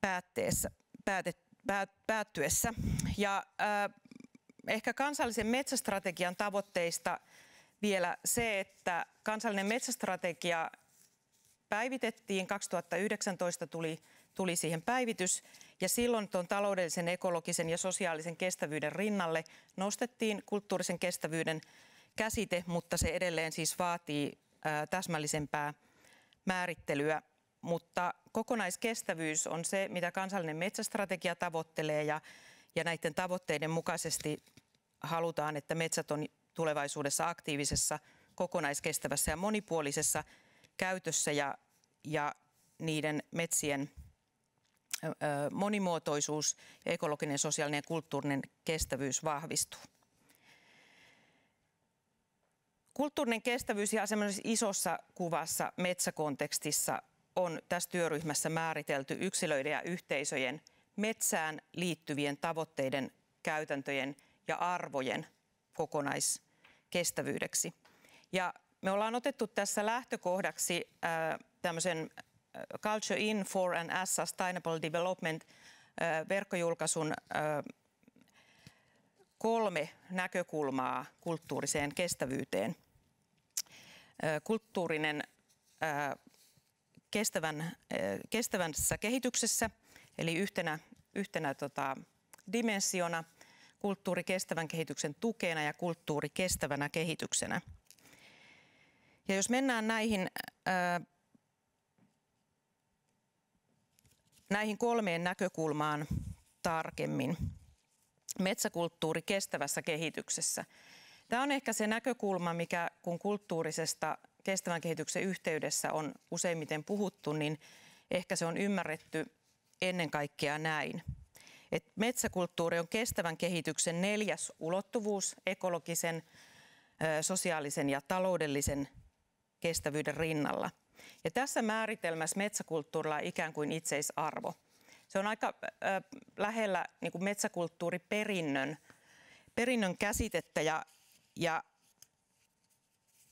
Speaker 15: päätteessä, päätet, päät, päättyessä. Ja äh, ehkä kansallisen metsästrategian tavoitteista vielä se, että kansallinen metsästrategia päivitettiin, 2019 tuli, tuli siihen päivitys ja silloin tuon taloudellisen, ekologisen ja sosiaalisen kestävyyden rinnalle nostettiin kulttuurisen kestävyyden käsite, mutta se edelleen siis vaatii ää, täsmällisempää määrittelyä. Mutta kokonaiskestävyys on se, mitä kansallinen metsästrategia tavoittelee ja, ja näiden tavoitteiden mukaisesti halutaan, että metsät on tulevaisuudessa aktiivisessa, kokonaiskestävässä ja monipuolisessa käytössä ja, ja niiden metsien monimuotoisuus, ekologinen, sosiaalinen ja kulttuurinen kestävyys vahvistuu. Kulttuurinen kestävyys ja isossa kuvassa metsäkontekstissa on tässä työryhmässä määritelty yksilöiden ja yhteisöjen metsään liittyvien tavoitteiden, käytäntöjen ja arvojen kokonaiskestävyydeksi. Ja me ollaan otettu tässä lähtökohdaksi äh, tämmöisen Culture in for and as Sustainable Development äh, verkkojulkaisun äh, kolme näkökulmaa kulttuuriseen kestävyyteen. Äh, kulttuurinen kestävän, kestävässä kehityksessä, eli yhtenä, yhtenä tota, dimensiona, kulttuuri kestävän kehityksen tukena ja kulttuuri kestävänä kehityksenä. Ja jos mennään näihin näihin kolmeen näkökulmaan tarkemmin. Metsäkulttuuri kestävässä kehityksessä. Tämä on ehkä se näkökulma, mikä kun kulttuurisesta kestävän kehityksen yhteydessä on useimmiten puhuttu, niin ehkä se on ymmärretty ennen kaikkea näin. Et metsäkulttuuri on kestävän kehityksen neljäs ulottuvuus ekologisen, sosiaalisen ja taloudellisen kestävyyden rinnalla – ja tässä määritelmässä metsäkulttuurilla on ikään kuin itseisarvo. Se on aika äh, lähellä niin kuin metsäkulttuuriperinnön perinnön käsitettä ja, ja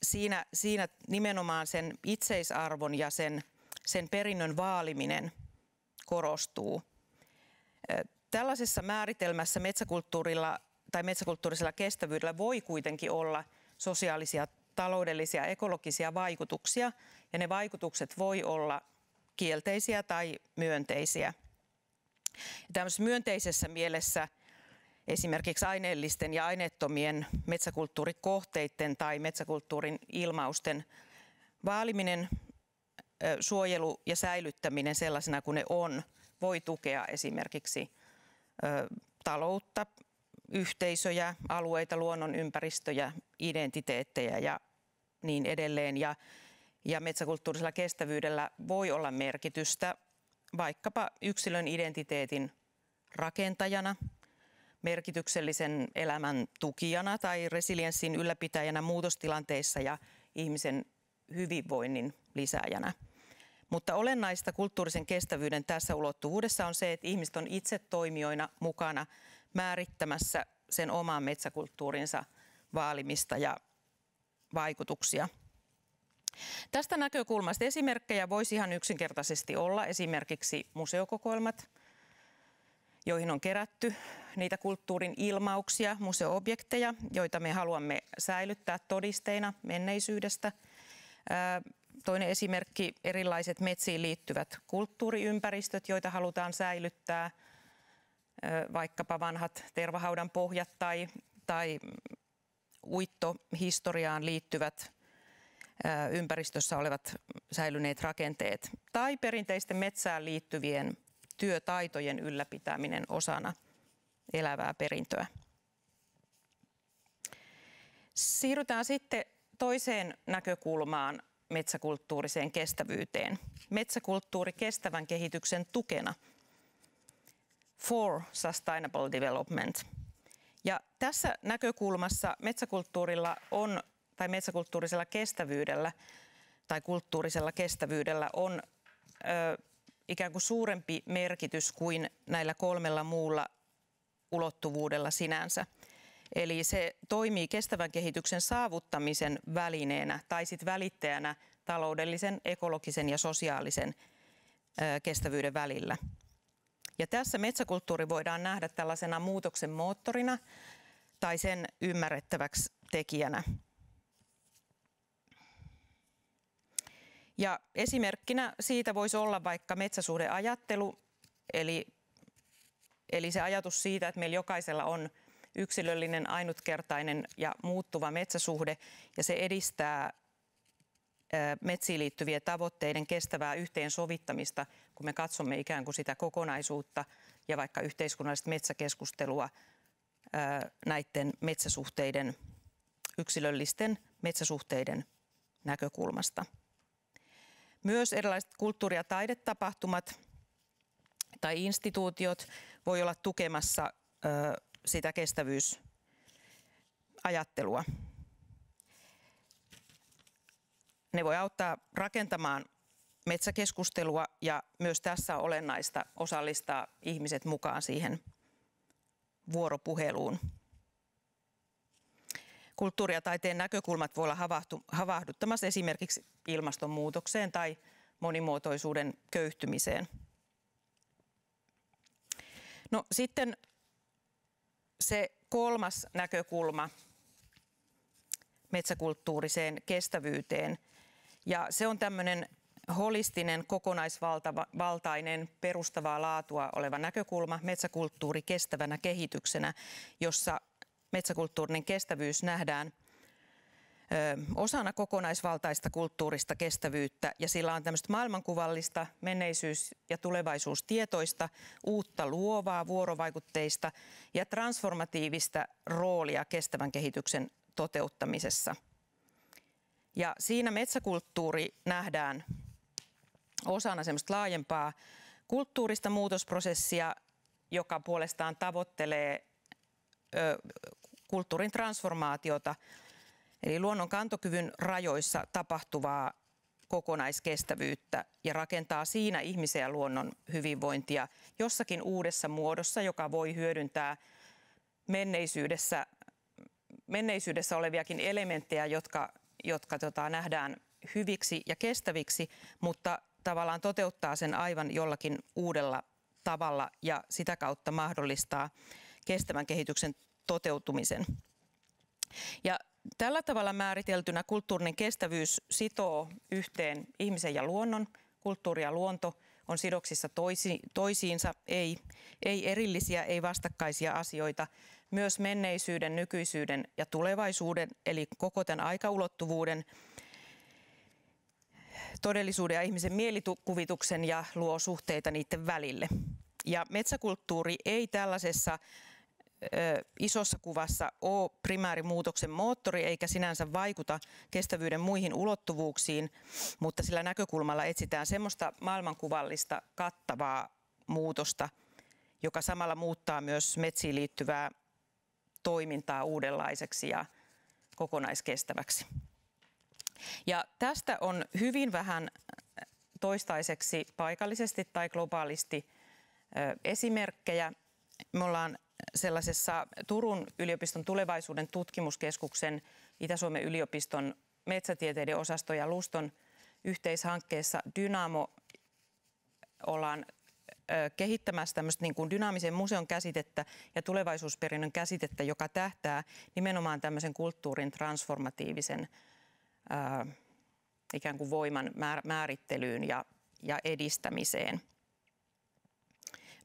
Speaker 15: siinä, siinä nimenomaan sen itseisarvon ja sen, sen perinnön vaaliminen korostuu. Tällaisessa määritelmässä metsäkulttuurilla tai metsäkulttuurisella kestävyydellä voi kuitenkin olla sosiaalisia taloudellisia ekologisia vaikutuksia ja ne vaikutukset voi olla kielteisiä tai myönteisiä. Tämmöisessä myönteisessä mielessä esimerkiksi aineellisten ja aineettomien metsäkulttuurikohteiden tai metsäkulttuurin ilmausten vaaliminen, suojelu ja säilyttäminen sellaisena kuin ne on, voi tukea esimerkiksi taloutta, yhteisöjä, alueita, luonnonympäristöjä, identiteettejä ja niin edelleen. Ja, ja metsäkulttuurisella kestävyydellä voi olla merkitystä vaikkapa yksilön identiteetin rakentajana, merkityksellisen elämän tukijana tai resilienssin ylläpitäjänä muutostilanteissa ja ihmisen hyvinvoinnin lisääjänä. Mutta olennaista kulttuurisen kestävyyden tässä ulottuvuudessa on se, että ihmiset on itse toimijoina mukana määrittämässä sen oman metsäkulttuurinsa vaalimista ja vaikutuksia. Tästä näkökulmasta esimerkkejä voisi ihan yksinkertaisesti olla esimerkiksi museokokoelmat, joihin on kerätty niitä kulttuurin ilmauksia, museoobjekteja, joita me haluamme säilyttää todisteina menneisyydestä. Toinen esimerkki, erilaiset metsiin liittyvät kulttuuriympäristöt, joita halutaan säilyttää, vaikkapa vanhat tervahaudan pohjat tai, tai uittohistoriaan liittyvät ympäristössä olevat säilyneet rakenteet tai perinteisten metsään liittyvien työtaitojen ylläpitäminen osana elävää perintöä. Siirrytään sitten toiseen näkökulmaan metsäkulttuuriseen kestävyyteen. Metsäkulttuuri kestävän kehityksen tukena for sustainable development – ja tässä näkökulmassa metsäkulttuurilla on, tai metsäkulttuurisella kestävyydellä tai kulttuurisella kestävyydellä on ö, ikään kuin suurempi merkitys kuin näillä kolmella muulla ulottuvuudella sinänsä. Eli se toimii kestävän kehityksen saavuttamisen välineenä tai sitten välittäjänä taloudellisen, ekologisen ja sosiaalisen kestävyyden välillä. Ja tässä metsäkulttuuri voidaan nähdä tällaisena muutoksen moottorina tai sen ymmärrettäväksi tekijänä. Ja esimerkkinä siitä voisi olla vaikka metsäsuhdeajattelu, eli, eli se ajatus siitä, että meillä jokaisella on yksilöllinen, ainutkertainen ja muuttuva metsäsuhde, ja se edistää metsiin liittyvien tavoitteiden kestävää yhteensovittamista, kun me katsomme ikään kuin sitä kokonaisuutta ja vaikka yhteiskunnallista metsäkeskustelua näiden metsäsuhteiden, yksilöllisten metsäsuhteiden näkökulmasta. Myös erilaiset kulttuuri- ja taidetapahtumat tai instituutiot voi olla tukemassa sitä kestävyysajattelua. Ne voi auttaa rakentamaan metsäkeskustelua ja myös tässä olennaista osallistaa ihmiset mukaan siihen vuoropuheluun. Kulttuuri- ja taiteen näkökulmat voi olla havahduttamassa esimerkiksi ilmastonmuutokseen tai monimuotoisuuden köyhtymiseen. No sitten se kolmas näkökulma metsäkulttuuriseen kestävyyteen. Ja se on tämmöinen holistinen, kokonaisvaltainen, perustavaa laatua oleva näkökulma metsäkulttuuri kestävänä kehityksenä, jossa metsäkulttuurinen kestävyys nähdään osana kokonaisvaltaista kulttuurista kestävyyttä ja sillä on tämmöistä maailmankuvallista, menneisyys- ja tulevaisuustietoista, uutta luovaa, vuorovaikutteista ja transformatiivista roolia kestävän kehityksen toteuttamisessa. Ja siinä metsäkulttuuri nähdään osana semmoista laajempaa kulttuurista muutosprosessia, joka puolestaan tavoittelee ö, kulttuurin transformaatiota, eli luonnon kantokyvyn rajoissa tapahtuvaa kokonaiskestävyyttä ja rakentaa siinä ihmisen ja luonnon hyvinvointia jossakin uudessa muodossa, joka voi hyödyntää menneisyydessä, menneisyydessä oleviakin elementtejä, jotka, jotka tota, nähdään hyviksi ja kestäviksi, mutta tavallaan toteuttaa sen aivan jollakin uudella tavalla ja sitä kautta mahdollistaa kestävän kehityksen toteutumisen. Ja tällä tavalla määriteltynä kulttuurinen kestävyys sitoo yhteen ihmisen ja luonnon. Kulttuuri ja luonto on sidoksissa toisi, toisiinsa, ei, ei erillisiä, ei vastakkaisia asioita. Myös menneisyyden, nykyisyyden ja tulevaisuuden, eli koko tämän aikaulottuvuuden todellisuuden ja ihmisen mielikuvituksen ja luo suhteita niiden välille. Ja metsäkulttuuri ei tällaisessa isossa kuvassa ole primäärimuutoksen moottori eikä sinänsä vaikuta kestävyyden muihin ulottuvuuksiin, mutta sillä näkökulmalla etsitään semmoista maailmankuvallista kattavaa muutosta, joka samalla muuttaa myös metsiin liittyvää toimintaa uudenlaiseksi ja kokonaiskestäväksi. Ja tästä on hyvin vähän toistaiseksi paikallisesti tai globaalisti esimerkkejä. Me ollaan sellaisessa Turun yliopiston tulevaisuuden tutkimuskeskuksen Itä-Suomen yliopiston metsätieteiden osasto ja Luston yhteishankkeessa Dynamo ollaan kehittämässä tämmöistä niin kuin dynaamisen museon käsitettä ja tulevaisuusperinnön käsitettä, joka tähtää nimenomaan tämmöisen kulttuurin transformatiivisen ää, ikään kuin voiman määrittelyyn ja, ja edistämiseen.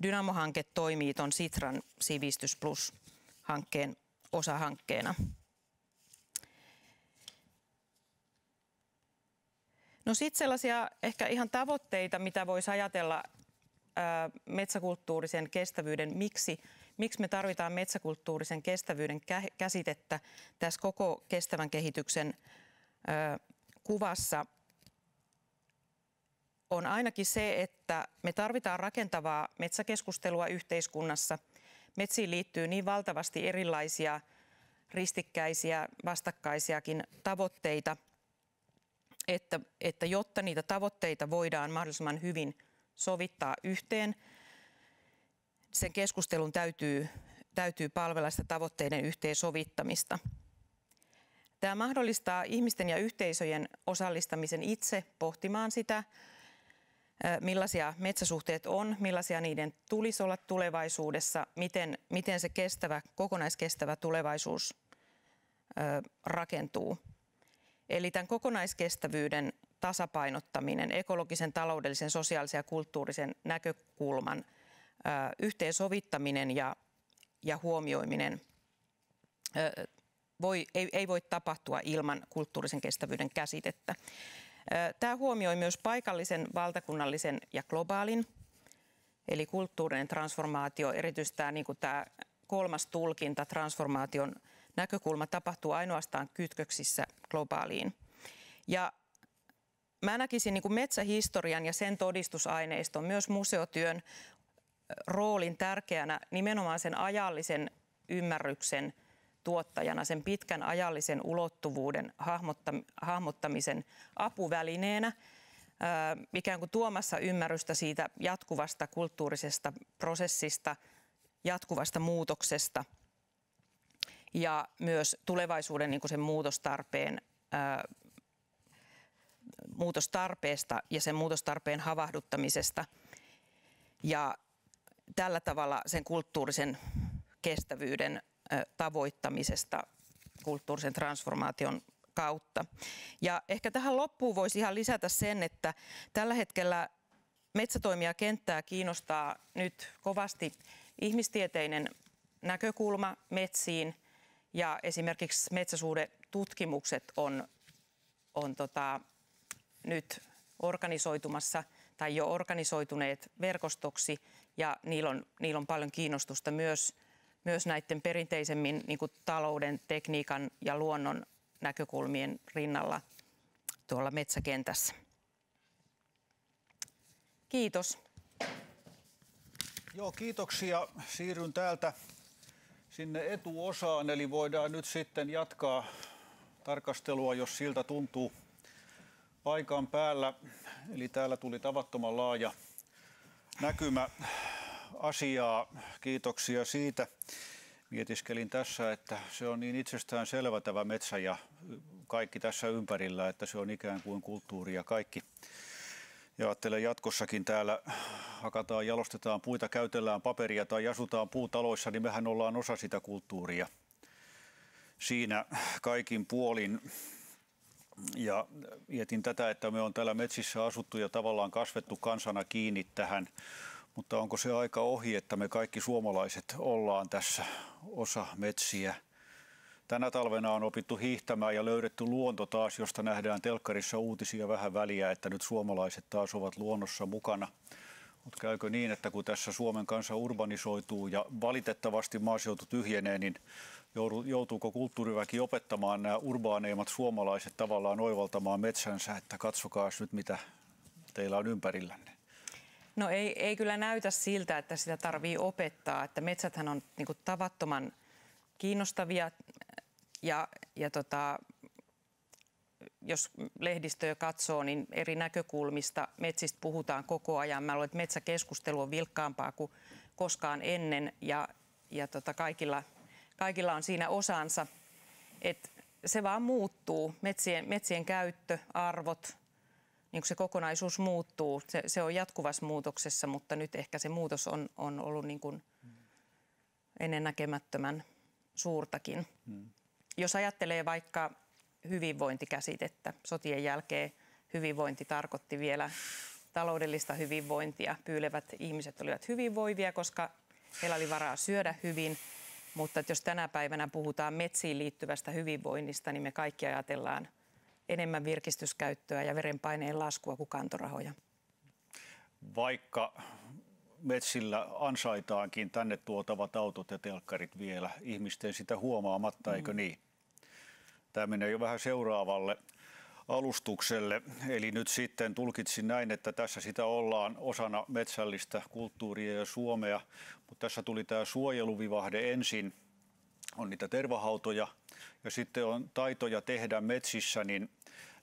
Speaker 15: Dynamo-hanke toimii tuon Sitran Sivistys Plus-hankkeen osahankkeena. No sitten sellaisia ehkä ihan tavoitteita, mitä voisi ajatella ää, metsäkulttuurisen kestävyyden, miksi, miksi me tarvitaan metsäkulttuurisen kestävyyden käsitettä tässä koko kestävän kehityksen kuvassa on ainakin se, että me tarvitaan rakentavaa metsäkeskustelua yhteiskunnassa. Metsiin liittyy niin valtavasti erilaisia ristikkäisiä, vastakkaisiakin tavoitteita, että, että jotta niitä tavoitteita voidaan mahdollisimman hyvin sovittaa yhteen, sen keskustelun täytyy, täytyy palvella sitä tavoitteiden yhteensovittamista. Tämä mahdollistaa ihmisten ja yhteisöjen osallistamisen itse pohtimaan sitä, millaisia metsäsuhteet on, millaisia niiden tulisi olla tulevaisuudessa, miten, miten se kestävä, kokonaiskestävä tulevaisuus rakentuu. Eli tämän kokonaiskestävyyden tasapainottaminen, ekologisen, taloudellisen, sosiaalisen ja kulttuurisen näkökulman yhteensovittaminen ja, ja huomioiminen voi, ei, ei voi tapahtua ilman kulttuurisen kestävyyden käsitettä. Tämä huomioi myös paikallisen, valtakunnallisen ja globaalin, eli kulttuurinen transformaatio, erityisesti tämä, niin tämä kolmas tulkinta, transformaation näkökulma tapahtuu ainoastaan kytköksissä globaaliin. Ja mä näkisin niin kuin metsähistorian ja sen todistusaineiston, myös museotyön roolin tärkeänä nimenomaan sen ajallisen ymmärryksen tuottajana sen pitkän ajallisen ulottuvuuden hahmottamisen apuvälineenä. Ikään kuin tuomassa ymmärrystä siitä jatkuvasta kulttuurisesta prosessista, jatkuvasta muutoksesta ja myös tulevaisuuden niin kuin sen muutostarpeen, muutostarpeesta ja sen muutostarpeen havahduttamisesta ja tällä tavalla sen kulttuurisen kestävyyden tavoittamisesta kulttuurisen transformaation kautta. Ja ehkä tähän loppuun voisi ihan lisätä sen, että tällä hetkellä metsätoimijakenttää kiinnostaa nyt kovasti ihmistieteinen näkökulma metsiin ja esimerkiksi metsäsuhdetutkimukset on, on tota, nyt organisoitumassa tai jo organisoituneet verkostoksi ja niillä on, niillä on paljon kiinnostusta myös, myös näiden perinteisemmin niin kuin talouden, tekniikan ja luonnon näkökulmien rinnalla tuolla metsäkentässä. Kiitos.
Speaker 13: Joo, kiitoksia. Siirryn täältä sinne etuosaan, eli voidaan nyt sitten jatkaa tarkastelua, jos siltä tuntuu paikan päällä. Eli täällä tuli tavattoman laaja näkymä asiaa. Kiitoksia siitä. Mietiskelin tässä, että se on niin itsestään selvä tämä metsä ja kaikki tässä ympärillä, että se on ikään kuin kulttuuri ja kaikki. Ja ajattelen jatkossakin täällä hakataan, jalostetaan puita, käytellään paperia tai asutaan puutaloissa, niin mehän ollaan osa sitä kulttuuria. Siinä kaikin puolin ja mietin tätä, että me on täällä metsissä asuttu ja tavallaan kasvettu kansana kiinni tähän. Mutta onko se aika ohi, että me kaikki suomalaiset ollaan tässä osa metsiä? Tänä talvena on opittu hiihtämään ja löydetty luonto taas, josta nähdään telkkarissa uutisia vähän väliä, että nyt suomalaiset taas ovat luonnossa mukana. Mutta käykö niin, että kun tässä Suomen kansa urbanisoituu ja valitettavasti maaseutu tyhjenee, niin joutuuko kulttuuriväki opettamaan nämä urbaaneimmat suomalaiset tavallaan oivaltamaan metsänsä, että katsokaa nyt mitä teillä on ympärillänne?
Speaker 15: No ei, ei kyllä näytä siltä, että sitä tarvii opettaa. Että metsäthän on niin kuin, tavattoman kiinnostavia ja, ja tota, jos lehdistöä katsoo, niin eri näkökulmista metsistä puhutaan koko ajan. Mä luulen, että metsäkeskustelu on vilkkaampaa kuin koskaan ennen ja, ja tota, kaikilla kaikilla on siinä osansa. Et se vaan muuttuu, metsien, metsien käyttö, arvot, niin se kokonaisuus muuttuu. Se, se on jatkuvassa muutoksessa, mutta nyt ehkä se muutos on, on ollut niin kuin ennennäkemättömän suurtakin. Hmm. Jos ajattelee vaikka hyvinvointikäsitettä, sotien jälkeen hyvinvointi tarkoitti vielä taloudellista hyvinvointia. Pyylevät ihmiset olivat hyvinvoivia, koska heillä oli varaa syödä hyvin – mutta että jos tänä päivänä puhutaan metsiin liittyvästä hyvinvoinnista, niin me kaikki ajatellaan enemmän virkistyskäyttöä ja verenpaineen laskua kuin kantorahoja.
Speaker 13: Vaikka metsillä ansaitaankin tänne tuotavat autot ja telkkarit vielä ihmisten sitä huomaamatta, eikö mm. niin? Tämä menee jo vähän seuraavalle alustukselle. Eli nyt sitten tulkitsin näin, että tässä sitä ollaan osana metsällistä kulttuuria ja Suomea, mutta tässä tuli tämä suojeluvivahde ensin. On niitä tervahautoja ja sitten on taitoja tehdä metsissä, niin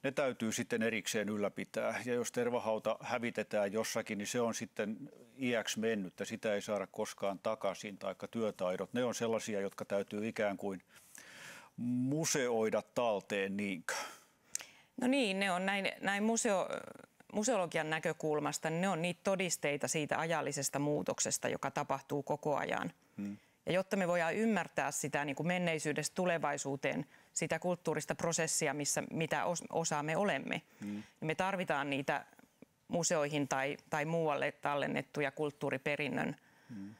Speaker 13: ne täytyy sitten erikseen ylläpitää. Ja jos tervahauta hävitetään jossakin, niin se on sitten iäksi mennyttä. Sitä ei saada koskaan takaisin, taikka työtaidot. Ne on sellaisia, jotka täytyy ikään kuin museoida talteen, niinkö?
Speaker 15: No niin, ne on näin, näin museo, museologian näkökulmasta, niin ne on niitä todisteita siitä ajallisesta muutoksesta, joka tapahtuu koko ajan. Hmm. Ja jotta me voidaan ymmärtää sitä niin kuin menneisyydestä tulevaisuuteen, sitä kulttuurista prosessia, missä, mitä osaa me olemme, hmm. niin me tarvitaan niitä museoihin tai, tai muualle tallennettuja kulttuuriperinnön hmm.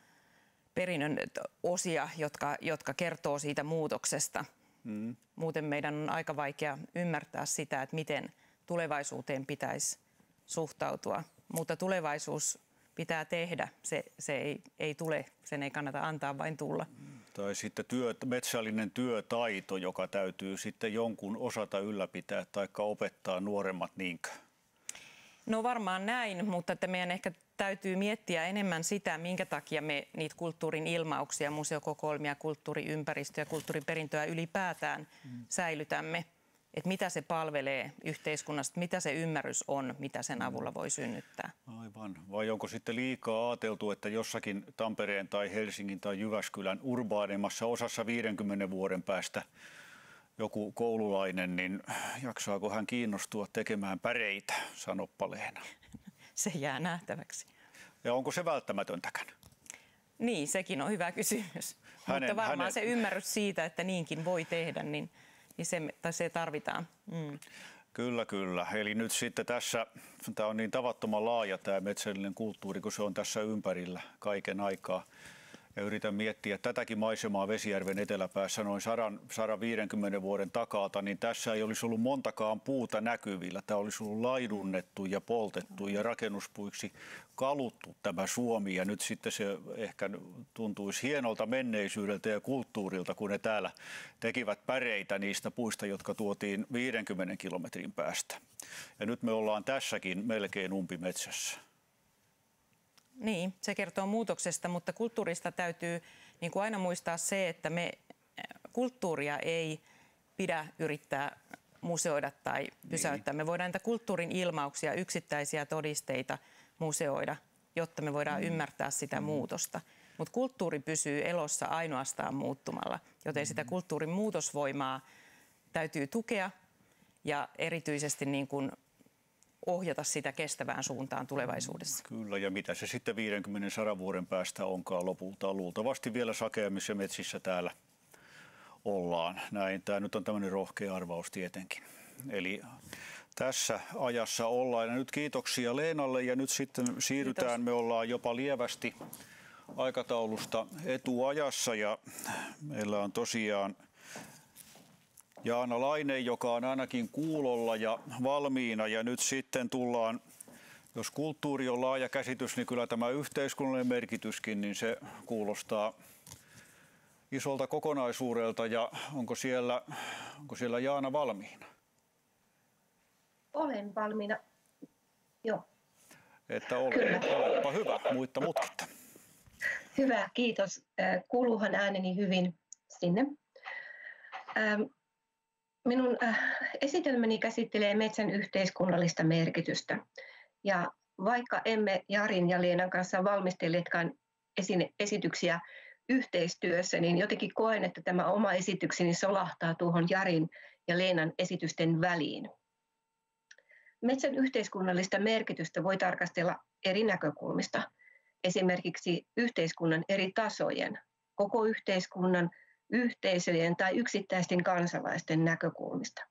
Speaker 15: perinnön osia, jotka, jotka kertoo siitä muutoksesta – Mm. Muuten meidän on aika vaikea ymmärtää sitä, että miten tulevaisuuteen pitäisi suhtautua. Mutta tulevaisuus pitää tehdä. Se, se ei, ei tule, sen ei kannata antaa vain tulla.
Speaker 13: Tai sitten työ, metsällinen työtaito, joka täytyy sitten jonkun osata ylläpitää tai opettaa nuoremmat niinkö?
Speaker 15: No varmaan näin, mutta että meidän ehkä täytyy miettiä enemmän sitä, minkä takia me niitä kulttuurin ilmauksia, museokokoelmia, kulttuuriympäristöä ja kulttuuriperintöä ylipäätään mm. säilytämme. Että mitä se palvelee yhteiskunnasta, mitä se ymmärrys on, mitä sen avulla voi synnyttää.
Speaker 13: Aivan. Vai onko sitten liikaa ajateltu, että jossakin Tampereen tai Helsingin tai Jyväskylän urbaanimmassa osassa 50 vuoden päästä joku koululainen, niin jaksaako hän kiinnostua tekemään päreitä, sanoppaleena? [laughs]
Speaker 15: Se jää nähtäväksi.
Speaker 13: Ja onko se välttämätöntäkään?
Speaker 15: Niin, sekin on hyvä kysymys. Hänen, Mutta varmaan hänen... se ymmärrys siitä, että niinkin voi tehdä, niin niin se, tai se tarvitaan. Mm.
Speaker 13: Kyllä, kyllä. Eli nyt sitten tässä, tämä on niin tavattoman laaja tämä metsällinen kulttuuri, kun se on tässä ympärillä kaiken aikaa ja yritän miettiä tätäkin maisemaa Vesijärven eteläpäässä noin 150 vuoden takalta, niin tässä ei olisi ollut montakaan puuta näkyvillä. Tämä olisi ollut laidunnettu ja poltettu ja rakennuspuiksi kaluttu tämä Suomi ja nyt sitten se ehkä tuntuisi hienolta menneisyydeltä ja kulttuurilta, kun ne täällä tekivät päreitä niistä puista, jotka tuotiin 50 kilometrin päästä. Ja nyt me ollaan tässäkin melkein umpimetsässä.
Speaker 15: Niin, se kertoo muutoksesta, mutta kulttuurista täytyy niin kuin aina muistaa se, että me kulttuuria ei pidä yrittää museoida tai pysäyttää. Niin. Me voidaan näitä kulttuurin ilmauksia, yksittäisiä todisteita museoida, jotta me voidaan mm. ymmärtää sitä mm. muutosta. Mutta kulttuuri pysyy elossa ainoastaan muuttumalla, joten mm. sitä kulttuurin muutosvoimaa täytyy tukea ja erityisesti niin kuin ohjata sitä kestävään suuntaan tulevaisuudessa.
Speaker 13: Kyllä, ja mitä se sitten 50-100 vuoden päästä onkaan lopulta. Luultavasti vielä sakeammissa metsissä täällä ollaan. Näin, tämä nyt on tämmöinen rohkea arvaus tietenkin. Eli tässä ajassa ollaan. Ja nyt kiitoksia Leenalle ja nyt sitten siirrytään. Kiitos. Me ollaan jopa lievästi aikataulusta etuajassa ja meillä on tosiaan – Jaana Laine, joka on ainakin kuulolla ja valmiina. Ja nyt sitten tullaan, jos kulttuuri on laaja käsitys, niin kyllä tämä yhteiskunnallinen merkityskin, niin se kuulostaa isolta kokonaisuudelta. Ja onko siellä, onko siellä Jaana valmiina?
Speaker 16: Olen valmiina, joo.
Speaker 13: Että ole, olepa hyvä, muitta mutkitta.
Speaker 16: Hyvä, kiitos. Kuuluuhan ääneni hyvin sinne. Minun äh, esitelmäni käsittelee metsän yhteiskunnallista merkitystä. Ja vaikka emme Jarin ja Leenan kanssa valmistelleetkaan esityksiä yhteistyössä, niin jotenkin koen, että tämä oma esitykseni solahtaa tuohon Jarin ja Leenan esitysten väliin. Metsän yhteiskunnallista merkitystä voi tarkastella eri näkökulmista, esimerkiksi yhteiskunnan eri tasojen, koko yhteiskunnan yhteisöjen tai yksittäisten kansalaisten näkökulmista.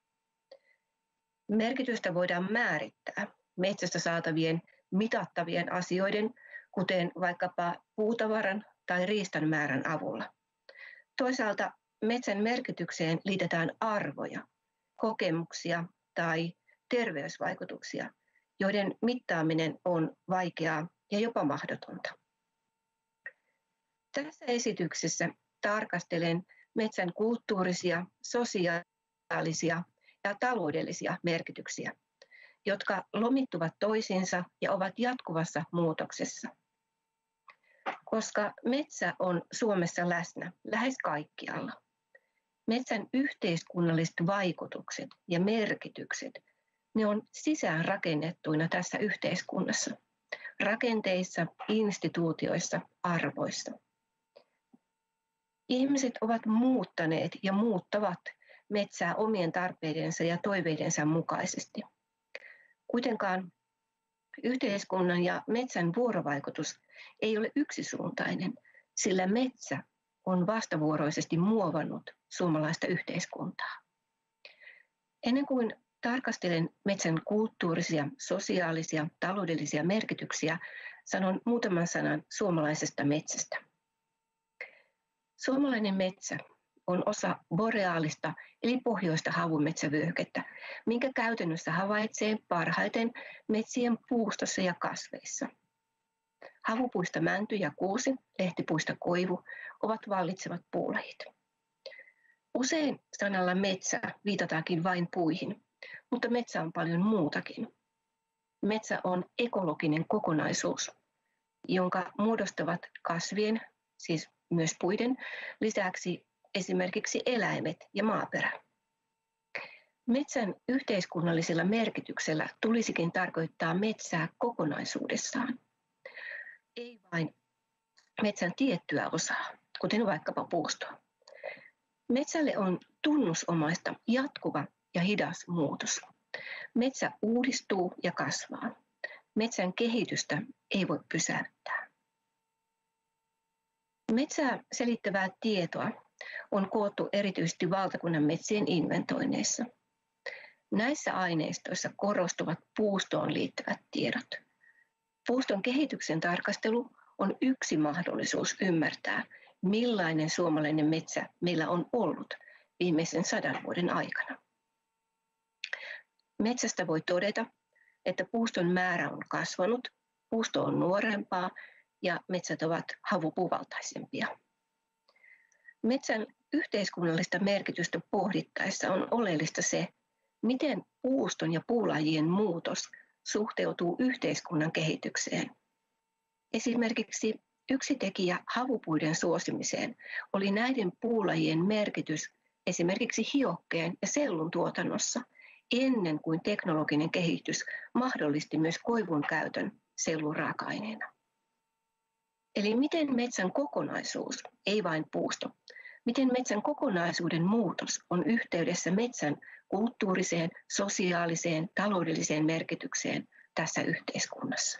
Speaker 16: Merkitystä voidaan määrittää metsästä saatavien mitattavien asioiden, kuten vaikkapa puutavaran tai riistan määrän avulla. Toisaalta metsän merkitykseen liitetään arvoja, kokemuksia tai terveysvaikutuksia, joiden mittaaminen on vaikeaa ja jopa mahdotonta. Tässä esityksessä tarkastelen metsän kulttuurisia, sosiaalisia ja taloudellisia merkityksiä, jotka lomittuvat toisiinsa ja ovat jatkuvassa muutoksessa. Koska metsä on Suomessa läsnä lähes kaikkialla, metsän yhteiskunnalliset vaikutukset ja merkitykset, ne on sisään rakennettuina tässä yhteiskunnassa, rakenteissa, instituutioissa, arvoissa. Ihmiset ovat muuttaneet ja muuttavat metsää omien tarpeidensa ja toiveidensa mukaisesti. Kuitenkaan yhteiskunnan ja metsän vuorovaikutus ei ole yksisuuntainen, sillä metsä on vastavuoroisesti muovannut suomalaista yhteiskuntaa. Ennen kuin tarkastelen metsän kulttuurisia, sosiaalisia, taloudellisia merkityksiä, sanon muutaman sanan suomalaisesta metsästä. Suomalainen metsä on osa boreaalista eli pohjoista havumetsävyöhykettä, minkä käytännössä havaitsee parhaiten metsien puustossa ja kasveissa. Havupuista mänty ja kuusi, lehtipuista koivu ovat vallitsevat puulajit. Usein sanalla metsä viitataankin vain puihin, mutta metsä on paljon muutakin. Metsä on ekologinen kokonaisuus, jonka muodostavat kasvien, siis myös puiden lisäksi esimerkiksi eläimet ja maaperä. Metsän yhteiskunnallisella merkityksellä tulisikin tarkoittaa metsää kokonaisuudessaan, ei vain metsän tiettyä osaa, kuten vaikkapa puustoa. Metsälle on tunnusomaista jatkuva ja hidas muutos. Metsä uudistuu ja kasvaa. Metsän kehitystä ei voi pysäyttää. Metsää selittävää tietoa on koottu erityisesti valtakunnan metsien inventoinneissa. Näissä aineistoissa korostuvat puustoon liittyvät tiedot. Puuston kehityksen tarkastelu on yksi mahdollisuus ymmärtää, millainen suomalainen metsä meillä on ollut viimeisen sadan vuoden aikana. Metsästä voi todeta, että puuston määrä on kasvanut, puusto on nuorempaa ja metsät ovat havupuvaltaisempia. Metsän yhteiskunnallista merkitystä pohdittaessa on oleellista se, miten puuston ja puulajien muutos suhteutuu yhteiskunnan kehitykseen. Esimerkiksi yksi tekijä havupuiden suosimiseen oli näiden puulajien merkitys esimerkiksi hiokkeen ja sellun tuotannossa ennen kuin teknologinen kehitys mahdollisti myös koivun käytön sellun raaka-aineena. Eli miten metsän kokonaisuus, ei vain puusto, miten metsän kokonaisuuden muutos on yhteydessä metsän kulttuuriseen, sosiaaliseen, taloudelliseen merkitykseen tässä yhteiskunnassa.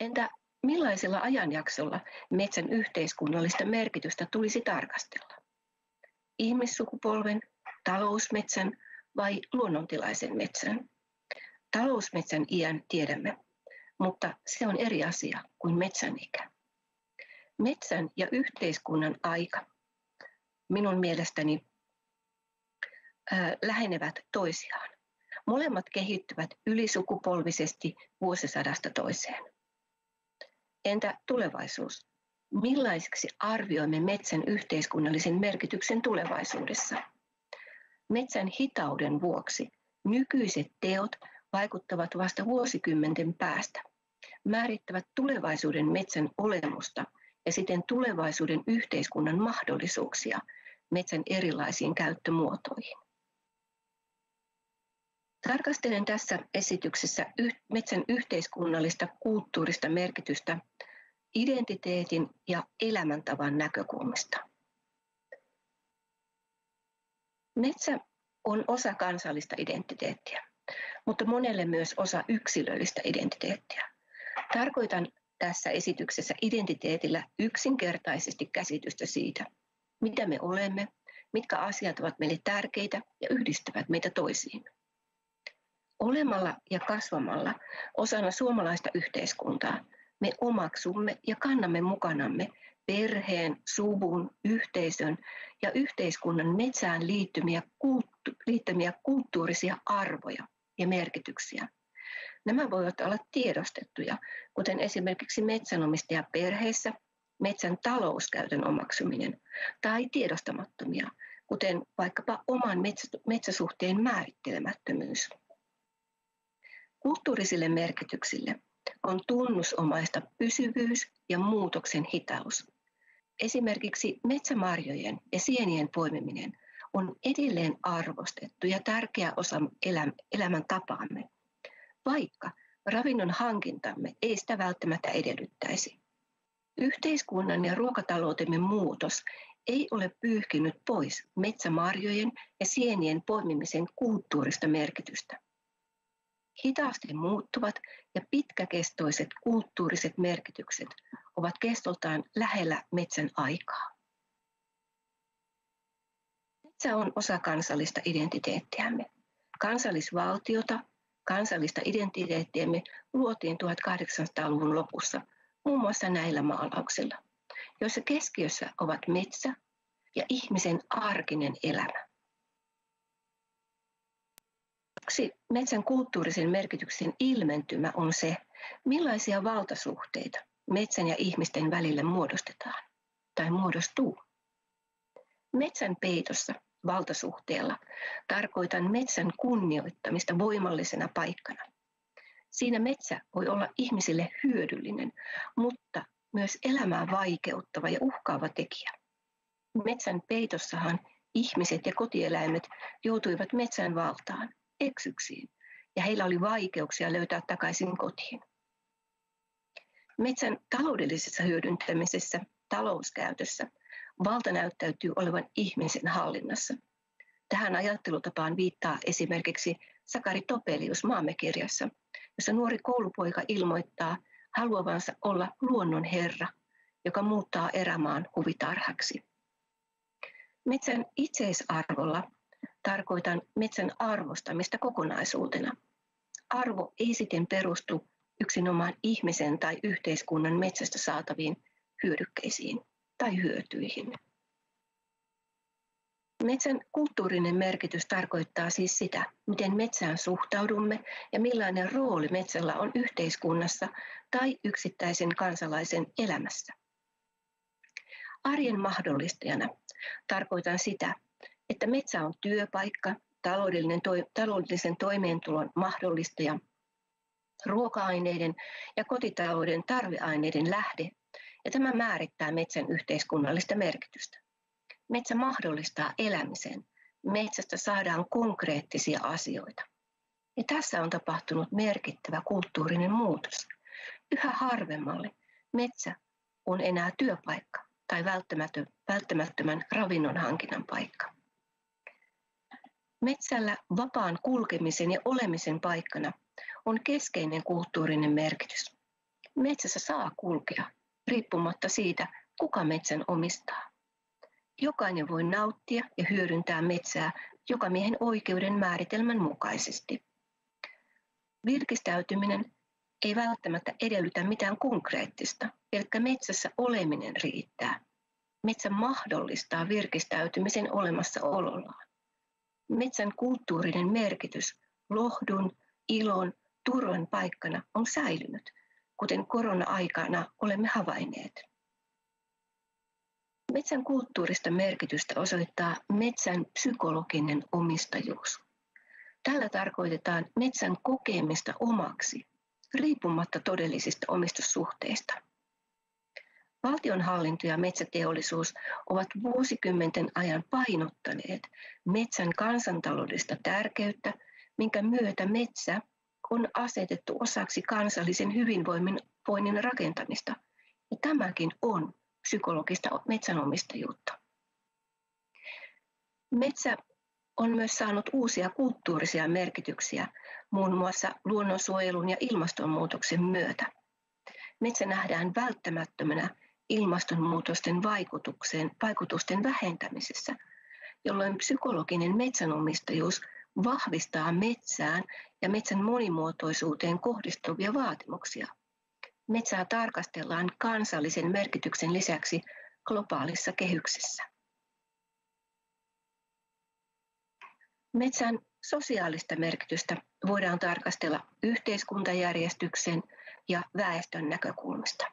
Speaker 16: Entä millaisella ajanjaksolla metsän yhteiskunnallista merkitystä tulisi tarkastella? Ihmissukupolven, talousmetsän vai luonnontilaisen metsän? Talousmetsän iän tiedämme, mutta se on eri asia kuin metsän ikä. Metsän ja yhteiskunnan aika minun mielestäni lähenevät toisiaan. Molemmat kehittyvät ylisukupolvisesti vuosisadasta toiseen. Entä tulevaisuus? Millaiseksi arvioimme metsän yhteiskunnallisen merkityksen tulevaisuudessa? Metsän hitauden vuoksi nykyiset teot vaikuttavat vasta vuosikymmenten päästä, määrittävät tulevaisuuden metsän olemusta ja siten tulevaisuuden yhteiskunnan mahdollisuuksia metsän erilaisiin käyttömuotoihin. Tarkastelen tässä esityksessä metsän yhteiskunnallista kulttuurista merkitystä identiteetin ja elämäntavan näkökulmista. Metsä on osa kansallista identiteettiä, mutta monelle myös osa yksilöllistä identiteettiä. Tarkoitan tässä esityksessä identiteetillä yksinkertaisesti käsitystä siitä, mitä me olemme, mitkä asiat ovat meille tärkeitä ja yhdistävät meitä toisiin. Olemalla ja kasvamalla osana suomalaista yhteiskuntaa me omaksumme ja kannamme mukanamme perheen, suvun, yhteisön ja yhteiskunnan metsään liittymiä, liittymiä kulttuurisia arvoja ja merkityksiä. Nämä voivat olla tiedostettuja, kuten esimerkiksi metsänomistajaperheissä metsän talouskäytön omaksuminen, tai tiedostamattomia, kuten vaikkapa oman metsäsuhteen määrittelemättömyys. Kulttuurisille merkityksille on tunnusomaista pysyvyys ja muutoksen hitaus. Esimerkiksi metsämarjojen ja sienien poimiminen on edelleen arvostettu ja tärkeä osa elämän tapaamme, vaikka ravinnon hankintamme ei sitä välttämättä edellyttäisi. Yhteiskunnan ja ruokataloutemme muutos ei ole pyyhkinyt pois metsämarjojen ja sienien poimimisen kulttuurista merkitystä. Hitaasti muuttuvat ja pitkäkestoiset kulttuuriset merkitykset ovat kestoltaan lähellä metsän aikaa. Metsä on osa kansallista identiteettiämme. Kansallisvaltiota, kansallista identiteettiämme luotiin 1800-luvun lopussa muun muassa näillä maalauksilla, joissa keskiössä ovat metsä ja ihmisen arkinen elämä. Yksi metsän kulttuurisen merkityksen ilmentymä on se, millaisia valtasuhteita metsän ja ihmisten välille muodostetaan tai muodostuu. Metsän peitossa valtasuhteella tarkoitan metsän kunnioittamista voimallisena paikkana. Siinä metsä voi olla ihmisille hyödyllinen, mutta myös elämää vaikeuttava ja uhkaava tekijä. Metsän peitossahan ihmiset ja kotieläimet joutuivat metsän valtaan, eksyksiin, ja heillä oli vaikeuksia löytää takaisin kotiin. Metsän taloudellisessa hyödyntämisessä, talouskäytössä, valta näyttäytyy olevan ihmisen hallinnassa. Tähän ajattelutapaan viittaa esimerkiksi Sakari Topelius Maamme-kirjassa, jossa nuori koulupoika ilmoittaa haluavansa olla luonnon herra, joka muuttaa erämaan huvitarhaksi. Metsän itseisarvolla tarkoitan metsän arvostamista kokonaisuutena. Arvo ei siten perustu yksinomaan ihmisen tai yhteiskunnan metsästä saataviin hyödykkeisiin tai hyötyihin. Metsän kulttuurinen merkitys tarkoittaa siis sitä, miten metsään suhtaudumme ja millainen rooli metsällä on yhteiskunnassa tai yksittäisen kansalaisen elämässä. Arjen mahdollistajana tarkoitan sitä, että metsä on työpaikka, taloudellinen taloudellisen toimeentulon mahdollistaja, ruoka-aineiden ja kotitalouden tarveaineiden lähde, ja tämä määrittää metsän yhteiskunnallista merkitystä. Metsä mahdollistaa elämisen. Metsästä saadaan konkreettisia asioita. Ja tässä on tapahtunut merkittävä kulttuurinen muutos. Yhä harvemmalle metsä on enää työpaikka tai välttämättömän ravinnon hankinnan paikka. Metsällä vapaan kulkemisen ja olemisen paikkana on keskeinen kulttuurinen merkitys. Metsässä saa kulkea riippumatta siitä, kuka metsän omistaa. Jokainen voi nauttia ja hyödyntää metsää miehen oikeuden määritelmän mukaisesti. Virkistäytyminen ei välttämättä edellytä mitään konkreettista, pelkkä metsässä oleminen riittää. Metsä mahdollistaa virkistäytymisen olemassaolollaan. Metsän kulttuurinen merkitys lohdun, ilon, turvan paikkana on säilynyt, kuten korona-aikana olemme havainneet. Metsän kulttuurista merkitystä osoittaa metsän psykologinen omistajuus. Tällä tarkoitetaan metsän kokemista omaksi, riippumatta todellisista omistussuhteista. Valtionhallinto ja metsäteollisuus ovat vuosikymmenten ajan painottaneet metsän kansantaloudesta tärkeyttä, minkä myötä metsä on asetettu osaksi kansallisen hyvinvoinnin rakentamista. Ja tämäkin on psykologista metsänomistajuutta. Metsä on myös saanut uusia kulttuurisia merkityksiä muun muassa luonnonsuojelun ja ilmastonmuutoksen myötä. Metsä nähdään välttämättömänä ilmastonmuutosten vaikutukseen, vaikutusten vähentämisessä, jolloin psykologinen metsänomistajuus vahvistaa metsään ja metsän monimuotoisuuteen kohdistuvia vaatimuksia – metsää tarkastellaan kansallisen merkityksen lisäksi globaalissa kehyksessä. Metsän sosiaalista merkitystä voidaan tarkastella yhteiskuntajärjestyksen ja väestön näkökulmasta.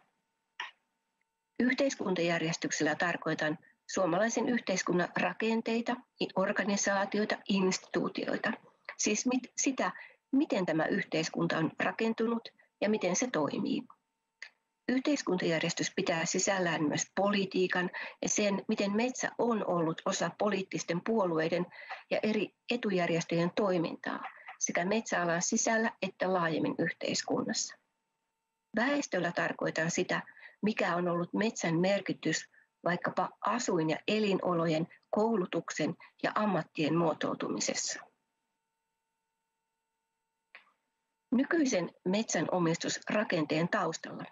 Speaker 16: Yhteiskuntajärjestyksellä tarkoitan suomalaisen yhteiskunnan rakenteita, organisaatioita, instituutioita, siis mit, sitä, miten tämä yhteiskunta on rakentunut ja miten se toimii. Yhteiskuntajärjestys pitää sisällään myös politiikan ja sen, miten metsä on ollut osa poliittisten puolueiden ja eri etujärjestöjen toimintaa sekä metsäalan sisällä että laajemmin yhteiskunnassa. Väestöllä tarkoitan sitä, mikä on ollut metsän merkitys vaikkapa asuin- ja elinolojen, koulutuksen ja ammattien muotoutumisessa. Nykyisen metsänomistusrakenteen taustalla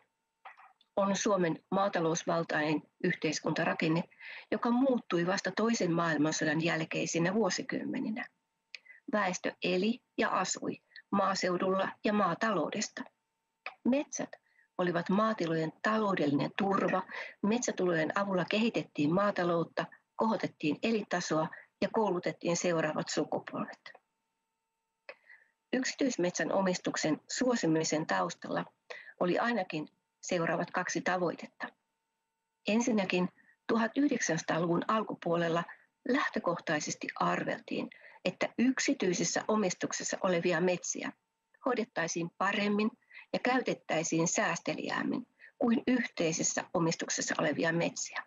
Speaker 16: on Suomen maatalousvaltainen yhteiskuntarakenne, joka muuttui vasta toisen maailmansodan jälkeisinä vuosikymmeninä. Väestö eli ja asui maaseudulla ja maataloudesta. Metsät olivat maatilojen taloudellinen turva, metsätulojen avulla kehitettiin maataloutta, kohotettiin elitasoa ja koulutettiin seuraavat sukupolvet. Yksityismetsän omistuksen suosimisen taustalla oli ainakin seuraavat kaksi tavoitetta. Ensinnäkin 1900-luvun alkupuolella lähtökohtaisesti arveltiin, että yksityisessä omistuksessa olevia metsiä hoidettaisiin paremmin ja käytettäisiin säästeliäämmin kuin yhteisessä omistuksessa olevia metsiä.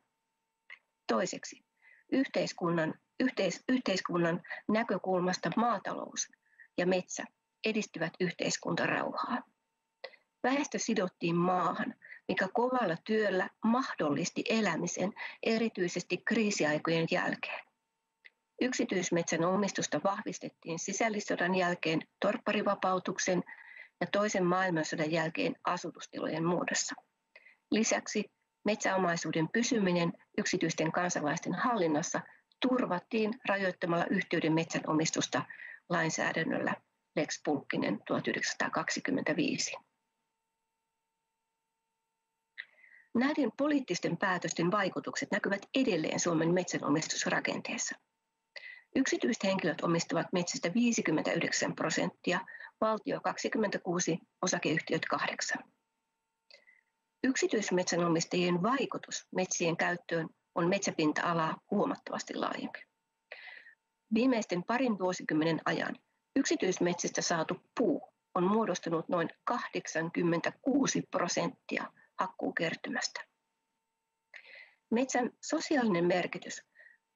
Speaker 16: Toiseksi, yhteiskunnan yhteis- yhteiskunnan näkökulmasta maatalous ja metsä edistivät yhteiskuntarauhaa. Väestö sidottiin maahan, mikä kovalla työllä mahdollisti elämisen erityisesti kriisiaikojen jälkeen. Yksityismetsän omistusta vahvistettiin sisällissodan jälkeen torpparivapautuksen ja toisen maailmansodan jälkeen asutustilojen muodossa. Lisäksi metsäomaisuuden pysyminen yksityisten kansalaisten hallinnassa turvattiin rajoittamalla yhtiöiden metsänomistusta lainsäädännöllä Lex Pulkkinen 1925. Näiden poliittisten päätösten vaikutukset näkyvät edelleen Suomen metsänomistusrakenteessa. Yksityiset henkilöt omistavat metsästä 59 prosenttia, valtio 26, osakeyhtiöt 8. Yksityismetsänomistajien vaikutus metsien käyttöön on metsäpinta-alaa huomattavasti laajempi. Viimeisten parin vuosikymmenen ajan yksityismetsistä saatu puu on muodostunut noin 86 prosenttia hakkuukertymästä. Metsän sosiaalinen merkitys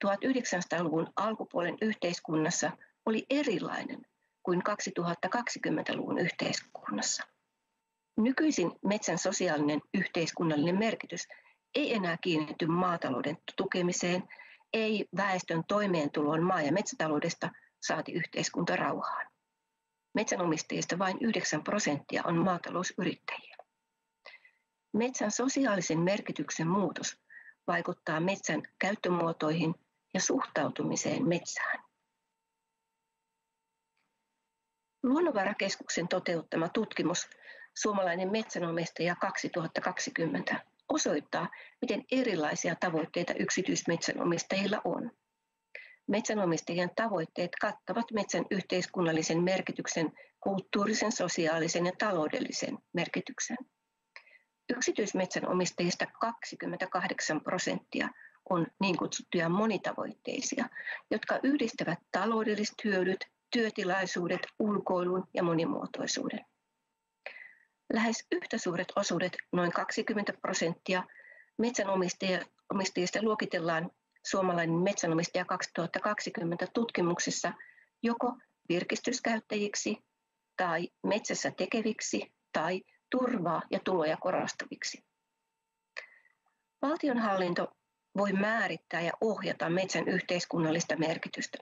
Speaker 16: 1900-luvun alkupuolen yhteiskunnassa oli erilainen kuin 2020-luvun yhteiskunnassa. Nykyisin metsän sosiaalinen yhteiskunnallinen merkitys ei enää kiinnity maatalouden tukemiseen, ei väestön toimeentuloon maa- ja metsätaloudesta saati yhteiskuntarauhaan. Metsänomistajista vain 9 prosenttia on maatalousyrittäjiä. Metsän sosiaalisen merkityksen muutos vaikuttaa metsän käyttömuotoihin ja suhtautumiseen metsään. Luonnonvarakeskuksen toteuttama tutkimus Suomalainen metsänomistaja 2020 osoittaa, miten erilaisia tavoitteita yksityismetsänomistajilla on. Metsänomistajien tavoitteet kattavat metsän yhteiskunnallisen merkityksen, kulttuurisen, sosiaalisen ja taloudellisen merkityksen. Yksityismetsänomistajista 28 prosenttia on niin kutsuttuja monitavoitteisia, jotka yhdistävät taloudelliset hyödyt, työtilaisuudet, ulkoilun ja monimuotoisuuden. Lähes yhtä suuret osuudet, noin 20 prosenttia, metsänomistajista luokitellaan suomalainen metsänomistaja 2020 tutkimuksessa joko virkistyskäyttäjiksi tai metsässä tekeviksi tai turvaa ja tuloja korostaviksi. Valtionhallinto voi määrittää ja ohjata metsän yhteiskunnallista merkitystä,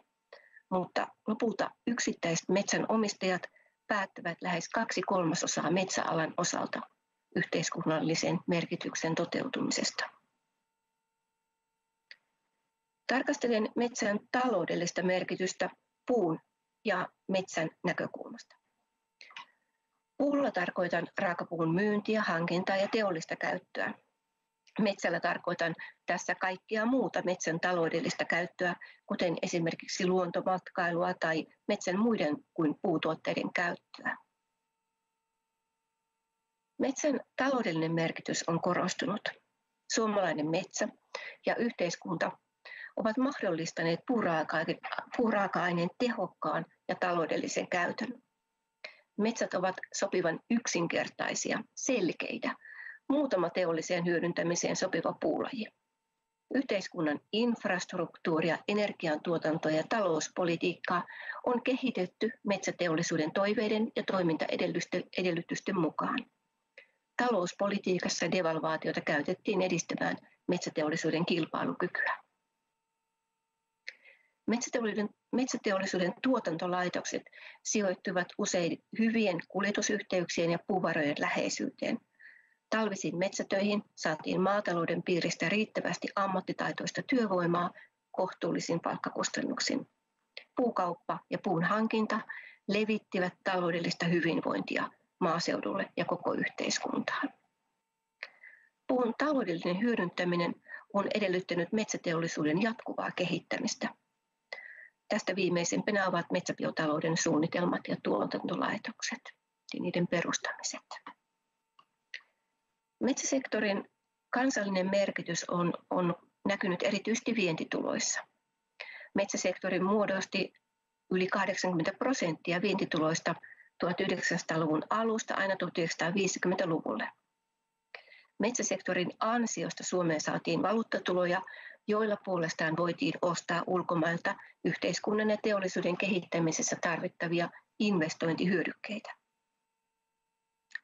Speaker 16: mutta lopulta yksittäiset metsänomistajat päättävät lähes kaksi kolmasosaa metsäalan osalta yhteiskunnallisen merkityksen toteutumisesta. Tarkastelen metsän taloudellista merkitystä puun ja metsän näkökulmasta. Puulla tarkoitan raakapuun myyntiä, hankintaa ja teollista käyttöä. Metsällä tarkoitan tässä kaikkia muuta metsän taloudellista käyttöä, kuten esimerkiksi luontomatkailua tai metsän muiden kuin puutuotteiden käyttöä. Metsän taloudellinen merkitys on korostunut. Suomalainen metsä ja yhteiskunta ovat mahdollistaneet puuraaka-aineen tehokkaan ja taloudellisen käytön. Metsät ovat sopivan yksinkertaisia, selkeitä, muutama teolliseen hyödyntämiseen sopiva puulaji. Yhteiskunnan infrastruktuuria, energiantuotantoa ja talouspolitiikkaa on kehitetty metsäteollisuuden toiveiden ja toimintaedellytysten mukaan. Talouspolitiikassa devalvaatiota käytettiin edistämään metsäteollisuuden kilpailukykyä. Metsäteollisuuden, metsäteollisuuden tuotantolaitokset sijoittuvat usein hyvien kuljetusyhteyksien ja puuvarojen läheisyyteen. Talvisin metsätöihin saatiin maatalouden piiristä riittävästi ammattitaitoista työvoimaa kohtuullisin palkkakustannuksin. Puukauppa ja puun hankinta levittivät taloudellista hyvinvointia maaseudulle ja koko yhteiskuntaan. Puun taloudellinen hyödyntäminen on edellyttänyt metsäteollisuuden jatkuvaa kehittämistä – Tästä viimeisimpänä ovat metsäbiotalouden suunnitelmat ja tuotantolaitokset ja niiden perustamiset. Metsäsektorin kansallinen merkitys on, on näkynyt erityisesti vientituloissa. Metsäsektori muodosti yli 80 prosenttia vientituloista 1900-luvun alusta aina 1950-luvulle. Metsäsektorin ansiosta Suomeen saatiin valuuttatuloja joilla puolestaan voitiin ostaa ulkomailta yhteiskunnan ja teollisuuden kehittämisessä tarvittavia investointihyödykkeitä,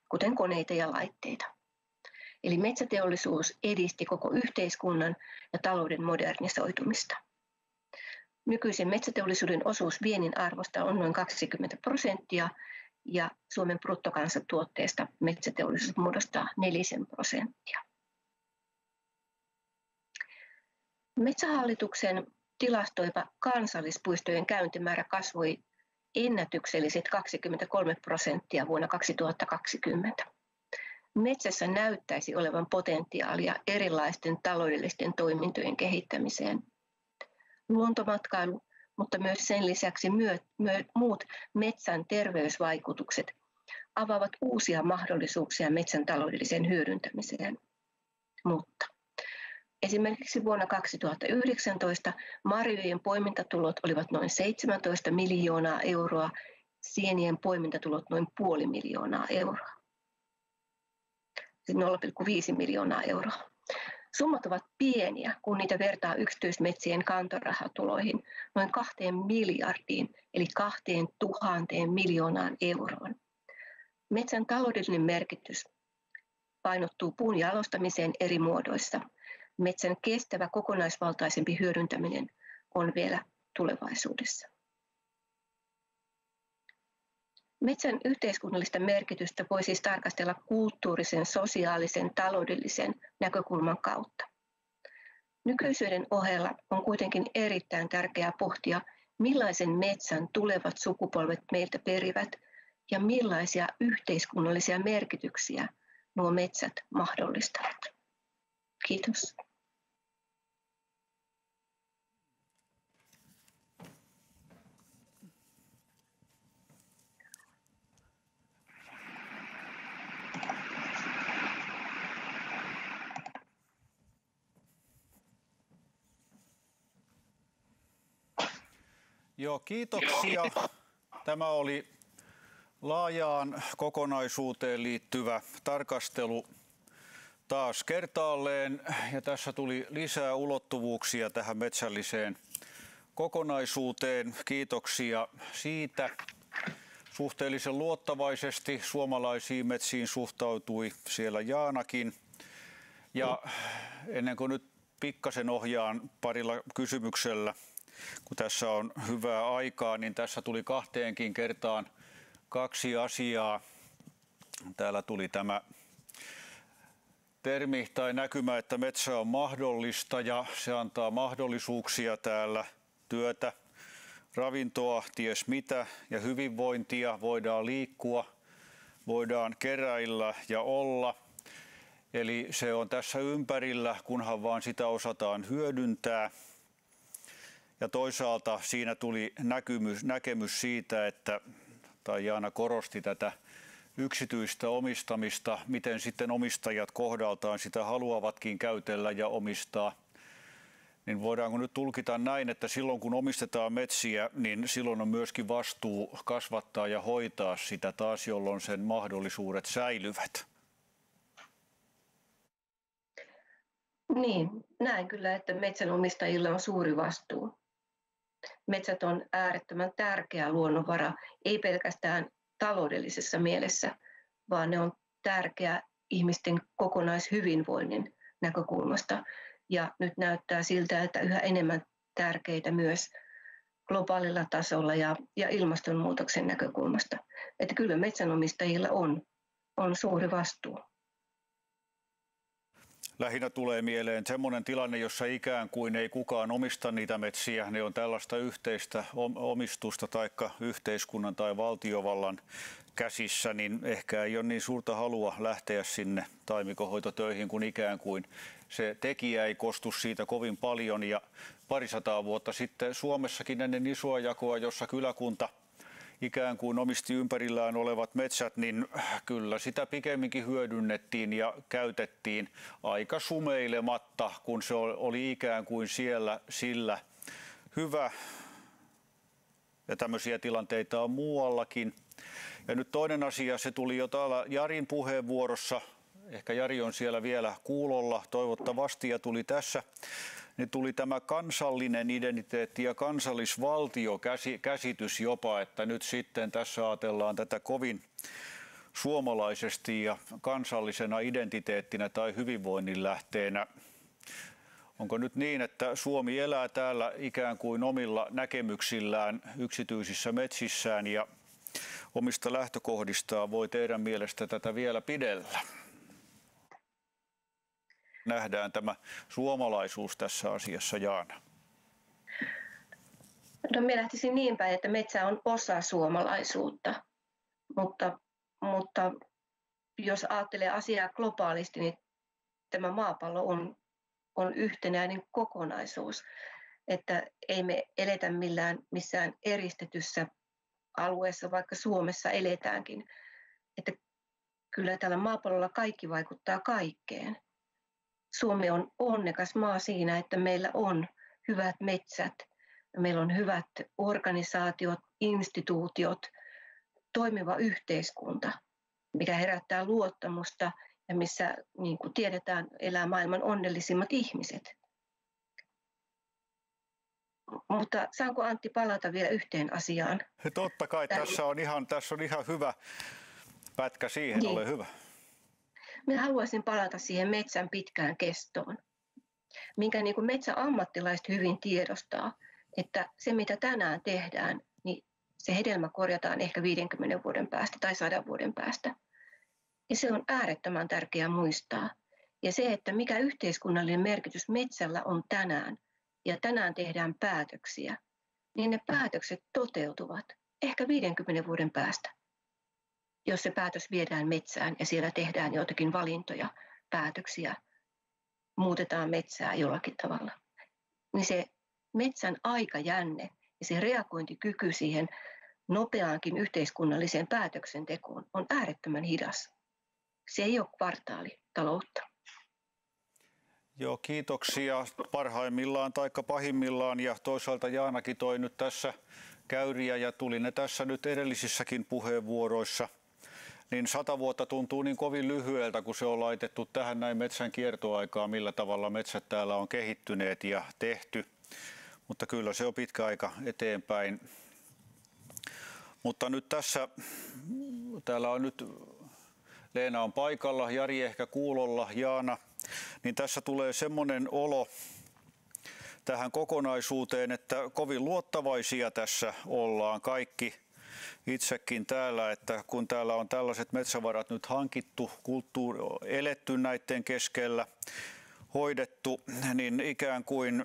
Speaker 16: kuten koneita ja laitteita. Eli metsäteollisuus edisti koko yhteiskunnan ja talouden modernisoitumista. Nykyisen metsäteollisuuden osuus viennin arvosta on noin 20 prosenttia ja Suomen bruttokansantuotteesta metsäteollisuus muodostaa 4 prosenttia. Metsähallituksen tilastoiva kansallispuistojen käyntimäärä kasvoi ennätykselliset 23 prosenttia vuonna 2020. Metsässä näyttäisi olevan potentiaalia erilaisten taloudellisten toimintojen kehittämiseen. Luontomatkailu, mutta myös sen lisäksi myö, myö, muut metsän terveysvaikutukset avaavat uusia mahdollisuuksia metsän taloudelliseen hyödyntämiseen. Mutta Esimerkiksi vuonna 2019 marjojen poimintatulot olivat noin 17 miljoonaa euroa, sienien poimintatulot noin puoli miljoonaa euroa. Siis 0,5 miljoonaa euroa. Summat ovat pieniä, kun niitä vertaa yksityismetsien kantorahatuloihin noin kahteen miljardiin, eli kahteen tuhanteen miljoonaan euroon. Metsän taloudellinen merkitys painottuu puun jalostamiseen eri muodoissa – metsän kestävä kokonaisvaltaisempi hyödyntäminen on vielä tulevaisuudessa. Metsän yhteiskunnallista merkitystä voi siis tarkastella kulttuurisen, sosiaalisen, taloudellisen näkökulman kautta. Nykyisyyden ohella on kuitenkin erittäin tärkeää pohtia, millaisen metsän tulevat sukupolvet meiltä perivät ja millaisia yhteiskunnallisia merkityksiä nuo metsät mahdollistavat. Kiitos.
Speaker 13: Joo, kiitoksia. Tämä oli laajaan kokonaisuuteen liittyvä tarkastelu taas kertaalleen. Ja tässä tuli lisää ulottuvuuksia tähän metsälliseen kokonaisuuteen. Kiitoksia siitä. Suhteellisen luottavaisesti suomalaisiin metsiin suhtautui siellä Jaanakin. Ja ennen kuin nyt pikkasen ohjaan parilla kysymyksellä kun tässä on hyvää aikaa, niin tässä tuli kahteenkin kertaan kaksi asiaa. Täällä tuli tämä termi tai näkymä, että metsä on mahdollista ja se antaa mahdollisuuksia täällä työtä, ravintoa, ties mitä ja hyvinvointia. Voidaan liikkua, voidaan keräillä ja olla. Eli se on tässä ympärillä, kunhan vaan sitä osataan hyödyntää – ja toisaalta siinä tuli näkymys, näkemys siitä, että, tai Jaana korosti tätä yksityistä omistamista, miten sitten omistajat kohdaltaan sitä haluavatkin käytellä ja omistaa. Niin voidaanko nyt tulkita näin, että silloin kun omistetaan metsiä, niin silloin on myöskin vastuu kasvattaa ja hoitaa sitä taas, jolloin sen mahdollisuudet säilyvät?
Speaker 16: Niin, näen kyllä, että metsänomistajilla on suuri vastuu metsät on äärettömän tärkeä luonnonvara, ei pelkästään taloudellisessa mielessä, vaan ne on tärkeä ihmisten kokonaishyvinvoinnin näkökulmasta. Ja nyt näyttää siltä, että yhä enemmän tärkeitä myös globaalilla tasolla ja, ja ilmastonmuutoksen näkökulmasta. Että kyllä metsänomistajilla on, on suuri vastuu
Speaker 13: lähinnä tulee mieleen semmoinen tilanne, jossa ikään kuin ei kukaan omista niitä metsiä. Ne on tällaista yhteistä omistusta tai yhteiskunnan tai valtiovallan käsissä, niin ehkä ei ole niin suurta halua lähteä sinne taimikohoitotöihin, kun ikään kuin se tekijä ei kostu siitä kovin paljon. Ja parisataa vuotta sitten Suomessakin ennen isoa jakoa, jossa kyläkunta – ikään kuin omisti ympärillään olevat metsät, niin kyllä sitä pikemminkin hyödynnettiin ja käytettiin aika sumeilematta, kun se oli ikään kuin siellä sillä hyvä. Ja tämmöisiä tilanteita on muuallakin. Ja nyt toinen asia, se tuli jo täällä Jarin puheenvuorossa. Ehkä Jari on siellä vielä kuulolla toivottavasti ja tuli tässä niin tuli tämä kansallinen identiteetti ja kansallisvaltio käsitys jopa, että nyt sitten tässä ajatellaan tätä kovin suomalaisesti ja kansallisena identiteettinä tai hyvinvoinnin lähteenä. Onko nyt niin, että Suomi elää täällä ikään kuin omilla näkemyksillään yksityisissä metsissään ja omista lähtökohdistaan voi teidän mielestä tätä vielä pidellä? Nähdään tämä suomalaisuus tässä asiassa, Jaana.
Speaker 16: No minä lähtisin niin päin, että metsä on osa suomalaisuutta, mutta, mutta jos ajattelee asiaa globaalisti, niin tämä maapallo on, on yhtenäinen kokonaisuus. Että ei me eletä millään missään eristetyssä alueessa, vaikka Suomessa eletäänkin. Että kyllä tällä maapallolla kaikki vaikuttaa kaikkeen. Suomi on onnekas maa siinä, että meillä on hyvät metsät, meillä on hyvät organisaatiot, instituutiot, toimiva yhteiskunta, mikä herättää luottamusta ja missä niin kuin tiedetään elää maailman onnellisimmat ihmiset. Mutta saanko Antti palata vielä yhteen asiaan?
Speaker 13: Totta kai, tässä on ihan, tässä on ihan hyvä pätkä siihen, niin. ole hyvä.
Speaker 16: Minä haluaisin palata siihen metsän pitkään kestoon, minkä niin kuin metsäammattilaiset hyvin tiedostaa, että se mitä tänään tehdään, niin se hedelmä korjataan ehkä 50 vuoden päästä tai 100 vuoden päästä. Ja se on äärettömän tärkeää muistaa. Ja se, että mikä yhteiskunnallinen merkitys metsällä on tänään, ja tänään tehdään päätöksiä, niin ne päätökset toteutuvat ehkä 50 vuoden päästä. Jos se päätös viedään metsään ja siellä tehdään joitakin valintoja, päätöksiä, muutetaan metsää jollakin tavalla, niin se metsän aikajänne ja se reagointikyky siihen nopeaankin yhteiskunnalliseen päätöksentekoon on äärettömän hidas. Se ei ole kvartaalitaloutta.
Speaker 13: Joo, kiitoksia parhaimmillaan tai pahimmillaan ja toisaalta Jaanakin toi nyt tässä käyriä ja tuli ne tässä nyt edellisissäkin puheenvuoroissa. Niin sata vuotta tuntuu niin kovin lyhyeltä, kun se on laitettu tähän näin metsän kiertoaikaa, millä tavalla metsät täällä on kehittyneet ja tehty. Mutta kyllä se on pitkä aika eteenpäin. Mutta nyt tässä, täällä on nyt, Leena on paikalla, Jari ehkä kuulolla, Jaana – niin tässä tulee semmoinen olo tähän kokonaisuuteen, että kovin luottavaisia tässä ollaan kaikki itsekin täällä, että kun täällä on tällaiset metsävarat nyt hankittu, kulttuuri, eletty näiden keskellä, hoidettu, niin ikään kuin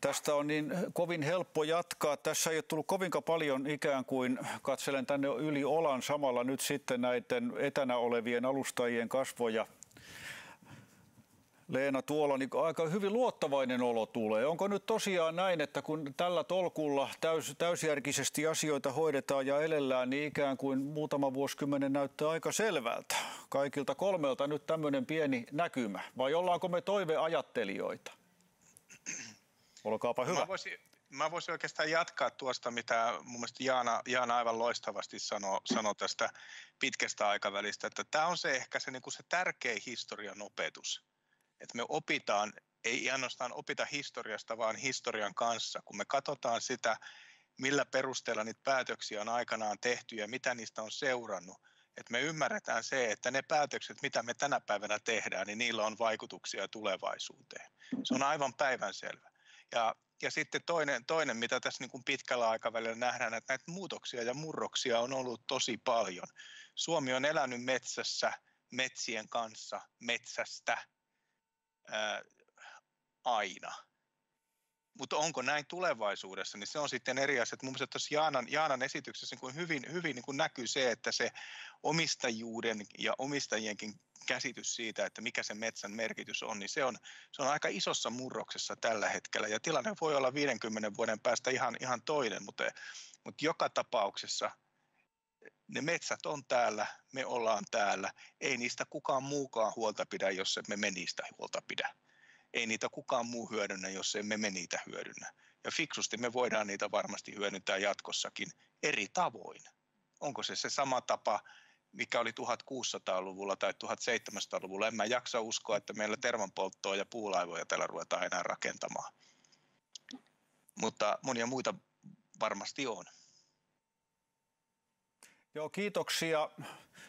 Speaker 13: tästä on niin kovin helppo jatkaa. Tässä ei ole tullut kovinkaan paljon ikään kuin, katselen tänne yli olan samalla nyt sitten näiden etänä olevien alustajien kasvoja Leena tuolla niin aika hyvin luottavainen olo tulee. Onko nyt tosiaan näin, että kun tällä tolkulla täys, täysjärkisesti asioita hoidetaan ja elellään, niin ikään kuin muutama vuosikymmenen näyttää aika selvältä. Kaikilta kolmelta nyt tämmöinen pieni näkymä. Vai ollaanko me toiveajattelijoita? Olkaapa hyvä.
Speaker 14: Mä voisin, mä voisin oikeastaan jatkaa tuosta, mitä mun mielestä Jaana, Jaana aivan loistavasti sanoi, sanoi tästä pitkästä aikavälistä, että tämä on se ehkä se, niin kuin se tärkein historian opetus että me opitaan, ei ainoastaan opita historiasta, vaan historian kanssa. Kun me katsotaan sitä, millä perusteella niitä päätöksiä on aikanaan tehty ja mitä niistä on seurannut, että me ymmärretään se, että ne päätökset, mitä me tänä päivänä tehdään, niin niillä on vaikutuksia tulevaisuuteen. Se on aivan päivänselvä. Ja, ja sitten toinen, toinen, mitä tässä niin kuin pitkällä aikavälillä nähdään, että näitä muutoksia ja murroksia on ollut tosi paljon. Suomi on elänyt metsässä, metsien kanssa, metsästä ää, aina. Mutta onko näin tulevaisuudessa, niin se on sitten eri asia. Mun mielestä tuossa Jaanan, Jaanan esityksessä niin hyvin, hyvin niin kuin näkyy se, että se omistajuuden ja omistajienkin käsitys siitä, että mikä se metsän merkitys on, niin se on, se on aika isossa murroksessa tällä hetkellä. Ja tilanne voi olla 50 vuoden päästä ihan, ihan toinen, mutta, mutta joka tapauksessa ne metsät on täällä, me ollaan täällä. Ei niistä kukaan muukaan huolta pidä, jos emme me niistä huolta pidä. Ei niitä kukaan muu hyödynnä, jos emme me niitä hyödynnä. Ja fiksusti me voidaan niitä varmasti hyödyntää jatkossakin eri tavoin. Onko se se sama tapa, mikä oli 1600-luvulla tai 1700-luvulla. En mä jaksa uskoa, että meillä tervanpolttoa ja puulaivoja täällä ruvetaan enää rakentamaan. Mutta monia muita varmasti on.
Speaker 13: Joo, kiitoksia.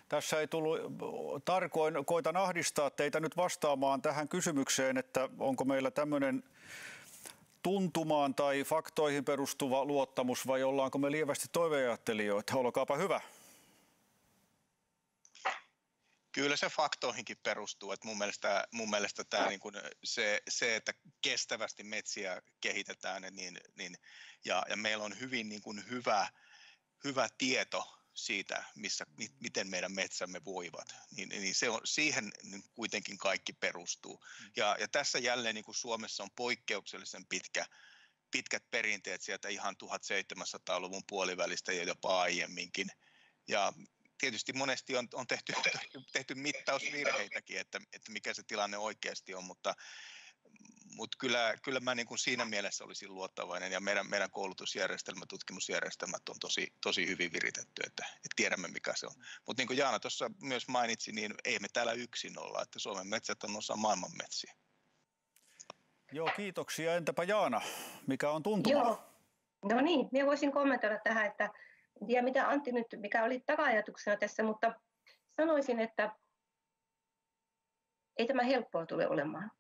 Speaker 13: Tässä ei tullut tarkoin, koitan ahdistaa teitä nyt vastaamaan tähän kysymykseen, että onko meillä tämmöinen tuntumaan tai faktoihin perustuva luottamus vai ollaanko me lievästi toiveajattelijoita? Olkaapa hyvä.
Speaker 14: Kyllä se faktoihinkin perustuu. Että mun mielestä, mun mielestä tämä niin kuin se, se, että kestävästi metsiä kehitetään niin, niin, ja, ja meillä on hyvin niin kuin hyvä, hyvä tieto siitä, missä, miten meidän metsämme voivat, niin, niin se on, siihen kuitenkin kaikki perustuu. Mm. Ja, ja tässä jälleen niin kuin Suomessa on poikkeuksellisen pitkä, pitkät perinteet sieltä ihan 1700-luvun puolivälistä ja jopa aiemminkin. Ja tietysti monesti on, on tehty, [laughs] tehty mittausvirheitäkin, että, että mikä se tilanne oikeasti on, mutta mutta kyllä, kyllä mä niin kuin siinä mielessä olisin luottavainen ja meidän, meidän koulutusjärjestelmä, tutkimusjärjestelmät on tosi, tosi hyvin viritetty, että, että tiedämme mikä se on. Mutta niin kuin Jaana tuossa myös mainitsi, niin ei me täällä yksin olla, että Suomen metsät on osa maailman metsiä.
Speaker 13: Joo, kiitoksia. Entäpä Jaana, mikä on tuntuma?
Speaker 16: Joo, no niin, minä voisin kommentoida tähän, että en tiedä mitä Antti nyt, mikä oli taka-ajatuksena tässä, mutta sanoisin, että ei tämä helppoa tule olemaan.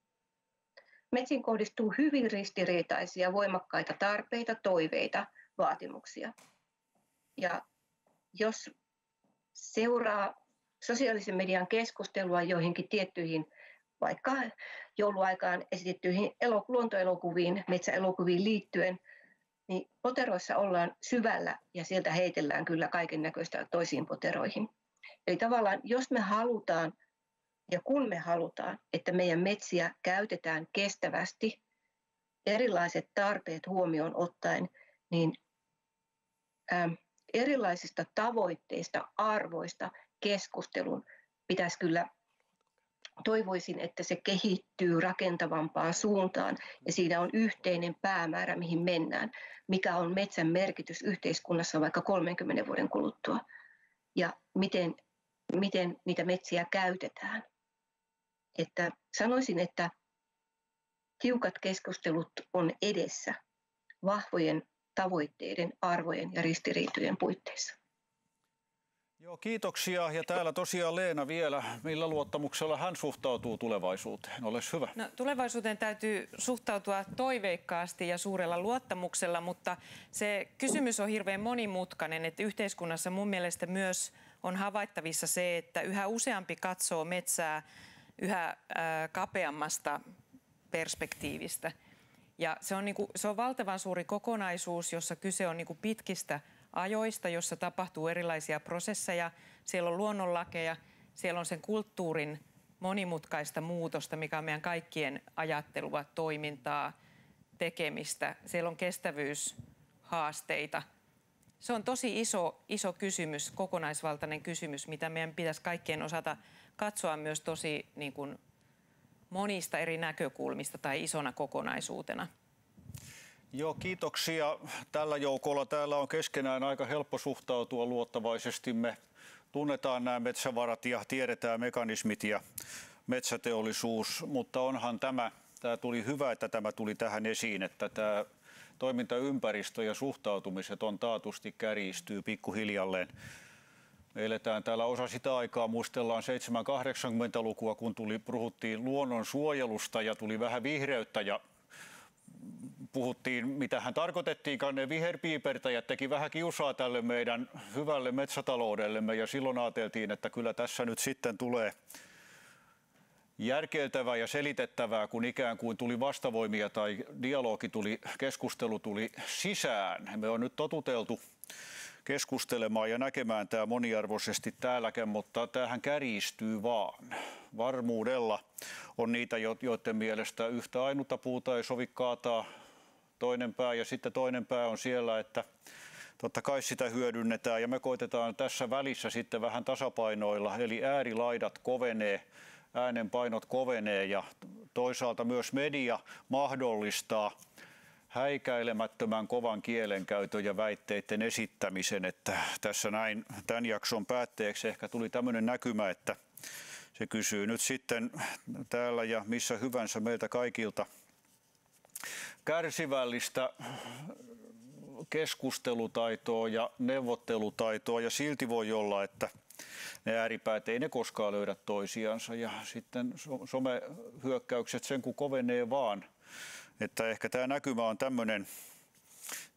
Speaker 16: Metsiin kohdistuu hyvin ristiriitaisia, voimakkaita tarpeita, toiveita, vaatimuksia. Ja jos seuraa sosiaalisen median keskustelua joihinkin tiettyihin, vaikka jouluaikaan esitettyihin luontoelokuviin, metsäelokuviin liittyen, niin poteroissa ollaan syvällä ja sieltä heitellään kyllä kaiken näköistä toisiin poteroihin. Eli tavallaan, jos me halutaan ja kun me halutaan, että meidän metsiä käytetään kestävästi, erilaiset tarpeet huomioon ottaen, niin ähm, erilaisista tavoitteista, arvoista keskustelun pitäisi kyllä, toivoisin, että se kehittyy rakentavampaan suuntaan ja siinä on yhteinen päämäärä, mihin mennään, mikä on metsän merkitys yhteiskunnassa vaikka 30 vuoden kuluttua ja miten, miten niitä metsiä käytetään että sanoisin, että tiukat keskustelut on edessä vahvojen tavoitteiden, arvojen ja ristiriitojen puitteissa.
Speaker 13: Joo, kiitoksia. Ja täällä tosiaan Leena vielä. Millä luottamuksella hän suhtautuu tulevaisuuteen? Oles hyvä.
Speaker 15: No, tulevaisuuteen täytyy suhtautua toiveikkaasti ja suurella luottamuksella, mutta se kysymys on hirveän monimutkainen, että yhteiskunnassa mun mielestä myös on havaittavissa se, että yhä useampi katsoo metsää yhä kapeammasta perspektiivistä. Ja se on, niin kuin, se on valtavan suuri kokonaisuus, jossa kyse on niin kuin pitkistä ajoista, jossa tapahtuu erilaisia prosesseja. Siellä on luonnonlakeja, siellä on sen kulttuurin monimutkaista muutosta, mikä on meidän kaikkien ajattelua, toimintaa, tekemistä. Siellä on kestävyyshaasteita. Se on tosi iso, iso kysymys, kokonaisvaltainen kysymys, mitä meidän pitäisi kaikkien osata katsoa myös tosi niin kuin monista eri näkökulmista tai isona kokonaisuutena.
Speaker 13: Joo, kiitoksia. Tällä joukolla täällä on keskenään aika helppo suhtautua luottavaisesti. Me tunnetaan nämä metsävarat ja tiedetään mekanismit ja metsäteollisuus, mutta onhan tämä, tämä tuli hyvä, että tämä tuli tähän esiin, että tämä toimintaympäristö ja suhtautumiset on taatusti kärjistyy pikkuhiljalleen. Me eletään täällä osa sitä aikaa, muistellaan 780-lukua, kun tuli, puhuttiin luonnon suojelusta ja tuli vähän vihreyttä ja puhuttiin, mitä hän tarkoitettiinkaan, ne viherpiipertäjät teki vähän kiusaa tälle meidän hyvälle metsätaloudellemme ja silloin ajateltiin, että kyllä tässä nyt sitten tulee järkeiltävää ja selitettävää, kun ikään kuin tuli vastavoimia tai dialogi tuli, keskustelu tuli sisään. Me on nyt totuteltu keskustelemaan ja näkemään tämä moniarvoisesti täälläkin, mutta tämähän kärjistyy vaan. Varmuudella on niitä, joiden mielestä yhtä ainutta puuta ei sovi kaataa toinen pää ja sitten toinen pää on siellä, että totta kai sitä hyödynnetään ja me koitetaan tässä välissä sitten vähän tasapainoilla, eli äärilaidat kovenee, äänenpainot kovenee ja toisaalta myös media mahdollistaa häikäilemättömän kovan kielenkäytön ja väitteiden esittämisen, että tässä näin tämän jakson päätteeksi ehkä tuli tämmöinen näkymä, että se kysyy nyt sitten täällä ja missä hyvänsä meiltä kaikilta kärsivällistä keskustelutaitoa ja neuvottelutaitoa ja silti voi olla, että ne ääripäät ei ne koskaan löydä toisiansa ja sitten somehyökkäykset sen kun kovenee vaan. Että ehkä tämä näkymä on tämmöinen,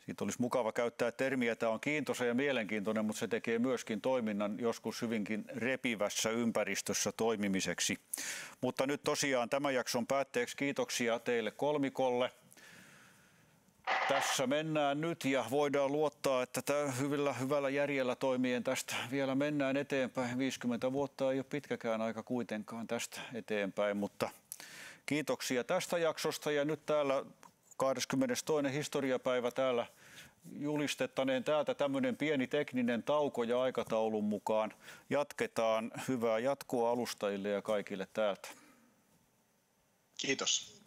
Speaker 13: siitä olisi mukava käyttää termiä, tämä on kiintoisa ja mielenkiintoinen, mutta se tekee myöskin toiminnan joskus hyvinkin repivässä ympäristössä toimimiseksi. Mutta nyt tosiaan tämän jakson päätteeksi kiitoksia teille kolmikolle. Tässä mennään nyt ja voidaan luottaa, että tämä hyvällä, hyvällä järjellä toimien tästä vielä mennään eteenpäin. 50 vuotta ei ole pitkäkään aika kuitenkaan tästä eteenpäin, mutta kiitoksia tästä jaksosta ja nyt täällä 22. historiapäivä täällä julistettaneen täältä tämmöinen pieni tekninen tauko ja aikataulun mukaan jatketaan. Hyvää jatkoa alustajille ja kaikille täältä.
Speaker 14: Kiitos.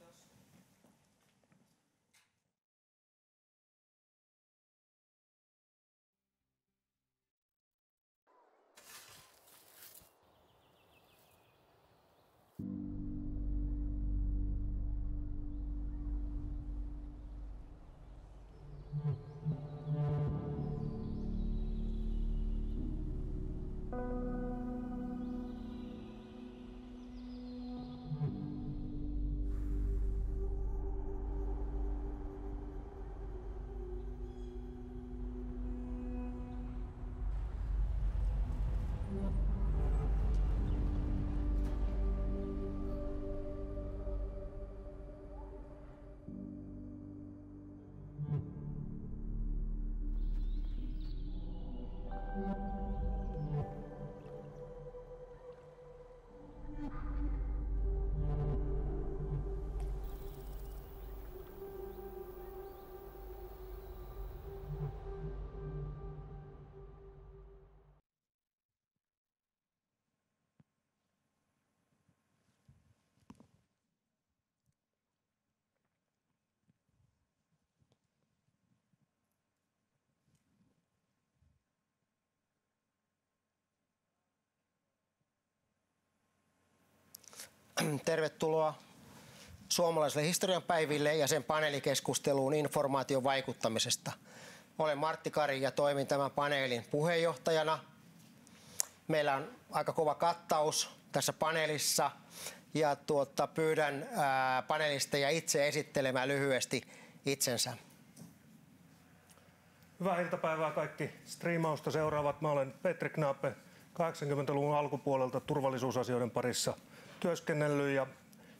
Speaker 14: [clears throat]
Speaker 17: Tervetuloa suomalaisille historian päiville ja sen paneelikeskusteluun informaation vaikuttamisesta. Olen Martti Kari ja toimin tämän paneelin puheenjohtajana. Meillä on aika kova kattaus tässä paneelissa ja tuota, pyydän ää, panelisteja itse esittelemään lyhyesti itsensä.
Speaker 18: Hyvää iltapäivää kaikki striimausta seuraavat. Mä olen Petri Knappe, 80-luvun alkupuolelta turvallisuusasioiden parissa – työskennellyt ja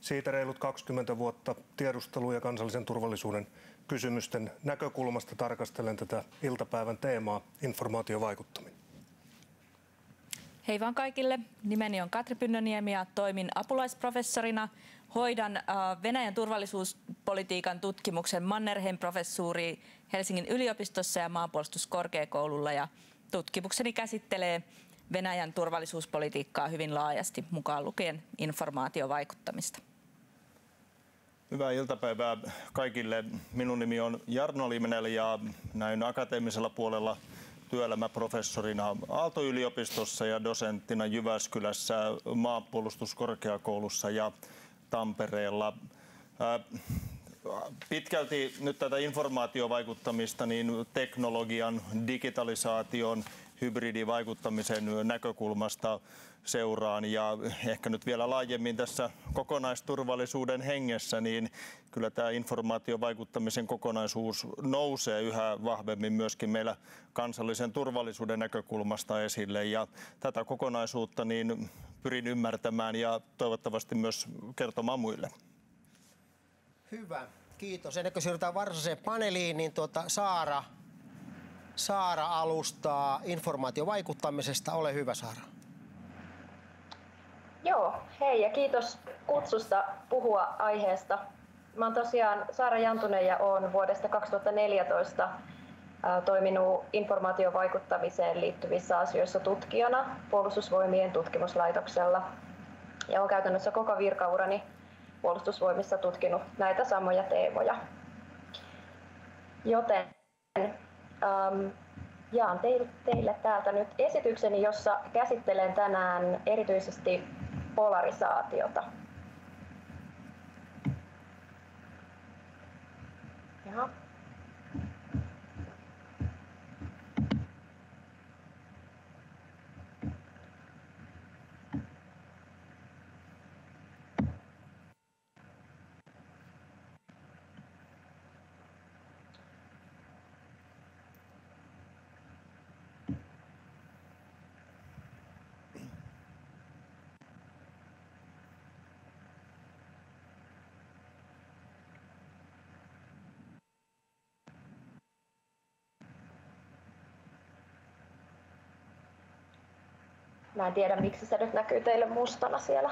Speaker 18: siitä reilut 20 vuotta tiedustelu- ja kansallisen turvallisuuden kysymysten näkökulmasta tarkastelen tätä iltapäivän teemaa informaatiovaikuttaminen.
Speaker 19: Hei vaan kaikille. Nimeni on Katri Pynnöniemi ja toimin apulaisprofessorina. Hoidan äh, Venäjän turvallisuuspolitiikan tutkimuksen Mannerheim-professuuri Helsingin yliopistossa ja maanpuolustuskorkeakoululla ja tutkimukseni käsittelee Venäjän turvallisuuspolitiikkaa hyvin laajasti, mukaan lukien informaatiovaikuttamista.
Speaker 20: Hyvää iltapäivää kaikille. Minun nimi on Jarno Limenel ja näin akateemisella puolella työelämäprofessorina Aalto-yliopistossa ja dosenttina Jyväskylässä maanpuolustuskorkeakoulussa ja Tampereella. Pitkälti nyt tätä informaatiovaikuttamista niin teknologian, digitalisaation, hybridivaikuttamisen näkökulmasta seuraan ja ehkä nyt vielä laajemmin tässä kokonaisturvallisuuden hengessä, niin kyllä tämä informaatiovaikuttamisen kokonaisuus nousee yhä vahvemmin myöskin meillä kansallisen turvallisuuden näkökulmasta esille ja tätä kokonaisuutta niin pyrin ymmärtämään ja toivottavasti myös kertomaan muille.
Speaker 17: Hyvä, kiitos. Ennen kuin siirrytään varsinaiseen paneeliin, niin tuota, Saara, Saara alustaa informaatiovaikuttamisesta. Ole hyvä Saara.
Speaker 21: Joo, hei ja kiitos kutsusta puhua aiheesta. Mä oon tosiaan Saara Jantunen ja olen vuodesta 2014 toiminut informaatiovaikuttamiseen liittyvissä asioissa tutkijana Puolustusvoimien tutkimuslaitoksella. Ja olen käytännössä koko virkaurani Puolustusvoimissa tutkinut näitä samoja teemoja. Joten ähm, jaan teille, täältä nyt esitykseni, jossa käsittelen tänään erityisesti polarisaatiota. Jaha. Mä en tiedä, miksi se nyt näkyy teille mustana siellä.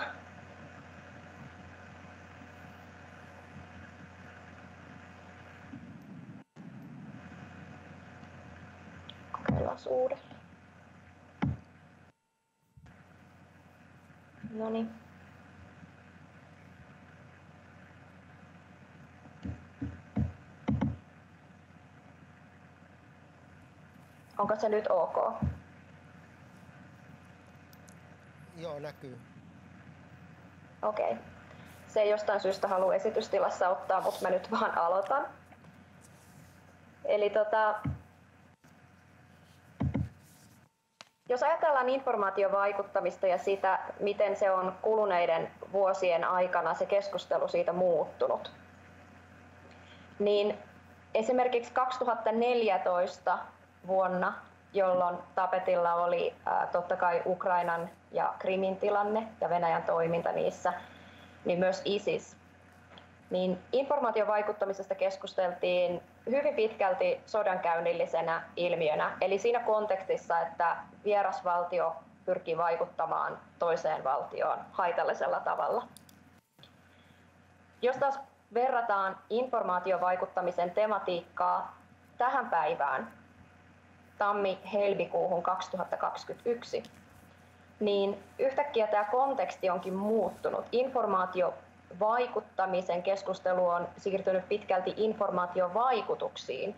Speaker 21: Kokeillaan uudelleen. No niin. Onko se nyt ok?
Speaker 17: Näkyy.
Speaker 21: Okei. Okay. Se ei jostain syystä halua esitystilassa ottaa, mutta mä nyt vaan aloitan. Eli tota, jos ajatellaan informaatiovaikuttamista ja sitä, miten se on kuluneiden vuosien aikana se keskustelu siitä muuttunut, niin esimerkiksi 2014 vuonna jolloin tapetilla oli ää, totta kai Ukrainan ja Krimin tilanne ja Venäjän toiminta niissä, niin myös ISIS. Niin informaatiovaikuttamisesta keskusteltiin hyvin pitkälti sodankäynnillisenä ilmiönä, eli siinä kontekstissa, että vierasvaltio pyrkii vaikuttamaan toiseen valtioon haitallisella tavalla. Jos taas verrataan informaatiovaikuttamisen tematiikkaa tähän päivään, tammi-helmikuuhun 2021, niin yhtäkkiä tämä konteksti onkin muuttunut. Informaatiovaikuttamisen keskustelu on siirtynyt pitkälti informaatiovaikutuksiin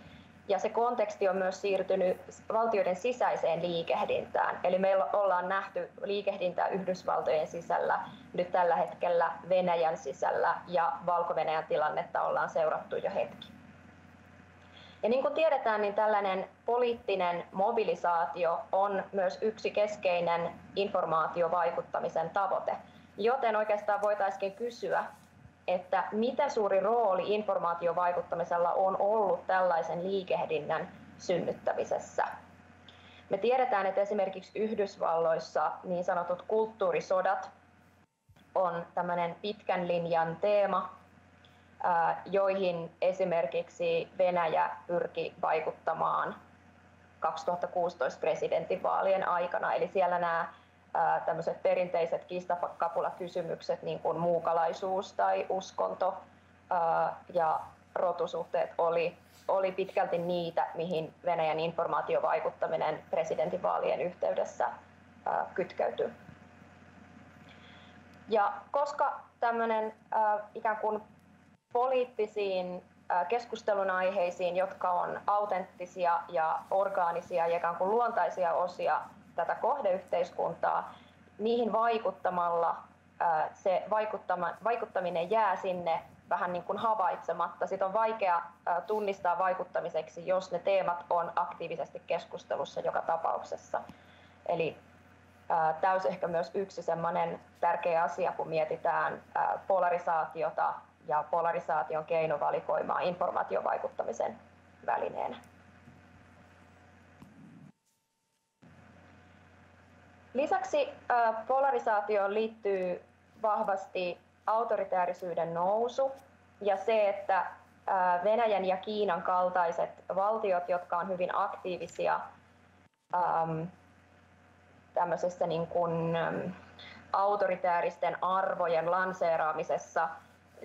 Speaker 21: ja se konteksti on myös siirtynyt valtioiden sisäiseen liikehdintään. Eli meillä ollaan nähty liikehdintää Yhdysvaltojen sisällä, nyt tällä hetkellä Venäjän sisällä ja Valko-Venäjän tilannetta ollaan seurattu jo hetki. Ja niin kuin tiedetään, niin tällainen poliittinen mobilisaatio on myös yksi keskeinen informaatiovaikuttamisen tavoite. Joten oikeastaan voitaisiin kysyä, että miten suuri rooli informaatiovaikuttamisella on ollut tällaisen liikehdinnän synnyttämisessä. Me tiedetään, että esimerkiksi Yhdysvalloissa niin sanotut kulttuurisodat on tämmöinen pitkän linjan teema, joihin esimerkiksi Venäjä pyrki vaikuttamaan 2016 presidentinvaalien aikana. Eli siellä nämä tämmöiset perinteiset kiistakapulakysymykset, niin kuin muukalaisuus tai uskonto ja rotusuhteet oli, oli pitkälti niitä, mihin Venäjän informaatiovaikuttaminen presidentinvaalien yhteydessä kytkeytyy. Ja koska tämmöinen ikään kuin poliittisiin keskustelun aiheisiin, jotka on autenttisia ja orgaanisia ja ikään kuin luontaisia osia tätä kohdeyhteiskuntaa, niihin vaikuttamalla se vaikuttaminen jää sinne vähän niin kuin havaitsematta. Sitten on vaikea tunnistaa vaikuttamiseksi, jos ne teemat on aktiivisesti keskustelussa joka tapauksessa. Eli olisi ehkä myös yksi sellainen tärkeä asia, kun mietitään polarisaatiota ja polarisaation keinovalikoimaa informaatiovaikuttamisen välineenä. Lisäksi polarisaatioon liittyy vahvasti autoritäärisyyden nousu ja se, että Venäjän ja Kiinan kaltaiset valtiot, jotka on hyvin aktiivisia tämmöisessä niin kuin, autoritääristen arvojen lanseeraamisessa –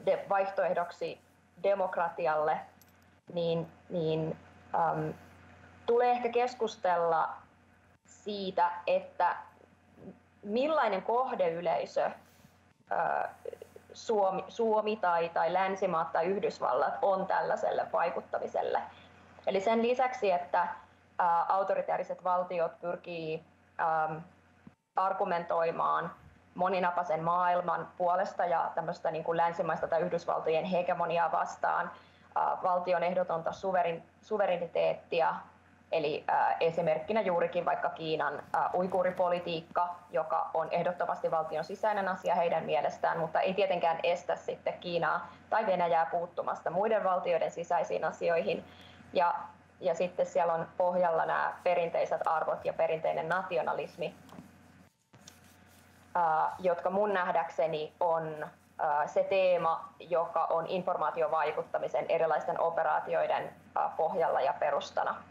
Speaker 21: de, vaihtoehdoksi demokratialle, niin, niin äm, tulee ehkä keskustella siitä, että millainen kohdeyleisö ää, Suomi, Suomi tai, tai länsimaat tai Yhdysvallat on tällaiselle vaikuttamiselle. Eli sen lisäksi, että autoritaariset valtiot pyrkii argumentoimaan moninapaisen maailman puolesta ja tämmöistä niin kuin länsimaista tai Yhdysvaltojen hegemoniaa vastaan, valtion ehdotonta suverin, suvereniteettia, eli esimerkkinä juurikin vaikka Kiinan uikuuripolitiikka, joka on ehdottomasti valtion sisäinen asia heidän mielestään, mutta ei tietenkään estä sitten Kiinaa tai Venäjää puuttumasta muiden valtioiden sisäisiin asioihin. Ja, ja sitten siellä on pohjalla nämä perinteiset arvot ja perinteinen nationalismi, jotka mun nähdäkseni on se teema, joka on informaatiovaikuttamisen erilaisten operaatioiden pohjalla ja perustana.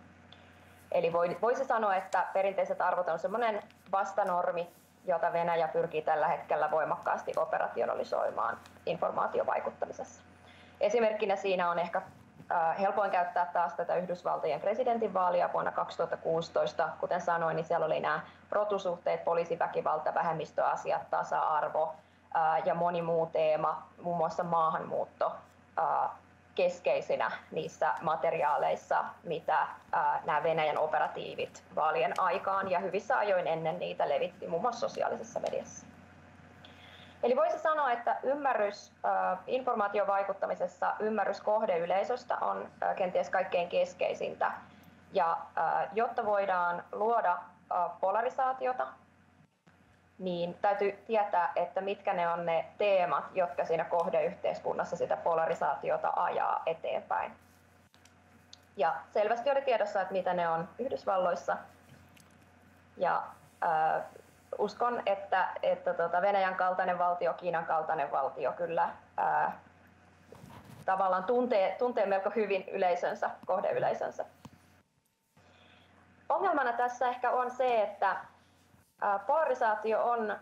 Speaker 21: Eli voisi sanoa, että perinteiset arvot on semmoinen vastanormi, jota Venäjä pyrkii tällä hetkellä voimakkaasti operationalisoimaan informaatiovaikuttamisessa. Esimerkkinä siinä on ehkä helpoin käyttää taas tätä Yhdysvaltojen presidentinvaalia vuonna 2016. Kuten sanoin, niin siellä oli nämä rotusuhteet, poliisiväkivalta, vähemmistöasiat, tasa-arvo ja moni muu teema, muun muassa maahanmuutto keskeisinä niissä materiaaleissa, mitä nämä Venäjän operatiivit vaalien aikaan ja hyvissä ajoin ennen niitä levitti muun muassa sosiaalisessa mediassa. Eli voisi sanoa, että ymmärrys informaatiovaikuttamisessa, ymmärrys kohdeyleisöstä on kenties kaikkein keskeisintä. Ja jotta voidaan luoda polarisaatiota, niin täytyy tietää, että mitkä ne on ne teemat, jotka siinä kohdeyhteiskunnassa sitä polarisaatiota ajaa eteenpäin. Ja selvästi oli tiedossa, että mitä ne on Yhdysvalloissa. Ja uskon, että, että tota Venäjän kaltainen valtio, Kiinan kaltainen valtio kyllä ää, tavallaan tuntee, tuntee melko hyvin yleisönsä, kohdeyleisönsä. Ongelmana tässä ehkä on se, että ää, polarisaatio on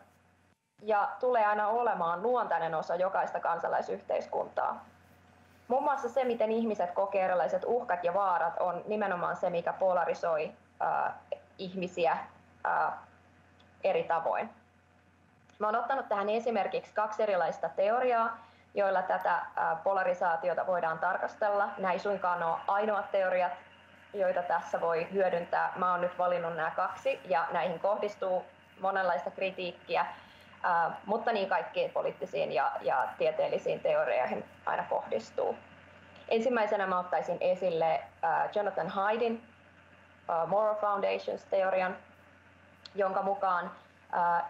Speaker 21: ja tulee aina olemaan luontainen osa jokaista kansalaisyhteiskuntaa. Muun muassa se, miten ihmiset kokee erilaiset uhkat ja vaarat, on nimenomaan se, mikä polarisoi ää, ihmisiä ää, eri tavoin. Mä olen ottanut tähän esimerkiksi kaksi erilaista teoriaa, joilla tätä polarisaatiota voidaan tarkastella. Nämä ei suinkaan ole ainoat teoriat, joita tässä voi hyödyntää. Mä olen nyt valinnut nämä kaksi ja näihin kohdistuu monenlaista kritiikkiä, mutta niin kaikkiin poliittisiin ja, ja tieteellisiin teorioihin aina kohdistuu. Ensimmäisenä mä ottaisin esille Jonathan Haidin Moral Foundations-teorian, jonka mukaan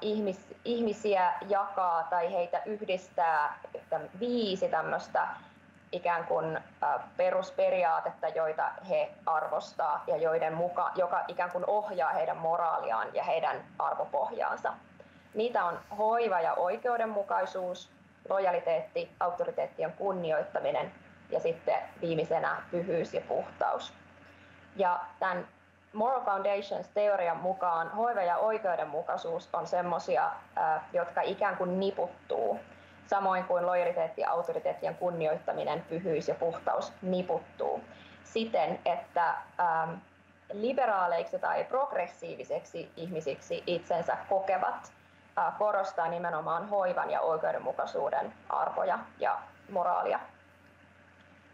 Speaker 21: ihmis, ihmisiä jakaa tai heitä yhdistää viisi tämmöistä ikään kuin perusperiaatetta, joita he arvostaa ja joiden muka, joka ikään kuin ohjaa heidän moraaliaan ja heidän arvopohjaansa. Niitä on hoiva ja oikeudenmukaisuus, lojaliteetti, auktoriteettien kunnioittaminen ja sitten viimeisenä pyhyys ja puhtaus. Ja tämän Moral Foundations-teorian mukaan hoiva ja oikeudenmukaisuus on semmoisia, jotka ikään kuin niputtuu, samoin kuin lojaliteetti ja autoriteettien kunnioittaminen, pyhyys ja puhtaus niputtuu siten, että liberaaleiksi tai progressiiviseksi ihmisiksi itsensä kokevat korostaa nimenomaan hoivan ja oikeudenmukaisuuden arvoja ja moraalia.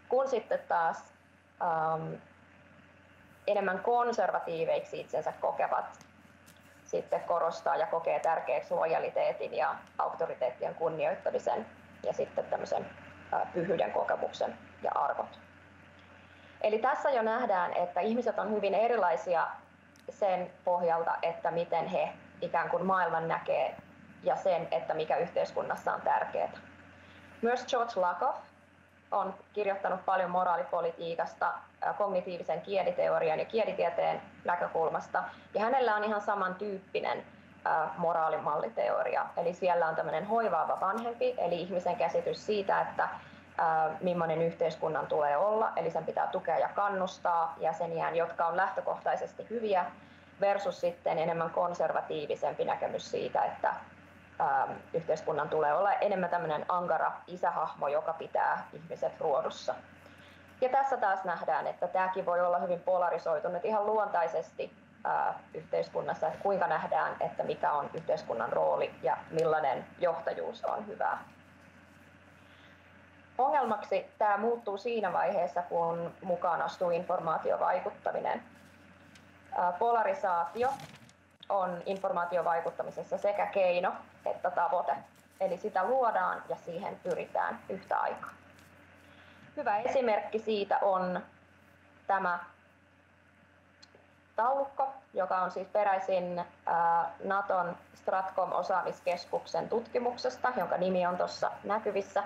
Speaker 21: Kun sitten taas enemmän konservatiiveiksi itsensä kokevat sitten korostaa ja kokee tärkeäksi lojaliteetin ja auktoriteettien kunnioittamisen ja sitten tämmöisen pyhyyden kokemuksen ja arvot. Eli tässä jo nähdään, että ihmiset on hyvin erilaisia sen pohjalta, että miten he ikään kuin maailman näkee ja sen, että mikä yhteiskunnassa on tärkeää. Myös George Lakoff on kirjoittanut paljon moraalipolitiikasta, kognitiivisen kieliteorian ja kielitieteen näkökulmasta. Ja hänellä on ihan samantyyppinen moraalimalliteoria. Eli siellä on tämmöinen hoivaava vanhempi, eli ihmisen käsitys siitä, että millainen yhteiskunnan tulee olla, eli sen pitää tukea ja kannustaa jäseniään, jotka on lähtökohtaisesti hyviä, versus sitten enemmän konservatiivisempi näkemys siitä, että ähm, yhteiskunnan tulee olla enemmän tämmöinen ankara isähahmo, joka pitää ihmiset ruodussa. Ja tässä taas nähdään, että tämäkin voi olla hyvin polarisoitunut ihan luontaisesti äh, yhteiskunnassa, että kuinka nähdään, että mikä on yhteiskunnan rooli ja millainen johtajuus on hyvää. Ongelmaksi tämä muuttuu siinä vaiheessa, kun mukaan astuu informaatiovaikuttaminen. Polarisaatio on informaatiovaikuttamisessa sekä keino että tavoite. Eli sitä luodaan ja siihen pyritään yhtä aikaa. Hyvä esimerkki siitä on tämä taulukko, joka on siis peräisin Naton Stratcom-osaamiskeskuksen tutkimuksesta, jonka nimi on tuossa näkyvissä.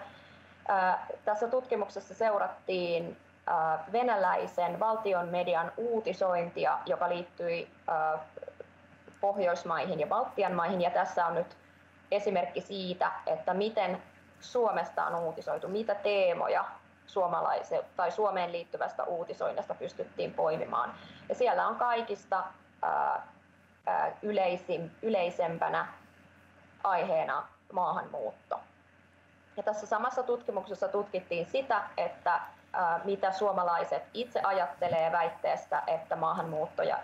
Speaker 21: Tässä tutkimuksessa seurattiin venäläisen valtion median uutisointia, joka liittyi Pohjoismaihin ja Baltian maihin. Ja tässä on nyt esimerkki siitä, että miten Suomesta on uutisoitu, mitä teemoja suomalaise, tai Suomeen liittyvästä uutisoinnista pystyttiin poimimaan. Ja siellä on kaikista ää, ää, yleisim, yleisempänä aiheena maahanmuutto. Ja tässä samassa tutkimuksessa tutkittiin sitä, että ää, mitä suomalaiset itse ajattelee väitteestä, että maahanmuutto ja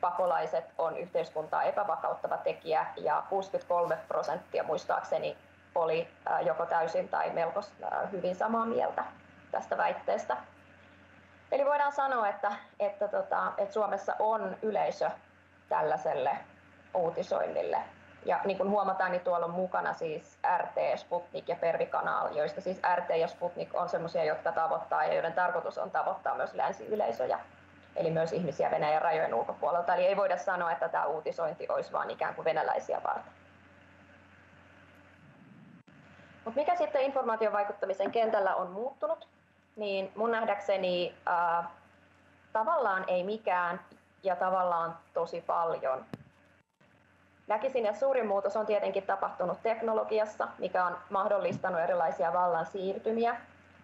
Speaker 21: pakolaiset on yhteiskuntaa epävakauttava tekijä ja 63 prosenttia muistaakseni oli joko täysin tai melko hyvin samaa mieltä tästä väitteestä. Eli voidaan sanoa, että, että, tota, että Suomessa on yleisö tällaiselle uutisoinnille. Ja niin kuin huomataan, niin tuolla on mukana siis RT, Sputnik ja Pervi-kanaal, joista siis RT ja Sputnik on sellaisia, jotka tavoittaa ja joiden tarkoitus on tavoittaa myös länsiyleisöjä, eli myös ihmisiä Venäjän rajojen ulkopuolelta. Eli ei voida sanoa, että tämä uutisointi olisi vain ikään kuin venäläisiä varten. Mutta mikä sitten informaatiovaikuttamisen kentällä on muuttunut, niin mun nähdäkseni ää, tavallaan ei mikään ja tavallaan tosi paljon. Näkisin, että suurin muutos on tietenkin tapahtunut teknologiassa, mikä on mahdollistanut erilaisia vallan siirtymiä.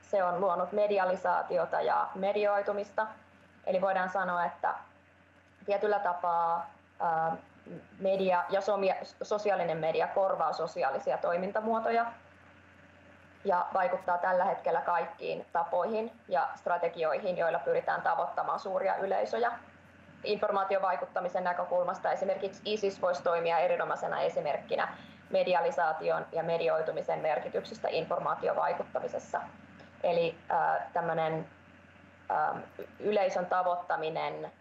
Speaker 21: Se on luonut medialisaatiota ja medioitumista. Eli voidaan sanoa, että tietyllä tapaa media ja sosiaalinen media korvaa sosiaalisia toimintamuotoja ja vaikuttaa tällä hetkellä kaikkiin tapoihin ja strategioihin, joilla pyritään tavoittamaan suuria yleisöjä. Informaatiovaikuttamisen näkökulmasta esimerkiksi ISIS voisi toimia erinomaisena esimerkkinä medialisaation ja medioitumisen merkityksestä informaatiovaikuttamisessa. Eli äh, tämmöinen yleisön tavoittaminen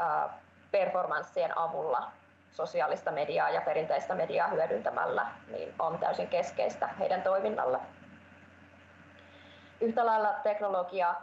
Speaker 21: äh, performanssien avulla sosiaalista mediaa ja perinteistä mediaa hyödyntämällä niin on täysin keskeistä heidän toiminnalle. Yhtä lailla teknologia,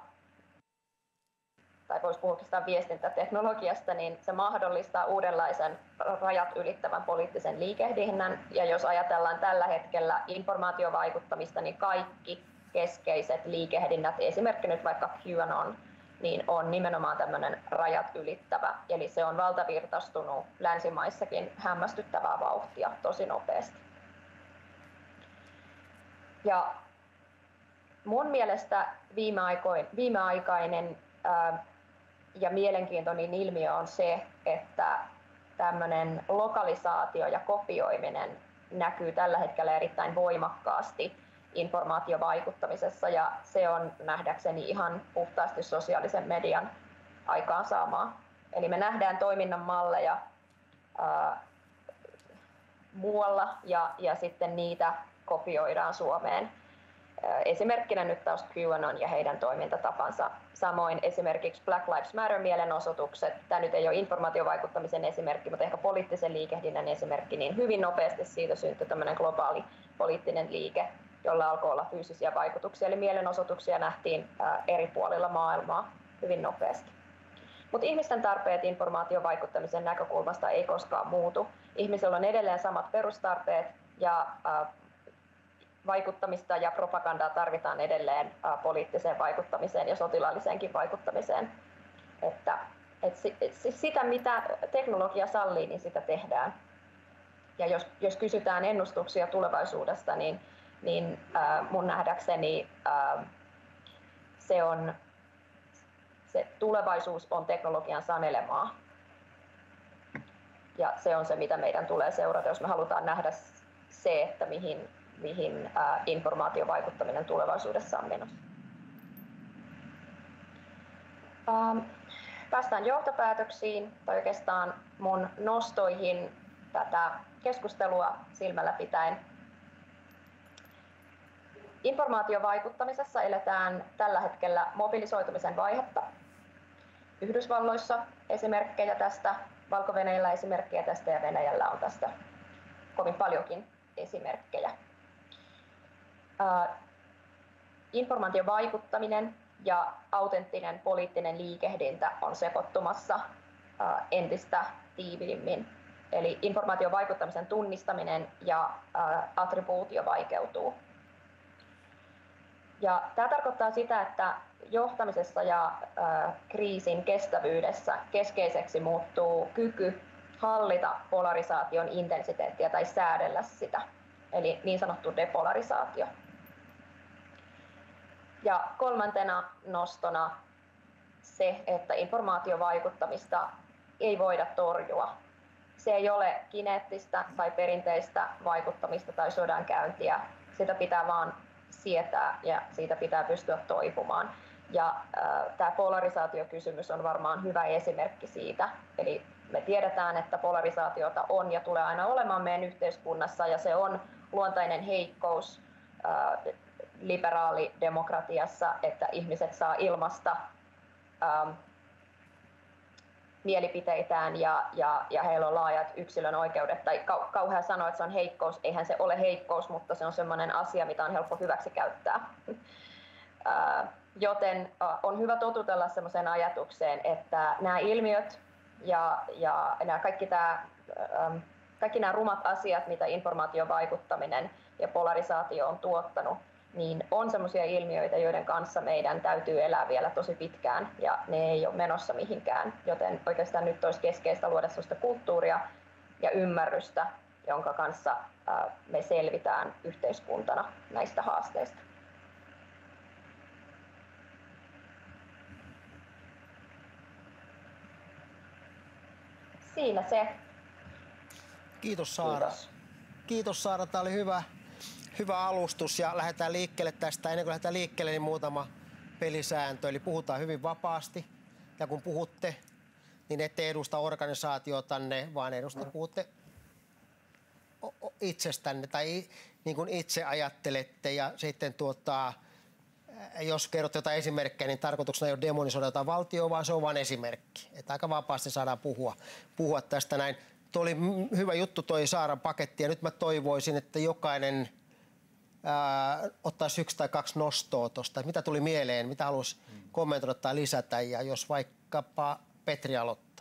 Speaker 21: tai voisi puhua viestintäteknologiasta, niin se mahdollistaa uudenlaisen rajat ylittävän poliittisen liikehdinnän. Ja jos ajatellaan tällä hetkellä informaatiovaikuttamista, niin kaikki keskeiset liikehdinnät, esimerkiksi nyt vaikka QAnon, niin on nimenomaan tämmöinen rajat ylittävä. Eli se on valtavirtaistunut länsimaissakin hämmästyttävää vauhtia tosi nopeasti. Ja mun mielestä viimeaikoin, viimeaikainen ää, ja mielenkiintoinen ilmiö on se, että tämmöinen lokalisaatio ja kopioiminen näkyy tällä hetkellä erittäin voimakkaasti informaatiovaikuttamisessa ja se on nähdäkseni ihan puhtaasti sosiaalisen median aikaansaamaa. Eli me nähdään toiminnan malleja ää, muualla ja, ja sitten niitä kopioidaan Suomeen. Esimerkkinä nyt taas QAnon ja heidän toimintatapansa. Samoin esimerkiksi Black Lives Matter-mielenosoitukset. Tämä nyt ei ole informaatiovaikuttamisen esimerkki, mutta ehkä poliittisen liikehdinnän esimerkki, niin hyvin nopeasti siitä syntyi tämmöinen globaali poliittinen liike, jolla alkoi olla fyysisiä vaikutuksia. Eli mielenosoituksia nähtiin eri puolilla maailmaa hyvin nopeasti. Mutta ihmisten tarpeet informaatiovaikuttamisen näkökulmasta ei koskaan muutu. Ihmisillä on edelleen samat perustarpeet ja vaikuttamista ja propagandaa tarvitaan edelleen poliittiseen vaikuttamiseen ja sotilaalliseenkin vaikuttamiseen. Että, et, et, sitä, mitä teknologia sallii, niin sitä tehdään. Ja jos, jos kysytään ennustuksia tulevaisuudesta, niin, niin äh, mun nähdäkseni äh, se, on, se tulevaisuus on teknologian sanelemaa. Ja se on se, mitä meidän tulee seurata, jos me halutaan nähdä se, että mihin mihin informaatiovaikuttaminen tulevaisuudessa on menossa. Päästään johtopäätöksiin tai oikeastaan mun nostoihin tätä keskustelua silmällä pitäen. Informaatiovaikuttamisessa eletään tällä hetkellä mobilisoitumisen vaihetta. Yhdysvalloissa esimerkkejä tästä, valko esimerkkejä tästä ja Venäjällä on tästä kovin paljonkin esimerkkejä. Informaatiovaikuttaminen ja autenttinen poliittinen liikehdintä on sekoittumassa entistä tiiviimmin. Eli informaatiovaikuttamisen tunnistaminen ja attribuutio vaikeutuu. Ja tämä tarkoittaa sitä, että johtamisessa ja kriisin kestävyydessä keskeiseksi muuttuu kyky hallita polarisaation intensiteettiä tai säädellä sitä, eli niin sanottu depolarisaatio. Ja kolmantena nostona se, että informaatiovaikuttamista ei voida torjua. Se ei ole kineettistä tai perinteistä vaikuttamista tai sodankäyntiä. Sitä pitää vaan sietää ja siitä pitää pystyä toipumaan. Ja äh, tämä polarisaatiokysymys on varmaan hyvä esimerkki siitä. Eli me tiedetään, että polarisaatiota on ja tulee aina olemaan meidän yhteiskunnassa ja se on luontainen heikkous äh, liberaalidemokratiassa, että ihmiset saa ilmasta ähm, mielipiteitään ja, ja, ja heillä on laajat yksilön oikeudet. Tai kau, kauhea sanoa, että se on heikkous. Eihän se ole heikkous, mutta se on sellainen asia, mitä on helppo hyväksi käyttää. Joten on hyvä totutella sellaiseen ajatukseen, että nämä ilmiöt ja, ja nämä kaikki, tämä, kaikki nämä rumat asiat, mitä informaatiovaikuttaminen ja polarisaatio on tuottanut, niin on sellaisia ilmiöitä, joiden kanssa meidän täytyy elää vielä tosi pitkään ja ne ei ole menossa mihinkään. Joten oikeastaan nyt olisi keskeistä luoda sellaista kulttuuria ja ymmärrystä, jonka kanssa me selvitään yhteiskuntana näistä haasteista. Siinä se.
Speaker 17: Kiitos Saara. Kiitos, Kiitos Saara, tämä oli hyvä hyvä alustus ja lähdetään liikkeelle tästä. Ennen kuin lähdetään liikkeelle, niin muutama pelisääntö. Eli puhutaan hyvin vapaasti. Ja kun puhutte, niin ette edusta organisaatiotanne, vaan edusta puhutte itsestänne tai niin kuin itse ajattelette. Ja sitten tuota, jos kerrot jotain esimerkkejä, niin tarkoituksena ei ole demonisoida jotain valtioa, vaan se on vain esimerkki. Että aika vapaasti saadaan puhua, puhua tästä näin. Tuo oli hyvä juttu toi Saaran paketti ja nyt mä toivoisin, että jokainen ottaisi yksi tai kaksi nostoa tuosta. Mitä tuli mieleen, mitä haluaisi kommentoida tai lisätä ja jos vaikkapa Petri aloittaa.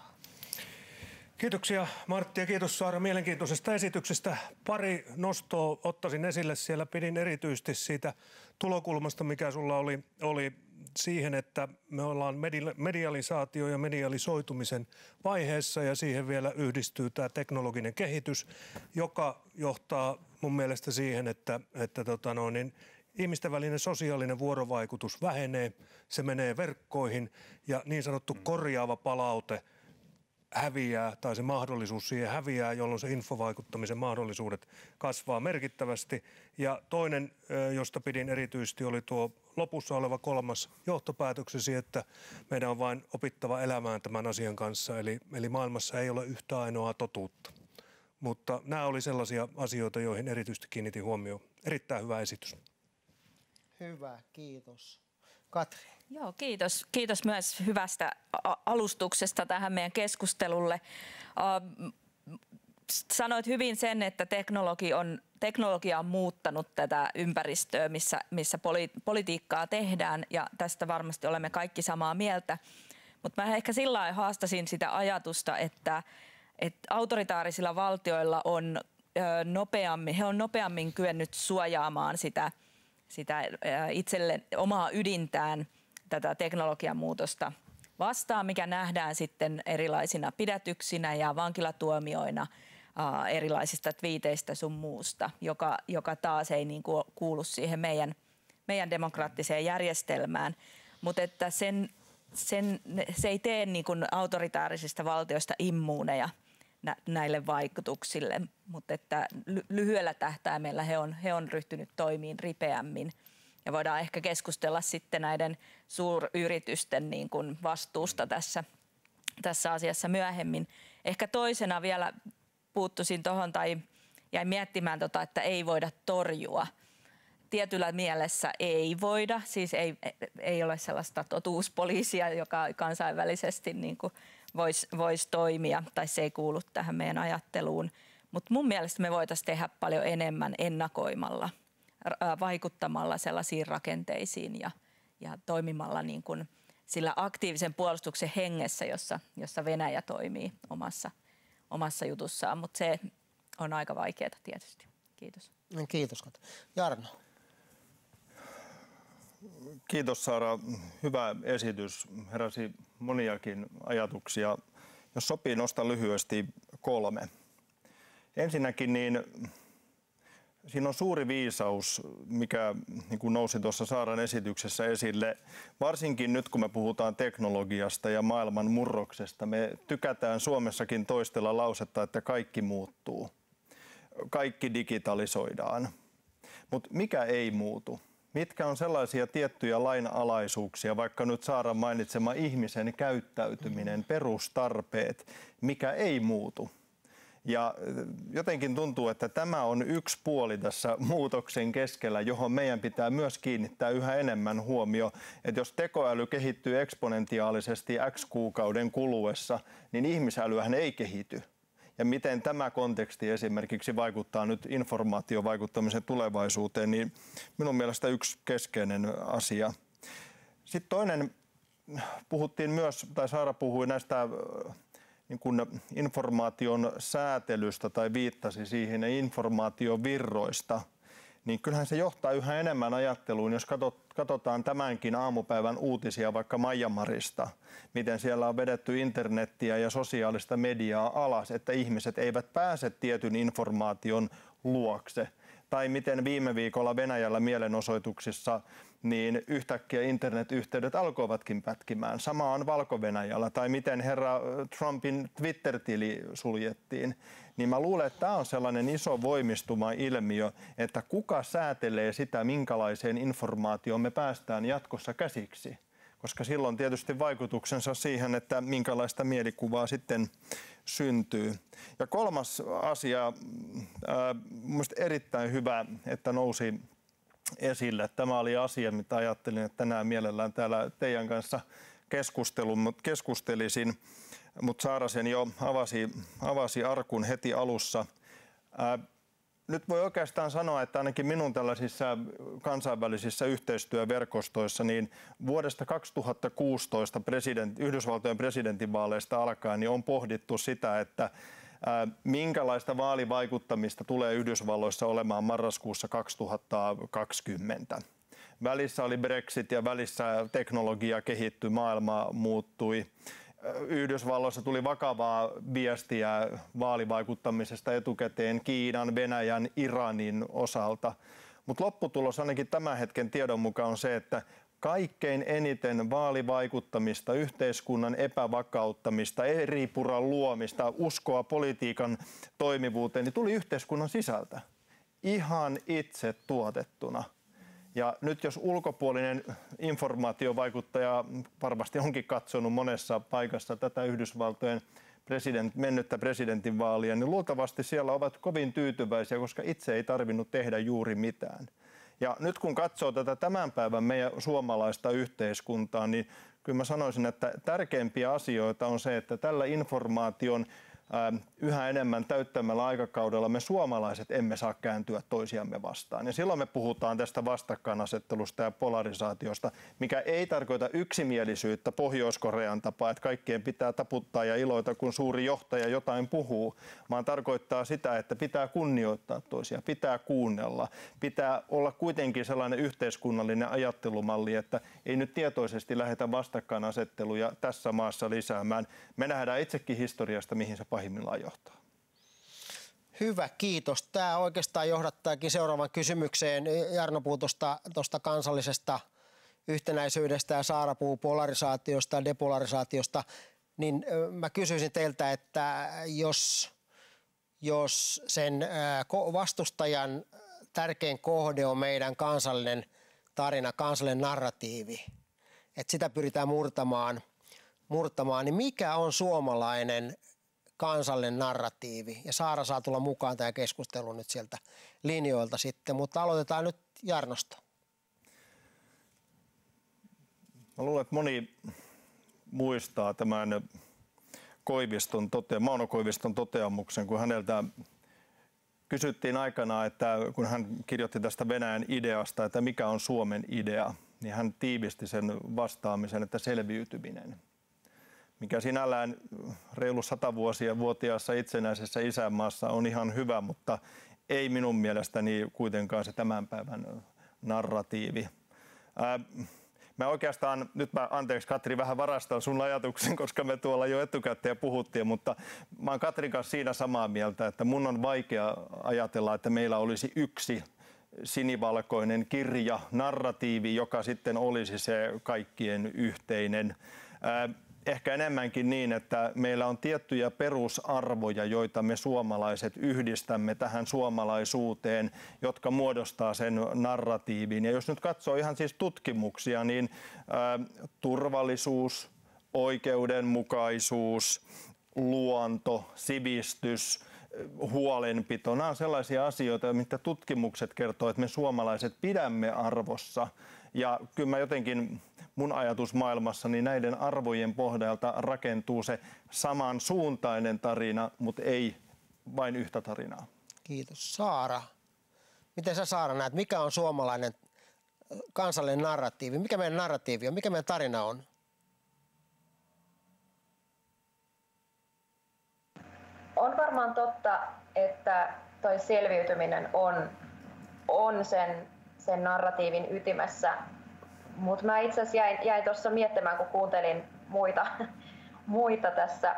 Speaker 18: Kiitoksia Martti ja kiitos Saara mielenkiintoisesta esityksestä. Pari nostoa ottaisin esille siellä. Pidin erityisesti siitä tulokulmasta, mikä sulla oli, oli siihen, että me ollaan medialisaatio ja medialisoitumisen vaiheessa ja siihen vielä yhdistyy tämä teknologinen kehitys, joka johtaa mun mielestä siihen, että, että tota no, niin ihmisten välinen sosiaalinen vuorovaikutus vähenee, se menee verkkoihin ja niin sanottu korjaava palaute – häviää tai se mahdollisuus siihen häviää, jolloin se infovaikuttamisen mahdollisuudet kasvaa merkittävästi. Ja toinen, josta pidin erityisesti, oli tuo lopussa oleva kolmas johtopäätöksesi, että meidän on vain opittava elämään tämän asian kanssa. Eli, eli maailmassa ei ole yhtä ainoaa totuutta. Mutta nämä oli sellaisia asioita, joihin erityisesti kiinnitin huomioon. Erittäin hyvä esitys.
Speaker 17: Hyvä, kiitos. Katri.
Speaker 19: Joo, kiitos. Kiitos myös hyvästä alustuksesta tähän meidän keskustelulle. Sanoit hyvin sen, että teknologi on, teknologia on muuttanut tätä ympäristöä, missä, missä poli, politiikkaa tehdään, ja tästä varmasti olemme kaikki samaa mieltä. Mutta mä ehkä sillä lailla haastasin sitä ajatusta, että, että autoritaarisilla valtioilla on nopeammin, he on nopeammin kyennyt suojaamaan sitä, sitä itselle omaa ydintään – tätä teknologian muutosta vastaan, mikä nähdään sitten erilaisina pidätyksinä ja vankilatuomioina erilaisista twiiteistä sun muusta, joka, joka taas ei niin kuin kuulu siihen meidän, meidän demokraattiseen järjestelmään. Mutta että sen, sen, se ei tee niin kuin autoritaarisista valtioista immuuneja näille vaikutuksille, mutta että lyhyellä tähtäimellä he on, he on ryhtynyt toimiin ripeämmin – ja voidaan ehkä keskustella sitten näiden suuryritysten niin kuin vastuusta tässä, tässä asiassa myöhemmin. Ehkä toisena vielä puuttuisin tuohon tai jäin miettimään, tota, että ei voida torjua. tietyllä mielessä ei voida, siis ei, ei ole sellaista totuuspoliisia, joka kansainvälisesti niin voisi vois toimia, tai se ei kuulu tähän meidän ajatteluun. Mutta mun mielestä me voitaisiin tehdä paljon enemmän ennakoimalla, vaikuttamalla sellaisiin rakenteisiin ja, ja toimimalla niin kuin sillä aktiivisen puolustuksen hengessä, jossa, jossa Venäjä toimii omassa, omassa jutussaan. Mutta se on aika vaikeaa tietysti. Kiitos.
Speaker 17: Niin, kiitos. Jarno.
Speaker 20: Kiitos Saara. Hyvä esitys. Heräsi moniakin ajatuksia. Jos sopii, nostan lyhyesti kolme. Ensinnäkin niin siinä on suuri viisaus, mikä niin kuin nousi tuossa Saaran esityksessä esille. Varsinkin nyt, kun me puhutaan teknologiasta ja maailman murroksesta, me tykätään Suomessakin toistella lausetta, että kaikki muuttuu. Kaikki digitalisoidaan. Mutta mikä ei muutu? Mitkä on sellaisia tiettyjä lainalaisuuksia, vaikka nyt Saara mainitsema ihmisen käyttäytyminen, perustarpeet, mikä ei muutu? Ja jotenkin tuntuu, että tämä on yksi puoli tässä muutoksen keskellä, johon meidän pitää myös kiinnittää yhä enemmän huomio. Että jos tekoäly kehittyy eksponentiaalisesti X kuukauden kuluessa, niin ihmisälyhän ei kehity. Ja miten tämä konteksti esimerkiksi vaikuttaa nyt informaatiovaikuttamisen tulevaisuuteen, niin minun mielestä yksi keskeinen asia. Sitten toinen, puhuttiin myös, tai Saara puhui näistä niin kuin informaation säätelystä tai viittasi siihen informaatiovirroista, niin kyllähän se johtaa yhä enemmän ajatteluun, jos katsotaan tämänkin aamupäivän uutisia vaikka Maijamarista, miten siellä on vedetty internettiä ja sosiaalista mediaa alas, että ihmiset eivät pääse tietyn informaation luokse. Tai miten viime viikolla Venäjällä mielenosoituksissa niin yhtäkkiä internetyhteydet alkoivatkin pätkimään. Sama on valko tai miten herra Trumpin Twitter-tili suljettiin. Niin mä luulen, että tämä on sellainen iso voimistuma ilmiö, että kuka säätelee sitä, minkälaiseen informaatioon me päästään jatkossa käsiksi. Koska silloin tietysti vaikutuksensa siihen, että minkälaista mielikuvaa sitten syntyy. Ja kolmas asia, äh, erittäin hyvä, että nousi esille. Tämä oli asia, mitä ajattelin, että tänään mielellään täällä teidän kanssa keskustelisin, mutta Saara sen jo avasi, avasi arkun heti alussa. Ää, nyt voi oikeastaan sanoa, että ainakin minun tällaisissa kansainvälisissä yhteistyöverkostoissa, niin vuodesta 2016 president, Yhdysvaltojen presidentinvaaleista alkaen niin on pohdittu sitä, että minkälaista vaalivaikuttamista tulee Yhdysvalloissa olemaan marraskuussa 2020. Välissä oli Brexit ja välissä teknologia kehittyi, maailma muuttui. Yhdysvalloissa tuli vakavaa viestiä vaalivaikuttamisesta etukäteen Kiinan, Venäjän, Iranin osalta. Mutta lopputulos ainakin tämän hetken tiedon mukaan on se, että kaikkein eniten vaalivaikuttamista, yhteiskunnan epävakauttamista, eri puran luomista, uskoa politiikan toimivuuteen, niin tuli yhteiskunnan sisältä. Ihan itse tuotettuna. Ja nyt jos ulkopuolinen informaatiovaikuttaja varmasti onkin katsonut monessa paikassa tätä Yhdysvaltojen president, mennyttä presidentinvaalia, niin luultavasti siellä ovat kovin tyytyväisiä, koska itse ei tarvinnut tehdä juuri mitään. Ja nyt kun katsoo tätä tämän päivän meidän suomalaista yhteiskuntaa, niin kyllä mä sanoisin, että tärkeimpiä asioita on se, että tällä informaation yhä enemmän täyttämällä aikakaudella me suomalaiset emme saa kääntyä toisiamme vastaan. Ja silloin me puhutaan tästä vastakkainasettelusta ja polarisaatiosta, mikä ei tarkoita yksimielisyyttä Pohjois-Korean tapaa, että kaikkien pitää taputtaa ja iloita, kun suuri johtaja jotain puhuu, vaan tarkoittaa sitä, että pitää kunnioittaa toisia, pitää kuunnella, pitää olla kuitenkin sellainen yhteiskunnallinen ajattelumalli, että ei nyt tietoisesti lähdetä vastakkainasetteluja tässä maassa lisäämään. Me nähdään itsekin historiasta, mihin se pahimmillaan johtaa.
Speaker 17: Hyvä, kiitos. Tämä oikeastaan johdattaakin seuraavaan kysymykseen. Jarno puhuu tuosta kansallisesta yhtenäisyydestä ja Saara puhuu polarisaatiosta ja depolarisaatiosta. Niin mä kysyisin teiltä, että jos, jos sen vastustajan tärkein kohde on meidän kansallinen tarina, kansallinen narratiivi, että sitä pyritään murtamaan, murtamaan, niin mikä on suomalainen kansallinen narratiivi. Ja Saara saa tulla mukaan tähän keskusteluun nyt sieltä linjoilta sitten, mutta aloitetaan nyt Jarnosta.
Speaker 20: Mä luulen, että moni muistaa tämän Koiviston tote, Mauno Koiviston toteamuksen, kun häneltä kysyttiin aikana, että kun hän kirjoitti tästä Venäjän ideasta, että mikä on Suomen idea, niin hän tiivisti sen vastaamisen, että selviytyminen. Mikä sinällään reilu sata vuosia vuotiaassa itsenäisessä isänmaassa on ihan hyvä, mutta ei minun mielestäni kuitenkaan se tämän päivän narratiivi. Ää, Mä oikeastaan, nyt mä anteeksi Katri, vähän varastan sun ajatuksen, koska me tuolla jo etukäteen puhuttiin, mutta mä oon Katrin kanssa siinä samaa mieltä, että mun on vaikea ajatella, että meillä olisi yksi sinivalkoinen kirja, narratiivi, joka sitten olisi se kaikkien yhteinen ehkä enemmänkin niin, että meillä on tiettyjä perusarvoja, joita me suomalaiset yhdistämme tähän suomalaisuuteen, jotka muodostaa sen narratiivin. Ja jos nyt katsoo ihan siis tutkimuksia, niin ä, turvallisuus, oikeudenmukaisuus, luonto, sivistys, huolenpito. Nämä on sellaisia asioita, mitä tutkimukset kertoo, että me suomalaiset pidämme arvossa. Ja kyllä mä jotenkin mun ajatusmaailmassa, niin näiden arvojen pohjalta rakentuu se samansuuntainen tarina, mutta ei vain yhtä tarinaa.
Speaker 17: Kiitos. Saara, miten sä Saara näet, mikä on suomalainen kansallinen narratiivi? Mikä meidän narratiivi on? Mikä meidän tarina on?
Speaker 21: On varmaan totta, että toi selviytyminen on, on sen, sen narratiivin ytimessä mutta mä itse asiassa jäin, jäin tuossa miettimään, kun kuuntelin muita, [laughs] muita tässä,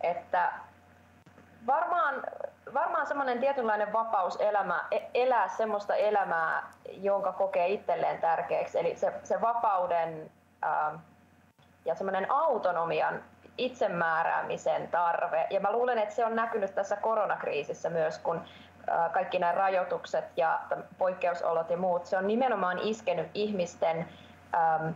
Speaker 21: että varmaan, varmaan semmoinen tietynlainen vapaus elämä, e, elää semmoista elämää, jonka kokee itselleen tärkeäksi. Eli se, se vapauden ää, ja semmoinen autonomian itsemääräämisen tarve. Ja mä luulen, että se on näkynyt tässä koronakriisissä myös, kun kaikki nämä rajoitukset ja poikkeusolot ja muut, se on nimenomaan iskenyt ihmisten äm,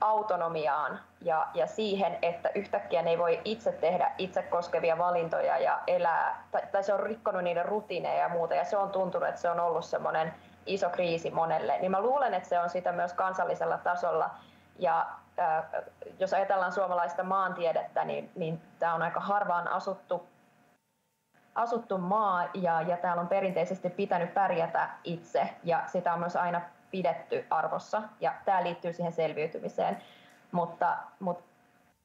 Speaker 21: autonomiaan ja, ja siihen, että yhtäkkiä ne ei voi itse tehdä itse koskevia valintoja ja elää, tai, tai se on rikkonut niiden rutiineja ja muuta, ja se on tuntunut, että se on ollut semmoinen iso kriisi monelle. Niin mä luulen, että se on sitä myös kansallisella tasolla, ja äh, jos ajatellaan suomalaista maantiedettä, niin, niin tämä on aika harvaan asuttu asuttu maa ja, ja täällä on perinteisesti pitänyt pärjätä itse ja sitä on myös aina pidetty arvossa ja tämä liittyy siihen selviytymiseen. Mutta, mutta,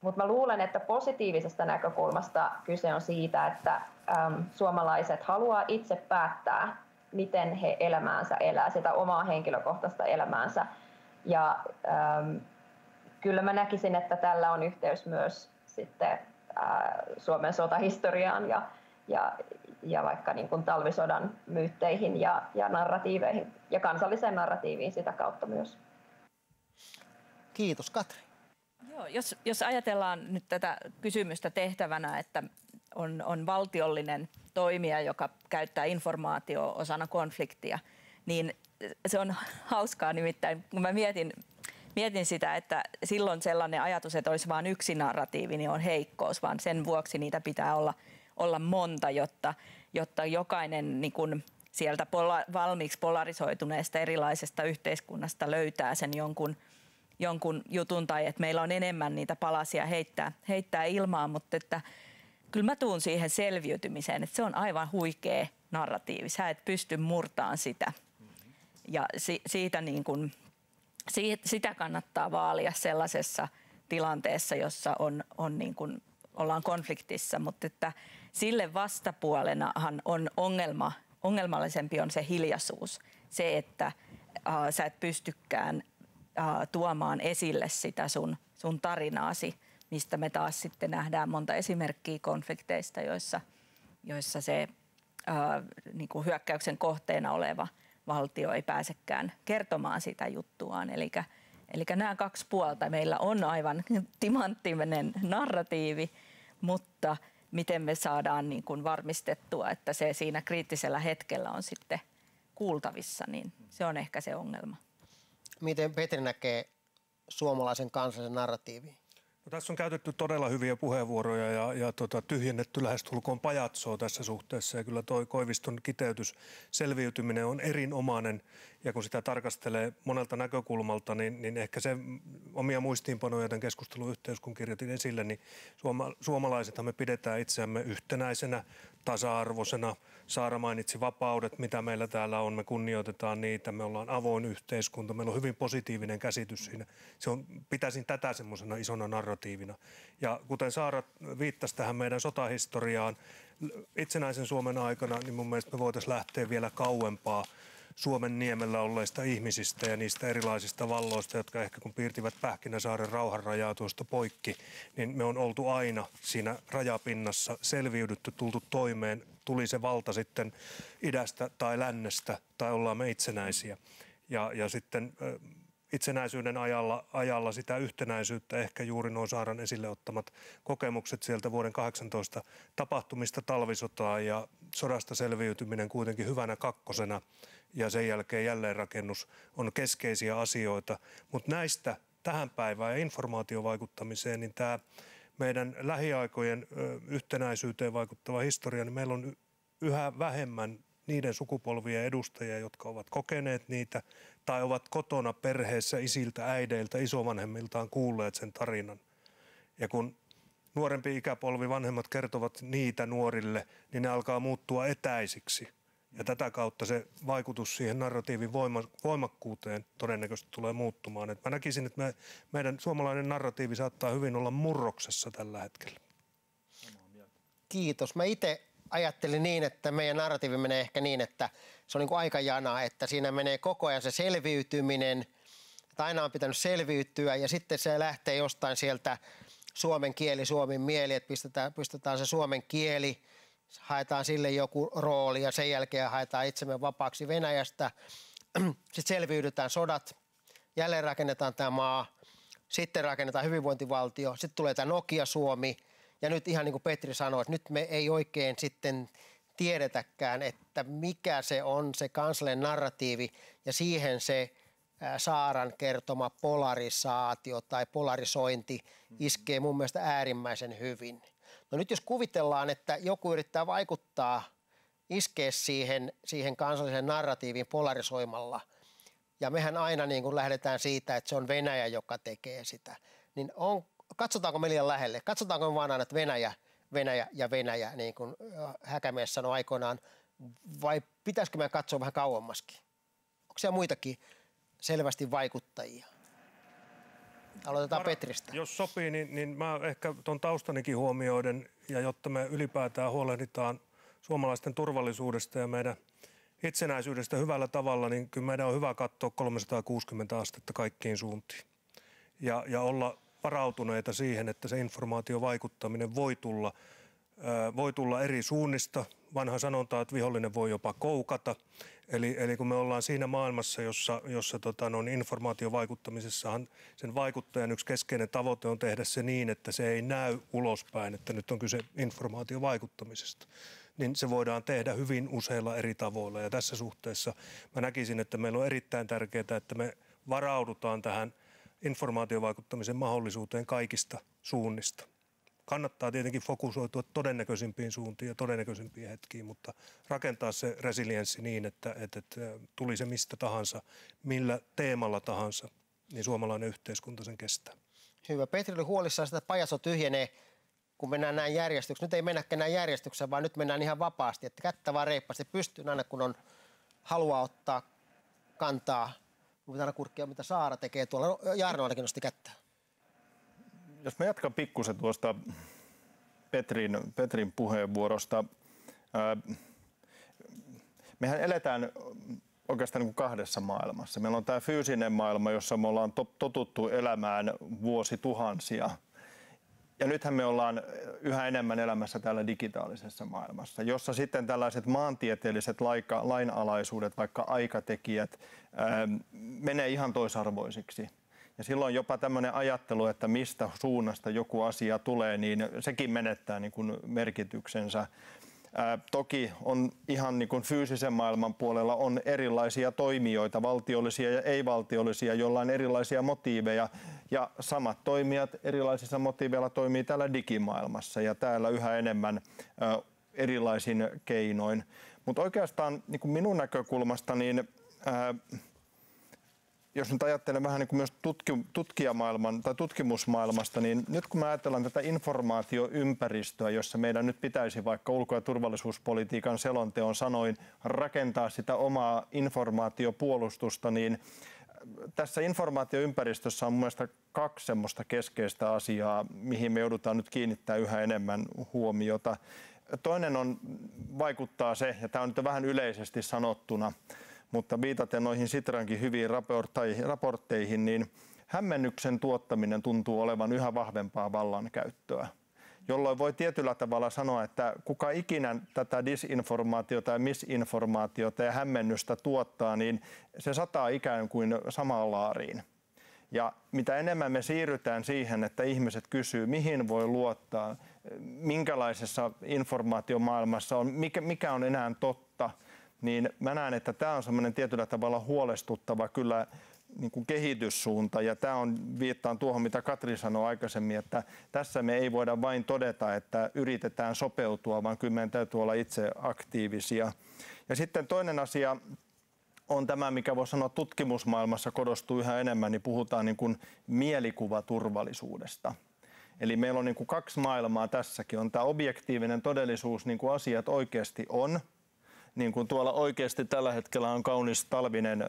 Speaker 21: mutta mä luulen, että positiivisesta näkökulmasta kyse on siitä, että äm, suomalaiset haluaa itse päättää, miten he elämäänsä elää, sitä omaa henkilökohtaista elämäänsä. Ja äm, kyllä mä näkisin, että tällä on yhteys myös sitten ää, Suomen sotahistoriaan ja, ja, ja vaikka niin kuin talvisodan myytteihin ja, ja narratiiveihin ja kansalliseen narratiiviin sitä kautta myös.
Speaker 17: Kiitos Katri.
Speaker 19: Joo, jos, jos ajatellaan nyt tätä kysymystä tehtävänä, että on, on valtiollinen toimija, joka käyttää informaatio osana konfliktia, niin se on hauskaa nimittäin, kun mä mietin, mietin sitä, että silloin sellainen ajatus, että olisi vain yksi narratiivi, niin on heikkous, vaan sen vuoksi niitä pitää olla – olla monta, jotta, jotta jokainen niin kuin sieltä pola, valmiiksi polarisoituneesta erilaisesta yhteiskunnasta löytää sen jonkun, jonkun jutun tai että meillä on enemmän niitä palasia heittää, heittää ilmaan, mutta että kyllä mä tuun siihen selviytymiseen, että se on aivan huikea narratiivi. Sä et pysty murtaan sitä. Ja si, siitä niin kuin, si, sitä kannattaa vaalia sellaisessa tilanteessa, jossa on, on niin kuin, ollaan konfliktissa, mutta että sille vastapuolenahan on ongelma, ongelmallisempi on se hiljaisuus. Se, että äh, sä et pystykään äh, tuomaan esille sitä sun, sun tarinaasi, mistä me taas sitten nähdään monta esimerkkiä konflikteista, joissa, joissa se äh, niin kuin hyökkäyksen kohteena oleva valtio ei pääsekään kertomaan sitä juttuaan. Eli Eli nämä kaksi puolta. Meillä on aivan timanttinen narratiivi, mutta miten me saadaan niin kuin varmistettua, että se siinä kriittisellä hetkellä on sitten kuultavissa, niin se on ehkä se ongelma.
Speaker 17: Miten Petri näkee suomalaisen kansallisen narratiivin?
Speaker 18: No, tässä on käytetty todella hyviä puheenvuoroja ja, ja tota, tyhjennetty lähestulkoon pajatsoa tässä suhteessa. Ja kyllä tuo Koiviston kiteytys, selviytyminen on erinomainen. Ja kun sitä tarkastelee monelta näkökulmalta, niin, niin ehkä se omia muistiinpanoja tämän keskustelun yhteys, kun kirjoitin esille, niin suoma, suomalaisethan me pidetään itseämme yhtenäisenä, tasa-arvoisena. Saara mainitsi vapaudet, mitä meillä täällä on. Me kunnioitetaan niitä. Me ollaan avoin yhteiskunta. Meillä on hyvin positiivinen käsitys siinä. Se on, pitäisin tätä semmoisena isona narratiivina. Ja kuten Saara viittasi tähän meidän sotahistoriaan, itsenäisen Suomen aikana, niin mun mielestä me voitaisiin lähteä vielä kauempaa Suomen niemellä olleista ihmisistä ja niistä erilaisista valloista, jotka ehkä kun piirtivät Pähkinäsaaren rauhanrajaa tuosta poikki, niin me on oltu aina siinä rajapinnassa, selviydytty, tultu toimeen, tuli se valta sitten idästä tai lännestä tai ollaan me itsenäisiä. Ja, ja sitten itsenäisyyden ajalla, ajalla sitä yhtenäisyyttä, ehkä juuri nuo Saaran esille ottamat kokemukset sieltä vuoden 18 tapahtumista talvisotaa ja sodasta selviytyminen kuitenkin hyvänä kakkosena ja sen jälkeen jälleenrakennus on keskeisiä asioita. Mutta näistä tähän päivään ja informaatiovaikuttamiseen, niin tämä meidän lähiaikojen yhtenäisyyteen vaikuttava historia, niin meillä on yhä vähemmän niiden sukupolvien edustajia, jotka ovat kokeneet niitä tai ovat kotona perheessä isiltä, äideiltä, isovanhemmiltaan kuulleet sen tarinan. Ja kun nuorempi ikäpolvi, vanhemmat kertovat niitä nuorille, niin ne alkaa muuttua etäisiksi – ja tätä kautta se vaikutus siihen narratiivin voima, voimakkuuteen todennäköisesti tulee muuttumaan. Et mä näkisin, että me, meidän suomalainen narratiivi saattaa hyvin olla murroksessa tällä hetkellä.
Speaker 17: Kiitos. Mä itse ajattelin niin, että meidän narratiivi menee ehkä niin, että se on niin kuin aikajana, että siinä menee koko ajan se selviytyminen, että aina on pitänyt selviytyä ja sitten se lähtee jostain sieltä suomen kieli, suomen mieli, että pistetään, pistetään se suomen kieli – haetaan sille joku rooli ja sen jälkeen haetaan itsemme vapaaksi Venäjästä. [clears throat] Sitten selviydytään sodat, jälleen rakennetaan tämä maa, sitten rakennetaan hyvinvointivaltio, sitten tulee tämä Nokia-Suomi ja nyt ihan niin kuin Petri sanoi, että nyt me ei oikein sitten tiedetäkään, että mikä se on se kansallinen narratiivi ja siihen se Saaran kertoma polarisaatio tai polarisointi iskee mun mielestä äärimmäisen hyvin. No nyt jos kuvitellaan, että joku yrittää vaikuttaa, iskeä siihen, siihen kansalliseen narratiiviin polarisoimalla, ja mehän aina niin kuin lähdetään siitä, että se on Venäjä, joka tekee sitä, niin on, katsotaanko me liian lähelle? Katsotaanko me vaan aina, että Venäjä, Venäjä ja Venäjä, niin kuin Häkämies sanoi aikoinaan, vai pitäisikö me katsoa vähän kauemmaskin? Onko siellä muitakin selvästi vaikuttajia? Aloitetaan Mara, Petristä.
Speaker 18: Jos sopii, niin, niin mä ehkä tuon taustanikin huomioiden, ja jotta me ylipäätään huolehditaan suomalaisten turvallisuudesta ja meidän itsenäisyydestä hyvällä tavalla, niin kyllä meidän on hyvä katsoa 360 astetta kaikkiin suuntiin. Ja, ja olla varautuneita siihen, että se informaatiovaikuttaminen voi tulla, voi tulla eri suunnista. Vanha sanonta, että vihollinen voi jopa koukata. Eli, eli kun me ollaan siinä maailmassa, jossa, jossa tota, no, niin informaatiovaikuttamisessahan sen vaikuttajan yksi keskeinen tavoite on tehdä se niin, että se ei näy ulospäin, että nyt on kyse informaatiovaikuttamisesta niin se voidaan tehdä hyvin useilla eri tavoilla. Ja tässä suhteessa mä näkisin, että meillä on erittäin tärkeää, että me varaudutaan tähän informaatiovaikuttamisen mahdollisuuteen kaikista suunnista kannattaa tietenkin fokusoitua todennäköisimpiin suuntiin ja todennäköisimpiin hetkiin, mutta rakentaa se resilienssi niin, että, että, että tuli se mistä tahansa, millä teemalla tahansa, niin suomalainen yhteiskunta sen kestää.
Speaker 17: Hyvä. Petri oli huolissaan sitä, että pajaso tyhjenee, kun mennään näin järjestyksessä. Nyt ei mennäkään näin järjestyksessä, vaan nyt mennään ihan vapaasti, että kättä vaan reippaasti pystyy aina, kun on halua ottaa kantaa. Mutta aina kurkkia, mitä Saara tekee tuolla. No, Jarno ainakin nosti kättä
Speaker 20: jos mä jatkan pikkusen tuosta Petrin, Petrin puheenvuorosta. Mehän eletään oikeastaan niin kuin kahdessa maailmassa. Meillä on tämä fyysinen maailma, jossa me ollaan totuttu elämään vuosituhansia. Ja nythän me ollaan yhä enemmän elämässä täällä digitaalisessa maailmassa, jossa sitten tällaiset maantieteelliset laika, lainalaisuudet, vaikka aikatekijät, ää, menee ihan toisarvoisiksi. Ja silloin jopa tämmöinen ajattelu, että mistä suunnasta joku asia tulee, niin sekin menettää niin kuin merkityksensä. Ää, toki on ihan niin kuin fyysisen maailman puolella on erilaisia toimijoita, valtiollisia ja ei-valtiollisia, joilla on erilaisia motiiveja. Ja samat toimijat erilaisissa motiiveilla toimii täällä digimaailmassa ja täällä yhä enemmän erilaisin keinoin. Mutta oikeastaan niin kuin minun näkökulmasta, niin ää, jos nyt ajattelen vähän niin kuin myös tutki, tutkijamaailman tai tutkimusmaailmasta, niin nyt kun me ajatellaan tätä informaatioympäristöä, jossa meidän nyt pitäisi vaikka ulko- ja turvallisuuspolitiikan selonteon sanoin rakentaa sitä omaa informaatiopuolustusta, niin tässä informaatioympäristössä on mielestäni kaksi semmoista keskeistä asiaa, mihin me joudutaan nyt kiinnittää yhä enemmän huomiota. Toinen on, vaikuttaa se, ja tämä on nyt vähän yleisesti sanottuna, mutta viitaten noihin Sitrankin hyviin raportteihin, niin hämmennyksen tuottaminen tuntuu olevan yhä vahvempaa vallankäyttöä jolloin voi tietyllä tavalla sanoa, että kuka ikinä tätä disinformaatiota ja misinformaatiota ja hämmennystä tuottaa, niin se sataa ikään kuin samaan laariin. Ja mitä enemmän me siirrytään siihen, että ihmiset kysyy, mihin voi luottaa, minkälaisessa informaatiomaailmassa on, mikä, mikä on enää totta, niin mä näen, että tämä on semmoinen tietyllä tavalla huolestuttava kyllä niin kuin kehityssuunta. Ja tämä on, viittaan tuohon, mitä Katri sanoi aikaisemmin, että tässä me ei voida vain todeta, että yritetään sopeutua, vaan kyllä meidän täytyy olla itse aktiivisia. Ja sitten toinen asia on tämä, mikä voi sanoa tutkimusmaailmassa korostuu yhä enemmän, niin puhutaan niin kuin mielikuvaturvallisuudesta. Eli meillä on niin kuin kaksi maailmaa tässäkin. On tämä objektiivinen todellisuus, niin kuin asiat oikeasti on. Niin kuin tuolla oikeasti tällä hetkellä on kaunis talvinen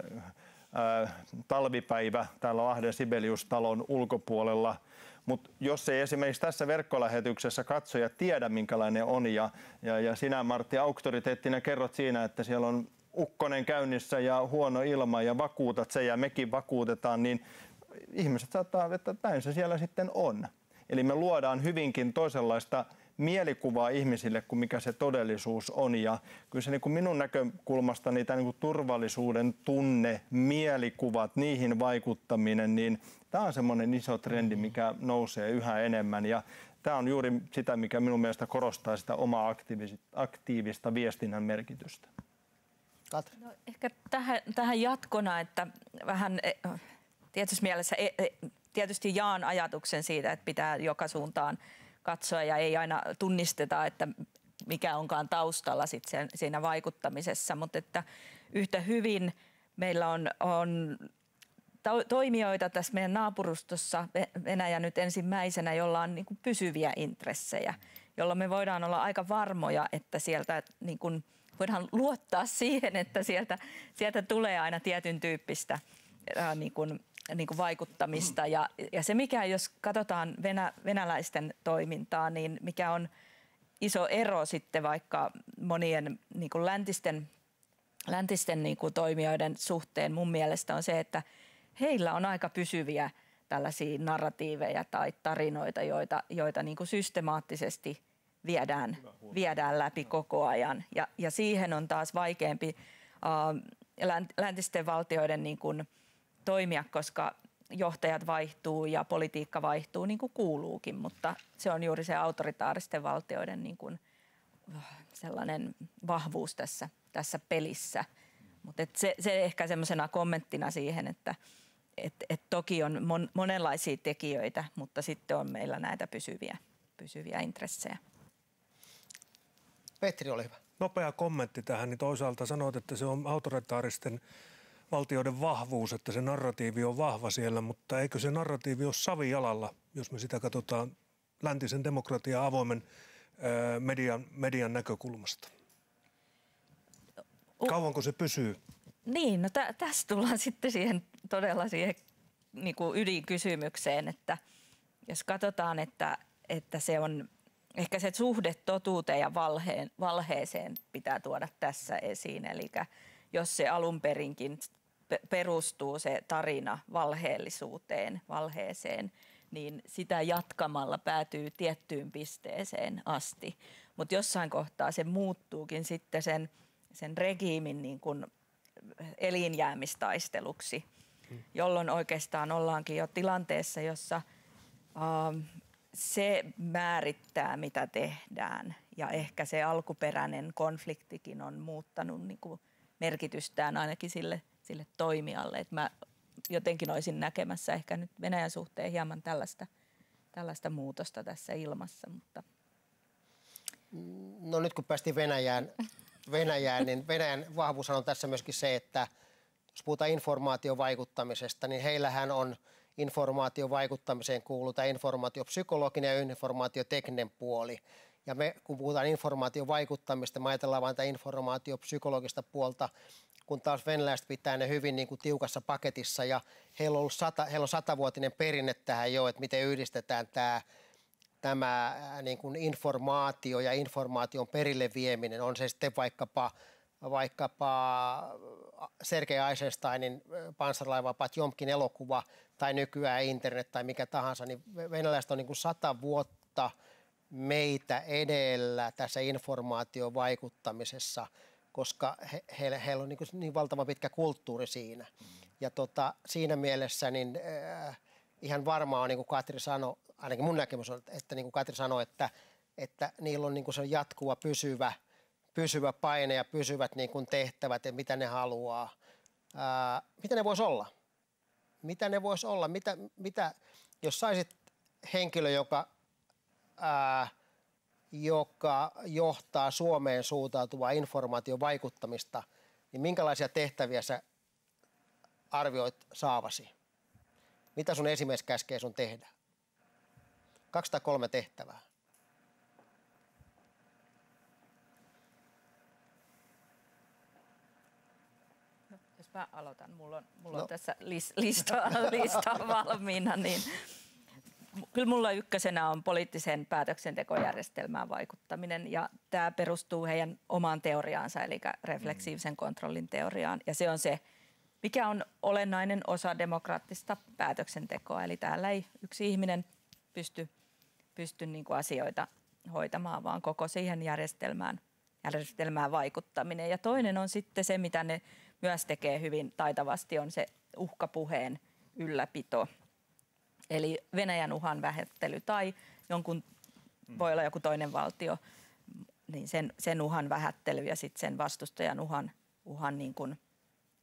Speaker 20: talvipäivä täällä Lahden Sibelius-talon ulkopuolella. Mutta jos ei esimerkiksi tässä verkkolähetyksessä katsoja tiedä, minkälainen on, ja, ja, ja sinä Martti auktoriteettina kerrot siinä, että siellä on ukkonen käynnissä ja huono ilma ja vakuutat se ja mekin vakuutetaan, niin ihmiset saattaa, että näin se siellä sitten on. Eli me luodaan hyvinkin toisenlaista mielikuvaa ihmisille kuin mikä se todellisuus on. Ja kyllä se niin kuin minun näkökulmasta niitä niin kuin turvallisuuden tunne, mielikuvat, niihin vaikuttaminen, niin tämä on semmoinen iso trendi, mikä nousee yhä enemmän. Ja tämä on juuri sitä, mikä minun mielestä korostaa sitä omaa aktiivista viestinnän merkitystä.
Speaker 19: No, ehkä tähän, tähän jatkona, että vähän e, tietysti mielessä e, e, tietysti jaan ajatuksen siitä, että pitää joka suuntaan katsoa ja ei aina tunnisteta, että mikä onkaan taustalla sit sen, siinä vaikuttamisessa, mutta että yhtä hyvin meillä on, on toimijoita tässä meidän naapurustossa, Venäjä nyt ensimmäisenä, jolla on niin pysyviä intressejä, jolloin me voidaan olla aika varmoja, että sieltä niin kuin voidaan luottaa siihen, että sieltä, sieltä tulee aina tietyn tyyppistä ää, niin kuin niin kuin vaikuttamista. Ja, ja se, mikä jos katsotaan venä, venäläisten toimintaa, niin mikä on iso ero sitten vaikka monien niin kuin läntisten, läntisten niin kuin toimijoiden suhteen mun mielestä on se, että heillä on aika pysyviä tällaisia narratiiveja tai tarinoita, joita, joita niin kuin systemaattisesti viedään, viedään läpi koko ajan. Ja, ja siihen on taas vaikeampi uh, läntisten valtioiden niin kuin, toimia, koska johtajat vaihtuu ja politiikka vaihtuu niin kuin kuuluukin, mutta se on juuri se autoritaaristen valtioiden niin kuin sellainen vahvuus tässä, tässä pelissä. Mutta se, se ehkä semmoisena kommenttina siihen, että et, et toki on mon, monenlaisia tekijöitä, mutta sitten on meillä näitä pysyviä, pysyviä intressejä.
Speaker 17: Petri, ole hyvä.
Speaker 18: Nopea kommentti tähän. Niin toisaalta sanoit, että se on autoritaaristen valtioiden vahvuus, että se narratiivi on vahva siellä, mutta eikö se narratiivi ole savijalalla, jos me sitä katsotaan läntisen demokratian avoimen median, median näkökulmasta? Kauanko se pysyy?
Speaker 19: Niin, no tä, tässä tullaan [laughs] sitten siihen todella siihen niin kuin ydinkysymykseen, että jos katsotaan, että, että se on ehkä se suhde totuuteen ja valheen, valheeseen pitää tuoda tässä esiin. Eli jos se alun perinkin perustuu se tarina valheellisuuteen, valheeseen, niin sitä jatkamalla päätyy tiettyyn pisteeseen asti. Mutta jossain kohtaa se muuttuukin sitten sen, sen regiimin niin kuin elinjäämistaisteluksi, jolloin oikeastaan ollaankin jo tilanteessa, jossa äh, se määrittää, mitä tehdään. Ja ehkä se alkuperäinen konfliktikin on muuttanut niin kuin merkitystään ainakin sille sille toimijalle. Et mä jotenkin olisin näkemässä ehkä nyt Venäjän suhteen hieman tällaista, tällaista muutosta tässä ilmassa. Mutta.
Speaker 17: No nyt kun päästiin Venäjään, Venäjään niin Venäjän vahvuus on tässä myöskin se, että jos puhutaan informaatiovaikuttamisesta, niin heillähän on informaatiovaikuttamiseen kuuluu tämä informaatiopsykologinen ja informaatiotekninen puoli. Ja me, kun puhutaan informaatiovaikuttamista, me ajatellaan vain tätä informaatiopsykologista puolta, kun taas venäläiset pitää ne hyvin niin kuin tiukassa paketissa. Ja heillä on, ollut sata, heillä on satavuotinen perinne tähän jo, että miten yhdistetään tämä, tämä niin kuin informaatio ja informaation perille vieminen, on se sitten vaikkapa vaikkapa Sergei Eisensteinin Panzerlaiva Patjomkin elokuva tai nykyään internet tai mikä tahansa, niin venäläiset on niin kuin sata vuotta meitä edellä tässä informaatiovaikuttamisessa, koska he, he, heillä on niin, niin valtava pitkä kulttuuri siinä. Ja tota, siinä mielessä niin, äh, ihan varmaa on, niin kuin Katri sanoi, ainakin mun näkemys on, että niin kuin Katri sanoi, että, että niillä on niin kuin se jatkuva, pysyvä, pysyvä paine ja pysyvät niin kuin tehtävät ja mitä ne haluaa. Ää, mitä ne voisi olla? Mitä ne voisi olla? Mitä, mitä, jos saisit henkilö, joka, ää, joka johtaa Suomeen suuntautuvaa informaation vaikuttamista, niin minkälaisia tehtäviä sä arvioit saavasi? Mitä sun esimies käskee sun tehdä? Kaksi tai kolme tehtävää.
Speaker 19: mä aloitan, mulla on, mulla no. on tässä lis, lista, [laughs] lista valmiina, niin kyllä mulla ykkösenä on poliittisen päätöksentekojärjestelmään vaikuttaminen ja tämä perustuu heidän omaan teoriaansa, eli refleksiivisen kontrollin teoriaan. Ja se on se, mikä on olennainen osa demokraattista päätöksentekoa. Eli täällä ei yksi ihminen pysty, pysty niin kuin asioita hoitamaan, vaan koko siihen järjestelmään, järjestelmään vaikuttaminen. Ja toinen on sitten se, mitä ne myös tekee hyvin taitavasti, on se uhkapuheen ylläpito. Eli Venäjän uhan vähättely tai jonkun, voi olla joku toinen valtio, niin sen, sen uhan vähättely ja sitten sen vastustajan uhan, uhan niin kuin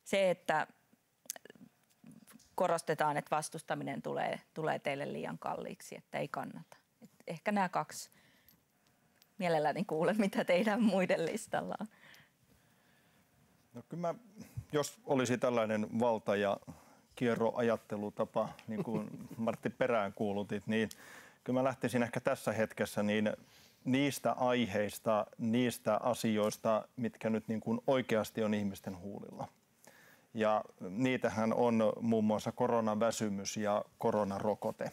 Speaker 19: se, että korostetaan, että vastustaminen tulee, tulee teille liian kalliiksi, että ei kannata. Et ehkä nämä kaksi. Mielelläni kuulen, mitä teidän muiden listalla on.
Speaker 20: No kyllä mä, jos olisi tällainen valta- ja kierroajattelutapa, niin kuin [laughs] Martti perään kuulutit, niin kyllä mä lähtisin ehkä tässä hetkessä niin niistä aiheista, niistä asioista, mitkä nyt niin kuin oikeasti on ihmisten huulilla. Ja niitähän on muun muassa koronaväsymys ja koronarokote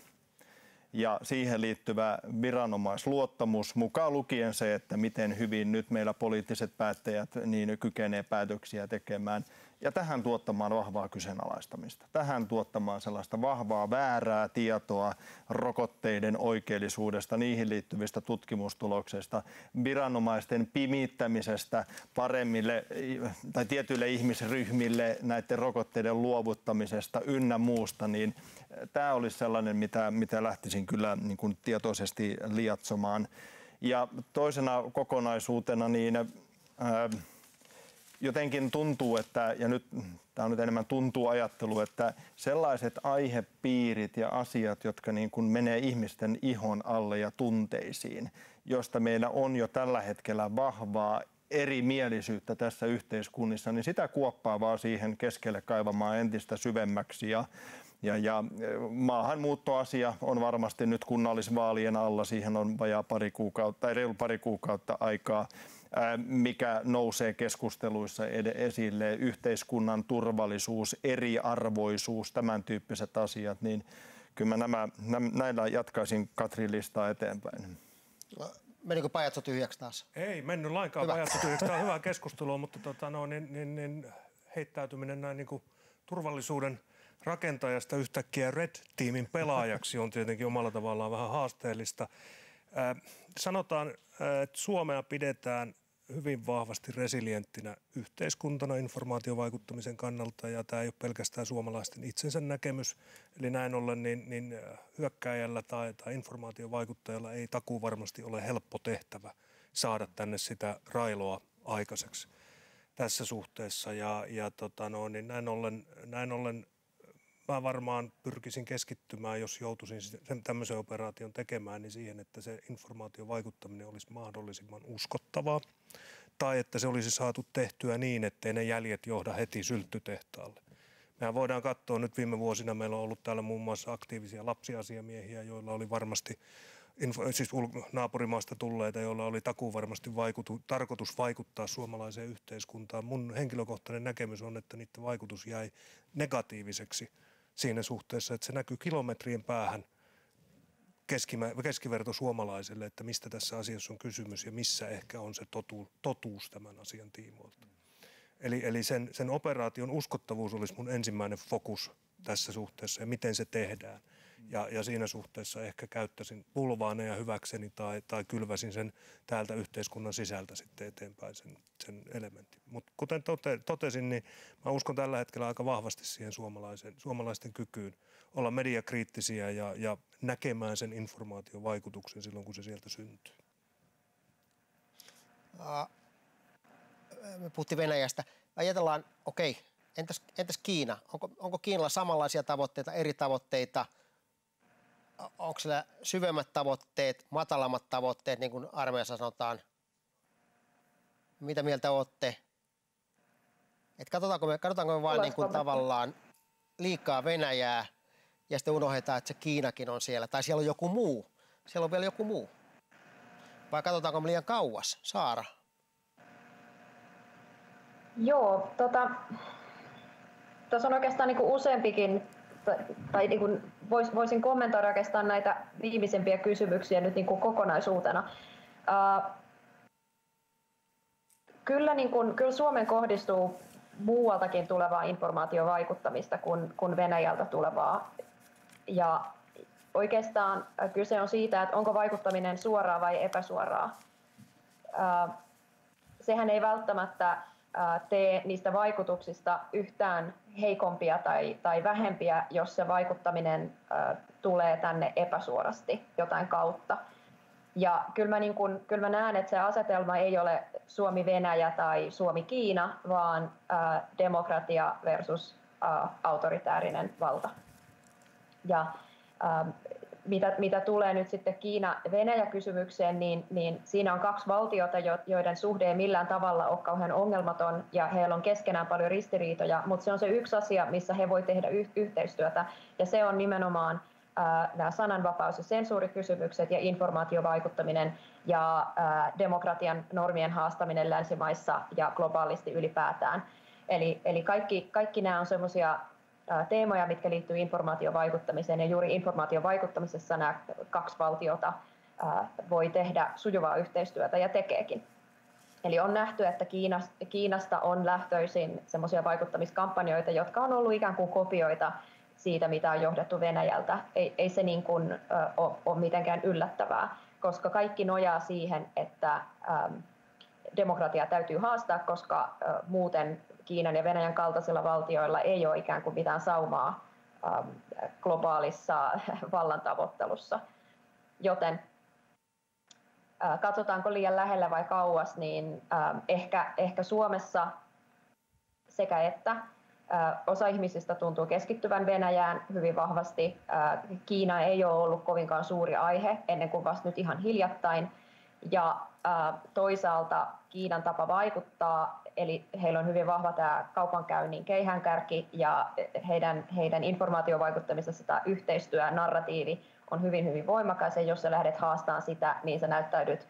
Speaker 20: ja siihen liittyvä viranomaisluottamus, mukaan lukien se, että miten hyvin nyt meillä poliittiset päättäjät niin kykenee päätöksiä tekemään ja tähän tuottamaan vahvaa kyseenalaistamista. Tähän tuottamaan sellaista vahvaa väärää tietoa rokotteiden oikeellisuudesta, niihin liittyvistä tutkimustuloksista, viranomaisten pimittämisestä paremmille tai tietyille ihmisryhmille näiden rokotteiden luovuttamisesta ynnä muusta, niin tämä olisi sellainen, mitä, mitä lähtisin kyllä niin kuin tietoisesti liatsomaan. Ja toisena kokonaisuutena niin ää, jotenkin tuntuu, että, ja nyt tämä on nyt enemmän tuntuu ajattelu, että sellaiset aihepiirit ja asiat, jotka niin kuin menee ihmisten ihon alle ja tunteisiin, josta meillä on jo tällä hetkellä vahvaa erimielisyyttä tässä yhteiskunnissa, niin sitä kuoppaa vaan siihen keskelle kaivamaan entistä syvemmäksi. Ja, ja, ja maahanmuuttoasia on varmasti nyt kunnallisvaalien alla, siihen on vajaa pari kuukautta, tai reilu pari kuukautta aikaa mikä nousee keskusteluissa esille, yhteiskunnan turvallisuus, eriarvoisuus, tämän tyyppiset asiat, niin kyllä mä nämä, näillä jatkaisin Katrin listaa eteenpäin.
Speaker 17: Menikö pajatso tyhjäksi taas?
Speaker 18: Ei mennyt lainkaan pajatso tyhjäksi. Tämä on hyvää keskustelua, mutta tota, no, niin, niin, niin, heittäytyminen näin niin kuin turvallisuuden rakentajasta yhtäkkiä Red-tiimin pelaajaksi on tietenkin omalla tavallaan vähän haasteellista. Sanotaan, että Suomea pidetään hyvin vahvasti resilienttinä yhteiskuntana informaatiovaikuttamisen kannalta ja tämä ei ole pelkästään suomalaisten itsensä näkemys. Eli näin ollen niin, niin hyökkääjällä tai, tai informaatiovaikuttajalla ei takuu varmasti ole helppo tehtävä saada tänne sitä railoa aikaiseksi tässä suhteessa. Ja, ja tota no, niin näin, ollen, näin ollen mä varmaan pyrkisin keskittymään, jos joutuisin sen tämmöisen operaation tekemään, niin siihen, että se informaation vaikuttaminen olisi mahdollisimman uskottavaa. Tai että se olisi saatu tehtyä niin, ettei ne jäljet johda heti sylttytehtaalle. Mehän voidaan katsoa nyt viime vuosina, meillä on ollut täällä muun muassa aktiivisia lapsiasiamiehiä, joilla oli varmasti info, siis naapurimaasta tulleita, joilla oli takuu varmasti vaikutu, tarkoitus vaikuttaa suomalaiseen yhteiskuntaan. Mun henkilökohtainen näkemys on, että niiden vaikutus jäi negatiiviseksi siinä suhteessa, että se näkyy kilometrien päähän keskimä, keskiverto suomalaiselle, että mistä tässä asiassa on kysymys ja missä ehkä on se totu, totuus tämän asian tiimoilta. Eli, eli sen, sen operaation uskottavuus olisi mun ensimmäinen fokus tässä suhteessa ja miten se tehdään. Ja, ja siinä suhteessa ehkä käyttäisin bulvaaneja hyväkseni tai, tai kylväsin sen täältä yhteiskunnan sisältä sitten eteenpäin sen, sen elementin. Mutta kuten tote, totesin, niin mä uskon tällä hetkellä aika vahvasti siihen suomalaisen, suomalaisten kykyyn olla mediakriittisiä ja, ja näkemään sen informaation vaikutuksen silloin, kun se sieltä syntyy.
Speaker 17: me puhuttiin Venäjästä. Ajatellaan, okei, okay, entäs, entäs Kiina? Onko, onko Kiinalla samanlaisia tavoitteita, eri tavoitteita – onko siellä syvemmät tavoitteet, matalammat tavoitteet, niin kuin armeijassa sanotaan? Mitä mieltä olette? Et katsotaanko me, katsotaanko me vain niin kuin tavallaan liikaa Venäjää ja sitten unohdetaan, että se Kiinakin on siellä. Tai siellä on joku muu. Siellä on vielä joku muu. Vai katsotaanko me liian kauas? Saara?
Speaker 21: Joo, tota, tässä on oikeastaan niin kuin useampikin tai niin kuin vois, voisin kommentoida oikeastaan näitä viimeisempiä kysymyksiä nyt niin kuin kokonaisuutena. Uh, kyllä, niin kuin, kyllä Suomen kohdistuu muualtakin tulevaa informaatiovaikuttamista kuin, kuin Venäjältä tulevaa. Ja oikeastaan kyse on siitä, että onko vaikuttaminen suoraa vai epäsuoraa. Uh, sehän ei välttämättä tee niistä vaikutuksista yhtään heikompia tai, tai vähempiä, jos se vaikuttaminen tulee tänne epäsuorasti jotain kautta. Ja kyllä mä, niin kun, kyllä mä näen, että se asetelma ei ole Suomi-Venäjä tai Suomi-Kiina, vaan ää, demokratia versus ää, autoritäärinen valta. Ja ää, mitä, mitä tulee nyt sitten Kiina-Venäjä-kysymykseen, niin, niin siinä on kaksi valtiota, joiden suhde ei millään tavalla ole kauhean ongelmaton ja heillä on keskenään paljon ristiriitoja, mutta se on se yksi asia, missä he voi tehdä yh- yhteistyötä ja se on nimenomaan ää, nämä sananvapaus- ja sensuurikysymykset ja informaatiovaikuttaminen ja ää, demokratian normien haastaminen länsimaissa ja globaalisti ylipäätään. Eli, eli kaikki, kaikki nämä on sellaisia teemoja, mitkä liittyy informaatiovaikuttamiseen. Ja juuri informaatiovaikuttamisessa nämä kaksi valtiota voi tehdä sujuvaa yhteistyötä ja tekeekin. Eli on nähty, että Kiinasta on lähtöisin semmoisia vaikuttamiskampanjoita, jotka on ollut ikään kuin kopioita siitä, mitä on johdettu Venäjältä. Ei, ei se niin kuin, ole, ole mitenkään yllättävää, koska kaikki nojaa siihen, että demokratia täytyy haastaa, koska muuten Kiinan ja Venäjän kaltaisilla valtioilla ei ole ikään kuin mitään saumaa ähm, globaalissa [laughs] vallantavoittelussa. Joten äh, katsotaanko liian lähellä vai kauas, niin ähm, ehkä, ehkä Suomessa sekä että äh, osa ihmisistä tuntuu keskittyvän Venäjään hyvin vahvasti. Äh, Kiina ei ole ollut kovinkaan suuri aihe ennen kuin vasta nyt ihan hiljattain. Ja toisaalta Kiinan tapa vaikuttaa eli heillä on hyvin vahva tämä kaupankäynnin keihäänkärki ja heidän, heidän informaatiovaikuttamisessa tämä yhteistyö, narratiivi on hyvin, hyvin voimakas ja jos sä lähdet haastamaan sitä, niin sä näyttäydyt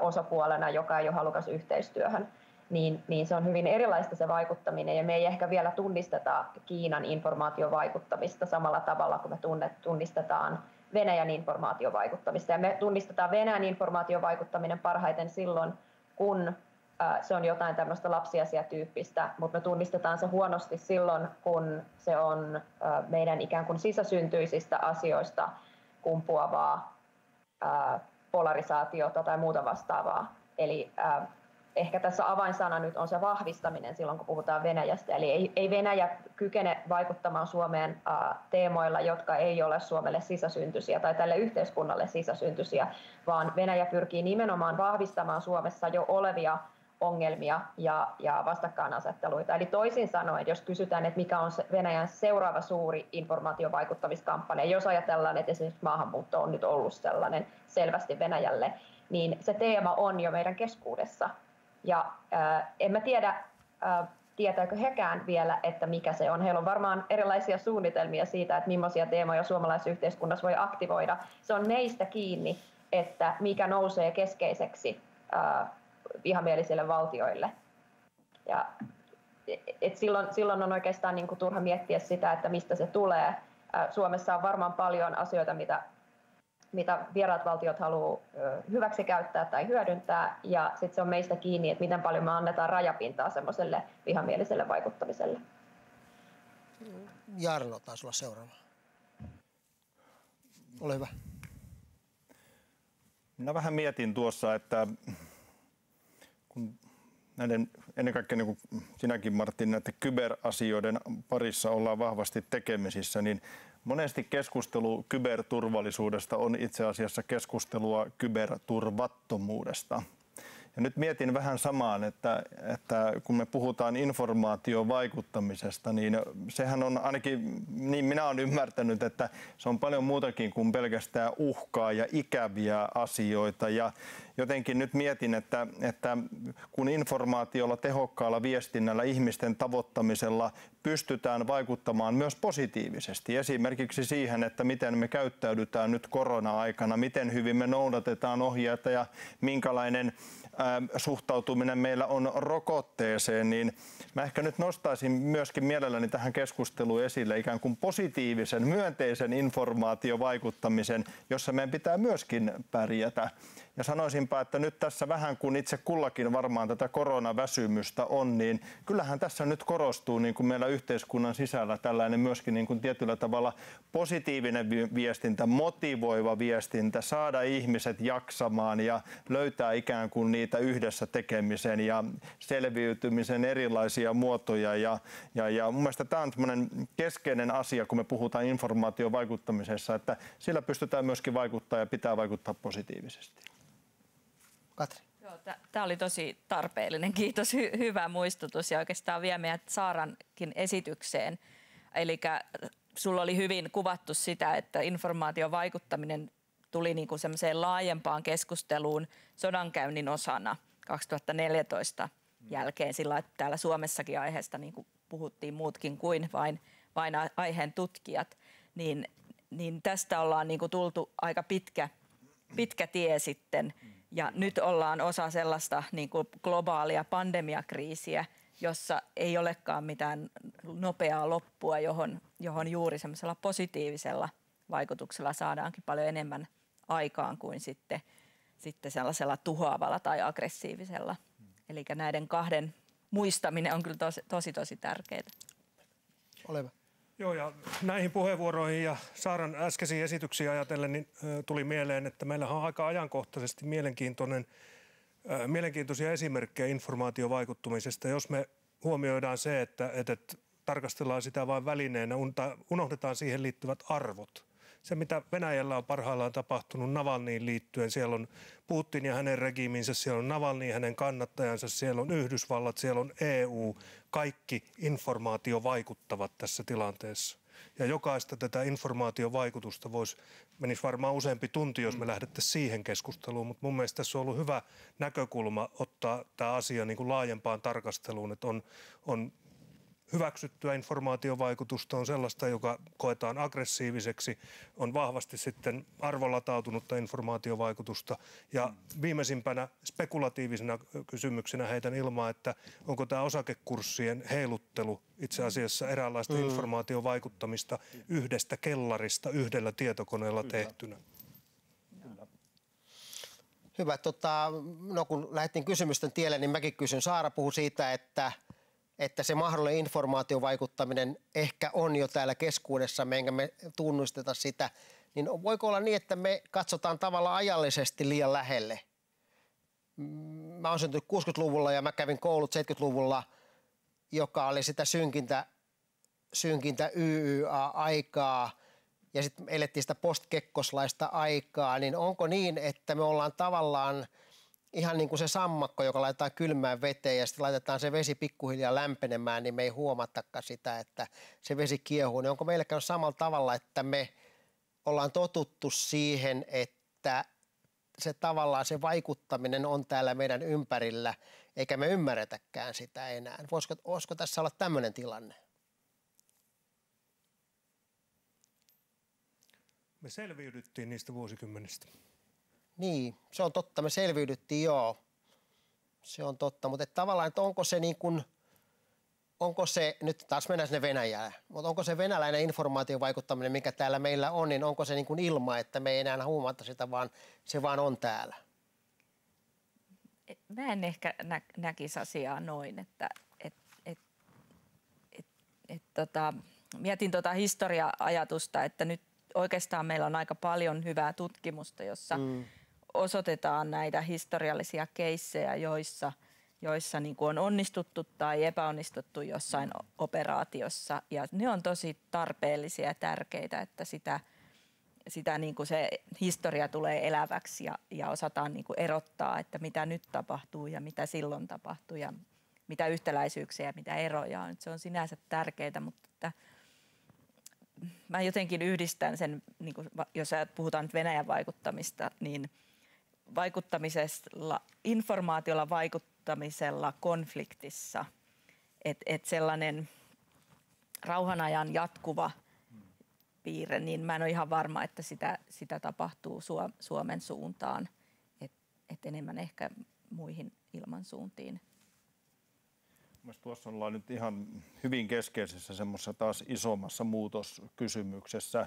Speaker 21: osapuolena, joka ei ole halukas yhteistyöhön. Niin, niin se on hyvin erilaista se vaikuttaminen ja me ei ehkä vielä tunnisteta Kiinan informaatiovaikuttamista samalla tavalla kuin me tunnistetaan Venäjän informaatiovaikuttamista. Ja me tunnistetaan Venäjän informaatiovaikuttaminen parhaiten silloin, kun se on jotain tämmöistä lapsiasiatyyppistä, mutta me tunnistetaan se huonosti silloin, kun se on meidän ikään kuin sisäsyntyisistä asioista kumpuavaa polarisaatiota tai muuta vastaavaa. Eli ehkä tässä avainsana nyt on se vahvistaminen silloin, kun puhutaan Venäjästä. Eli ei, Venäjä kykene vaikuttamaan Suomeen teemoilla, jotka ei ole Suomelle sisäsyntyisiä tai tälle yhteiskunnalle sisäsyntyisiä, vaan Venäjä pyrkii nimenomaan vahvistamaan Suomessa jo olevia ongelmia ja, ja vastakkainasetteluita. Eli toisin sanoen, jos kysytään, että mikä on Venäjän seuraava suuri informaatiovaikuttamiskampanja, jos ajatellaan, että esimerkiksi maahanmuutto on nyt ollut sellainen selvästi Venäjälle, niin se teema on jo meidän keskuudessa. Ja äh, en mä tiedä, äh, tietääkö hekään vielä, että mikä se on. Heillä on varmaan erilaisia suunnitelmia siitä, että millaisia teemoja suomalaisessa yhteiskunnassa voi aktivoida. Se on meistä kiinni, että mikä nousee keskeiseksi äh, vihamielisille valtioille. Ja, et silloin, silloin on oikeastaan niin kuin turha miettiä sitä, että mistä se tulee. Suomessa on varmaan paljon asioita, mitä, mitä vieraat valtiot haluaa hyväksi käyttää tai hyödyntää, ja sitten se on meistä kiinni, että miten paljon me annetaan rajapintaa semmoiselle vihamieliselle vaikuttamiselle.
Speaker 17: Jarno taisi olla seuraava. Ole hyvä.
Speaker 20: Minä vähän mietin tuossa, että kun näiden, ennen kaikkea niin kuin sinäkin Martin, näiden kyberasioiden parissa ollaan vahvasti tekemisissä, niin monesti keskustelu kyberturvallisuudesta on itse asiassa keskustelua kyberturvattomuudesta. Ja nyt mietin vähän samaan, että, että kun me puhutaan informaatiovaikuttamisesta, niin sehän on ainakin, niin minä olen ymmärtänyt, että se on paljon muutakin kuin pelkästään uhkaa ja ikäviä asioita. Ja jotenkin nyt mietin, että, että kun informaatiolla, tehokkaalla viestinnällä, ihmisten tavoittamisella pystytään vaikuttamaan myös positiivisesti. Esimerkiksi siihen, että miten me käyttäydytään nyt korona-aikana, miten hyvin me noudatetaan ohjeita ja minkälainen suhtautuminen meillä on rokotteeseen, niin mä ehkä nyt nostaisin myöskin mielelläni tähän keskusteluun esille ikään kuin positiivisen, myönteisen informaatiovaikuttamisen, jossa meidän pitää myöskin pärjätä. Ja sanoisinpa, että nyt tässä vähän kun itse kullakin varmaan tätä koronaväsymystä on, niin kyllähän tässä nyt korostuu niin kuin meillä yhteiskunnan sisällä tällainen myöskin niin kuin tietyllä tavalla positiivinen viestintä, motivoiva viestintä, saada ihmiset jaksamaan ja löytää ikään kuin niitä yhdessä tekemisen ja selviytymisen erilaisia muotoja. Ja, ja, ja mun mielestä tämä on keskeinen asia, kun me puhutaan informaatiovaikuttamisessa, että sillä pystytään myöskin vaikuttaa ja pitää vaikuttaa positiivisesti.
Speaker 17: Katri.
Speaker 19: Tämä oli tosi tarpeellinen. Kiitos. Hy- hyvä muistutus ja oikeastaan vie meidät Saarankin esitykseen. Eli sulla oli hyvin kuvattu sitä, että informaation vaikuttaminen tuli niin kuin semmoiseen laajempaan keskusteluun sodankäynnin osana 2014 jälkeen sillä, että täällä Suomessakin aiheesta niin kuin puhuttiin muutkin kuin vain, vain aiheen tutkijat, niin, niin tästä ollaan niin kuin tultu aika pitkä, pitkä tie sitten ja nyt ollaan osa sellaista niin kuin globaalia pandemiakriisiä, jossa ei olekaan mitään nopeaa loppua, johon, johon juuri semmoisella positiivisella vaikutuksella saadaankin paljon enemmän aikaan kuin sitten, sitten sellaisella tuhoavalla tai aggressiivisella. Eli näiden kahden muistaminen on kyllä tosi tosi, tosi tärkeää.
Speaker 17: Oleva.
Speaker 18: Joo, ja näihin puheenvuoroihin ja Saaran äskeisiin esityksiin ajatellen niin, tuli mieleen, että meillä on aika ajankohtaisesti mielenkiintoinen, mielenkiintoisia esimerkkejä informaatiovaikuttumisesta. Jos me huomioidaan se, että, että tarkastellaan sitä vain välineenä, unohdetaan siihen liittyvät arvot se, mitä Venäjällä on parhaillaan tapahtunut Navalniin liittyen. Siellä on Putin ja hänen regiiminsä, siellä on Navalni ja hänen kannattajansa, siellä on Yhdysvallat, siellä on EU. Kaikki informaatio vaikuttavat tässä tilanteessa. Ja jokaista tätä informaatiovaikutusta voisi, menisi varmaan useampi tunti, jos me mm. lähdettäisiin siihen keskusteluun, mutta mun mielestä tässä on ollut hyvä näkökulma ottaa tämä asia niin kuin laajempaan tarkasteluun, että on, on hyväksyttyä informaatiovaikutusta on sellaista, joka koetaan aggressiiviseksi, on vahvasti sitten arvolatautunutta informaatiovaikutusta. Ja viimeisimpänä spekulatiivisena kysymyksenä heitän ilmaa, että onko tämä osakekurssien heiluttelu itse asiassa eräänlaista mm. informaatiovaikuttamista yhdestä kellarista yhdellä tietokoneella Kyllä. tehtynä.
Speaker 17: Hyvä. Tota, no kun lähdettiin kysymysten tielle, niin mäkin kysyn. Saara puhui siitä, että – että se mahdollinen informaatiovaikuttaminen ehkä on jo täällä keskuudessa, enkä me tunnusteta sitä, niin voiko olla niin, että me katsotaan tavallaan ajallisesti liian lähelle? Mm, mä oon syntynyt 60-luvulla ja mä kävin koulut 70-luvulla, joka oli sitä synkintä, synkintä YYA-aikaa ja sitten elettiin sitä postkekkoslaista aikaa, niin onko niin, että me ollaan tavallaan ihan niin kuin se sammakko, joka laitetaan kylmään veteen ja sitten laitetaan se vesi pikkuhiljaa lämpenemään, niin me ei huomatakaan sitä, että se vesi kiehuu. Niin onko meillä käynyt samalla tavalla, että me ollaan totuttu siihen, että se tavallaan se vaikuttaminen on täällä meidän ympärillä, eikä me ymmärretäkään sitä enää. Voisiko, voisiko tässä olla tämmöinen tilanne?
Speaker 18: Me selviydyttiin niistä vuosikymmenistä.
Speaker 17: Niin, se on totta. Me selviydyttiin, joo. Se on totta, mutta tavallaan, että onko se niin kuin, onko se, nyt taas mennään sinne Venäjään, mutta onko se venäläinen informaatiovaikuttaminen, mikä täällä meillä on, niin onko se niin kuin ilma, että me ei enää huomata sitä, vaan se vaan on täällä?
Speaker 19: Mä en ehkä nä- näkisi asiaa noin, että et, et, et, et, tota, mietin tuota historia-ajatusta, että nyt oikeastaan meillä on aika paljon hyvää tutkimusta, jossa mm. Osoitetaan näitä historiallisia keissejä, joissa, joissa niin kuin on onnistuttu tai epäonnistuttu jossain operaatiossa. Ja ne on tosi tarpeellisia ja tärkeitä, että sitä, sitä niin kuin se historia tulee eläväksi ja, ja osataan niin kuin erottaa, että mitä nyt tapahtuu ja mitä silloin tapahtuu ja mitä yhtäläisyyksiä ja mitä eroja on. Se on sinänsä tärkeää, mutta että – mä jotenkin yhdistän sen, niin kuin, jos puhutaan nyt Venäjän vaikuttamista, niin vaikuttamisella, informaatiolla vaikuttamisella konfliktissa, että et sellainen rauhanajan jatkuva piirre, niin mä en ole ihan varma, että sitä, sitä tapahtuu Suomen suuntaan, että et enemmän ehkä muihin ilmansuuntiin.
Speaker 20: Mielestäni tuossa ollaan nyt ihan hyvin keskeisessä semmoisessa taas isommassa muutoskysymyksessä.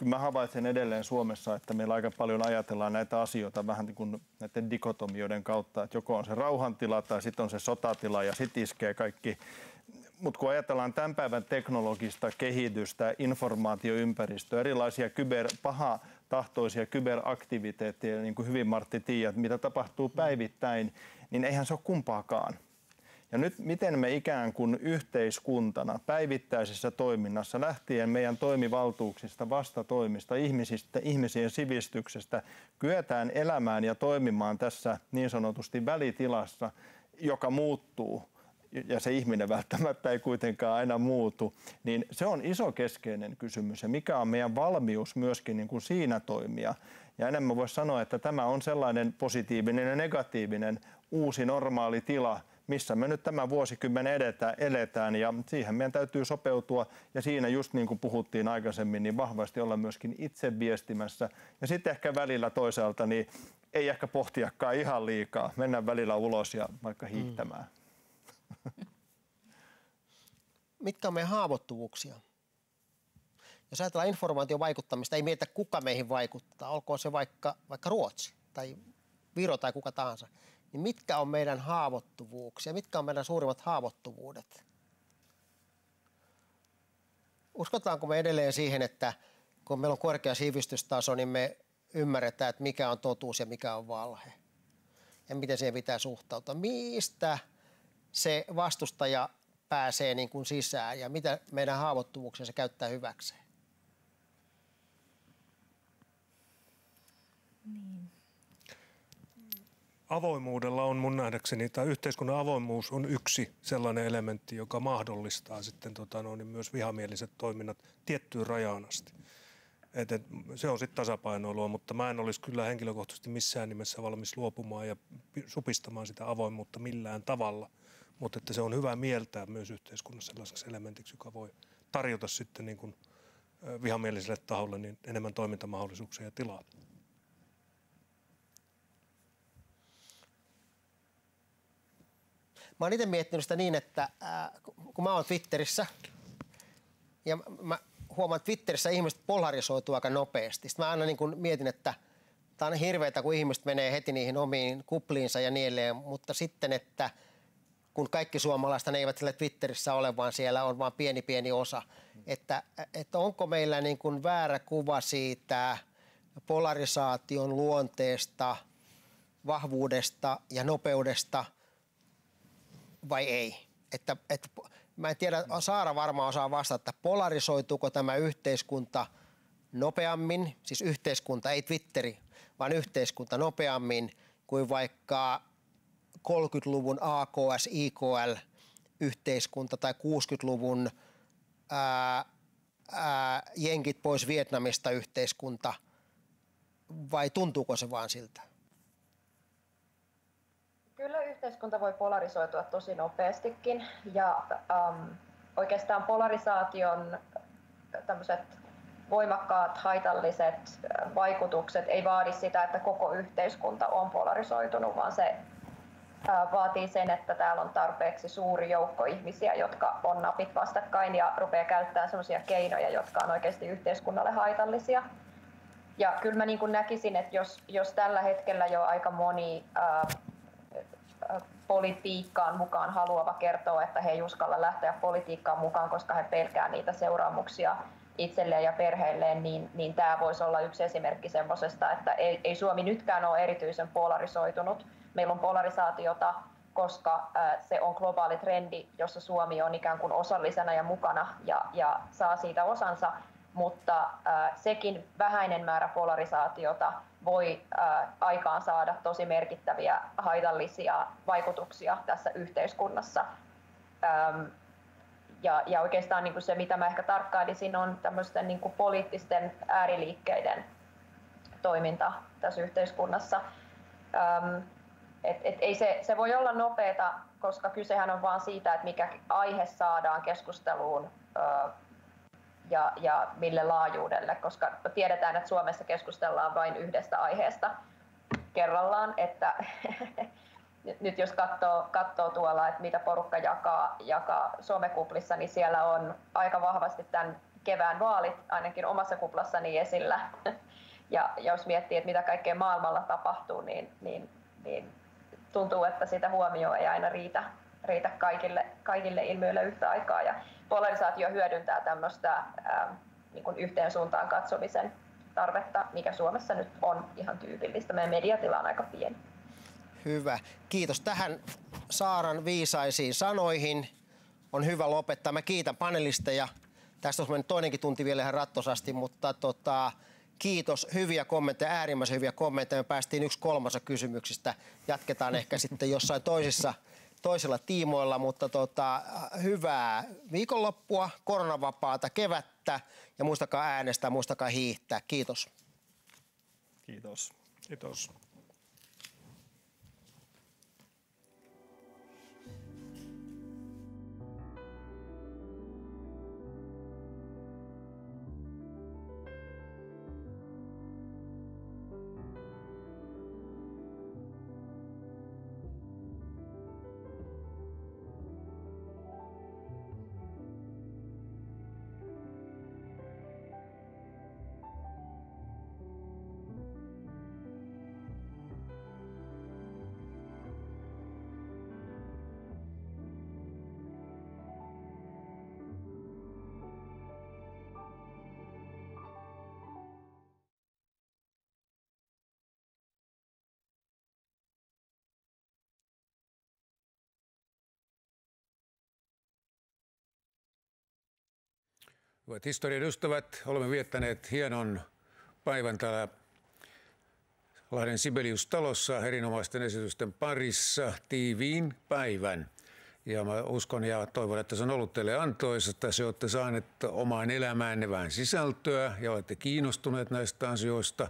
Speaker 20: Kyllä mä havaitsen edelleen Suomessa, että meillä aika paljon ajatellaan näitä asioita vähän niin kuin näiden dikotomioiden kautta, että joko on se rauhantila tai sitten on se sotatila ja sitten iskee kaikki mutta kun ajatellaan tämän päivän teknologista kehitystä, informaatioympäristöä, erilaisia kyber, paha tahtoisia kyberaktiviteetteja, niin kuin hyvin Martti tiedät, mitä tapahtuu päivittäin, niin eihän se ole kumpaakaan. Ja nyt miten me ikään kuin yhteiskuntana päivittäisessä toiminnassa lähtien meidän toimivaltuuksista, vastatoimista, ihmisistä, ihmisien sivistyksestä kyetään elämään ja toimimaan tässä niin sanotusti välitilassa, joka muuttuu ja se ihminen välttämättä ei kuitenkaan aina muutu, niin se on iso keskeinen kysymys. Ja mikä on meidän valmius myöskin niin kuin siinä toimia? Ja enemmän voisi sanoa, että tämä on sellainen positiivinen ja negatiivinen uusi normaali tila, missä me nyt tämän vuosikymmenen edetään, eletään ja siihen meidän täytyy sopeutua ja siinä just niin kuin puhuttiin aikaisemmin, niin vahvasti olla myöskin itse viestimässä ja sitten ehkä välillä toisaalta niin ei ehkä pohtiakaan ihan liikaa, mennä välillä ulos ja vaikka mm. hiihtämään. Mm. [laughs]
Speaker 17: Mitkä on meidän haavoittuvuuksia? Jos ajatellaan informaation vaikuttamista, ei mietitä kuka meihin vaikuttaa, olkoon se vaikka, vaikka Ruotsi tai Viro tai kuka tahansa – niin mitkä on meidän haavoittuvuuksia, mitkä on meidän suurimmat haavoittuvuudet? Uskotaanko me edelleen siihen, että kun meillä on korkea sivistystaso, niin me ymmärretään, että mikä on totuus ja mikä on valhe? Ja miten siihen pitää suhtautua? Mistä se vastustaja pääsee niin kuin sisään ja mitä meidän haavoittuvuuksia se käyttää hyväkseen?
Speaker 18: Niin avoimuudella on mun nähdäkseni, tai yhteiskunnan avoimuus on yksi sellainen elementti, joka mahdollistaa sitten tota, no, niin myös vihamieliset toiminnat tiettyyn rajaan asti. Et, et, se on sitten tasapainoilua, mutta mä en olisi kyllä henkilökohtaisesti missään nimessä valmis luopumaan ja supistamaan sitä avoimuutta millään tavalla. Mutta että se on hyvä mieltää myös yhteiskunnassa sellaiseksi elementiksi, joka voi tarjota sitten niin kuin vihamieliselle taholle niin enemmän toimintamahdollisuuksia ja tilaa.
Speaker 17: Mä oon itse miettinyt sitä niin, että äh, kun mä oon Twitterissä ja mä huomaan, että Twitterissä ihmiset polarisoituu aika nopeasti. Sitten mä aina niin kuin mietin, että tämä on hirveätä, kun ihmiset menee heti niihin omiin kupliinsa ja niin edelleen, mutta sitten, että kun kaikki suomalaiset eivät siellä Twitterissä ole, vaan siellä on vain pieni pieni osa. Että, että onko meillä niin kuin väärä kuva siitä polarisaation luonteesta, vahvuudesta ja nopeudesta – vai ei? Että, että, mä en tiedä, Saara varmaan osaa vastata, että polarisoituuko tämä yhteiskunta nopeammin, siis yhteiskunta, ei Twitteri, vaan yhteiskunta nopeammin kuin vaikka 30-luvun AKS, IKL yhteiskunta tai 60-luvun ää, ää, jenkit pois Vietnamista yhteiskunta, vai tuntuuko se vaan siltä?
Speaker 21: Yhteiskunta voi polarisoitua tosi nopeastikin ja ähm, oikeastaan polarisaation tämmöiset voimakkaat haitalliset vaikutukset ei vaadi sitä, että koko yhteiskunta on polarisoitunut, vaan se vaatii sen, että täällä on tarpeeksi suuri joukko ihmisiä, jotka on napit vastakkain ja rupeaa käyttämään sellaisia keinoja, jotka on oikeasti yhteiskunnalle haitallisia. Ja kyllä mä niin kuin näkisin, että jos, jos tällä hetkellä jo aika moni ää, politiikkaan mukaan haluava kertoo, että he ei uskalla lähteä politiikkaan mukaan, koska he pelkää niitä seuraamuksia itselleen ja perheelleen, niin, niin tämä voisi olla yksi esimerkki semmoisesta, että ei, ei Suomi nytkään ole erityisen polarisoitunut. Meillä on polarisaatiota, koska se on globaali trendi, jossa Suomi on ikään kuin osallisena ja mukana ja, ja saa siitä osansa, mutta sekin vähäinen määrä polarisaatiota voi aikaan saada tosi merkittäviä haitallisia vaikutuksia tässä yhteiskunnassa. Ja, ja oikeastaan niin kuin se, mitä mä ehkä tarkkailisin, on tämmöisten niin kuin poliittisten ääriliikkeiden toiminta tässä yhteiskunnassa. Ähm, et, et ei se, se voi olla nopeata, koska kysehän on vain siitä, että mikä aihe saadaan keskusteluun äh, ja, ja mille laajuudelle, koska tiedetään, että Suomessa keskustellaan vain yhdestä aiheesta kerrallaan, että [laughs] nyt jos katsoo, katsoo tuolla, että mitä porukka jakaa, jakaa somekuplissa, niin siellä on aika vahvasti tämän kevään vaalit ainakin omassa kuplassani esillä. [laughs] Ja jos miettii, että mitä kaikkea maailmalla tapahtuu, niin, niin, niin tuntuu, että sitä huomioon ei aina riitä, riitä kaikille, kaikille ilmiöille yhtä aikaa. Ja polarisaatio hyödyntää tämmöistä niin kuin yhteen suuntaan katsomisen tarvetta, mikä Suomessa nyt on ihan tyypillistä. Meidän mediatila on aika pieni.
Speaker 17: Hyvä. Kiitos tähän Saaran viisaisiin sanoihin. On hyvä lopettaa. Mä kiitän panelisteja. Tästä olisi mennyt toinenkin tunti vielä ihan rattosasti, mutta tota, kiitos. Hyviä kommentteja, äärimmäisen hyviä kommentteja. Me päästiin yksi kolmasa kysymyksistä. Jatketaan ehkä sitten jossain toisissa, toisilla tiimoilla, mutta tota, hyvää viikonloppua, koronavapaata kevättä ja muistakaa äänestää, muistakaa hiihtää. Kiitos.
Speaker 18: Kiitos. Kiitos.
Speaker 1: Hyvät historian ystävät, olemme viettäneet hienon päivän täällä Lahden Sibelius-talossa erinomaisten esitysten parissa tiiviin päivän. Ja mä uskon ja toivon, että se on ollut teille antoisa, että se olette saaneet omaan elämäänne vähän sisältöä ja olette kiinnostuneet näistä asioista.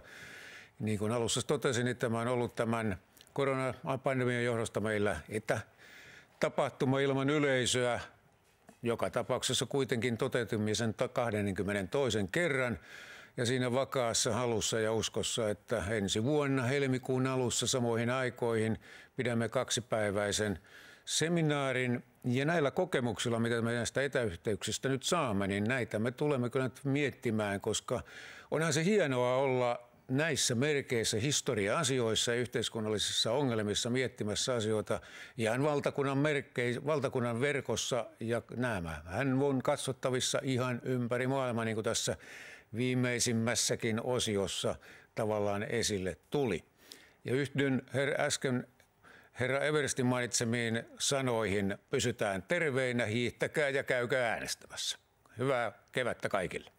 Speaker 1: Niin kuin alussa totesin, niin tämä on ollut tämän koronapandemian johdosta meillä etätapahtuma ilman yleisöä joka tapauksessa kuitenkin toteutimme sen 22 kerran ja siinä vakaassa halussa ja uskossa, että ensi vuonna helmikuun alussa samoihin aikoihin pidämme kaksipäiväisen seminaarin. Ja näillä kokemuksilla, mitä me näistä etäyhteyksistä nyt saamme, niin näitä me tulemme kyllä nyt miettimään, koska onhan se hienoa olla näissä merkeissä, historia-asioissa ja yhteiskunnallisissa ongelmissa miettimässä asioita ihan valtakunnan, merkkei, valtakunnan verkossa ja nämä hän on katsottavissa ihan ympäri maailmaa, niin kuin tässä viimeisimmässäkin osiossa tavallaan esille tuli. Ja yhdyn her, äsken herra Everstin mainitsemiin sanoihin, pysytään terveinä, hiihtäkää ja käykää äänestämässä. Hyvää kevättä kaikille.